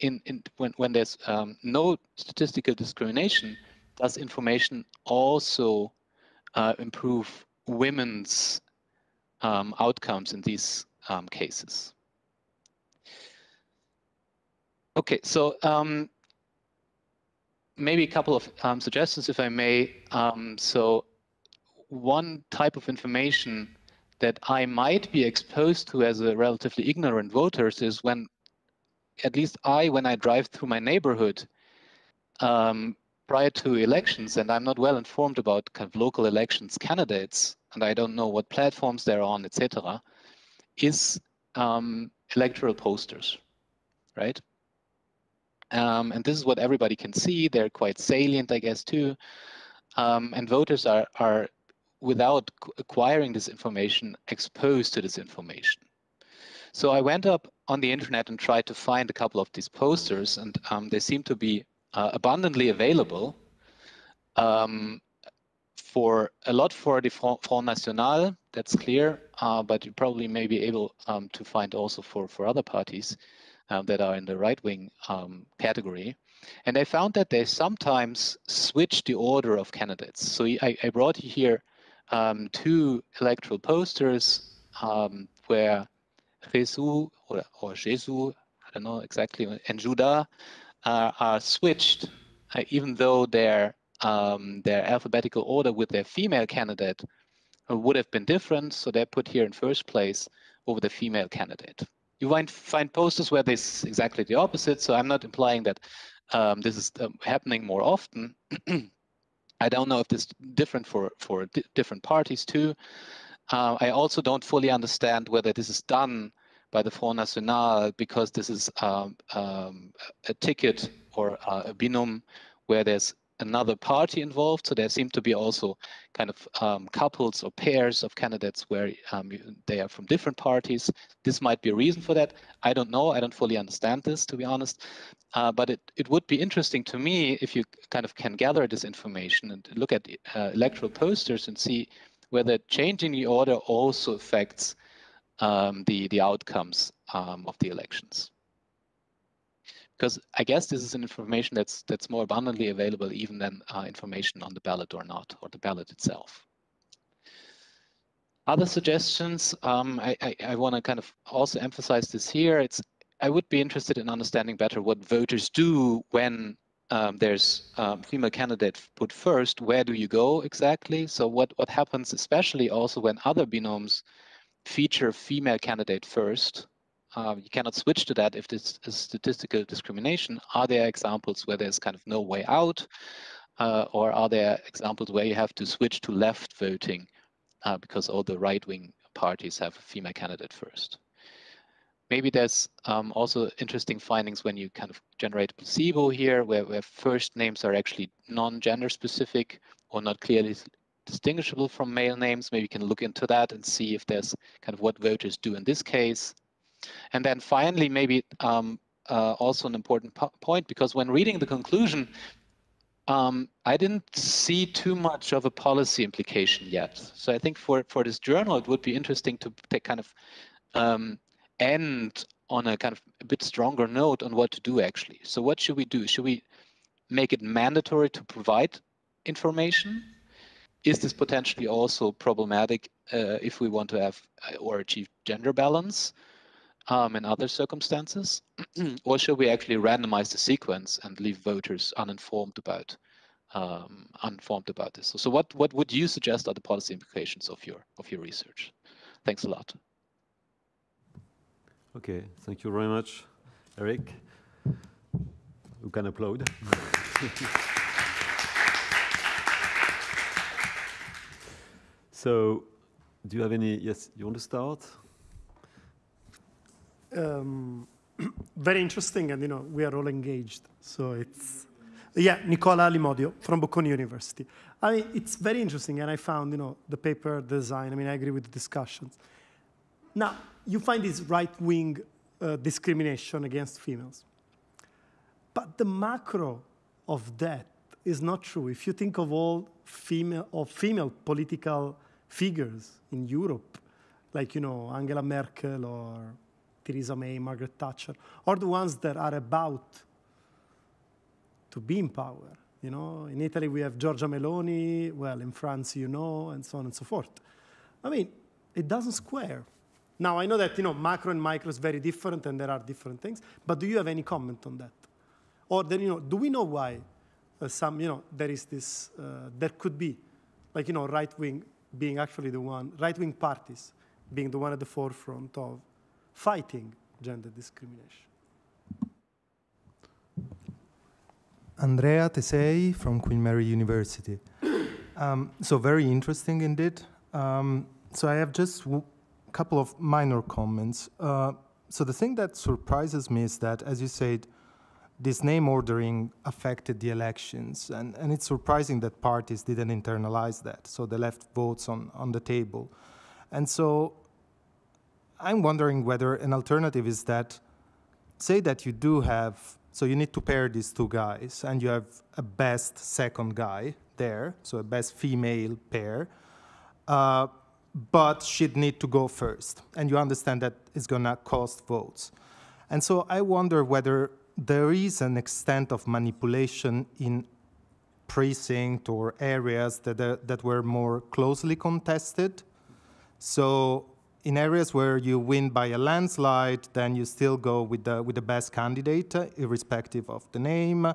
in, in when, when there's um, no statistical discrimination, does information also uh, improve women's um, outcomes in these um, cases? Okay, so um, maybe a couple of um, suggestions, if I may. Um, so one type of information that I might be exposed to as a relatively ignorant voter is when, at least I, when I drive through my neighborhood um, prior to elections, and I'm not well informed about kind of local elections candidates, and I don't know what platforms they're on, etc., is um, electoral posters, right? Um, and this is what everybody can see. They're quite salient, I guess, too. Um, and voters are, are, without acquiring this information, exposed to this information. So I went up on the internet and tried to find a couple of these posters, and um, they seem to be uh, abundantly available um, for a lot for the Front, National, that's clear, uh, but you probably may be able um, to find also for, for other parties um, that are in the right-wing um, category. And I found that they sometimes switch the order of candidates. So I, I brought here um, two electoral posters um, where Jesus or, or Jesus, I don't know exactly, and Judah uh, are switched, uh, even though their um, their alphabetical order with their female candidate would have been different. So they're put here in first place over the female candidate. You might find posters where this is exactly the opposite. So I'm not implying that um, this is um, happening more often. I don't know if this is different for, for different parties too. Uh, I also don't fully understand whether this is done by the Front National because this is um, um, a ticket or uh, a binum where there's another party involved. So there seem to be also kind of um, couples or pairs of candidates where um, they are from different parties. This might be a reason for that. I don't know. I don't fully understand this, to be honest. Uh, but it, it would be interesting to me if you kind of can gather this information and look at uh, electoral posters and see whether changing the order also affects um, the, the outcomes um, of the elections because I guess this is an information that's that's more abundantly available even than uh, information on the ballot or not, or the ballot itself. Other suggestions, um, I, I, I want to kind of also emphasize this here. It's I would be interested in understanding better what voters do when um, there's um, female candidate put first. Where do you go exactly? So what what happens, especially also when other binomes feature female candidate first? Uh, you cannot switch to that if this is statistical discrimination. Are there examples where there's kind of no way out? Uh, or are there examples where you have to switch to left voting uh, because all the right-wing parties have a female candidate first? Maybe there's um, also interesting findings when you kind of generate placebo here, where, where first names are actually non-gender specific or not clearly distinguishable from male names. Maybe you can look into that and see if there's kind of what voters do in this case. And then finally, maybe um, uh, also an important point, because when reading the conclusion, um, I didn't see too much of a policy implication yet. So I think for, for this journal, it would be interesting to kind of um, end on a kind of a bit stronger note on what to do actually. So what should we do? Should we make it mandatory to provide information? Is this potentially also problematic uh, if we want to have uh, or achieve gender balance? Um, in other circumstances? or should we actually randomize the sequence and leave voters uninformed about um, uninformed about this? So, so what, what would you suggest are the policy implications of your of your research? Thanks a lot. Okay, thank you very much, Eric. You can applaud. so, do you have any? Yes, you want to start? Um, very interesting, and you know we are all engaged. So it's yeah, Nicola Limodio from Bocconi University. I mean, it's very interesting, and I found you know the paper design. I mean, I agree with the discussions. Now you find this right-wing uh, discrimination against females, but the macro of that is not true. If you think of all female of female political figures in Europe, like you know Angela Merkel or Theresa May, Margaret Thatcher, or the ones that are about to be in power. You know, in Italy we have Giorgia Meloni, well, in France you know, and so on and so forth. I mean, it doesn't square. Now, I know that, you know, macro and micro is very different and there are different things, but do you have any comment on that? Or then, you know, do we know why uh, some, you know, there is this, uh, there could be, like, you know, right-wing being actually the one, right-wing parties being the one at the forefront of fighting gender discrimination. Andrea Tesei from Queen Mary University. Um, so very interesting indeed. Um, so I have just a couple of minor comments. Uh, so the thing that surprises me is that, as you said, this name ordering affected the elections, and, and it's surprising that parties didn't internalize that. So they left votes on, on the table. And so I'm wondering whether an alternative is that, say that you do have, so you need to pair these two guys, and you have a best second guy there, so a best female pair, uh, but she'd need to go first, and you understand that it's gonna cost votes. And so I wonder whether there is an extent of manipulation in precinct or areas that, that were more closely contested. So in areas where you win by a landslide, then you still go with the, with the best candidate, irrespective of the name.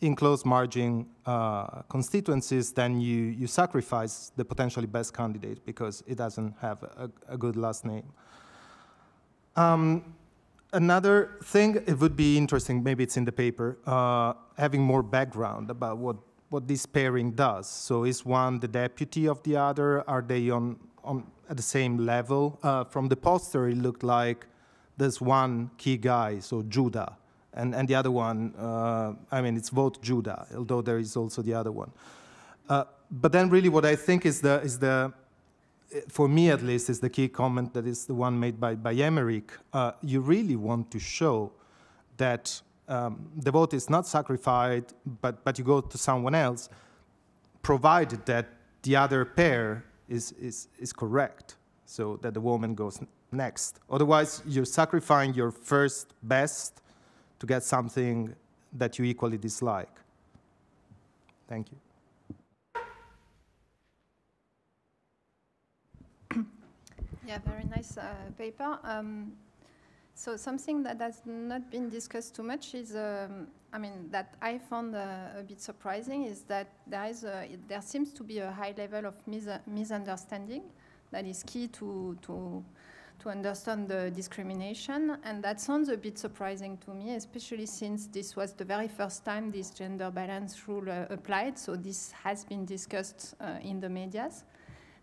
In close margin uh, constituencies, then you, you sacrifice the potentially best candidate because it doesn't have a, a good last name. Um, another thing, it would be interesting, maybe it's in the paper, uh, having more background about what, what this pairing does. So is one the deputy of the other? Are they on, on at the same level? Uh, from the poster, it looked like there's one key guy, so Judah, and, and the other one, uh, I mean, it's vote Judah, although there is also the other one. Uh, but then really what I think is the, is the for me at least, is the key comment that is the one made by, by Emeric. Uh, you really want to show that um, the vote is not sacrificed, but, but you go to someone else, provided that the other pair is, is, is correct, so that the woman goes next. Otherwise, you're sacrificing your first best to get something that you equally dislike. Thank you. Yeah, very nice uh, paper. Um, so something that has not been discussed too much is, um, I mean, that I found uh, a bit surprising is that there is a, there seems to be a high level of mis misunderstanding that is key to to to understand the discrimination, and that sounds a bit surprising to me, especially since this was the very first time this gender balance rule uh, applied. So this has been discussed uh, in the medias.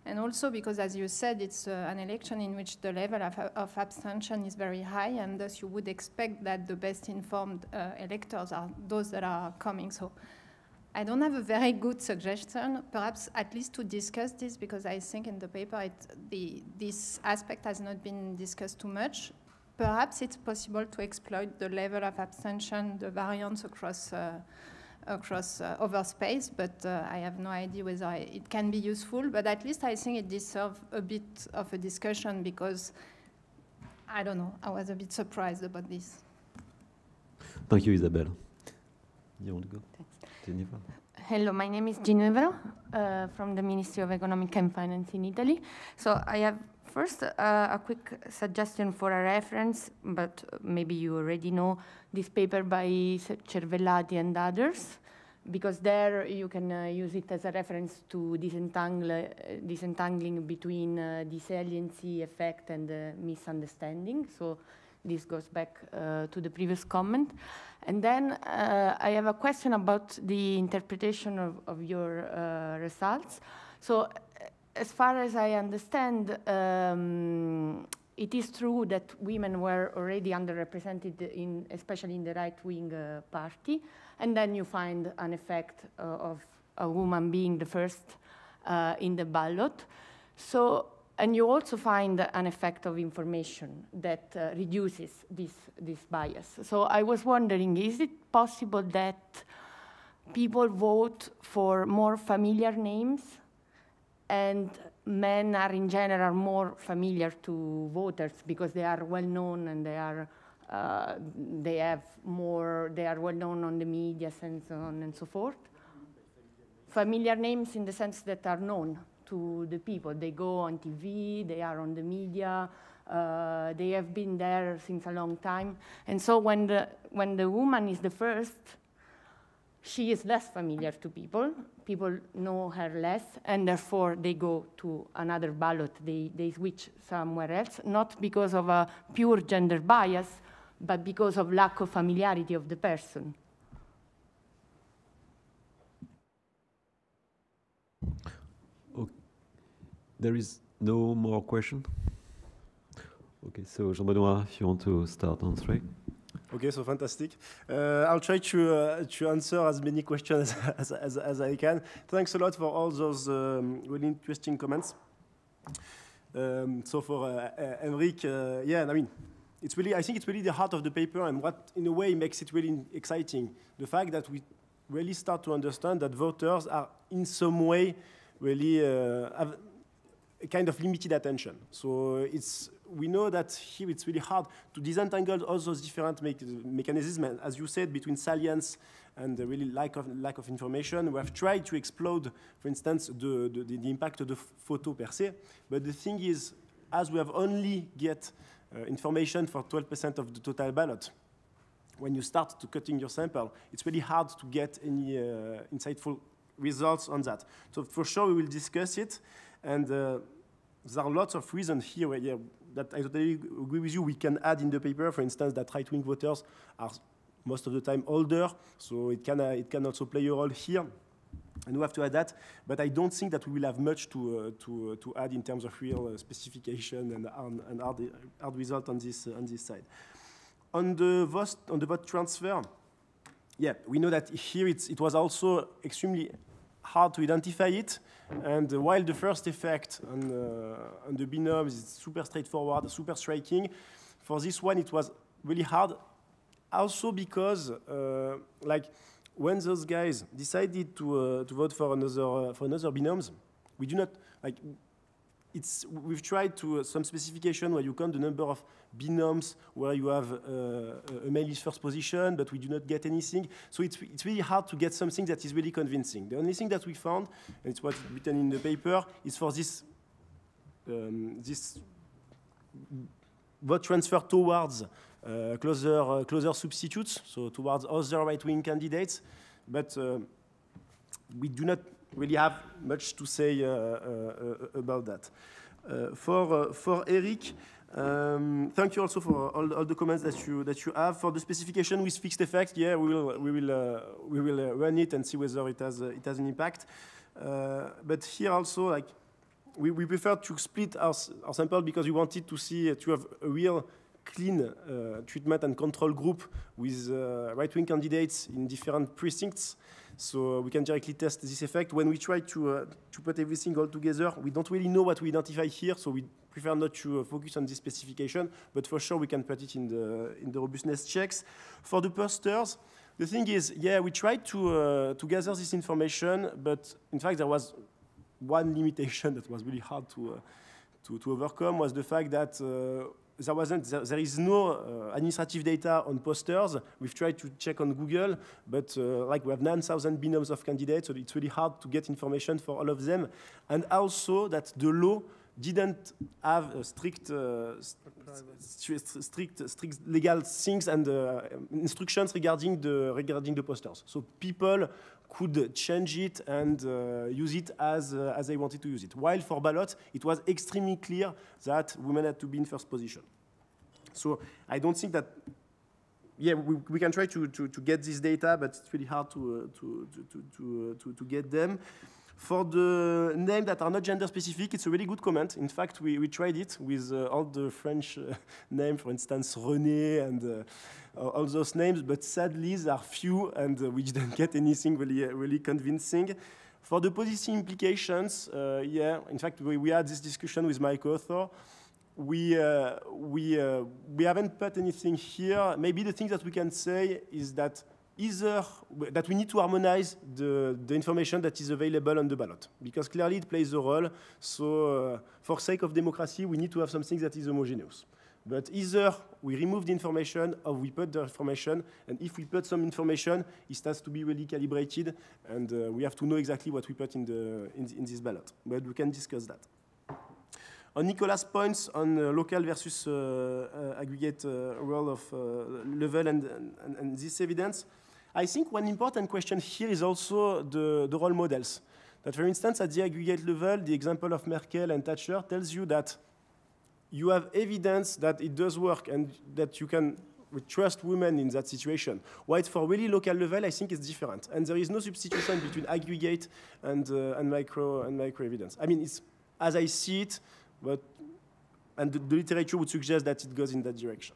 And also because, as you said, it's uh, an election in which the level of, of, abstention is very high, and thus you would expect that the best informed uh, electors are those that are coming. So I don't have a very good suggestion, perhaps at least to discuss this, because I think in the paper it, the, this aspect has not been discussed too much. Perhaps it's possible to exploit the level of abstention, the variance across uh, across uh, over space, but uh, I have no idea whether I, it can be useful. But at least I think it deserves a bit of a discussion because I don't know, I was a bit surprised about this. Thank you, Isabelle. You want to go? Thanks. Hello, my name is Ginevra uh, from the Ministry of Economic and Finance in Italy. So I have First, uh, a quick suggestion for a reference, but maybe you already know this paper by Cervellati and others, because there you can uh, use it as a reference to disentangle, uh, disentangling between uh, the saliency effect and the misunderstanding. So this goes back uh, to the previous comment. And then uh, I have a question about the interpretation of, of your results. So as far as I understand, um, it is true that women were already underrepresented, in, especially in the right-wing uh, party, and then you find an effect uh, of a woman being the first uh, in the ballot. So, and you also find an effect of information that uh, reduces this, this bias. So I was wondering, is it possible that people vote for more familiar names and men are in general more familiar to voters because they are well known and they are uh, they have more they are well known on the media and so on and so forth. Familiar names in the sense that are known to the people. They go on tv they are on the media uh, they have been there since a long time. And so when the when the woman is the first she is less familiar to people. People know her less, and therefore they go to another ballot. They, they switch somewhere else, not because of a pure gender bias, but because of lack of familiarity of the person. Okay. There is no more question? Okay, so Jean-Benoit, if you want to start answering. Okay, so fantastic. Uh, I'll try to, uh, to answer as many questions as, as, as, I can. Thanks a lot for all those um, really interesting comments. Um, so for uh, uh Emeric, uh, yeah, I mean, it's really, I think it's really the heart of the paper and what, in a way, makes it really exciting. The fact that we really start to understand that voters are in some way really uh, have a kind of limited attention. So it's we know that here it's really hard to disentangle all those different me mechanisms, as you said, between salience and the really lack of, lack of information. We have tried to explode, for instance, the, the, the impact of the photo per se, but the thing is, as we have only get uh, information for 12% of the total ballot, when you start to cutting your sample, it's really hard to get any uh, insightful results on that. So for sure, we will discuss it. And uh, there are lots of reasons here where, yeah, that I totally agree with you. We can add in the paper, for instance, that right-wing voters are most of the time older, so it can, uh, it can also play a role here. And we have to add that, but I don't think that we will have much to, uh, to, uh, to add in terms of real uh, specification and, and hard, hard result on this, on this side. On the, vote, on the vote transfer, yeah, we know that here it was also extremely hard to identify it. And while the first effect on, uh, on the binomes is super straightforward, super striking, for this one it was really hard. Also because, uh, like, when those guys decided to, uh, to vote for another, for another binomes, we do not, like, it's, we've tried to uh, some specification where you count the number of binomes where you have uh, a male is first position, but we do not get anything. So it's, it's really hard to get something that is really convincing. The only thing that we found, and it's what's written in the paper, is for this, um, this vote transfer towards uh, closer, uh, closer substitutes, so towards other right-wing candidates. But uh, we do not really have much to say uh, uh, about that. Uh, for, for Eric, um, thank you also for all, all, the comments that you that you have for the specification with fixed effects. Yeah, we will we will uh, we will uh, run it and see whether it has uh, it has an impact. but here also, like we, we prefer to split our, our sample because we wanted to see to have a real clean treatment and control group with right-wing candidates in different precincts. So we can directly test this effect. When we try to, uh, to put everything all together, we don't really know what we identify here, so we prefer not to uh, focus on this specification, but for sure we can put it in the, in the robustness checks. For the posters, the thing is, yeah, we tried to, uh, to gather this information, but in fact there was one limitation that was really hard to, uh, to, to, overcome was the fact that uh, there wasn't, there, there is no uh, administrative data on posters. We've tried to check on Google, but uh, like we have 9,000 binomes of candidates, so it's really hard to get information for all of them. And also that the law didn't have strict, uh, strict, strict, strict legal things and uh, instructions regarding the regarding the posters. So people could change it and uh, use it as, uh, as they wanted to use it. While for ballot, it was extremely clear that women had to be in first position. So I don't think that, yeah, we, we can try to, to, to get this data, but it's really hard to, uh, to, to, to, to, to get them. For the names that are not gender specific, it's a really good comment. In fact, we, we tried it with uh, all the French uh, names, for instance, René and uh, all those names, but sadly, there are few and uh, we didn't get anything really, uh, really convincing. For the policy implications, uh, yeah, in fact, we, we had this discussion with my co-author. We, we, we haven't put anything here. Maybe the thing that we can say is that either that we need to harmonize the, the information that is available on the ballot because clearly it plays a role. So uh, for sake of democracy, we need to have something that is homogeneous. But either we remove the information or we put the information, and if we put some information, it has to be really calibrated, and uh, we have to know exactly what we put in, the, in, in, this ballot. But we can discuss that. On Nicolas' points on uh, local versus uh, uh aggregate uh, role of uh, level and, and, and this evidence, I think one important question here is also the, the role models. That, for instance, at the aggregate level, the example of Merkel and Thatcher tells you that you have evidence that it does work and that you can trust women in that situation. While for really local level, I think it's different. And there is no substitution between aggregate and, uh, and, micro, and micro evidence. I mean, it's as I see it, but, and the, the literature would suggest that it goes in that direction.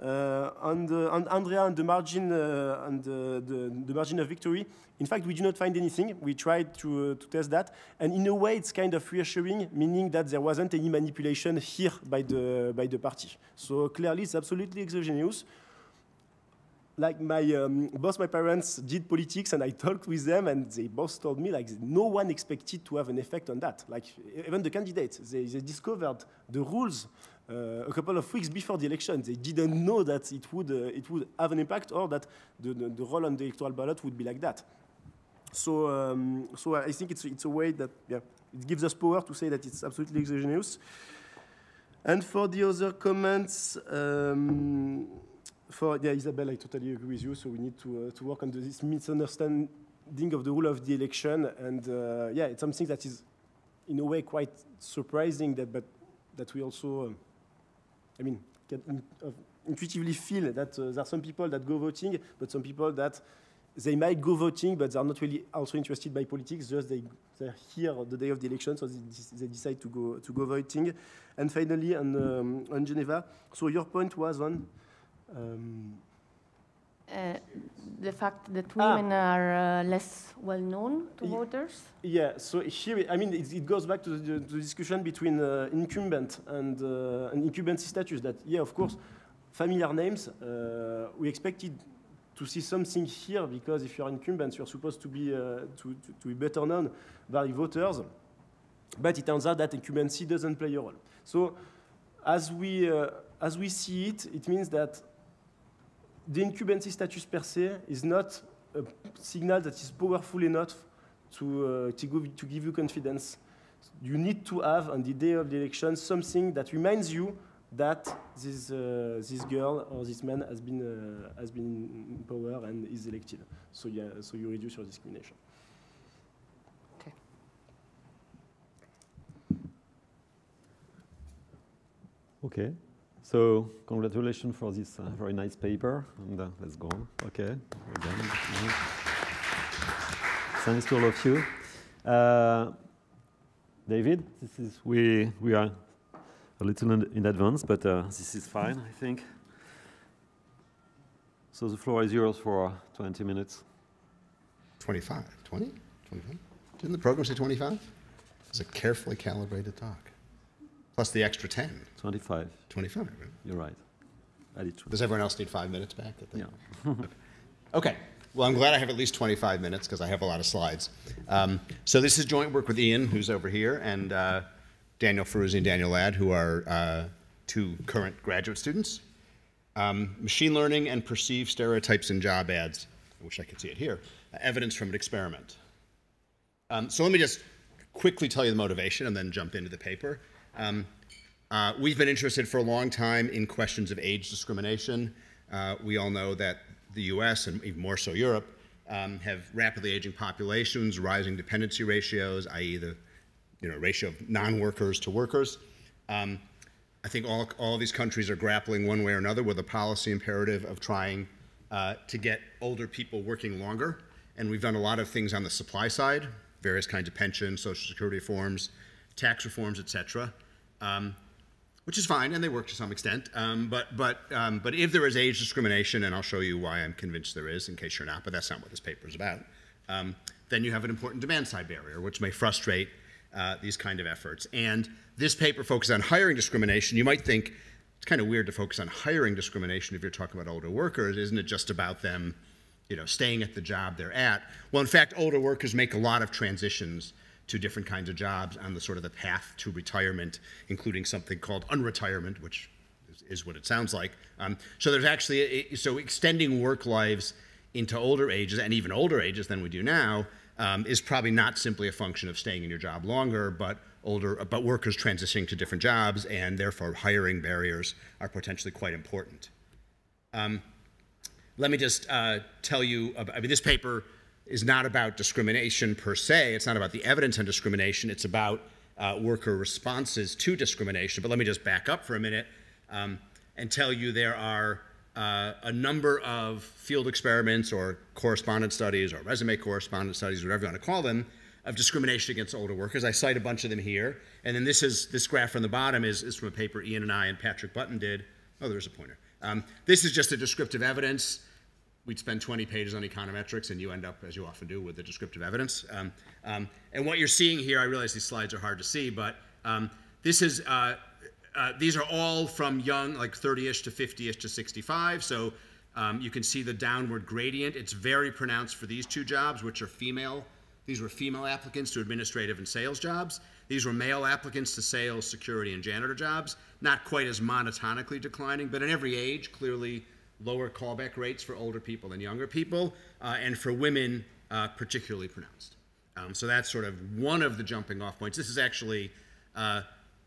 Uh, on, the, on Andrea, on the margin, uh, on the, the, the, margin of victory, in fact, we do not find anything. We tried to, uh, to test that. And in a way, it's kind of reassuring, meaning that there wasn't any manipulation here by the, by the party. So clearly, it's absolutely exogenous like my um, both my parents did politics and I talked with them and they both told me like no one expected to have an effect on that. Like even the candidates, they, they discovered the rules uh, a couple of weeks before the election. They didn't know that it would, uh, it would have an impact or that the, the, the, role on the electoral ballot would be like that. So, um, so I think it's, it's a way that yeah, it gives us power to say that it's absolutely exogenous. And for the other comments, um, for yeah, Isabel, I totally agree with you. So we need to, uh, to work on this misunderstanding of the rule of the election. And uh, yeah, it's something that is in a way quite surprising that, but that we also, um, I mean, can uh, intuitively feel that uh, there are some people that go voting, but some people that they might go voting, but they're not really also interested by politics. Just they they're here the day of the election, so they, they decide to go to go voting. And finally, on um, on Geneva. So your point was on. Um, uh, the fact that women ah. are uh, less well known to voters? Yeah, so here, I mean, it, it goes back to the, the discussion between uh, incumbent and, uh, and incumbency status that, yeah, of course, familiar names, uh, we expected to see something here because if you're incumbent, you're supposed to be, uh, to, to, to, be better known by voters. But it turns out that incumbency doesn't play a role. So as we, as we see it, it means that the incumbency status per se is not a signal that is powerful enough to, uh, to, give, to give you confidence. You need to have, on the day of the election, something that reminds you that this, uh, this girl or this man has been, uh, has been in power and is elected. So, yeah, so you reduce your discrimination. Okay. Okay. So congratulations for this uh, very nice paper, and uh, let's go on. Okay. Thanks to all of you. Uh, David, this is we we are a little in, in advance, but uh, this is fine, I think. So the floor is yours for 20 minutes. 25, 20, 25? Didn't the program say 25? It's a carefully calibrated talk plus the extra 10. 25. 25, right? You're right. Does everyone else need five minutes back? Yeah. okay. okay. Well, I'm glad I have at least 25 minutes because I have a lot of slides. Um, so this is joint work with Ian, who's over here, and uh, Daniel Firoozi and Daniel Ladd, who are uh, two current graduate students. Um, machine learning and perceived stereotypes in job ads. I wish I could see it here. Uh, evidence from an experiment. Um, so let me just quickly tell you the motivation and then jump into the paper. Um, uh, we've been interested for a long time in questions of age discrimination. Uh, we all know that the US and even more so Europe um, have rapidly aging populations, rising dependency ratios, i.e., the you know, ratio of non workers to workers. Um, I think all, all of these countries are grappling one way or another with a policy imperative of trying uh, to get older people working longer. And we've done a lot of things on the supply side, various kinds of pensions, social security reforms, tax reforms, et cetera um, which is fine, and they work to some extent. Um, but, but, um, but if there is age discrimination, and I'll show you why I'm convinced there is, in case you're not, but that's not what this paper is about, um, then you have an important demand side barrier, which may frustrate uh, these kind of efforts. And this paper focuses on hiring discrimination. You might think it's kind of weird to focus on hiring discrimination if you're talking about older workers. Isn't it just about them, you know, staying at the job they're at? Well, in fact, older workers make a lot of transitions to different kinds of jobs on the sort of the path to retirement, including something called unretirement, which is, is what it sounds like. Um, so there's actually, a, so extending work lives into older ages and even older ages than we do now um, is probably not simply a function of staying in your job longer, but older, but workers transitioning to different jobs and therefore hiring barriers are potentially quite important. Um, let me just uh, tell you, about, I mean, this paper is not about discrimination per se. It's not about the evidence on discrimination. It's about uh, worker responses to discrimination. But let me just back up for a minute um, and tell you there are uh, a number of field experiments or correspondence studies or resume correspondence studies, whatever you want to call them, of discrimination against older workers. I cite a bunch of them here. And then this is this graph from the bottom is, is from a paper Ian and I and Patrick Button did. Oh, there's a pointer. Um, this is just a descriptive evidence we'd spend 20 pages on econometrics, and you end up, as you often do, with the descriptive evidence. Um, um, and what you're seeing here, I realize these slides are hard to see, but um, this is uh, uh, these are all from young, like 30-ish to 50-ish to 65. So um, you can see the downward gradient. It's very pronounced for these two jobs, which are female These were female applicants to administrative and sales jobs. These were male applicants to sales, security, and janitor jobs. Not quite as monotonically declining, but in every age, clearly lower callback rates for older people than younger people, uh, and for women, uh, particularly pronounced. Um, so that's sort of one of the jumping off points. This is actually uh,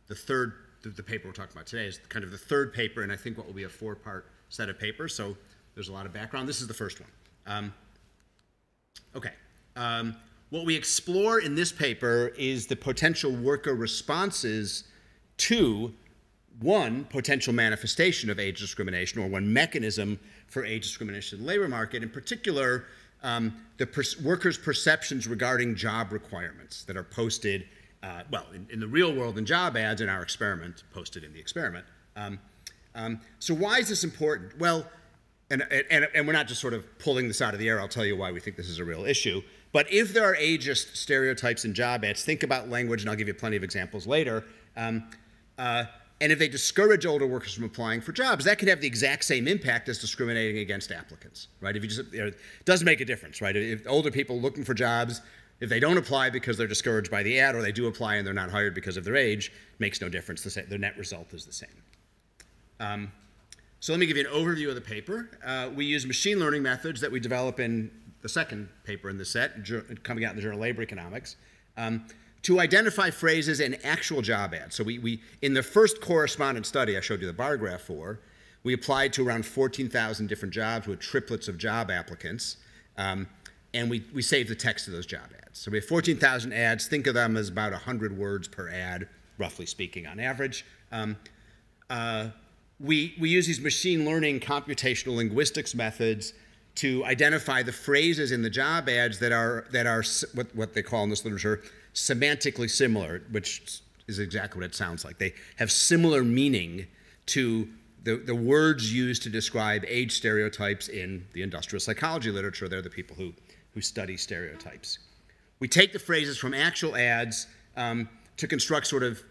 the third, the, the, paper we're talking about today is kind of the third paper, and I think what will be a four part set of papers. So there's a lot of background. This is the first one. Um, okay. Um, what we explore in this paper is the potential worker responses to one potential manifestation of age discrimination or one mechanism for age discrimination in the labor market, in particular, um, the per workers' perceptions regarding job requirements that are posted, uh, well, in, in, the real world in job ads in our experiment, posted in the experiment. Um, um, so why is this important? Well, and, and, and we're not just sort of pulling this out of the air. I'll tell you why we think this is a real issue. But if there are ageist stereotypes in job ads, think about language, and I'll give you plenty of examples later. Um, uh, and if they discourage older workers from applying for jobs, that could have the exact same impact as discriminating against applicants, right? If you just, you know, it does make a difference, right? If older people looking for jobs, if they don't apply because they're discouraged by the ad, or they do apply and they're not hired because of their age, makes no difference. The, the net result is the same. Um, so let me give you an overview of the paper. Uh, we use machine learning methods that we develop in the second paper in the set, coming out in the Journal of Labor Economics. Um, to identify phrases in actual job ads. So we, we, in the first correspondent study I showed you the bar graph for, we applied to around 14,000 different jobs with triplets of job applicants, um, and we, we saved the text of those job ads. So we have 14,000 ads. Think of them as about 100 words per ad, roughly speaking, on average. Um, uh, we, we use these machine learning computational linguistics methods to identify the phrases in the job ads that are, that are what, what they call in this literature semantically similar, which is exactly what it sounds like. They have similar meaning to the, the words used to describe age stereotypes in the industrial psychology literature. They're the people who, who study stereotypes. We take the phrases from actual ads um, to construct sort of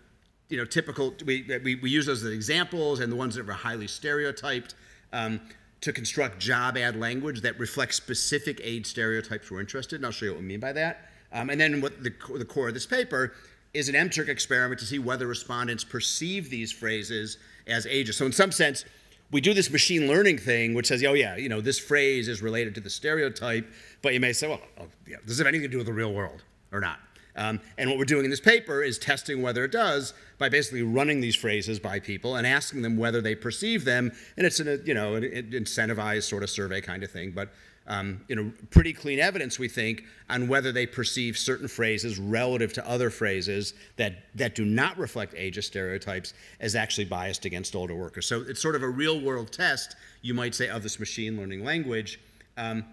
you know, typical, we, we, we, use those as examples and the ones that are highly stereotyped um, to construct job ad language that reflects specific age stereotypes we're interested in. I'll show you what we mean by that. Um, and then what the, the core of this paper is an MTurk experiment to see whether respondents perceive these phrases as ageist. So in some sense, we do this machine learning thing, which says, oh yeah, you know, this phrase is related to the stereotype, but you may say, well, oh, yeah, does it have anything to do with the real world or not? Um, and what we're doing in this paper is testing whether it does by basically running these phrases by people and asking them whether they perceive them. And it's an, you know, an incentivized sort of survey kind of thing. But um, you know, pretty clean evidence, we think, on whether they perceive certain phrases relative to other phrases that, that do not reflect ageist stereotypes as actually biased against older workers. So it's sort of a real world test, you might say, of this machine learning language. Um,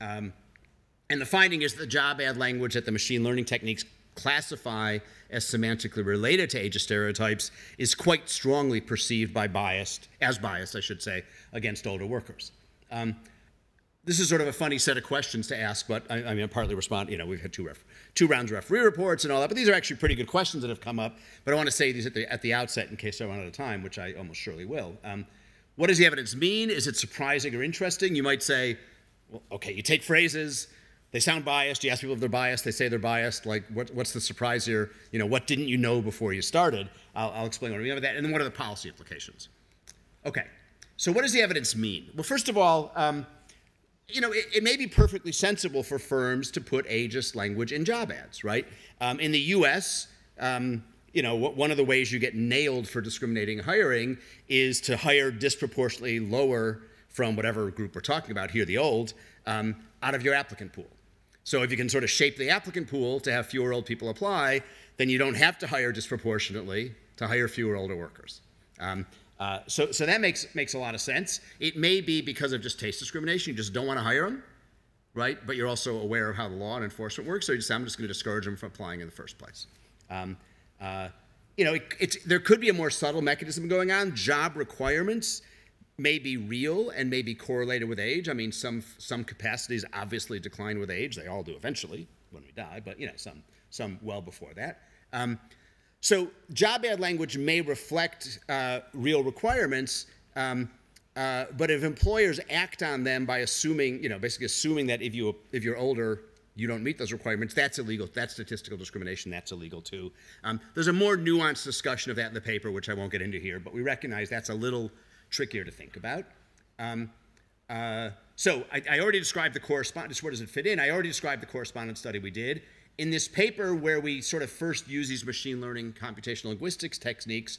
um, and the finding is the job ad language that the machine learning techniques classify as semantically related to ageist stereotypes is quite strongly perceived by biased, as biased, I should say, against older workers. This is sort of a funny set of questions to ask, but I, I mean, I partly respond. You know, we've had two, two rounds of referee reports and all that, but these are actually pretty good questions that have come up. But I want to say these at the, at the outset in case I run out of time, which I almost surely will. Um, what does the evidence mean? Is it surprising or interesting? You might say, well, okay, you take phrases, they sound biased. You ask people if they're biased, they say they're biased. Like, what, what's the surprise here? You know, what didn't you know before you started? I'll, I'll explain what I mean by that. And then what are the policy implications? Okay, so what does the evidence mean? Well, first of all, um, you know, it, it, may be perfectly sensible for firms to put ageist language in job ads, right? Um, in the U.S., um, you know, one of the ways you get nailed for discriminating hiring is to hire disproportionately lower from whatever group we're talking about here, the old, um, out of your applicant pool. So if you can sort of shape the applicant pool to have fewer old people apply, then you don't have to hire disproportionately to hire fewer older workers. Uh, so, so that makes, makes a lot of sense. It may be because of just taste discrimination. You just don't want to hire them, right? But you're also aware of how the law and enforcement works. So you just, I'm just going to discourage them from applying in the first place. Um, uh, you know, it, there could be a more subtle mechanism going on. Job requirements may be real and may be correlated with age. I mean, some, some capacities obviously decline with age. They all do eventually when we die, but, you know, some, some well before that. Um, so job ad language may reflect uh, real requirements, um, uh, but if employers act on them by assuming, you know, basically assuming that if, you, if you're older, you don't meet those requirements, that's illegal. That's statistical discrimination. That's illegal too. Um, there's a more nuanced discussion of that in the paper, which I won't get into here, but we recognize that's a little trickier to think about. Um, uh, so I, I, already described the correspondence. Where does it fit in? I already described the correspondence study we did. In this paper, where we sort of first use these machine learning computational linguistics techniques,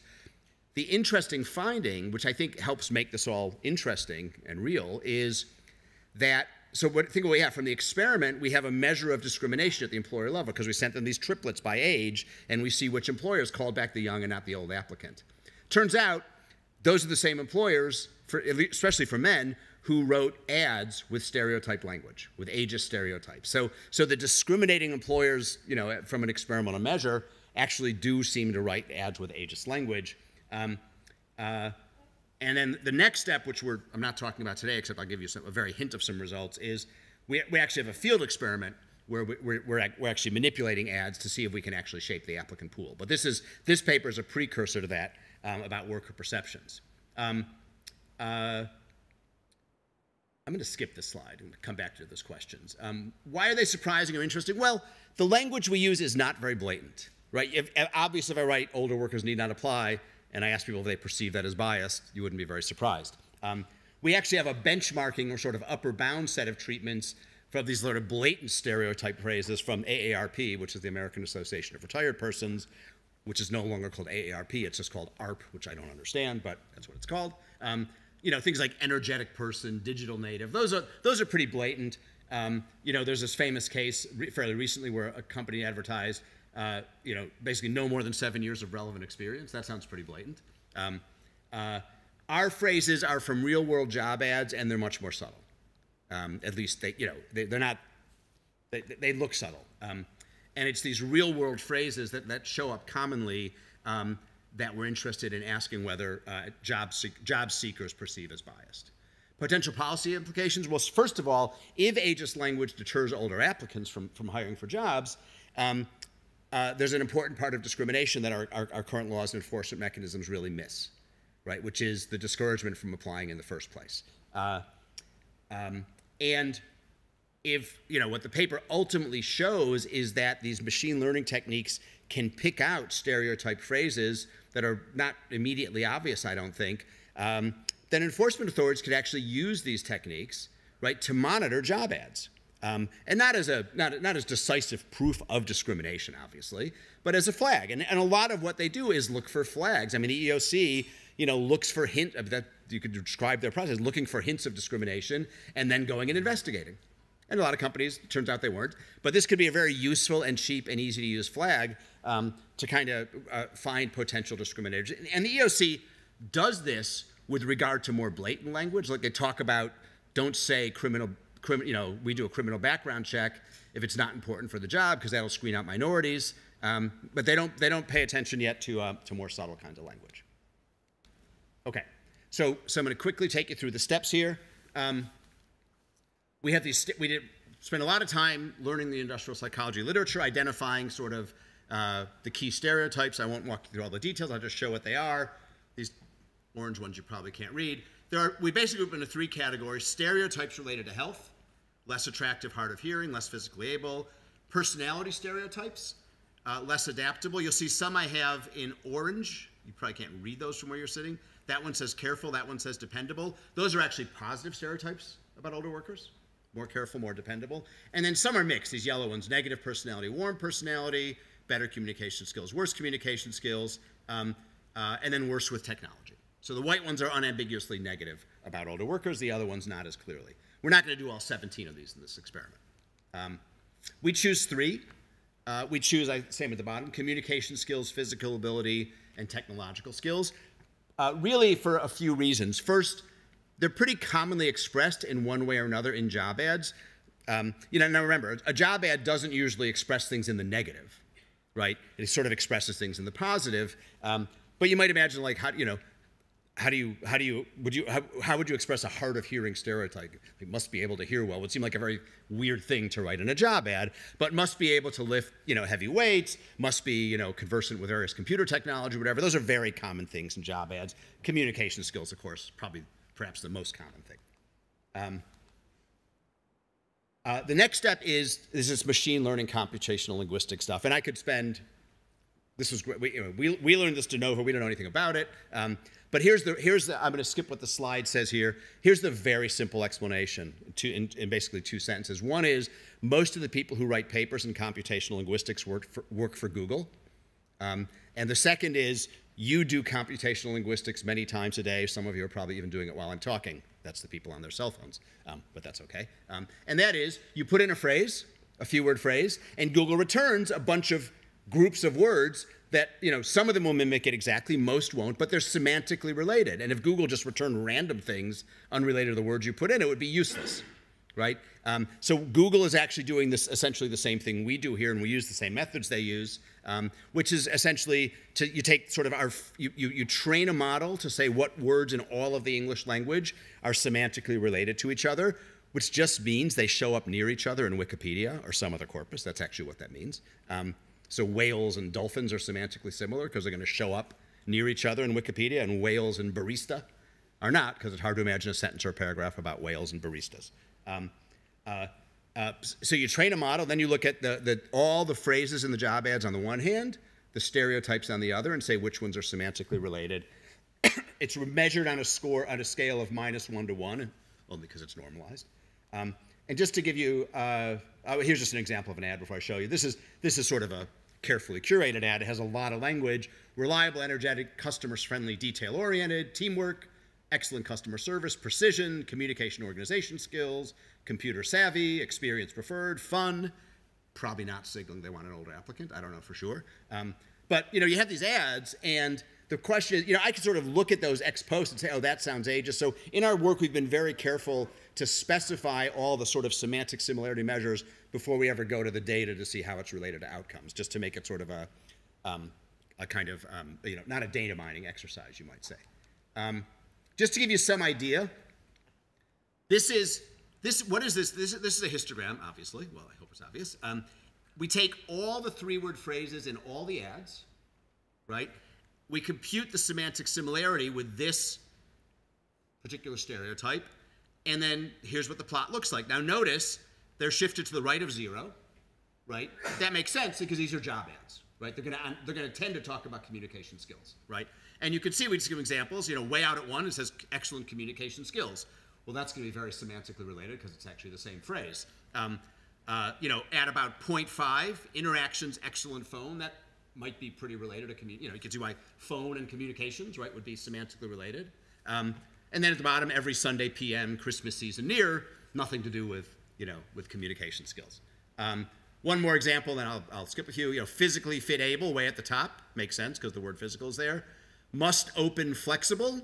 the interesting finding, which I think helps make this all interesting and real, is that so what, think what we have from the experiment, we have a measure of discrimination at the employer level because we sent them these triplets by age, and we see which employers called back the young and not the old applicant. Turns out those are the same employers, for, especially for men, who wrote ads with stereotype language, with ageist stereotypes. So, so the discriminating employers, you know, from an experimental measure, actually do seem to write ads with ageist language. Um, uh, and then the next step, which we're, I'm not talking about today, except I'll give you some, a very hint of some results, is we, we actually have a field experiment where we, we're, we're, we're actually manipulating ads to see if we can actually shape the applicant pool. But this, is, this paper is a precursor to that um, about worker perceptions. Um, uh, I'm going to skip this slide and come back to those questions. Um, why are they surprising or interesting? Well, the language we use is not very blatant, right? If, obviously, if I write older workers need not apply, and I ask people if they perceive that as biased, you wouldn't be very surprised. Um, we actually have a benchmarking or sort of upper bound set of treatments for these sort of blatant stereotype phrases from AARP, which is the American Association of Retired Persons, which is no longer called AARP, it's just called ARP, which I don't understand, but that's what it's called. Um, you know, things like energetic person, digital native, those are, those are pretty blatant. Um, you know, there's this famous case re fairly recently where a company advertised uh, you know, basically no more than seven years of relevant experience. That sounds pretty blatant. Um, uh, our phrases are from real world job ads and they're much more subtle. Um, at least they, you know, they, are not, they, they, look subtle. Um, and it's these real world phrases that, that show up commonly um, that we're interested in asking whether uh, job, job seekers perceive as biased. Potential policy implications, well, first of all, if ageist language deters older applicants from, from hiring for jobs, um, uh, there's an important part of discrimination that our, our, our, current laws and enforcement mechanisms really miss, right? Which is the discouragement from applying in the first place. Uh, um, and if, you know, what the paper ultimately shows is that these machine learning techniques can pick out stereotype phrases that are not immediately obvious, I don't think, um, then enforcement authorities could actually use these techniques, right, to monitor job ads. Um, and not as a not, not as decisive proof of discrimination, obviously, but as a flag. And, and a lot of what they do is look for flags. I mean, the EEOC, you know, looks for hint of that. You could describe their process looking for hints of discrimination and then going and investigating. And a lot of companies, turns out they weren't. But this could be a very useful and cheap and easy to use flag um, to kind of uh, find potential discriminators. And the EOC does this with regard to more blatant language. Like they talk about, don't say criminal you know, we do a criminal background check if it's not important for the job because that'll screen out minorities. Um, but they don't, they don't pay attention yet to, uh, to more subtle kinds of language. Okay, so, so I'm going to quickly take you through the steps here. Um, we have these, we did spend a lot of time learning the industrial psychology literature, identifying sort of uh, the key stereotypes. I won't walk you through all the details, I'll just show what they are. These orange ones you probably can't read. There are, we basically group into three categories stereotypes related to health, less attractive, hard of hearing, less physically able, personality stereotypes, uh, less adaptable. You'll see some I have in orange. You probably can't read those from where you're sitting. That one says careful, that one says dependable. Those are actually positive stereotypes about older workers. More careful, more dependable. And then some are mixed, these yellow ones negative personality, warm personality, better communication skills, worse communication skills, um, uh, and then worse with technology. So the white ones are unambiguously negative about older workers, the other ones not as clearly. We're not going to do all 17 of these in this experiment. Um, we choose three. Uh, we choose, I same at the bottom, communication skills, physical ability, and technological skills. Uh, really for a few reasons. First, they're pretty commonly expressed in one way or another in job ads. Um, you know, now remember, a job ad doesn't usually express things in the negative, right? It sort of expresses things in the positive. Um, but you might imagine, like, how, you know, how do you how do you would you how, how, would you express a hard of hearing stereotype must be able to hear well it would seem like a very weird thing to write in a job ad but must be able to lift you know heavy weights must be you know conversant with various computer technology whatever those are very common things in job ads communication skills of course probably perhaps the most common thing um, Uh, the next step is, is this machine learning computational linguistic stuff. And I could spend, this was great. We, we, we learned this de novo. We don't know anything about it. Um, but here's the, here's the, I'm going to skip what the slide says here. Here's the very simple explanation to, in, in basically two sentences. One is most of the people who write papers in computational linguistics work for, work for Google. Um, and the second is you do computational linguistics many times a day. Some of you are probably even doing it while I'm talking. That's the people on their cell phones, um, but that's okay. Um, and that is you put in a phrase, a few word phrase, and Google returns a bunch of groups of words that, you know, some of them will mimic it exactly, most won't, but they're semantically related. And if Google just returned random things unrelated to the words you put in, it would be useless, right? Um, so Google is actually doing this essentially the same thing we do here, and we use the same methods they use, um, which is essentially to you take sort of our you, you, you train a model to say what words in all of the English language are semantically related to each other, which just means they show up near each other in Wikipedia or some other corpus. That's actually what that means. Um, so whales and dolphins are semantically similar because they're going to show up near each other in Wikipedia, and whales and barista are not because it's hard to imagine a sentence or a paragraph about whales and baristas. Um, uh, uh, so you train a model, then you look at the, the, all the phrases in the job ads on the one hand, the stereotypes on the other, and say which ones are semantically related. it's measured on a score on a scale of minus one to one, only because it's normalized. Um, and just to give you, uh, oh, here's just an example of an ad before I show you. This is this is sort of a carefully curated ad. It has a lot of language: reliable, energetic, customers-friendly, detail-oriented, teamwork, excellent customer service, precision, communication organization skills, computer savvy, experience preferred, fun, probably not signaling they want an older applicant. I don't know for sure. Um, but you know, you have these ads, and the question is, you know, I can sort of look at those ex post and say, oh, that sounds ageist. So in our work, we've been very careful to specify all the sort of semantic similarity measures before we ever go to the data to see how it's related to outcomes, just to make it sort of a, um, a kind of, um, you know, not a data mining exercise, you might say. Um, just to give you some idea, this is this, what is this? This, this is a histogram, obviously. Well, I hope it's obvious. Um, we take all the three-word phrases in all the ads, right? We compute the semantic similarity with this particular stereotype, and then here's what the plot looks like. Now notice they're shifted to the right of zero, right? That makes sense because these are job ads, right? They're gonna they're gonna tend to talk about communication skills, right? And you can see we just give examples. You know, way out at one it says excellent communication skills. Well, that's going to be very semantically related because it's actually the same phrase. Um, uh, you know, at about 0.5, interactions, excellent phone, that might be pretty related to, you know, you could see why phone and communications, right, would be semantically related. Um, and then at the bottom, every Sunday PM, Christmas season near, nothing to do with, you know, with communication skills. Um, one more example, then I'll, I'll skip a few. You know, physically fit able, way at the top, makes sense because the word physical is there. Must open flexible,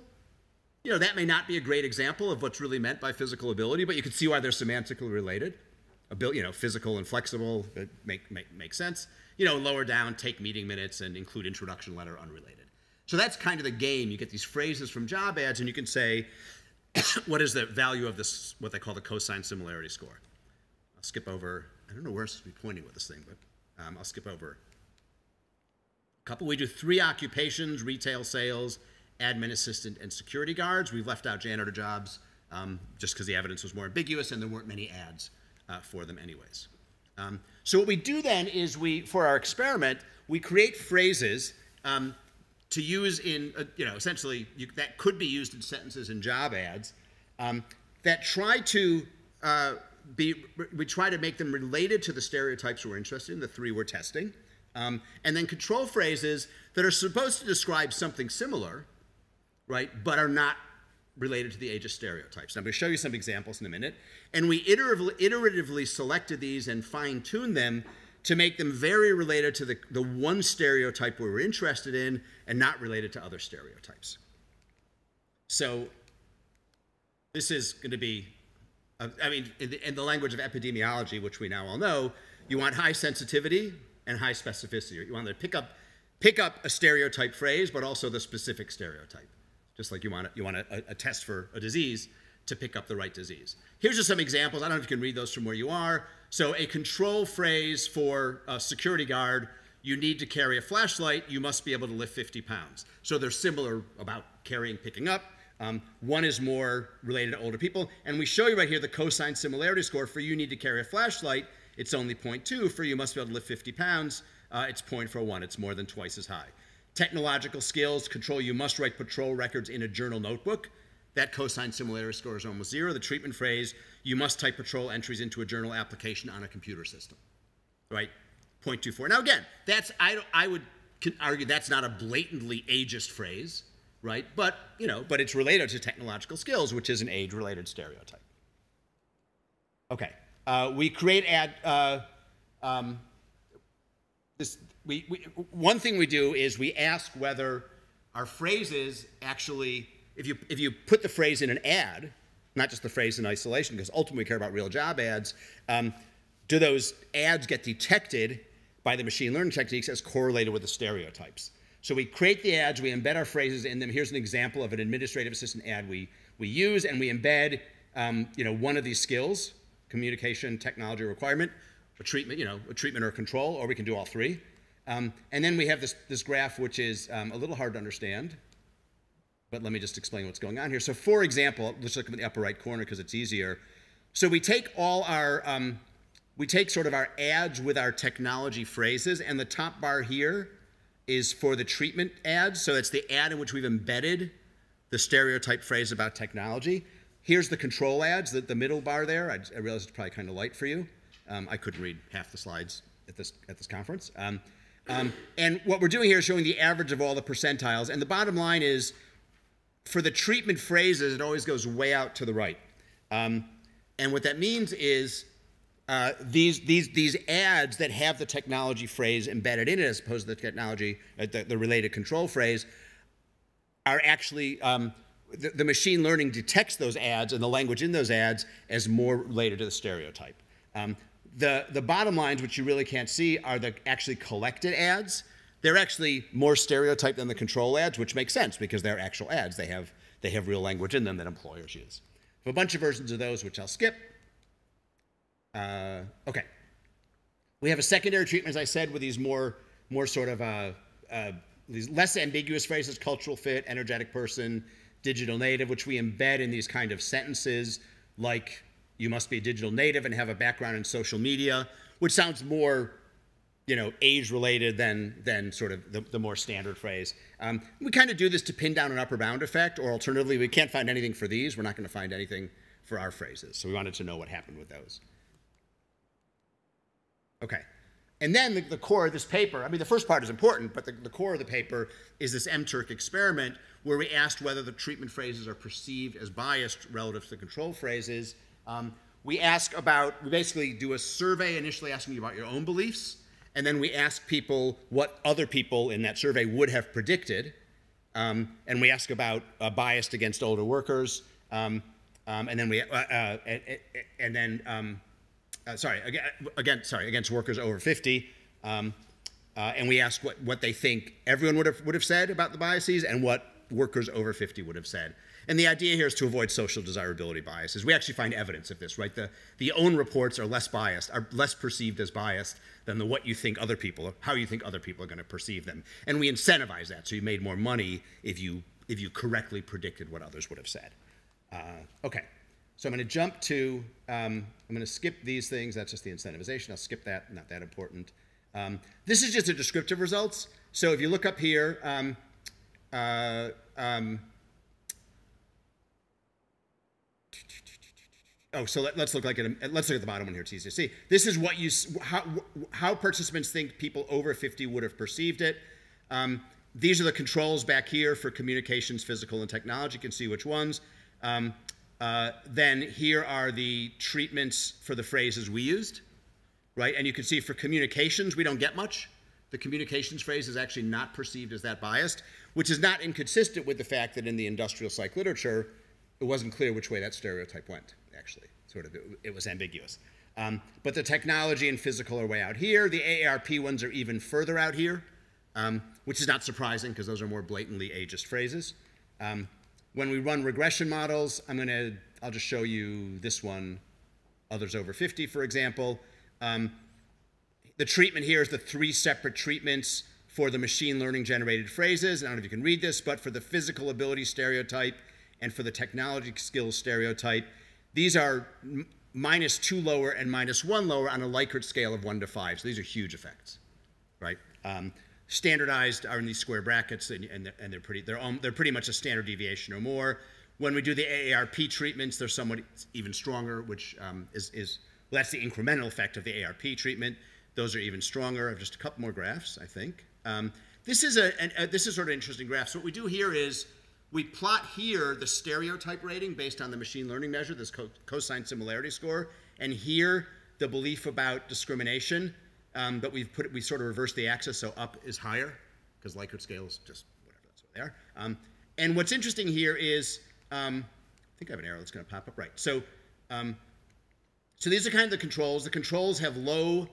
you know, that may not be a great example of what's really meant by physical ability, but you can see why they're semantically related. Abil- you know, physical and flexible make, make, make sense. You know, lower down, take meeting minutes and include introduction letter unrelated. So that's kind of the game. You get these phrases from job ads, and you can say, what is the value of this, what they call the cosine similarity score? I'll skip over, I don't know where supposed to be pointing with this thing, but um, I'll skip over a couple. We do three occupations retail sales, admin assistant, and security guards. We've left out janitor jobs um, just because the evidence was more ambiguous and there weren't many ads uh, for them anyways. Um, so what we do then is we, for our experiment, we create phrases um, to use in, uh, you know, essentially you, that could be used in sentences and job ads um, that try to uh, be, we try to make them related to the stereotypes we're interested in, the three we're testing, um, and then control phrases that are supposed to describe something similar, right, but are not related to the age of stereotypes. And I'm going to show you some examples in a minute. And we iteratively, iteratively selected these and fine tuned them to make them very related to the, the one stereotype we were interested in and not related to other stereotypes. So this is going to be, uh, I mean, in the, in the language of epidemiology, which we now all know, you want high sensitivity and high specificity. You want to pick up, pick up a stereotype phrase, but also the specific stereotype just like you want, you want a, a, test for a disease to pick up the right disease. Here's just some examples. I don't know if you can read those from where you are. So a control phrase for a security guard, you need to carry a flashlight, you must be able to lift 50 pounds. So they're similar about carrying, picking up. Um, one is more related to older people. And we show you right here the cosine similarity score for you need to carry a flashlight. It's only 0.2. For you must be able to lift 50 pounds. Uh, it's 0.41. It's more than twice as high. Technological skills, control, you must write patrol records in a journal notebook. That cosine similarity score is almost zero. The treatment phrase, you must type patrol entries into a journal application on a computer system. Right? 0.24. Now again, that's I, I would argue that's not a blatantly ageist phrase, right? But you know, but it's related to technological skills, which is an age-related stereotype. Okay, uh, we create ad. Uh, um, this we, we one thing we do is we ask whether our phrases actually, if you if you put the phrase in an ad, not just the phrase in isolation, because ultimately we care about real job ads. Um, do those ads get detected by the machine learning techniques as correlated with the stereotypes. So we create the ads, we embed our phrases in them. Here's an example of an administrative assistant ad we, we use, and we embed um, you know, one of these skills, communication, technology requirement, a treatment, you know, a treatment or control, or we can do all three. Um, and then we have this, this graph, which is um, a little hard to understand, but let me just explain what's going on here. So for example, let's look at the upper right corner because it's easier. So we take all our um, we take sort of our ads with our technology phrases, and the top bar here is for the treatment ads. So it's the ad in which we've embedded the stereotype phrase about technology. Here's the control ads, the, the middle bar there. I, I realize it's probably kind of light for you. Um, I couldn't read half the slides at this, at this conference. Um, um, and what we're doing here is showing the average of all the percentiles. And the bottom line is for the treatment phrases, it always goes way out to the right. Um, and what that means is uh, these, these, these ads that have the technology phrase embedded in it as opposed to the technology, uh, the, the, related control phrase, are actually, um, the, the, machine learning detects those ads and the language in those ads as more related to the stereotype. Um, the, the bottom lines, which you really can't see, are the actually collected ads. They're actually more stereotyped than the control ads, which makes sense because they're actual ads. They have, they have real language in them that employers use. So a bunch of versions of those, which I'll skip. Uh, okay. We have a secondary treatment, as I said, with these more, more sort of uh, uh, these less ambiguous phrases, cultural fit, energetic person, digital native, which we embed in these kind of sentences like you must be a digital native and have a background in social media, which sounds more you know, age related than, than sort of the, the more standard phrase. Um, we kind of do this to pin down an upper bound effect, or alternatively, we can't find anything for these. We're not going to find anything for our phrases. So we wanted to know what happened with those. Okay. And then the, the, core of this paper, I mean, the first part is important, but the, the core of the paper is this MTurk experiment where we asked whether the treatment phrases are perceived as biased relative to the control phrases. Um, we ask about, we basically do a survey initially asking you about your own beliefs, and then we ask people what other people in that survey would have predicted. Um, and we ask about uh, biased against older workers, um, um and then we, uh, uh, and, and, then um, uh, sorry, again, again, sorry, against workers over 50. Um, uh, and we ask what, what they think everyone would have, would have said about the biases and what workers over 50 would have said. And the idea here is to avoid social desirability biases. We actually find evidence of this, right? The, the own reports are less biased, are less perceived as biased than the what you think other people, how you think other people are going to perceive them. And we incentivize that, so you made more money if you, if you correctly predicted what others would have said. Uh, okay. So I'm going to jump to, um, I'm going to skip these things. That's just the incentivization. I'll skip that, not that important. Um, this is just a descriptive results. So if you look up here, um, uh, um, oh, so let, us look like at, let's look at the bottom one here. It's easy to see. This is what you how how participants think people over 50 would have perceived it. Um, these are the controls back here for communications, physical, and technology. You can see which ones. Um, uh, then here are the treatments for the phrases we used, right? And you can see for communications, we don't get much. The communications phrase is actually not perceived as that biased, which is not inconsistent with the fact that in the industrial psych literature, it wasn't clear which way that stereotype went, actually. Sort of, it, it was ambiguous. Um, but the technology and physical are way out here. The AARP ones are even further out here, um, which is not surprising because those are more blatantly ageist phrases. Um, when we run regression models, I'm going to, I'll just show you this one, others over 50, for example. Um, the treatment here is the three separate treatments for the machine learning generated phrases. I don't know if you can read this, but for the physical ability stereotype, And for the technology skills stereotype, these are minus two lower and minus one lower on a Likert scale of one to five. So these are huge effects, right? Um, standardized are in these square brackets, and, and, they're, and they're, pretty, they're, um, they're pretty much a standard deviation or more. When we do the AARP treatments, they're somewhat even stronger, which um, is, is well, that's the incremental effect of the AARP treatment. Those are even stronger. I have just a couple more graphs, I think. Um, this is a, a, this is sort of interesting graph. So what we do here is we plot here the stereotype rating based on the machine learning measure, this co cosine similarity score, and here the belief about discrimination. Um, but we've put it, we sort of reversed the axis, so up is higher because Likert scales just whatever that's what they are. Um, and what's interesting here is um, I think I have an arrow that's going to pop up right. So um, so these are kind of the controls. The controls have low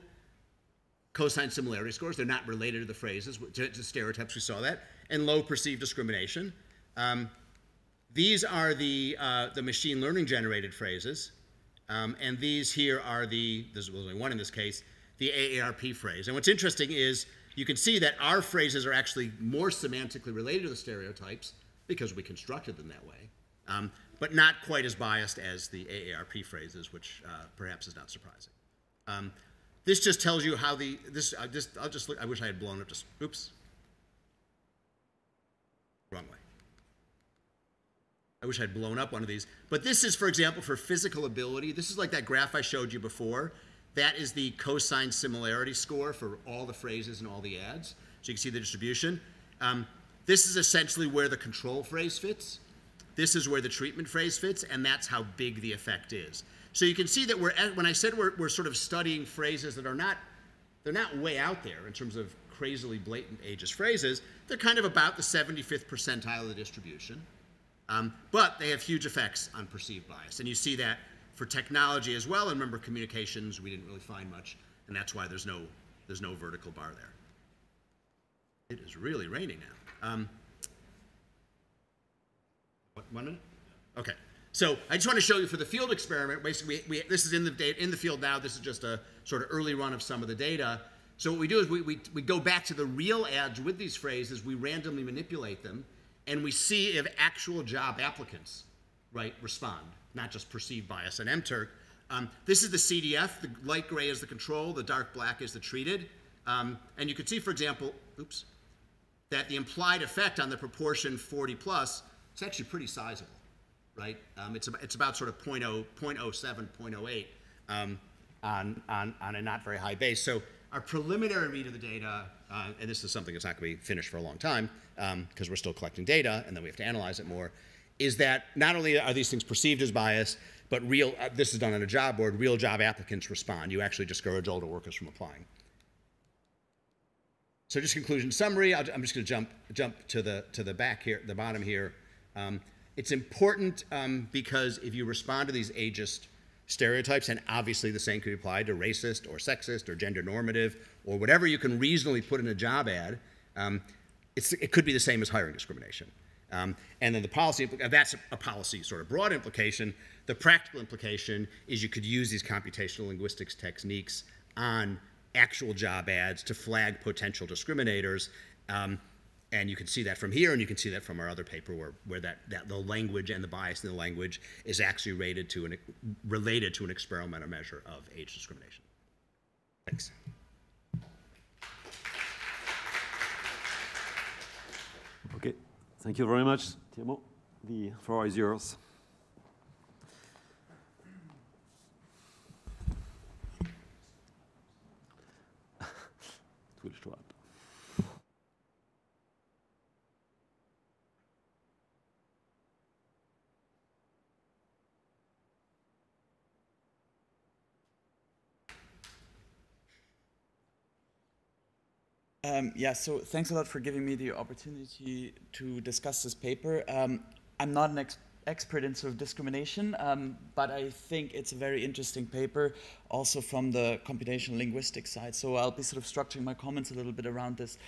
cosine similarity scores. They're not related to the phrases, to, to stereotypes. We saw that. And low perceived discrimination. Um, these are the, uh, the machine learning generated phrases. Um, and these here are the, there's only one in this case, the AARP phrase. And what's interesting is you can see that our phrases are actually more semantically related to the stereotypes because we constructed them that way. Um, but not quite as biased as the AARP phrases, which uh, perhaps is not surprising. Um, this just tells you how the, this, I just, I'll just look, I wish I had blown up just, oops. Wrong way. I wish I'd blown up one of these. But this is, for example, for physical ability. This is like that graph I showed you before. That is the cosine similarity score for all the phrases and all the ads. So you can see the distribution. Um, this is essentially where the control phrase fits. This is where the treatment phrase fits, and that's how big the effect is. So you can see that we're, when I said we're, we're sort of studying phrases that are not, they're not way out there in terms of crazily blatant ageist phrases, they're kind of about the 75th percentile of the distribution. Um, but they have huge effects on perceived bias. And you see that for technology as well. And remember, communications, we didn't really find much, and that's why there's no, there's no vertical bar there. It is really raining now. Um, what, one minute? Okay. So I just want to show you for the field experiment, basically, we, we, this is in the, data, in the field now. This is just a sort of early run of some of the data. So what we do is we, we, we go back to the real ads with these phrases, we randomly manipulate them, and we see if actual job applicants, right, respond, not just perceived bias and MTurk. Um, this is the CDF. The light gray is the control. The dark black is the treated. Um, and you can see, for example, oops, that the implied effect on the proportion 40 plus it's actually pretty sizable, right? Um, it's, about, it's about sort of 0.0, 0.07, 0.08 um, on, on, on a not very high base. So our preliminary read of the data, uh, and this is something that's not going to be finished for a long time because um, we're still collecting data and then we have to analyze it more, is that not only are these things perceived as bias, but real, uh, this is done on a job board, real job applicants respond. You actually discourage older workers from applying. So just conclusion summary, i am just going to jump jump to the to the back here, the bottom here. Um, it's important um, because if you respond to these ageist stereotypes, and obviously the same could be applied to racist or sexist or gender normative or whatever you can reasonably put in a job ad, um, it could be the same as hiring discrimination. Um, and then the policy, that's a policy sort of broad implication. The practical implication is you could use these computational linguistics techniques on actual job ads to flag potential discriminators. Um, and you can see that from here, and you can see that from our other paper where, where that, that the language and the bias in the language is actually rated to an, related to an experimental measure of age discrimination. Thanks. Okay, thank you very much, Thiemo. The floor is yours. it will show up. Um, yeah, so thanks a lot for giving me the opportunity to discuss this paper. Um, I'm not an ex expert in sort of discrimination, um, but I think it's a very interesting paper, also from the computational linguistics side. So I'll be sort of structuring my comments a little bit around this.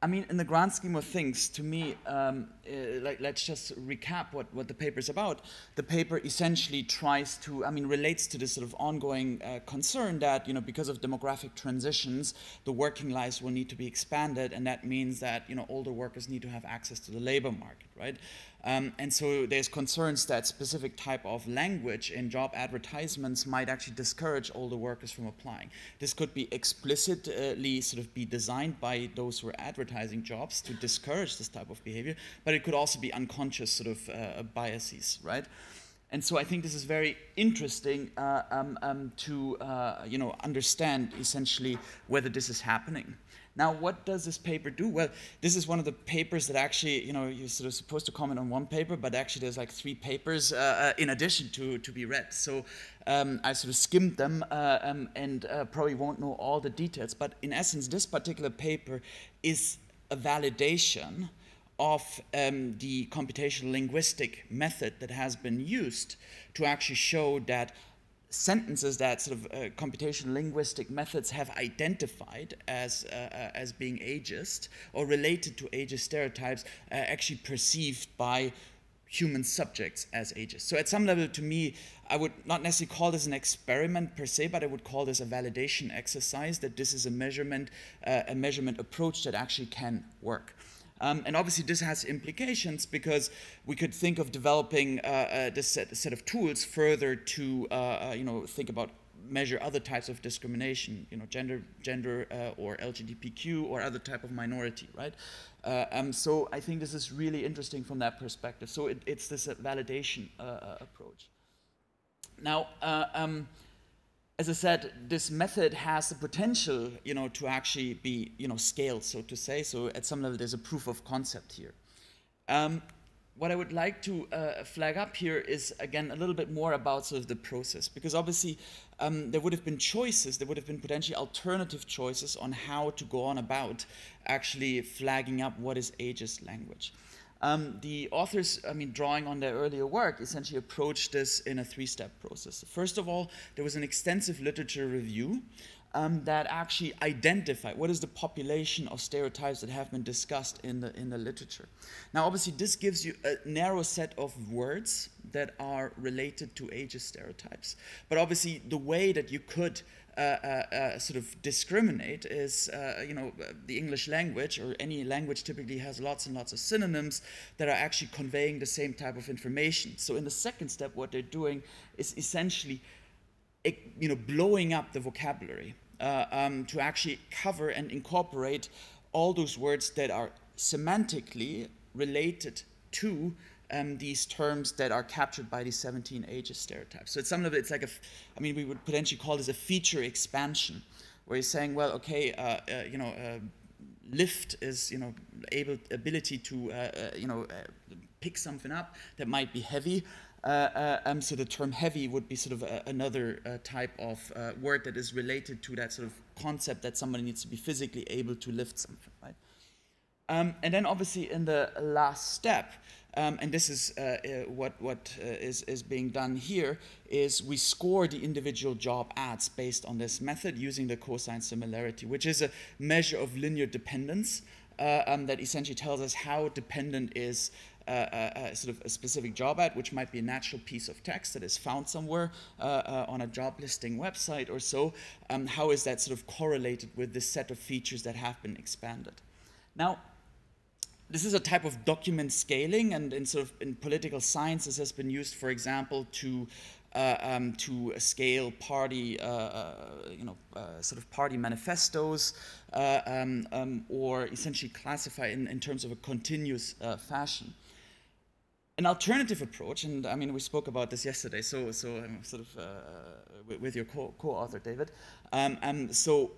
I mean, in the grand scheme of things, to me, um, uh, like, let's just recap what, what the paper is about. The paper essentially tries to, I mean, relates to this sort of ongoing uh, concern that, you know, because of demographic transitions, the working lives will need to be expanded, and that means that, you know, older workers need to have access to the labor market, right? Um, and so there's concerns that specific type of language in job advertisements might actually discourage older workers from applying. This could be explicitly sort of be designed by those who are advertising jobs to discourage this type of behavior, but it could also be unconscious sort of uh, biases, right? And so I think this is very interesting uh, um, um, to uh, you know understand essentially whether this is happening. Now, what does this paper do? Well, this is one of the papers that actually, you know, you're sort of supposed to comment on one paper, but actually there's like three papers uh, uh in addition to, to be read. So um, I sort of skimmed them uh, um, and uh, probably won't know all the details. But in essence, this particular paper is a validation of um, the computational linguistic method that has been used to actually show that sentences that sort of uh, computational linguistic methods have identified as, uh, uh, as being ageist or related to ageist stereotypes uh, actually perceived by human subjects as ageist. So at some level, to me, I would not necessarily call this an experiment per se, but I would call this a validation exercise that this is a measurement, uh, a measurement approach that actually can work. Um, and obviously, this has implications because we could think of developing uh, uh, this set, set, of tools further to, uh, uh, you know, think about measure other types of discrimination, you know, gender, gender uh, or LGBTQ or other type of minority, right? Uh, um, so I think this is really interesting from that perspective. So it, it's this validation approach. Now. Um, as I said, this method has the potential, you know, to actually be, you know, scaled, so to say. So at some level, there's a proof of concept here. Um, what I would like to uh, flag up here is again a little bit more about sort of the process, because obviously um, there would have been choices, there would have been potentially alternative choices on how to go on about actually flagging up what is ageist language. Um, the authors, I mean, drawing on their earlier work, essentially approached this in a three-step process. First of all, there was an extensive literature review um, that actually identified what is the population of stereotypes that have been discussed in the, in the literature. Now, obviously, this gives you a narrow set of words that are related to ageist stereotypes. But obviously, the way that you could Uh, uh, uh, sort of discriminate is, you know, the English language or any language typically has lots and lots of synonyms that are actually conveying the same type of information. So in the second step, what they're doing is essentially, eh, you know, blowing up the vocabulary uh, um, to actually cover and incorporate all those words that are semantically related to um, these terms that are captured by these 17 ageist stereotypes. So it's some of it, it's like a, I mean, we would potentially call this a feature expansion, where you're saying, well, okay, uh, uh, you know, uh, lift is, you know, able ability to, uh, uh, you know, uh, pick something up that might be heavy. Um, so the term heavy would be sort of a, another type of word that is related to that sort of concept that somebody needs to be physically able to lift something, right? Um, and then obviously in the last step, um, and this is uh, uh, what, what uh, is, is being done here, is we score the individual job ads based on this method using the cosine similarity, which is a measure of linear dependence uh, um, that essentially tells us how dependent is uh, uh, sort of a specific job ad, which might be a natural piece of text that is found somewhere on a job listing website or so. Um, how is that sort of correlated with this set of features that have been expanded? Now, this is a type of document scaling, and in sort of in political science, this has been used, for example, to uh, um, to scale party, uh, uh, you know, uh, sort of party manifestos, uh, um, um, or essentially classify in, in terms of a continuous uh, fashion. An alternative approach, and I mean, we spoke about this yesterday, so so I'm sort of with, with, your co-author David. Um, um, so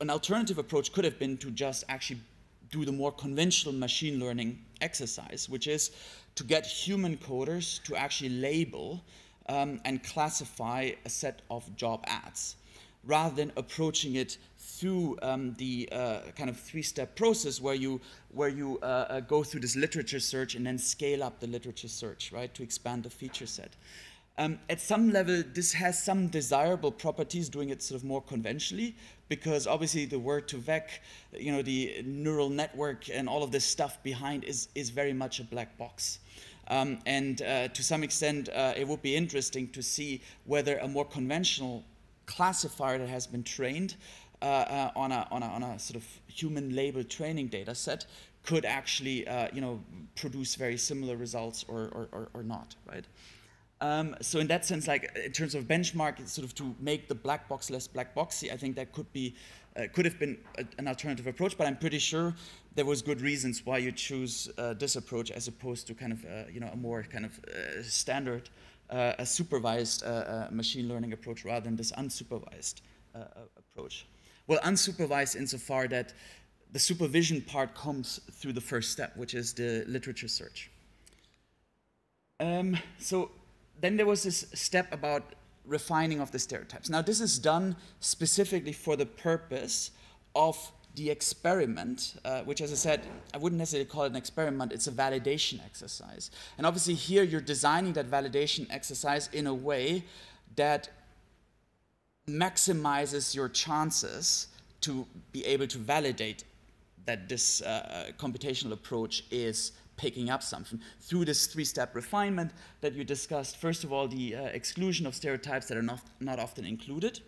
an alternative approach could have been to just actually do the more conventional machine learning exercise, which is to get human coders to actually label um, and classify a set of job ads rather than approaching it through um, the uh, kind of three-step process where you where you uh, uh, go through this literature search and then scale up the literature search, right, to expand the feature set. Um, at some level, this has some desirable properties doing it sort of more conventionally, because obviously the word2vec, you know, the neural network and all of this stuff behind is, is very much a black box. Um, and uh, to some extent, uh, it would be interesting to see whether a more conventional classifier that has been trained uh, uh on, a, on, a, on, a, sort of human labeled training data set could actually, uh, you know, produce very similar results or, or, or, or not, right? Um, so in that sense, like in terms of benchmark, sort of to make the black box less black boxy, I think that could be uh, could have been a, an alternative approach. But I'm pretty sure there was good reasons why you choose uh, this approach as opposed to kind of uh, you know a more kind of uh, standard, uh, a supervised uh, machine learning approach rather than this unsupervised approach. Well, unsupervised insofar that the supervision part comes through the first step, which is the literature search. Um, so then there was this step about refining of the stereotypes. Now, this is done specifically for the purpose of the experiment, uh, which, as I said, I wouldn't necessarily call it an experiment, it's a validation exercise. And obviously, here you're designing that validation exercise in a way that maximizes your chances to be able to validate that this uh, computational approach is picking up something through this three-step refinement that you discussed. First of all, the uh, exclusion of stereotypes that are not, not often included.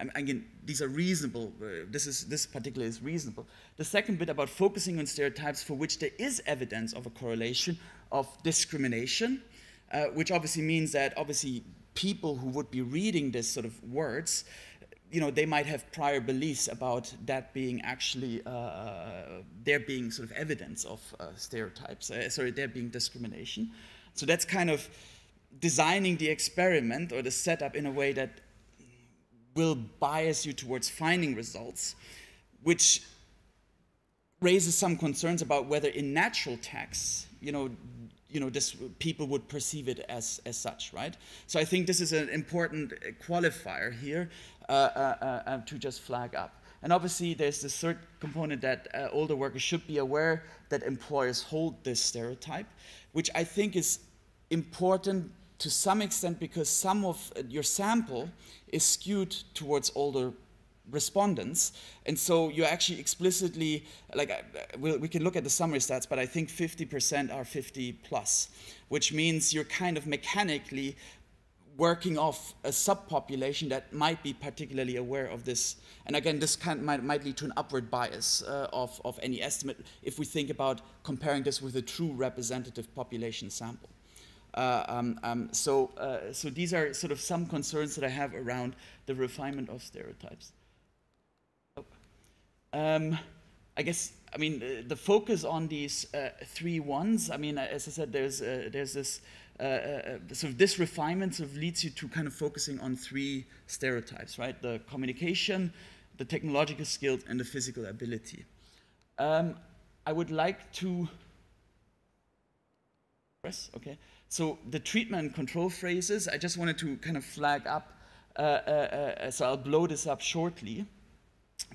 I mean, these are reasonable. Uh, this is this particular is reasonable. The second bit about focusing on stereotypes for which there is evidence of a correlation of discrimination, uh, which obviously means that obviously people who would be reading this sort of words you know, they might have prior beliefs about that being actually, uh, there being sort of evidence of uh, stereotypes, uh, sorry, there being discrimination. So that's kind of designing the experiment or the setup in a way that will bias you towards finding results, which raises some concerns about whether in natural texts, you know, you know, this, people would perceive it as, as such, right? So I think this is an important qualifier here Uh, uh, uh, um, to just flag up. And obviously, there's this third component that uh, older workers should be aware that employers hold this stereotype, which I think is important to some extent because some of your sample is skewed towards older respondents. And so you actually explicitly, like, we, we can look at the summary stats, but I think 50% are 50 plus, which means you're kind of mechanically working off a subpopulation that might be particularly aware of this. And again, this kind might, might lead to an upward bias uh, of, of any estimate if we think about comparing this with a true representative population sample. Uh, um, um, so, uh, so these are sort of some concerns that I have around the refinement of stereotypes. Oh. Um, I guess, I mean, the, the focus on these uh, three ones, I mean, as I said, there's, uh, there's this uh, uh, so this refinement sort of leads you to kind of focusing on three stereotypes, right? The communication, the technological skills, and the physical ability. Um, I would like to press, okay. So the treatment control phrases, I just wanted to kind of flag up, uh, uh, uh so I'll blow this up shortly.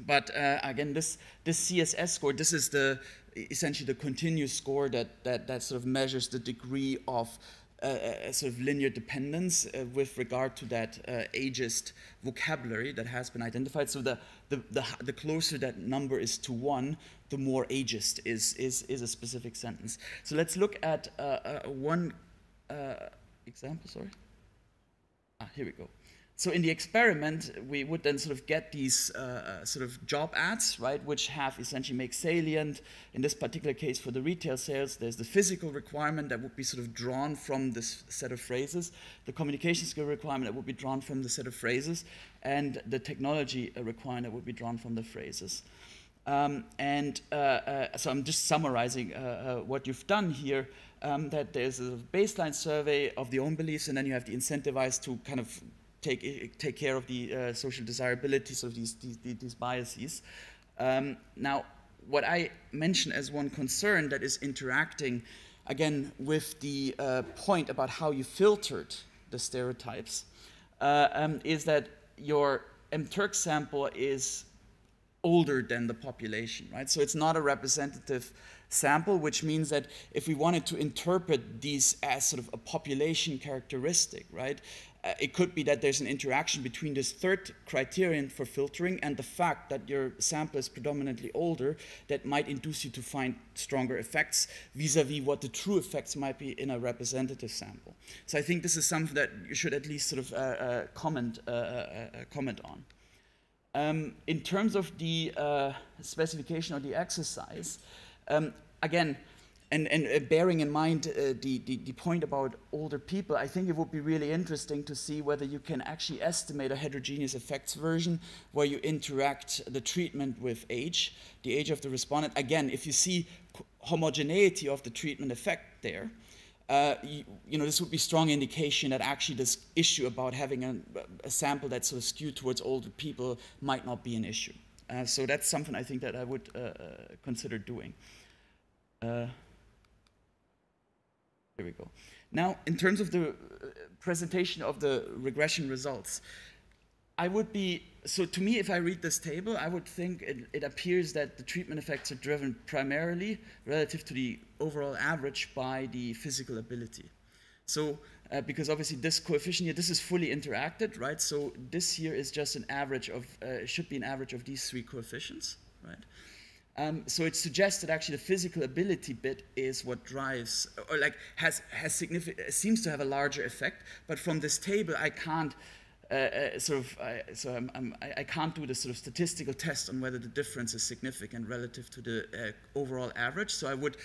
But uh, again, this, this CSS score, this is the essentially the continuous score that, that, that sort of measures the degree of a sort of linear dependence uh, with regard to that uh, ageist vocabulary that has been identified. So the, the, the, the, closer that number is to one, the more ageist is, is, is a specific sentence. So let's look at uh, uh one uh, example, sorry. Ah, here we go. So in the experiment, we would then sort of get these uh, uh, sort of job ads, right, which have essentially make salient. In this particular case, for the retail sales, there's the physical requirement that would be sort of drawn from this set of phrases, the communication skill requirement that would be drawn from the set of phrases, and the technology uh, requirement that would be drawn from the phrases. Um, and uh, uh, so I'm just summarizing uh, what you've done here. Um, that there's a baseline survey of the own beliefs, and then you have the incentivized to kind of take, take care of the uh, social desirabilities of these, these, these biases. Um, now, what I mention as one concern that is interacting, again, with the uh, point about how you filtered the stereotypes, uh, um, is that your MTurk sample is older than the population, right? So it's not a representative sample, which means that if we wanted to interpret these as sort of a population characteristic, right, uh, it could be that there's an interaction between this third criterion for filtering and the fact that your sample is predominantly older that might induce you to find stronger effects vis-a-vis -vis what the true effects might be in a representative sample. So I think this is something that you should at least sort of uh, uh, comment, uh, uh, comment on. Um, in terms of the specification of the exercise, Um, again, and, and uh, bearing in mind uh, the, the, the, point about older people, I think it would be really interesting to see whether you can actually estimate a heterogeneous effects version where you interact the treatment with age, the age of the respondent. Again, if you see homogeneity of the treatment effect there, uh, you, you, know, this would be strong indication that actually this issue about having a, a, sample that's sort of skewed towards older people might not be an issue. Uh, so that's something I think that I would uh, uh consider doing. Here we go. Now, in terms of the uh, presentation of the regression results, I would be, so to me, if I read this table, I would think it, it appears that the treatment effects are driven primarily relative to the overall average by the physical ability. So, uh, because obviously this coefficient here, this is fully interacted, right? So this here is just an average of, uh, should be an average of these three coefficients, right? Um, so it suggests that actually the physical ability bit is what drives, or like has has significant, seems to have a larger effect. But from this table, I can't uh, uh, sort of, uh, so I'm, I'm, I can't do the sort of statistical test on whether the difference is significant relative to the uh, overall average. So I would,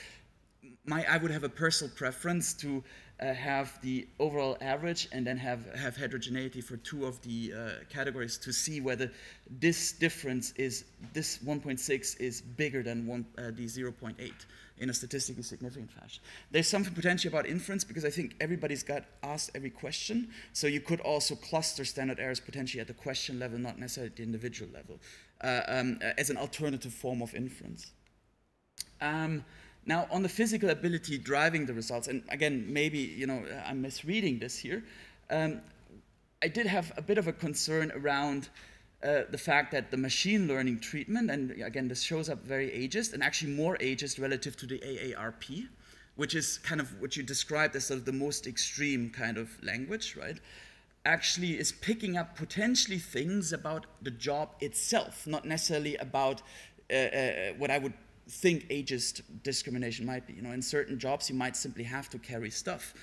my, I would have a personal preference to uh, have the overall average and then have, have heterogeneity for two of the uh, categories to see whether this difference is, this 1.6 is bigger than one, uh, the 0.8 in a statistically significant fashion. There's something potentially about inference because I think everybody's got asked every question. So you could also cluster standard errors potentially at the question level, not necessarily at the individual level, uh, um, as an alternative form of inference. Um, now, on the physical ability driving the results, and again, maybe you know I'm misreading this here. Um, I did have a bit of a concern around uh, the fact that the machine learning treatment, and again, this shows up very ageist, and actually more ageist relative to the AARP, which is kind of what you described as sort of the most extreme kind of language, right? Actually, is picking up potentially things about the job itself, not necessarily about uh, uh, what I would think ageist discrimination might be. You know, in certain jobs, you might simply have to carry stuff.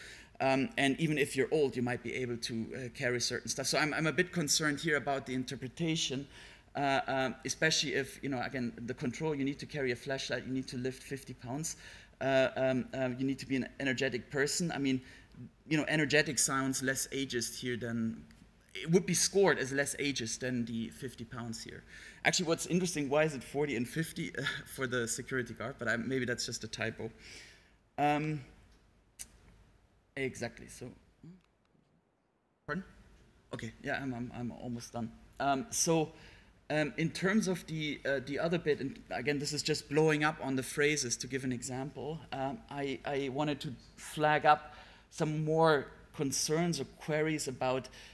Um, and even if you're old, you might be able to uh, carry certain stuff. So I'm, I'm, a bit concerned here about the interpretation, uh, um, especially if, you know, again, the control, you need to carry a flashlight, you need to lift 50 pounds, uh, um, uh, you need to be an energetic person. I mean, you know, energetic sounds less ageist here than, it would be scored as less ageist than the 50 pounds here. Actually, what's interesting, why is it 40 and 50 for the security guard? But I, maybe that's just a typo. Um, exactly, so, pardon? Okay, yeah, I'm, I'm, I'm almost done. Um, so, um, in terms of the, uh, the other bit, and again, this is just blowing up on the phrases to give an example, um, I, I wanted to flag up some more concerns or queries about uh, uh,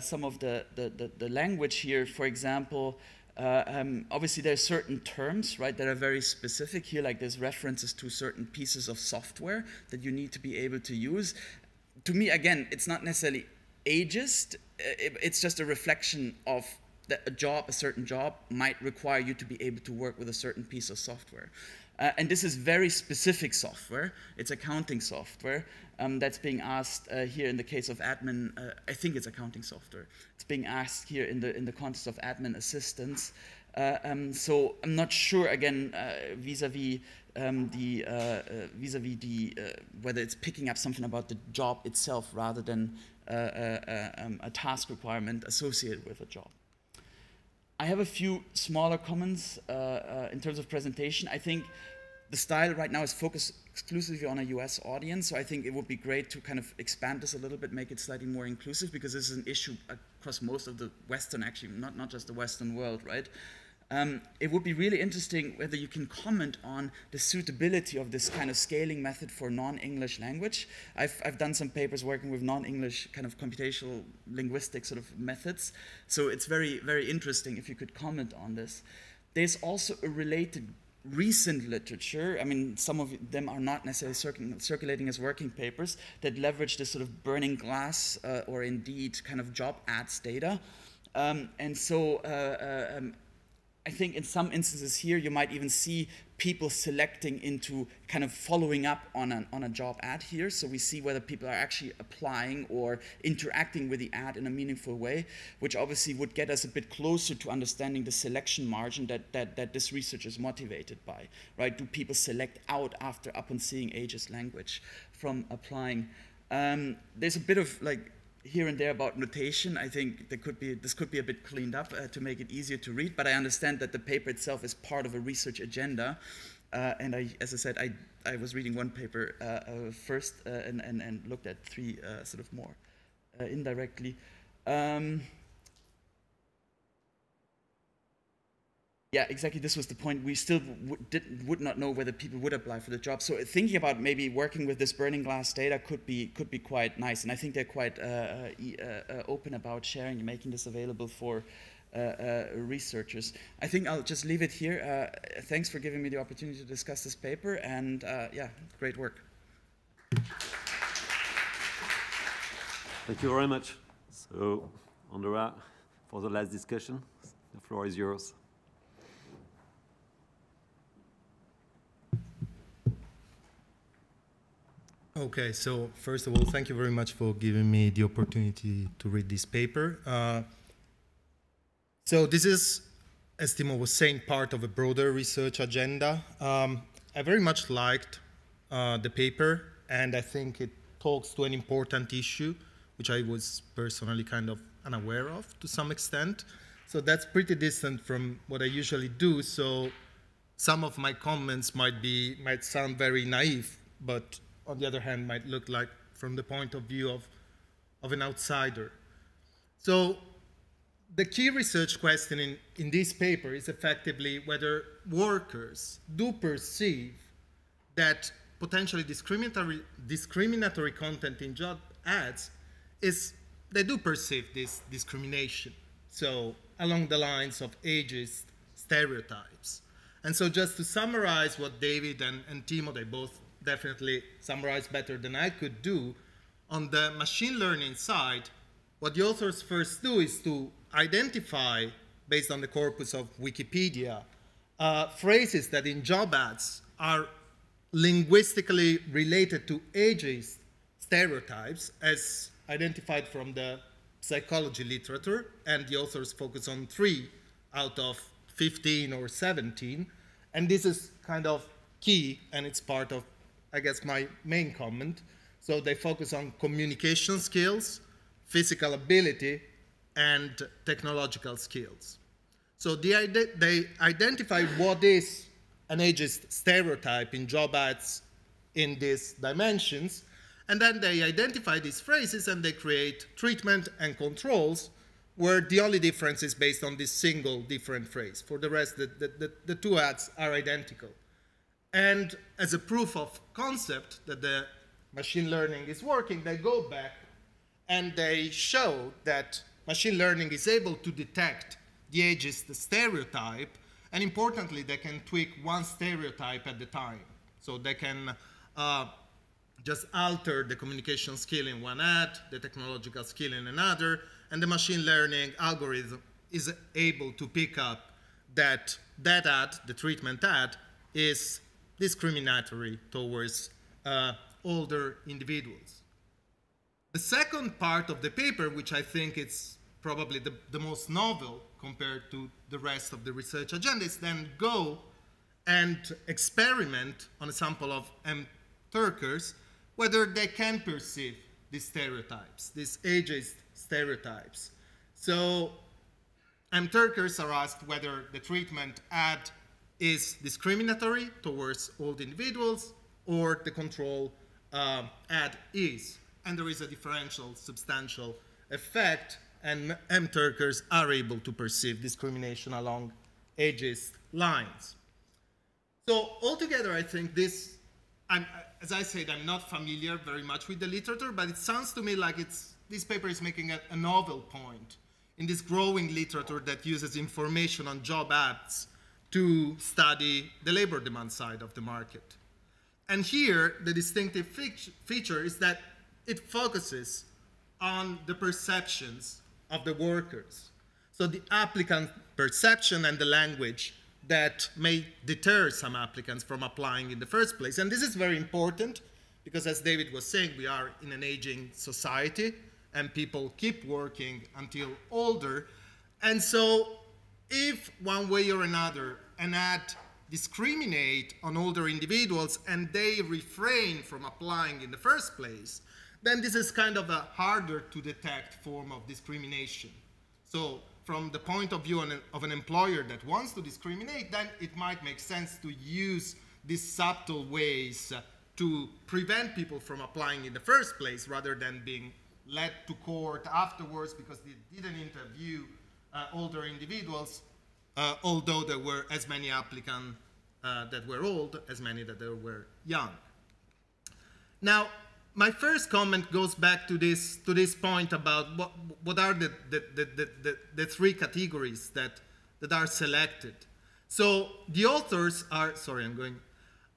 some of the, the, the, the, language here. For example, uh, um, obviously, there's certain terms, right, that are very specific here, like there's references to certain pieces of software that you need to be able to use. To me, again, it's not necessarily ageist, it's just a reflection of that a job, a certain job, might require you to be able to work with a certain piece of software. Uh, and this is very specific software. It's accounting software um, that's being asked uh, here in the case of admin. Uh, I think it's accounting software. It's being asked here in the in the context of admin assistance. Uh, um, so I'm not sure again uh, vis-a-vis um, the uh, vis-a-vis the whether it's picking up something about the job itself rather than um, a task requirement associated with a job. I have a few smaller comments uh, uh, in terms of presentation. I think the style right now is focused exclusively on a US audience, so I think it would be great to kind of expand this a little bit, make it slightly more inclusive, because this is an issue across most of the Western, actually, not, not just the Western world, right? Um, it would be really interesting whether you can comment on the suitability of this kind of scaling method for non-English language. I've, I've done some papers working with non-English kind of computational linguistic sort of methods, so it's very, very interesting if you could comment on this. There's also a related recent literature, I mean, some of them are not necessarily circulating as working papers, that leverage this sort of Burning Glass uh, or indeed kind of job ads data. Um, and so uh, uh, um, I think in some instances here, you might even see people selecting into kind of following up on, an, on a job ad here. So we see whether people are actually applying or interacting with the ad in a meaningful way, which obviously would get us a bit closer to understanding the selection margin that, that, that this research is motivated by, right? Do people select out after upon seeing ageist language from applying? Um, there's a bit of like here and there about notation. I think could be, this could be a bit cleaned up uh, to make it easier to read, but I understand that the paper itself is part of a research agenda. Uh, and I, as I said, I, I was reading one paper uh, uh first uh, and, and, and looked at three uh, sort of more indirectly. Um, yeah, exactly. This was the point. We still did, would not know whether people would apply for the job. So thinking about maybe working with this Burning Glass data could be could be quite nice. And I think they're quite uh, uh, uh open about sharing and making this available for uh, uh, researchers. I think I'll just leave it here. Uh, thanks for giving me the opportunity to discuss this paper. And yeah, great work. Thank you very much. So, Andrea, for the last discussion, the floor is yours. Okay, so first of all, thank you very much for giving me the opportunity to read this paper. Uh, so this is, as Thiemo was saying, part of a broader research agenda. Um, I very much liked uh, the paper, and I think it talks to an important issue, which I was personally kind of unaware of to some extent. So that's pretty distant from what I usually do. So some of my comments might be might sound very naive, but on the other hand, might look like from the point of view of, of an outsider. So the key research question in, in this paper is effectively whether workers do perceive that potentially discriminatory, discriminatory content in job ads is, they do perceive this discrimination. So along the lines of ageist stereotypes. And so just to summarize what David and, and Thiemo, they both definitely summarize better than I could do. On the machine learning side, what the authors first do is to identify, based on the corpus of Wikipedia, uh, phrases that in job ads are linguistically related to ageist stereotypes as identified from the psychology literature, and the authors focus on three out of 15 or 17. And this is kind of key, and it's part of I guess, my main comment. So they focus on communication skills, physical ability, and technological skills. So they, they identify what is an ageist stereotype in job ads in these dimensions, and then they identify these phrases and they create treatment and controls where the only difference is based on this single different phrase. For the rest, the, the, the, the two ads are identical. And as a proof of concept that the machine learning is working, they go back and they show that machine learning is able to detect the ageist stereotype, and importantly, they can tweak one stereotype at a time. So they can uh, just alter the communication skill in one ad, the technological skill in another, and the machine learning algorithm is able to pick up that that ad, the treatment ad, is discriminatory towards uh, older individuals. The second part of the paper, which I think is probably the, the most novel compared to the rest of the research agenda, is then go and experiment on a sample of M. Turkers whether they can perceive these stereotypes, these ageist stereotypes. So M. Turkers are asked whether the treatment ad is discriminatory towards old individuals or the control uh, ad is. And there is a differential substantial effect and M-Turkers are able to perceive discrimination along ageist lines. So altogether, I think this, I'm, as I said, I'm not familiar very much with the literature, but it sounds to me like it's, this paper is making a, a novel point in this growing literature that uses information on job ads to study the labor demand side of the market. And here, the distinctive feature is that it focuses on the perceptions of the workers. So the applicant perception and the language that may deter some applicants from applying in the first place. And this is very important because as David was saying, we are in an aging society and people keep working until older. And so if one way or another an ad discriminate on older individuals and they refrain from applying in the first place, then this is kind of a harder to detect form of discrimination. So from the point of view of an employer that wants to discriminate, then it might make sense to use these subtle ways to prevent people from applying in the first place rather than being led to court afterwards because they didn't interview older individuals, uh, although there were as many applicants uh, that were old as many that there were young. Now, my first comment goes back to this, to this point about what, what are the, the, the, the, the three categories that, that are selected. So the authors are, sorry, I'm going,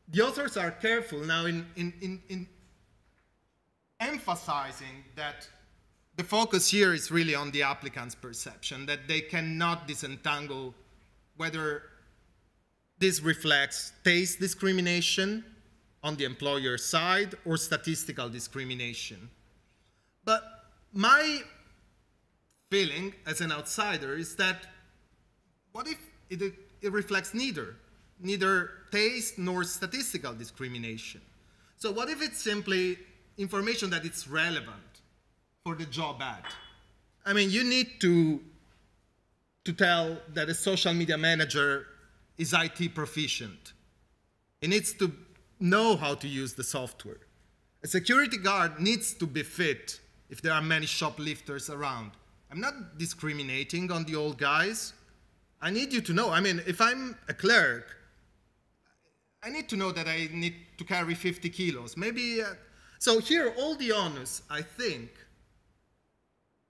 the authors are careful now in, in, in, in emphasizing that the focus here is really on the applicant's perception, that they cannot disentangle whether this reflects taste discrimination on the employer side or statistical discrimination. But my feeling as an outsider is that what if it, it reflects neither, neither taste nor statistical discrimination? So what if it's simply information that it's relevant the job ad? I mean, you need to, to tell that a social media manager is IT proficient. He needs to know how to use the software. A security guard needs to be fit if there are many shoplifters around. I'm not discriminating on the old guys. I need you to know. I mean, if I'm a clerk, I need to know that I need to carry 50 kilos. Maybe. Uh, so here, all the onus, I think,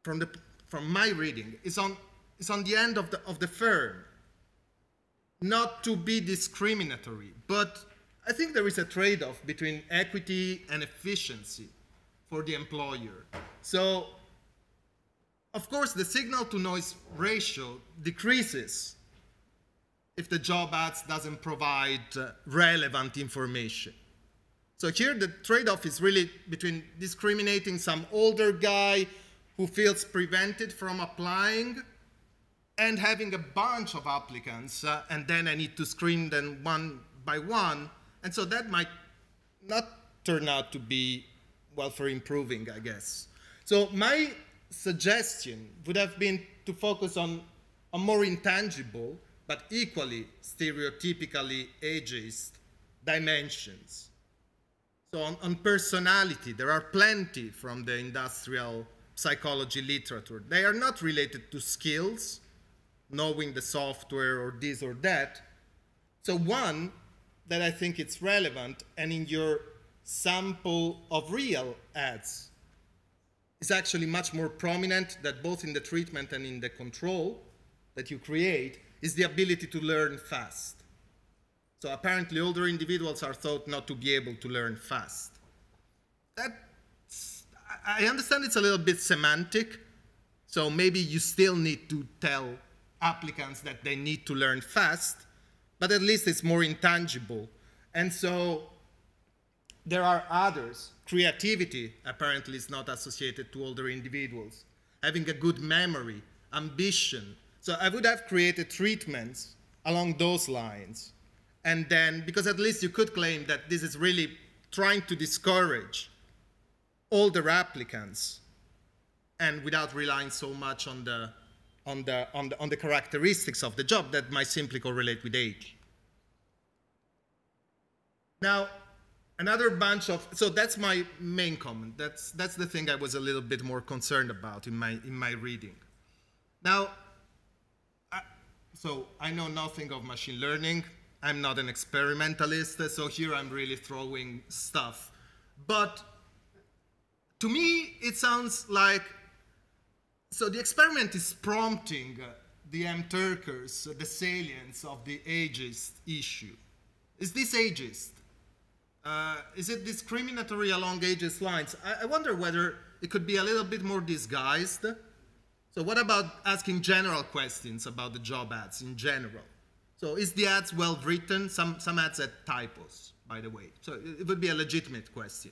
from the from my reading, is on is on the end of the of the firm. Not to be discriminatory, but I think there is a trade off between equity and efficiency for the employer. So, of course, the signal to noise ratio decreases if the job ads doesn't provide uh, relevant information. So here the trade-off is really between discriminating some older guy who feels prevented from applying and having a bunch of applicants uh, and then I need to screen them one by one and so that might not turn out to be welfare improving, I guess. So my suggestion would have been to focus on a more intangible, but equally stereotypically ageist dimensions. So on, on, personality, there are plenty from the industrial psychology literature. They are not related to skills, knowing the software or this or that. So one that I think it's relevant and in your sample of real ads is actually much more prominent that both in the treatment and in the control that you create is the ability to learn fast. So apparently older individuals are thought not to be able to learn fast. That I understand it's a little bit semantic, so maybe you still need to tell applicants that they need to learn fast, but at least it's more intangible. And so there are others. Creativity apparently is not associated to older individuals. Having a good memory, ambition. So I would have created treatments along those lines. And then, because at least you could claim that this is really trying to discourage older applicants and without relying so much on the, on the, on the, on the characteristics of the job that might simply correlate with age. Now, another bunch of so that's my main comment. That's that's the thing I was a little bit more concerned about in my in my reading. Now, I, so I know nothing of machine learning. I'm not an experimentalist, so here I'm really throwing stuff. But to me, it sounds like so the experiment is prompting the M-Turkers, the salience of the ageist issue. Is this ageist? Uh, is it discriminatory along ages lines? I, I, wonder whether it could be a little bit more disguised. So So what about asking general questions about the job ads in general? So is the ads well written? Some, some ads had typos, by the way. So it would be a legitimate question.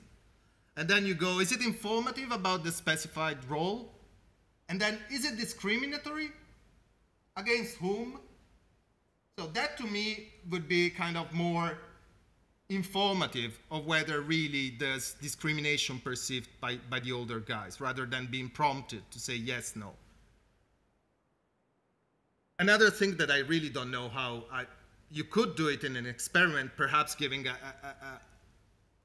And then you go, is it informative about the specified role? And then is it discriminatory? Against whom? So that to me would be kind of more informative of whether really there's discrimination perceived by, by the older guys rather than being prompted to say yes, no. Another thing that I really don't know how I, you could do it in an experiment, perhaps giving a, a, a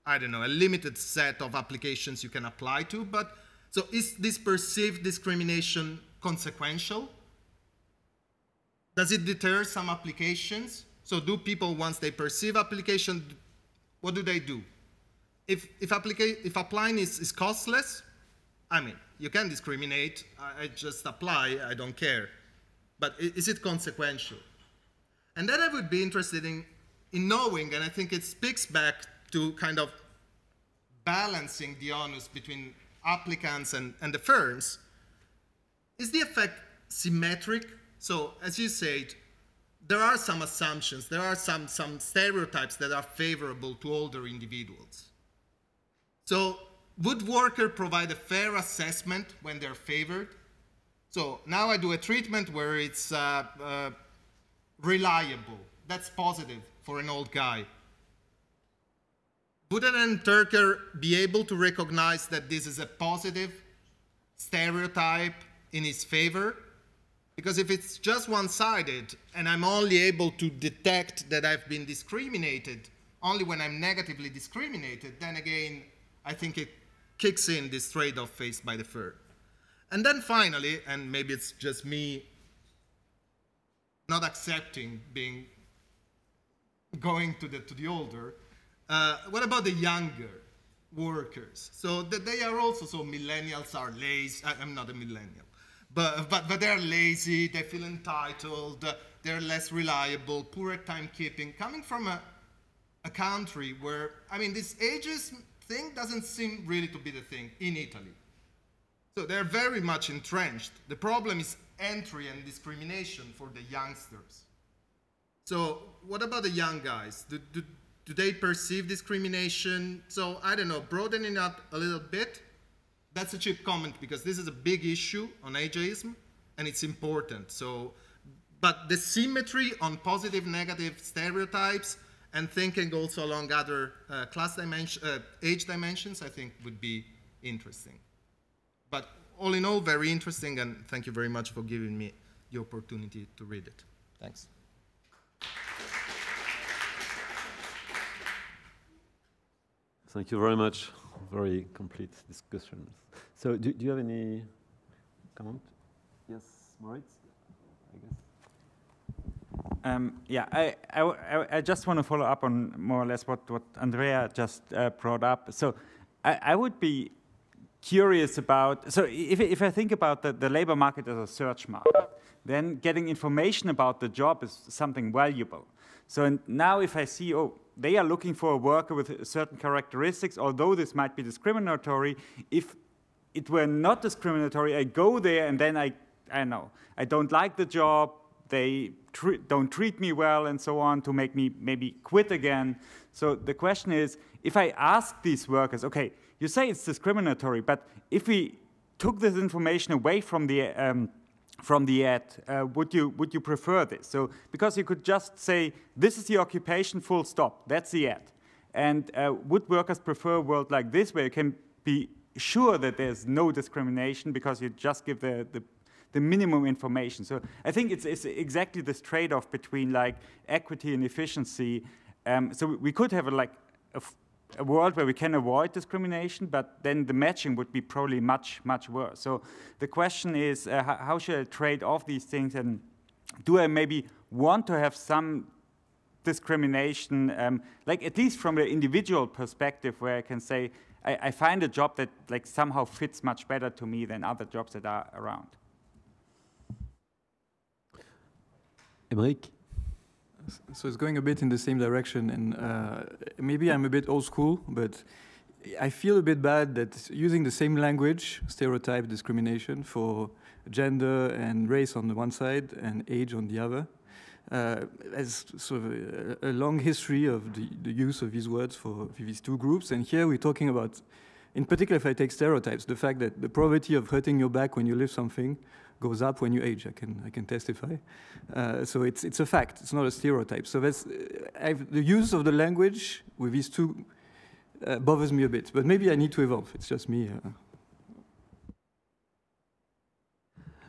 I don't know, a limited set of applications you can apply to, but so is this perceived discrimination consequential? Does it deter some applications? So do people, once they perceive application, what do they do? If, if, applica- if applying is, is costless, I mean, you can discriminate, I, I just apply, I don't care. But is it consequential? And then I would be interested in, in knowing, and I think it speaks back to kind of balancing the onus between applicants and, and the firms, is the effect symmetric? So, as you said, there are some assumptions, there are some, some stereotypes that are favorable to older individuals. So, would worker provide a fair assessment when they're favored? So now I do a treatment where it's uh, uh, reliable. That's positive for an old guy. Would an M-Turker be able to recognize that this is a positive stereotype in his favor? Because if it's just one-sided and I'm only able to detect that I've been discriminated only when I'm negatively discriminated, then again, I think it kicks in this trade-off faced by the firm. And then finally, and maybe it's just me not accepting being going to the, to the older, uh, what about the younger workers? So that they are also, so millennials are lazy, I, am not a millennial, but, but, but they're lazy, they feel entitled, they're less reliable, poor at timekeeping, coming from a, a country where, I mean, this ageism thing doesn't seem really to be the thing in Italy. So they're very much entrenched. The problem is entry and discrimination for the youngsters. So what about the young guys? Do, do, do they perceive discrimination? So I don't know, broadening up a little bit. That's a cheap comment because this is a big issue on ageism and it's important. So, but the symmetry on positive, negative stereotypes and thinking also along other uh, class dimension, uh, age dimensions, I think would be interesting. But all in all, very interesting, and thank you very much for giving me the opportunity to read it. Thanks. Thank you very much. Very complete discussion. So, do, do you have any comment? Yes, Moritz, I guess. Um, yeah, I, I, I, just want to follow up on more or less what, what Andrea just uh, brought up. So I, I would be curious about, so if, if I think about the, the labor market as a search market, then getting information about the job is something valuable. So now if I see, oh, they are looking for a worker with certain characteristics, although this might be discriminatory, if it were not discriminatory, I go there and then I, I know, I don't like the job, they don't treat me well and so on to make me maybe quit again. So the question is, if I ask these workers, okay, you say it's discriminatory, but if we took this information away from the um, from the ad, uh, would you would you prefer this? So because you could just say this is the occupation, full stop. That's the ad. And uh, would workers prefer a world like this where you can be sure that there's no discrimination because you just give the, the, the minimum information. So I think it's, it's exactly this trade-off between like equity and efficiency. Um, so we could have a, like a, a, world where we can avoid discrimination, but then the matching would be probably much, much worse. So the question is, uh, how should I trade off these things? And do I maybe want to have some discrimination, um, like at least from the individual perspective, where I can say, I, I find a job that like somehow fits much better to me than other jobs that are around. Emeric? So it's going a bit in the same direction, and uh, maybe I'm a bit old school, but I feel a bit bad that using the same language, stereotype, discrimination, for gender and race on the one side and age on the other. Uh, as sort of a, a, long history of the, the use of these words for these two groups. And here we're talking about, in particular, if I take stereotypes, the fact that the probability of hurting your back when you lift something goes up when you age. I can I can testify. Uh, so it's it's a fact. It's not a stereotype. So that's uh, the use of the language with these two uh, bothers me a bit. But maybe I need to evolve. It's just me. Uh.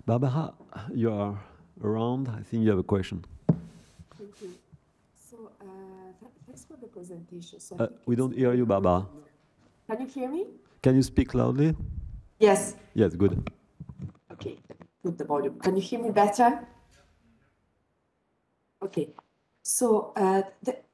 Barbara, you are around. I think you have a question. Thank you. So uh, th thanks for the presentation. So uh, we don't hear you, Barbara. Can you hear me? Can you speak loudly? Yes. Yes, good. Okay, put the volume. Can you hear me better? Okay. So uh,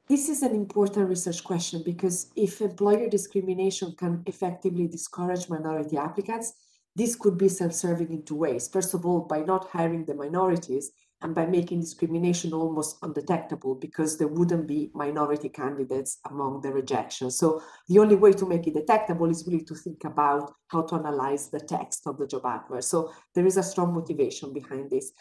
this is an important research question because if employer discrimination can effectively discourage minority applicants, this could be self-serving in two ways. First of all, by not hiring the minorities and by making discrimination almost undetectable because there wouldn't be minority candidates among the rejection. So the only way to make it detectable is really to think about how to analyze the text of the job advert. So there is a strong motivation behind this.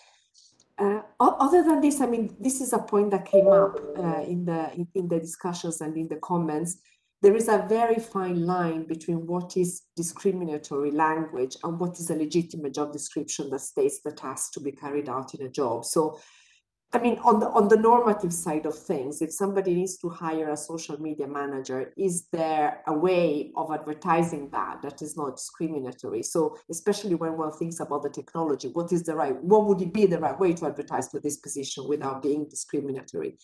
Uh, other than this, I mean, this is a point that came up uh, in the in, in the discussions and in the comments there is a very fine line between what is discriminatory language and what is a legitimate job description that states the task to be carried out in a job. So, I mean, on the on the normative side of things, if somebody needs to hire a social media manager, is there a way of advertising that that is not discriminatory? So, especially when one thinks about the technology, what is the right, what would it be the right way to advertise for this position without being discriminatory?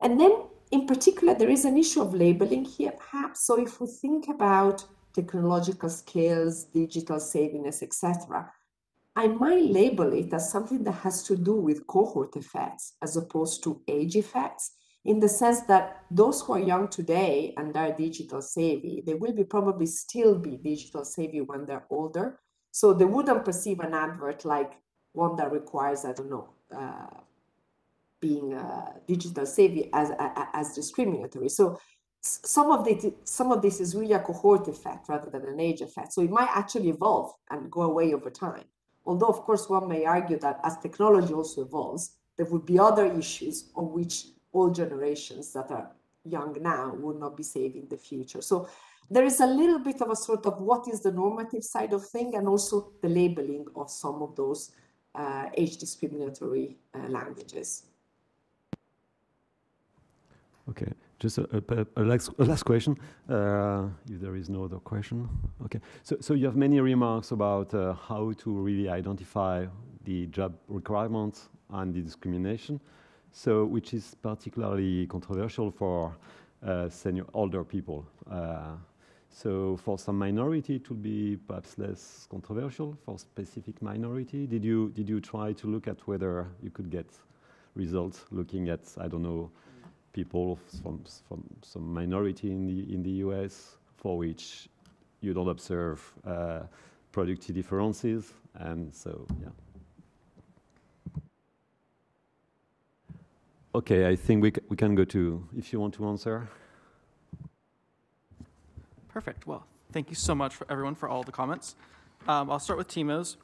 And then in particular, there is an issue of labeling here, perhaps. So if we think about technological skills, digital savviness, etc., I might label it as something that has to do with cohort effects as opposed to age effects, in the sense that those who are young today and are digital savvy, they will be probably still be digital savvy when they're older. So they wouldn't perceive an advert like one that requires, I don't know, uh, being uh, digital savvy as, as discriminatory. So some of the some of this is really a cohort effect rather than an age effect. So it might actually evolve and go away over time. Although, of course, one may argue that as technology also evolves, there would be other issues on which all generations that are young now would not be saved in the future. So there is a little bit of a sort of what is the normative side of thing and also the labeling of some of those uh, age discriminatory uh, languages. Okay, just a, a, a, last, a last, question, uh, if there is no other question. Okay, so, so you have many remarks about uh, how to really identify the job requirements and the discrimination, so which is particularly controversial for uh, senior older people. Uh, so for some minority, it would be perhaps less controversial. For specific minority, did you did you try to look at whether you could get results looking at I don't know people from, from some minority in the, in the US for which you don't observe uh, productivity differences. And so, yeah. Okay, I think we, we can go to, if you want to answer. Perfect. Well, thank you so much for everyone for all the comments. Um, I'll start with Thiemo's.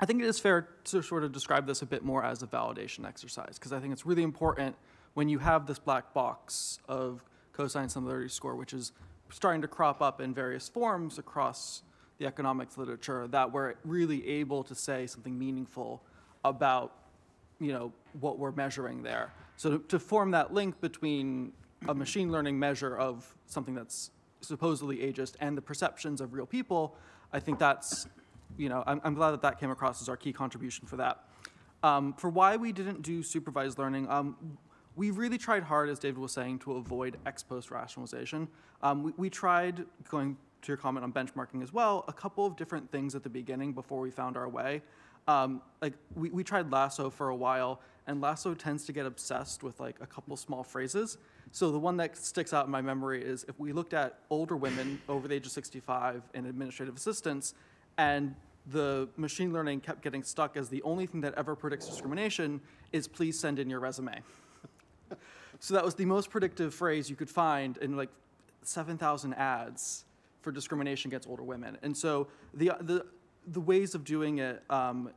I think it is fair to sort of describe this a bit more as a validation exercise because I think it's really important when you have this black box of cosine similarity score, which is starting to crop up in various forms across the economics literature, that we're really able to say something meaningful about you know, what we're measuring there. So to, to form that link between a machine learning measure of something that's supposedly ageist and the perceptions of real people, I think that's, you know, I'm, I'm glad that that came across as our key contribution for that. Um, for why we didn't do supervised learning, um, we really tried hard, as David was saying, to avoid ex post rationalization. Um, we, we tried, going to your comment on benchmarking as well, a couple of different things at the beginning before we found our way. Um, like we, we tried Lasso for a while, and Lasso tends to get obsessed with like a couple small phrases. So the one that sticks out in my memory is if we looked at older women over the age of 65 in administrative assistants, and the machine learning kept getting stuck as the only thing that ever predicts discrimination is please send in your resume. So that was the most predictive phrase you could find in like 7,000 ads for discrimination against older women. And so the, the, the ways of doing it um,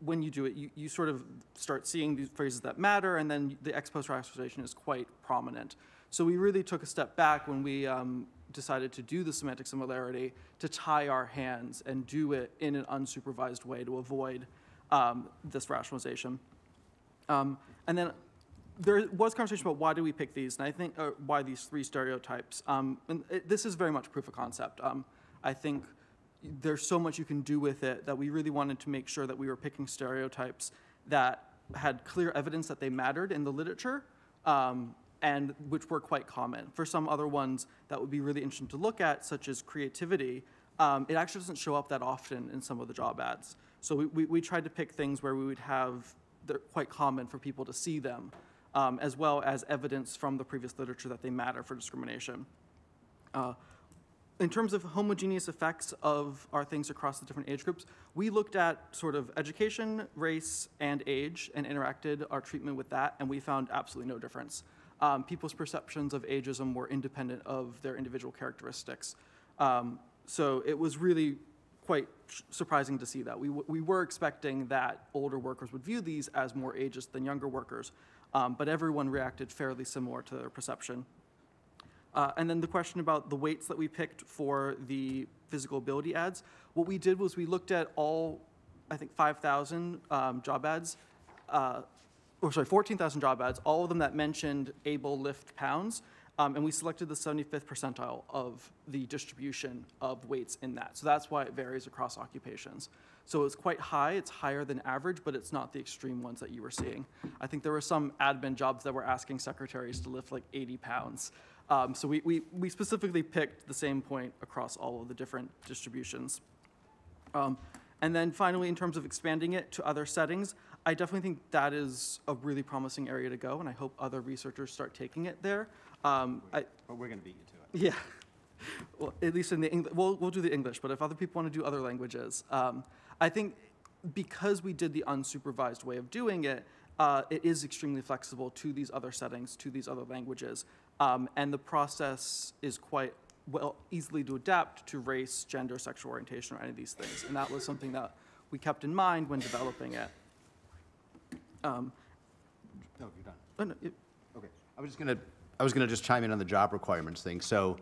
when you do it, you, you sort of start seeing these phrases that matter, and then the ex post rationalization is quite prominent. So we really took a step back when we um, decided to do the semantic similarity to tie our hands and do it in an unsupervised way to avoid um, this rationalization. Um, and then there was conversation about why do we pick these, and I think uh, why these three stereotypes. Um, and it, this is very much proof of concept. Um, I think there's so much you can do with it that we really wanted to make sure that we were picking stereotypes that had clear evidence that they mattered in the literature um, and which were quite common. For some other ones that would be really interesting to look at, such as creativity, um, it actually doesn't show up that often in some of the job ads. So we, we, we tried to pick things where we would have, they're quite common for people to see them, um, as well as evidence from the previous literature that they matter for discrimination. Uh, in terms of homogeneous effects of our things across the different age groups, we looked at sort of education, race, and age and interacted our treatment with that, and we found absolutely no difference. Um, people's perceptions of ageism were independent of their individual characteristics. Um, so it was really quite surprising to see that. We, we were expecting that older workers would view these as more ageist than younger workers, um, but everyone reacted fairly similar to their perception. Uh, and then the question about the weights that we picked for the physical ability ads. What we did was we looked at all, I think, 5,000 um, job ads, uh, or sorry, 14,000 job ads, all of them that mentioned able lift pounds. Um, and we selected the 75th percentile of the distribution of weights in that. So that's why it varies across occupations. So it's quite high, it's higher than average, but it's not the extreme ones that you were seeing. I think there were some admin jobs that were asking secretaries to lift like 80 pounds. Um, so we, we, we specifically picked the same point across all of the different distributions. Um, and then finally, in terms of expanding it to other settings, I definitely think that is a really promising area to go, and I hope other researchers start taking it there. Um, I, but we're going to beat you to it. Yeah. Well, at least in the English, we'll, we'll do the English, but if other people want to do other languages, um, I think because we did the unsupervised way of doing it, uh, it is extremely flexible to these other settings, to these other languages. Um, and the process is quite well easily to adapt to race, gender, sexual orientation, or any of these things. And that was something that we kept in mind when developing it. Um, no, you're done. oh, no, it- Okay. I was just going to, I was going to just chime in on the job requirements thing. So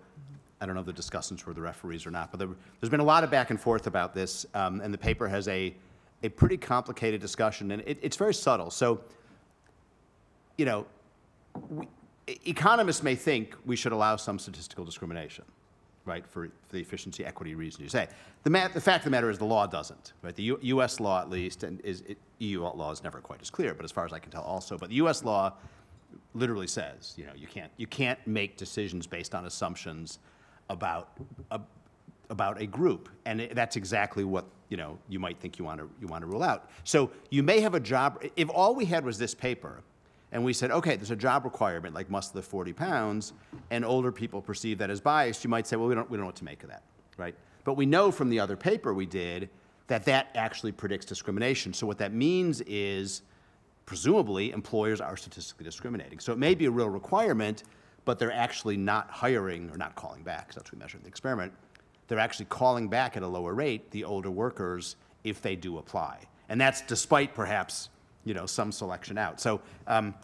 I don't know if the discussants were the referees or not, but there, has been a lot of back and forth about this, um, and the paper has a, a pretty complicated discussion, and it, it's very subtle. So, you know, we, economists may think we should allow some statistical discrimination, right, for, for the efficiency, equity reason you say. The, the fact of the matter is the law doesn't, right? The U- U.S. law, at least, and is, it, EU law is never quite as clear, but as far as I can tell, also. But the U.S. law literally says, you know, you can't you can't make decisions based on assumptions about a, about a group, and it, that's exactly what you know you might think you want to you want to rule out. So you may have a job if all we had was this paper, and we said, okay, there's a job requirement like must lift 40 pounds, and older people perceive that as biased. You might say, well, we don't we don't know what to make of that, right? But we know from the other paper we did that that actually predicts discrimination. So what that means is presumably employers are statistically discriminating. So it may be a real requirement, but they're actually not hiring or not calling back, 'cause that's what we measured in the experiment. They're actually calling back at a lower rate the older workers if they do apply. And that's despite perhaps, you know, some selection out. So, um,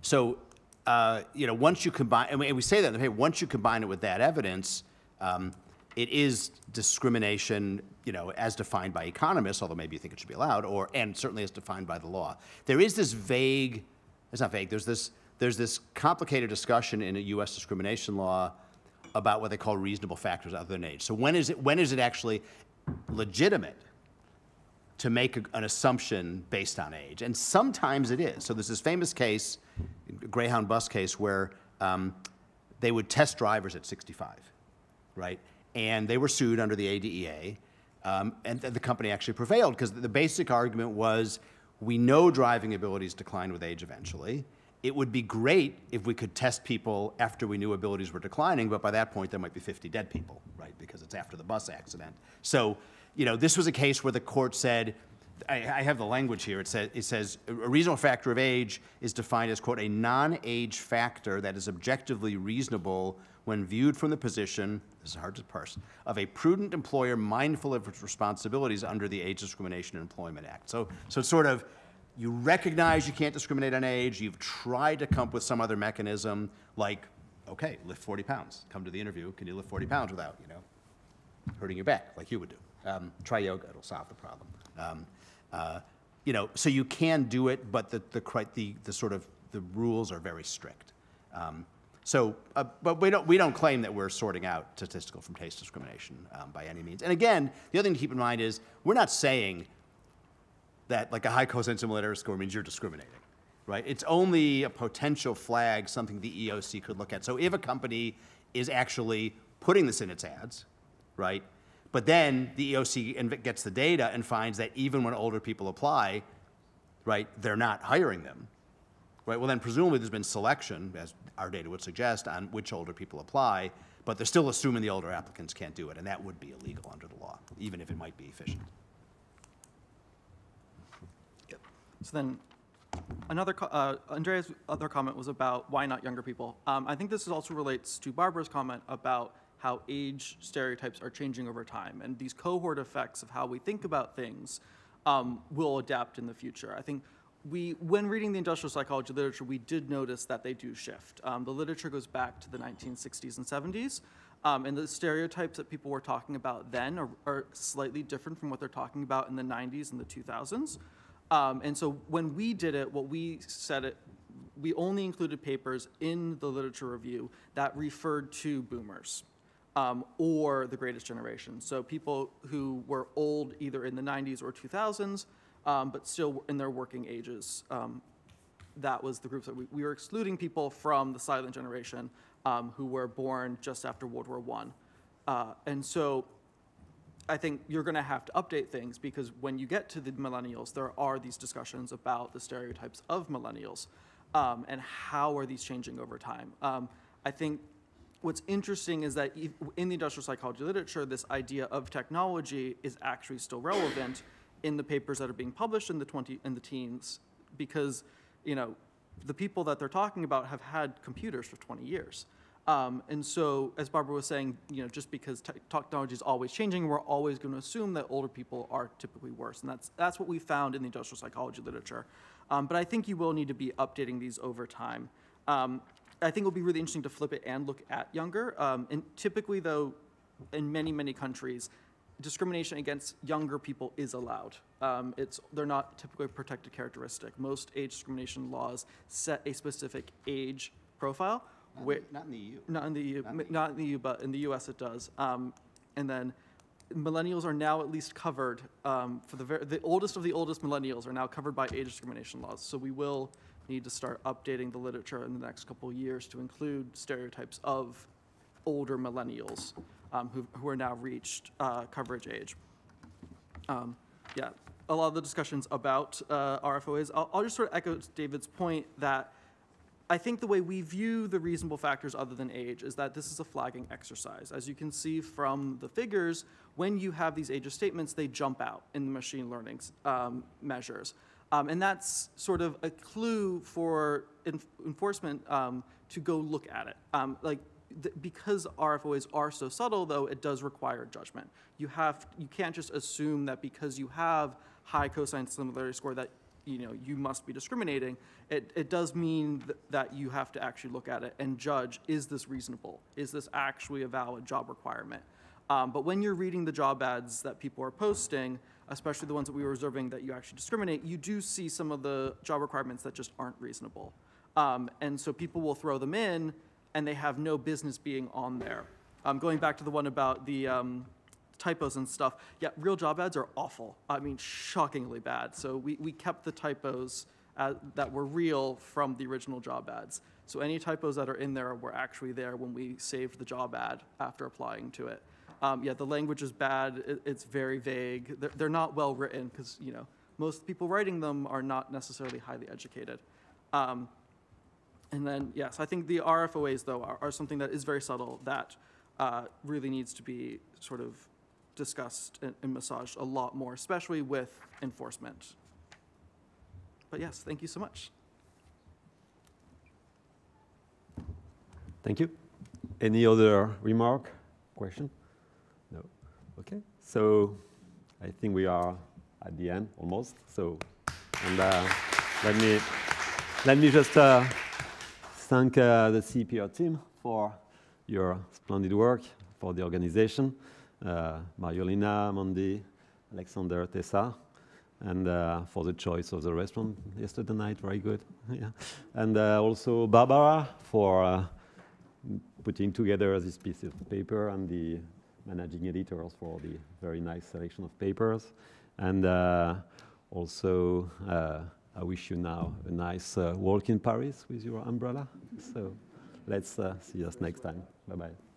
so uh, you know, once you combine, and we, and we say that paper, once you combine it with that evidence, um, it is discrimination, you know, as defined by economists, although maybe you think it should be allowed, or and certainly as defined by the law. There is this vague, it's not vague. There's this there's this complicated discussion in a U.S. discrimination law about what they call reasonable factors other than age. So when is it when is it actually legitimate to make a, an assumption based on age? And sometimes it is. So there's this famous case, Greyhound bus case, where um, they would test drivers at 65, right? And they were sued under the ADEA, um, and th- the company actually prevailed because the basic argument was we know driving abilities decline with age eventually. It would be great if we could test people after we knew abilities were declining, but by that point there might be 50 dead people, right? Because it's after the bus accident. So, you know, this was a case where the court said I, I have the language here. It says, it says a reasonable factor of age is defined as, quote, a non-age factor that is objectively reasonable when viewed from the position, this is hard to parse, of a prudent employer mindful of its responsibilities under the Age Discrimination in Employment Act. So, so sort of, you recognize you can't discriminate on age, you've tried to come up with some other mechanism, like, okay, lift 40 pounds. Come to the interview, can you lift 40 pounds without, you know, hurting your back, like you would do? Um, try yoga, it'll solve the problem. Um, uh, you know, so you can do it, but the, the, the, the sort of, the rules are very strict. Um, so, uh, but we don't, we don't claim that we're sorting out statistical from taste discrimination um, by any means. And again, the other thing to keep in mind is we're not saying that like a high cosine similarity score means you're discriminating, right? It's only a potential flag, something the EEOC could look at. So if a company is actually putting this in its ads, right? But then the EEOC gets the data and finds that even when older people apply, right, they're not hiring them, right? Well, then presumably there's been selection, as our data would suggest, on which older people apply, but they're still assuming the older applicants can't do it, and that would be illegal under the law, even if it might be efficient. So then, another, uh, Andrea's other comment was about why not younger people. Um, I think this also relates to Barbara's comment about how age stereotypes are changing over time, and these cohort effects of how we think about things um, will adapt in the future. I think we, when reading the industrial psychology literature, we did notice that they do shift. Um, the literature goes back to the 1960s and 70s, um, and the stereotypes that people were talking about then are, are slightly different from what they're talking about in the 90s and the 2000s. Um, and so when we did it, what we said it, we only included papers in the literature review that referred to boomers um, or the greatest generation. So people who were old either in the 90s or 2000s, um, but still in their working ages. Um, that was the groups that we, we were excluding people from the silent generation um, who were born just after World War One. Uh, and so I think you're going to have to update things because when you get to the millennials, there are these discussions about the stereotypes of millennials um, and how are these changing over time. Um, I think what's interesting is that in the industrial psychology literature, this idea of technology is actually still relevant in the papers that are being published in the 20 in the teens because you know the people that they're talking about have had computers for 20 years. Um, and so, as Barbara was saying, you know, just because te- technology is always changing, we're always going to assume that older people are typically worse, and that's that's what we found in the industrial psychology literature. Um, but I think you will need to be updating these over time. Um, I think it'll be really interesting to flip it and look at younger. Um, and typically, though, in many many countries, discrimination against younger people is allowed. Um, it's they're not typically a protected characteristic. Most age discrimination laws set a specific age profile. Not, whi- in, not in the EU. not in the EU, m- not in the EU, but in the US it does. Um, and then millennials are now at least covered um, for the ver- the oldest of the oldest millennials are now covered by age discrimination laws. So we will need to start updating the literature in the next couple of years to include stereotypes of older millennials um, who, who are now reached uh, coverage age. Um, yeah, a lot of the discussions about uh, RFOAs. I'll, I'll just sort of echo David's point that I think the way we view the reasonable factors other than age is that this is a flagging exercise. As you can see from the figures, when you have these ages statements, they jump out in the machine learning um, measures. Um, and that's sort of a clue for enf- enforcement um, to go look at it. Um, like, because RFOAs are so subtle, though, it does require judgment. You have, you can't just assume that because you have high cosine similarity score that you know you must be discriminating. It, it does mean th- that you have to actually look at it and judge: is this reasonable? Is this actually a valid job requirement? Um, but when you're reading the job ads that people are posting, especially the ones that we were observing that you actually discriminate, you do see some of the job requirements that just aren't reasonable. Um, and so people will throw them in, and they have no business being on there. Um, going back to the one about the um, typos and stuff, yeah, real job ads are awful. I mean, shockingly bad. So we, we kept the typos uh, that were real from the original job ads. So any typos that are in there were actually there when we saved the job ad after applying to it. Um, yeah, the language is bad. It, it's very vague. They're, they're not well written because you know most people writing them are not necessarily highly educated. Um, and then yes, I think the RFOAs though are, are something that is very subtle that uh, really needs to be sort of discussed and, and massaged a lot more, especially with enforcement. But yes, thank you so much. Thank you. Any other remark, question? No. Okay. So I think we are at the end almost. So, and uh, let me let me just uh, thank uh, the CEPR team for your splendid work, for the organization, Mariolina, Mandy, Alexander, Tessa, and uh, for the choice of the restaurant yesterday night, very good. yeah. And uh, also Barbara for uh, putting together this piece of paper and the managing editors for the very nice selection of papers. And uh, also, uh, I wish you now a nice uh, walk in Paris with your umbrella. So let's uh, see us next time. Bye-bye.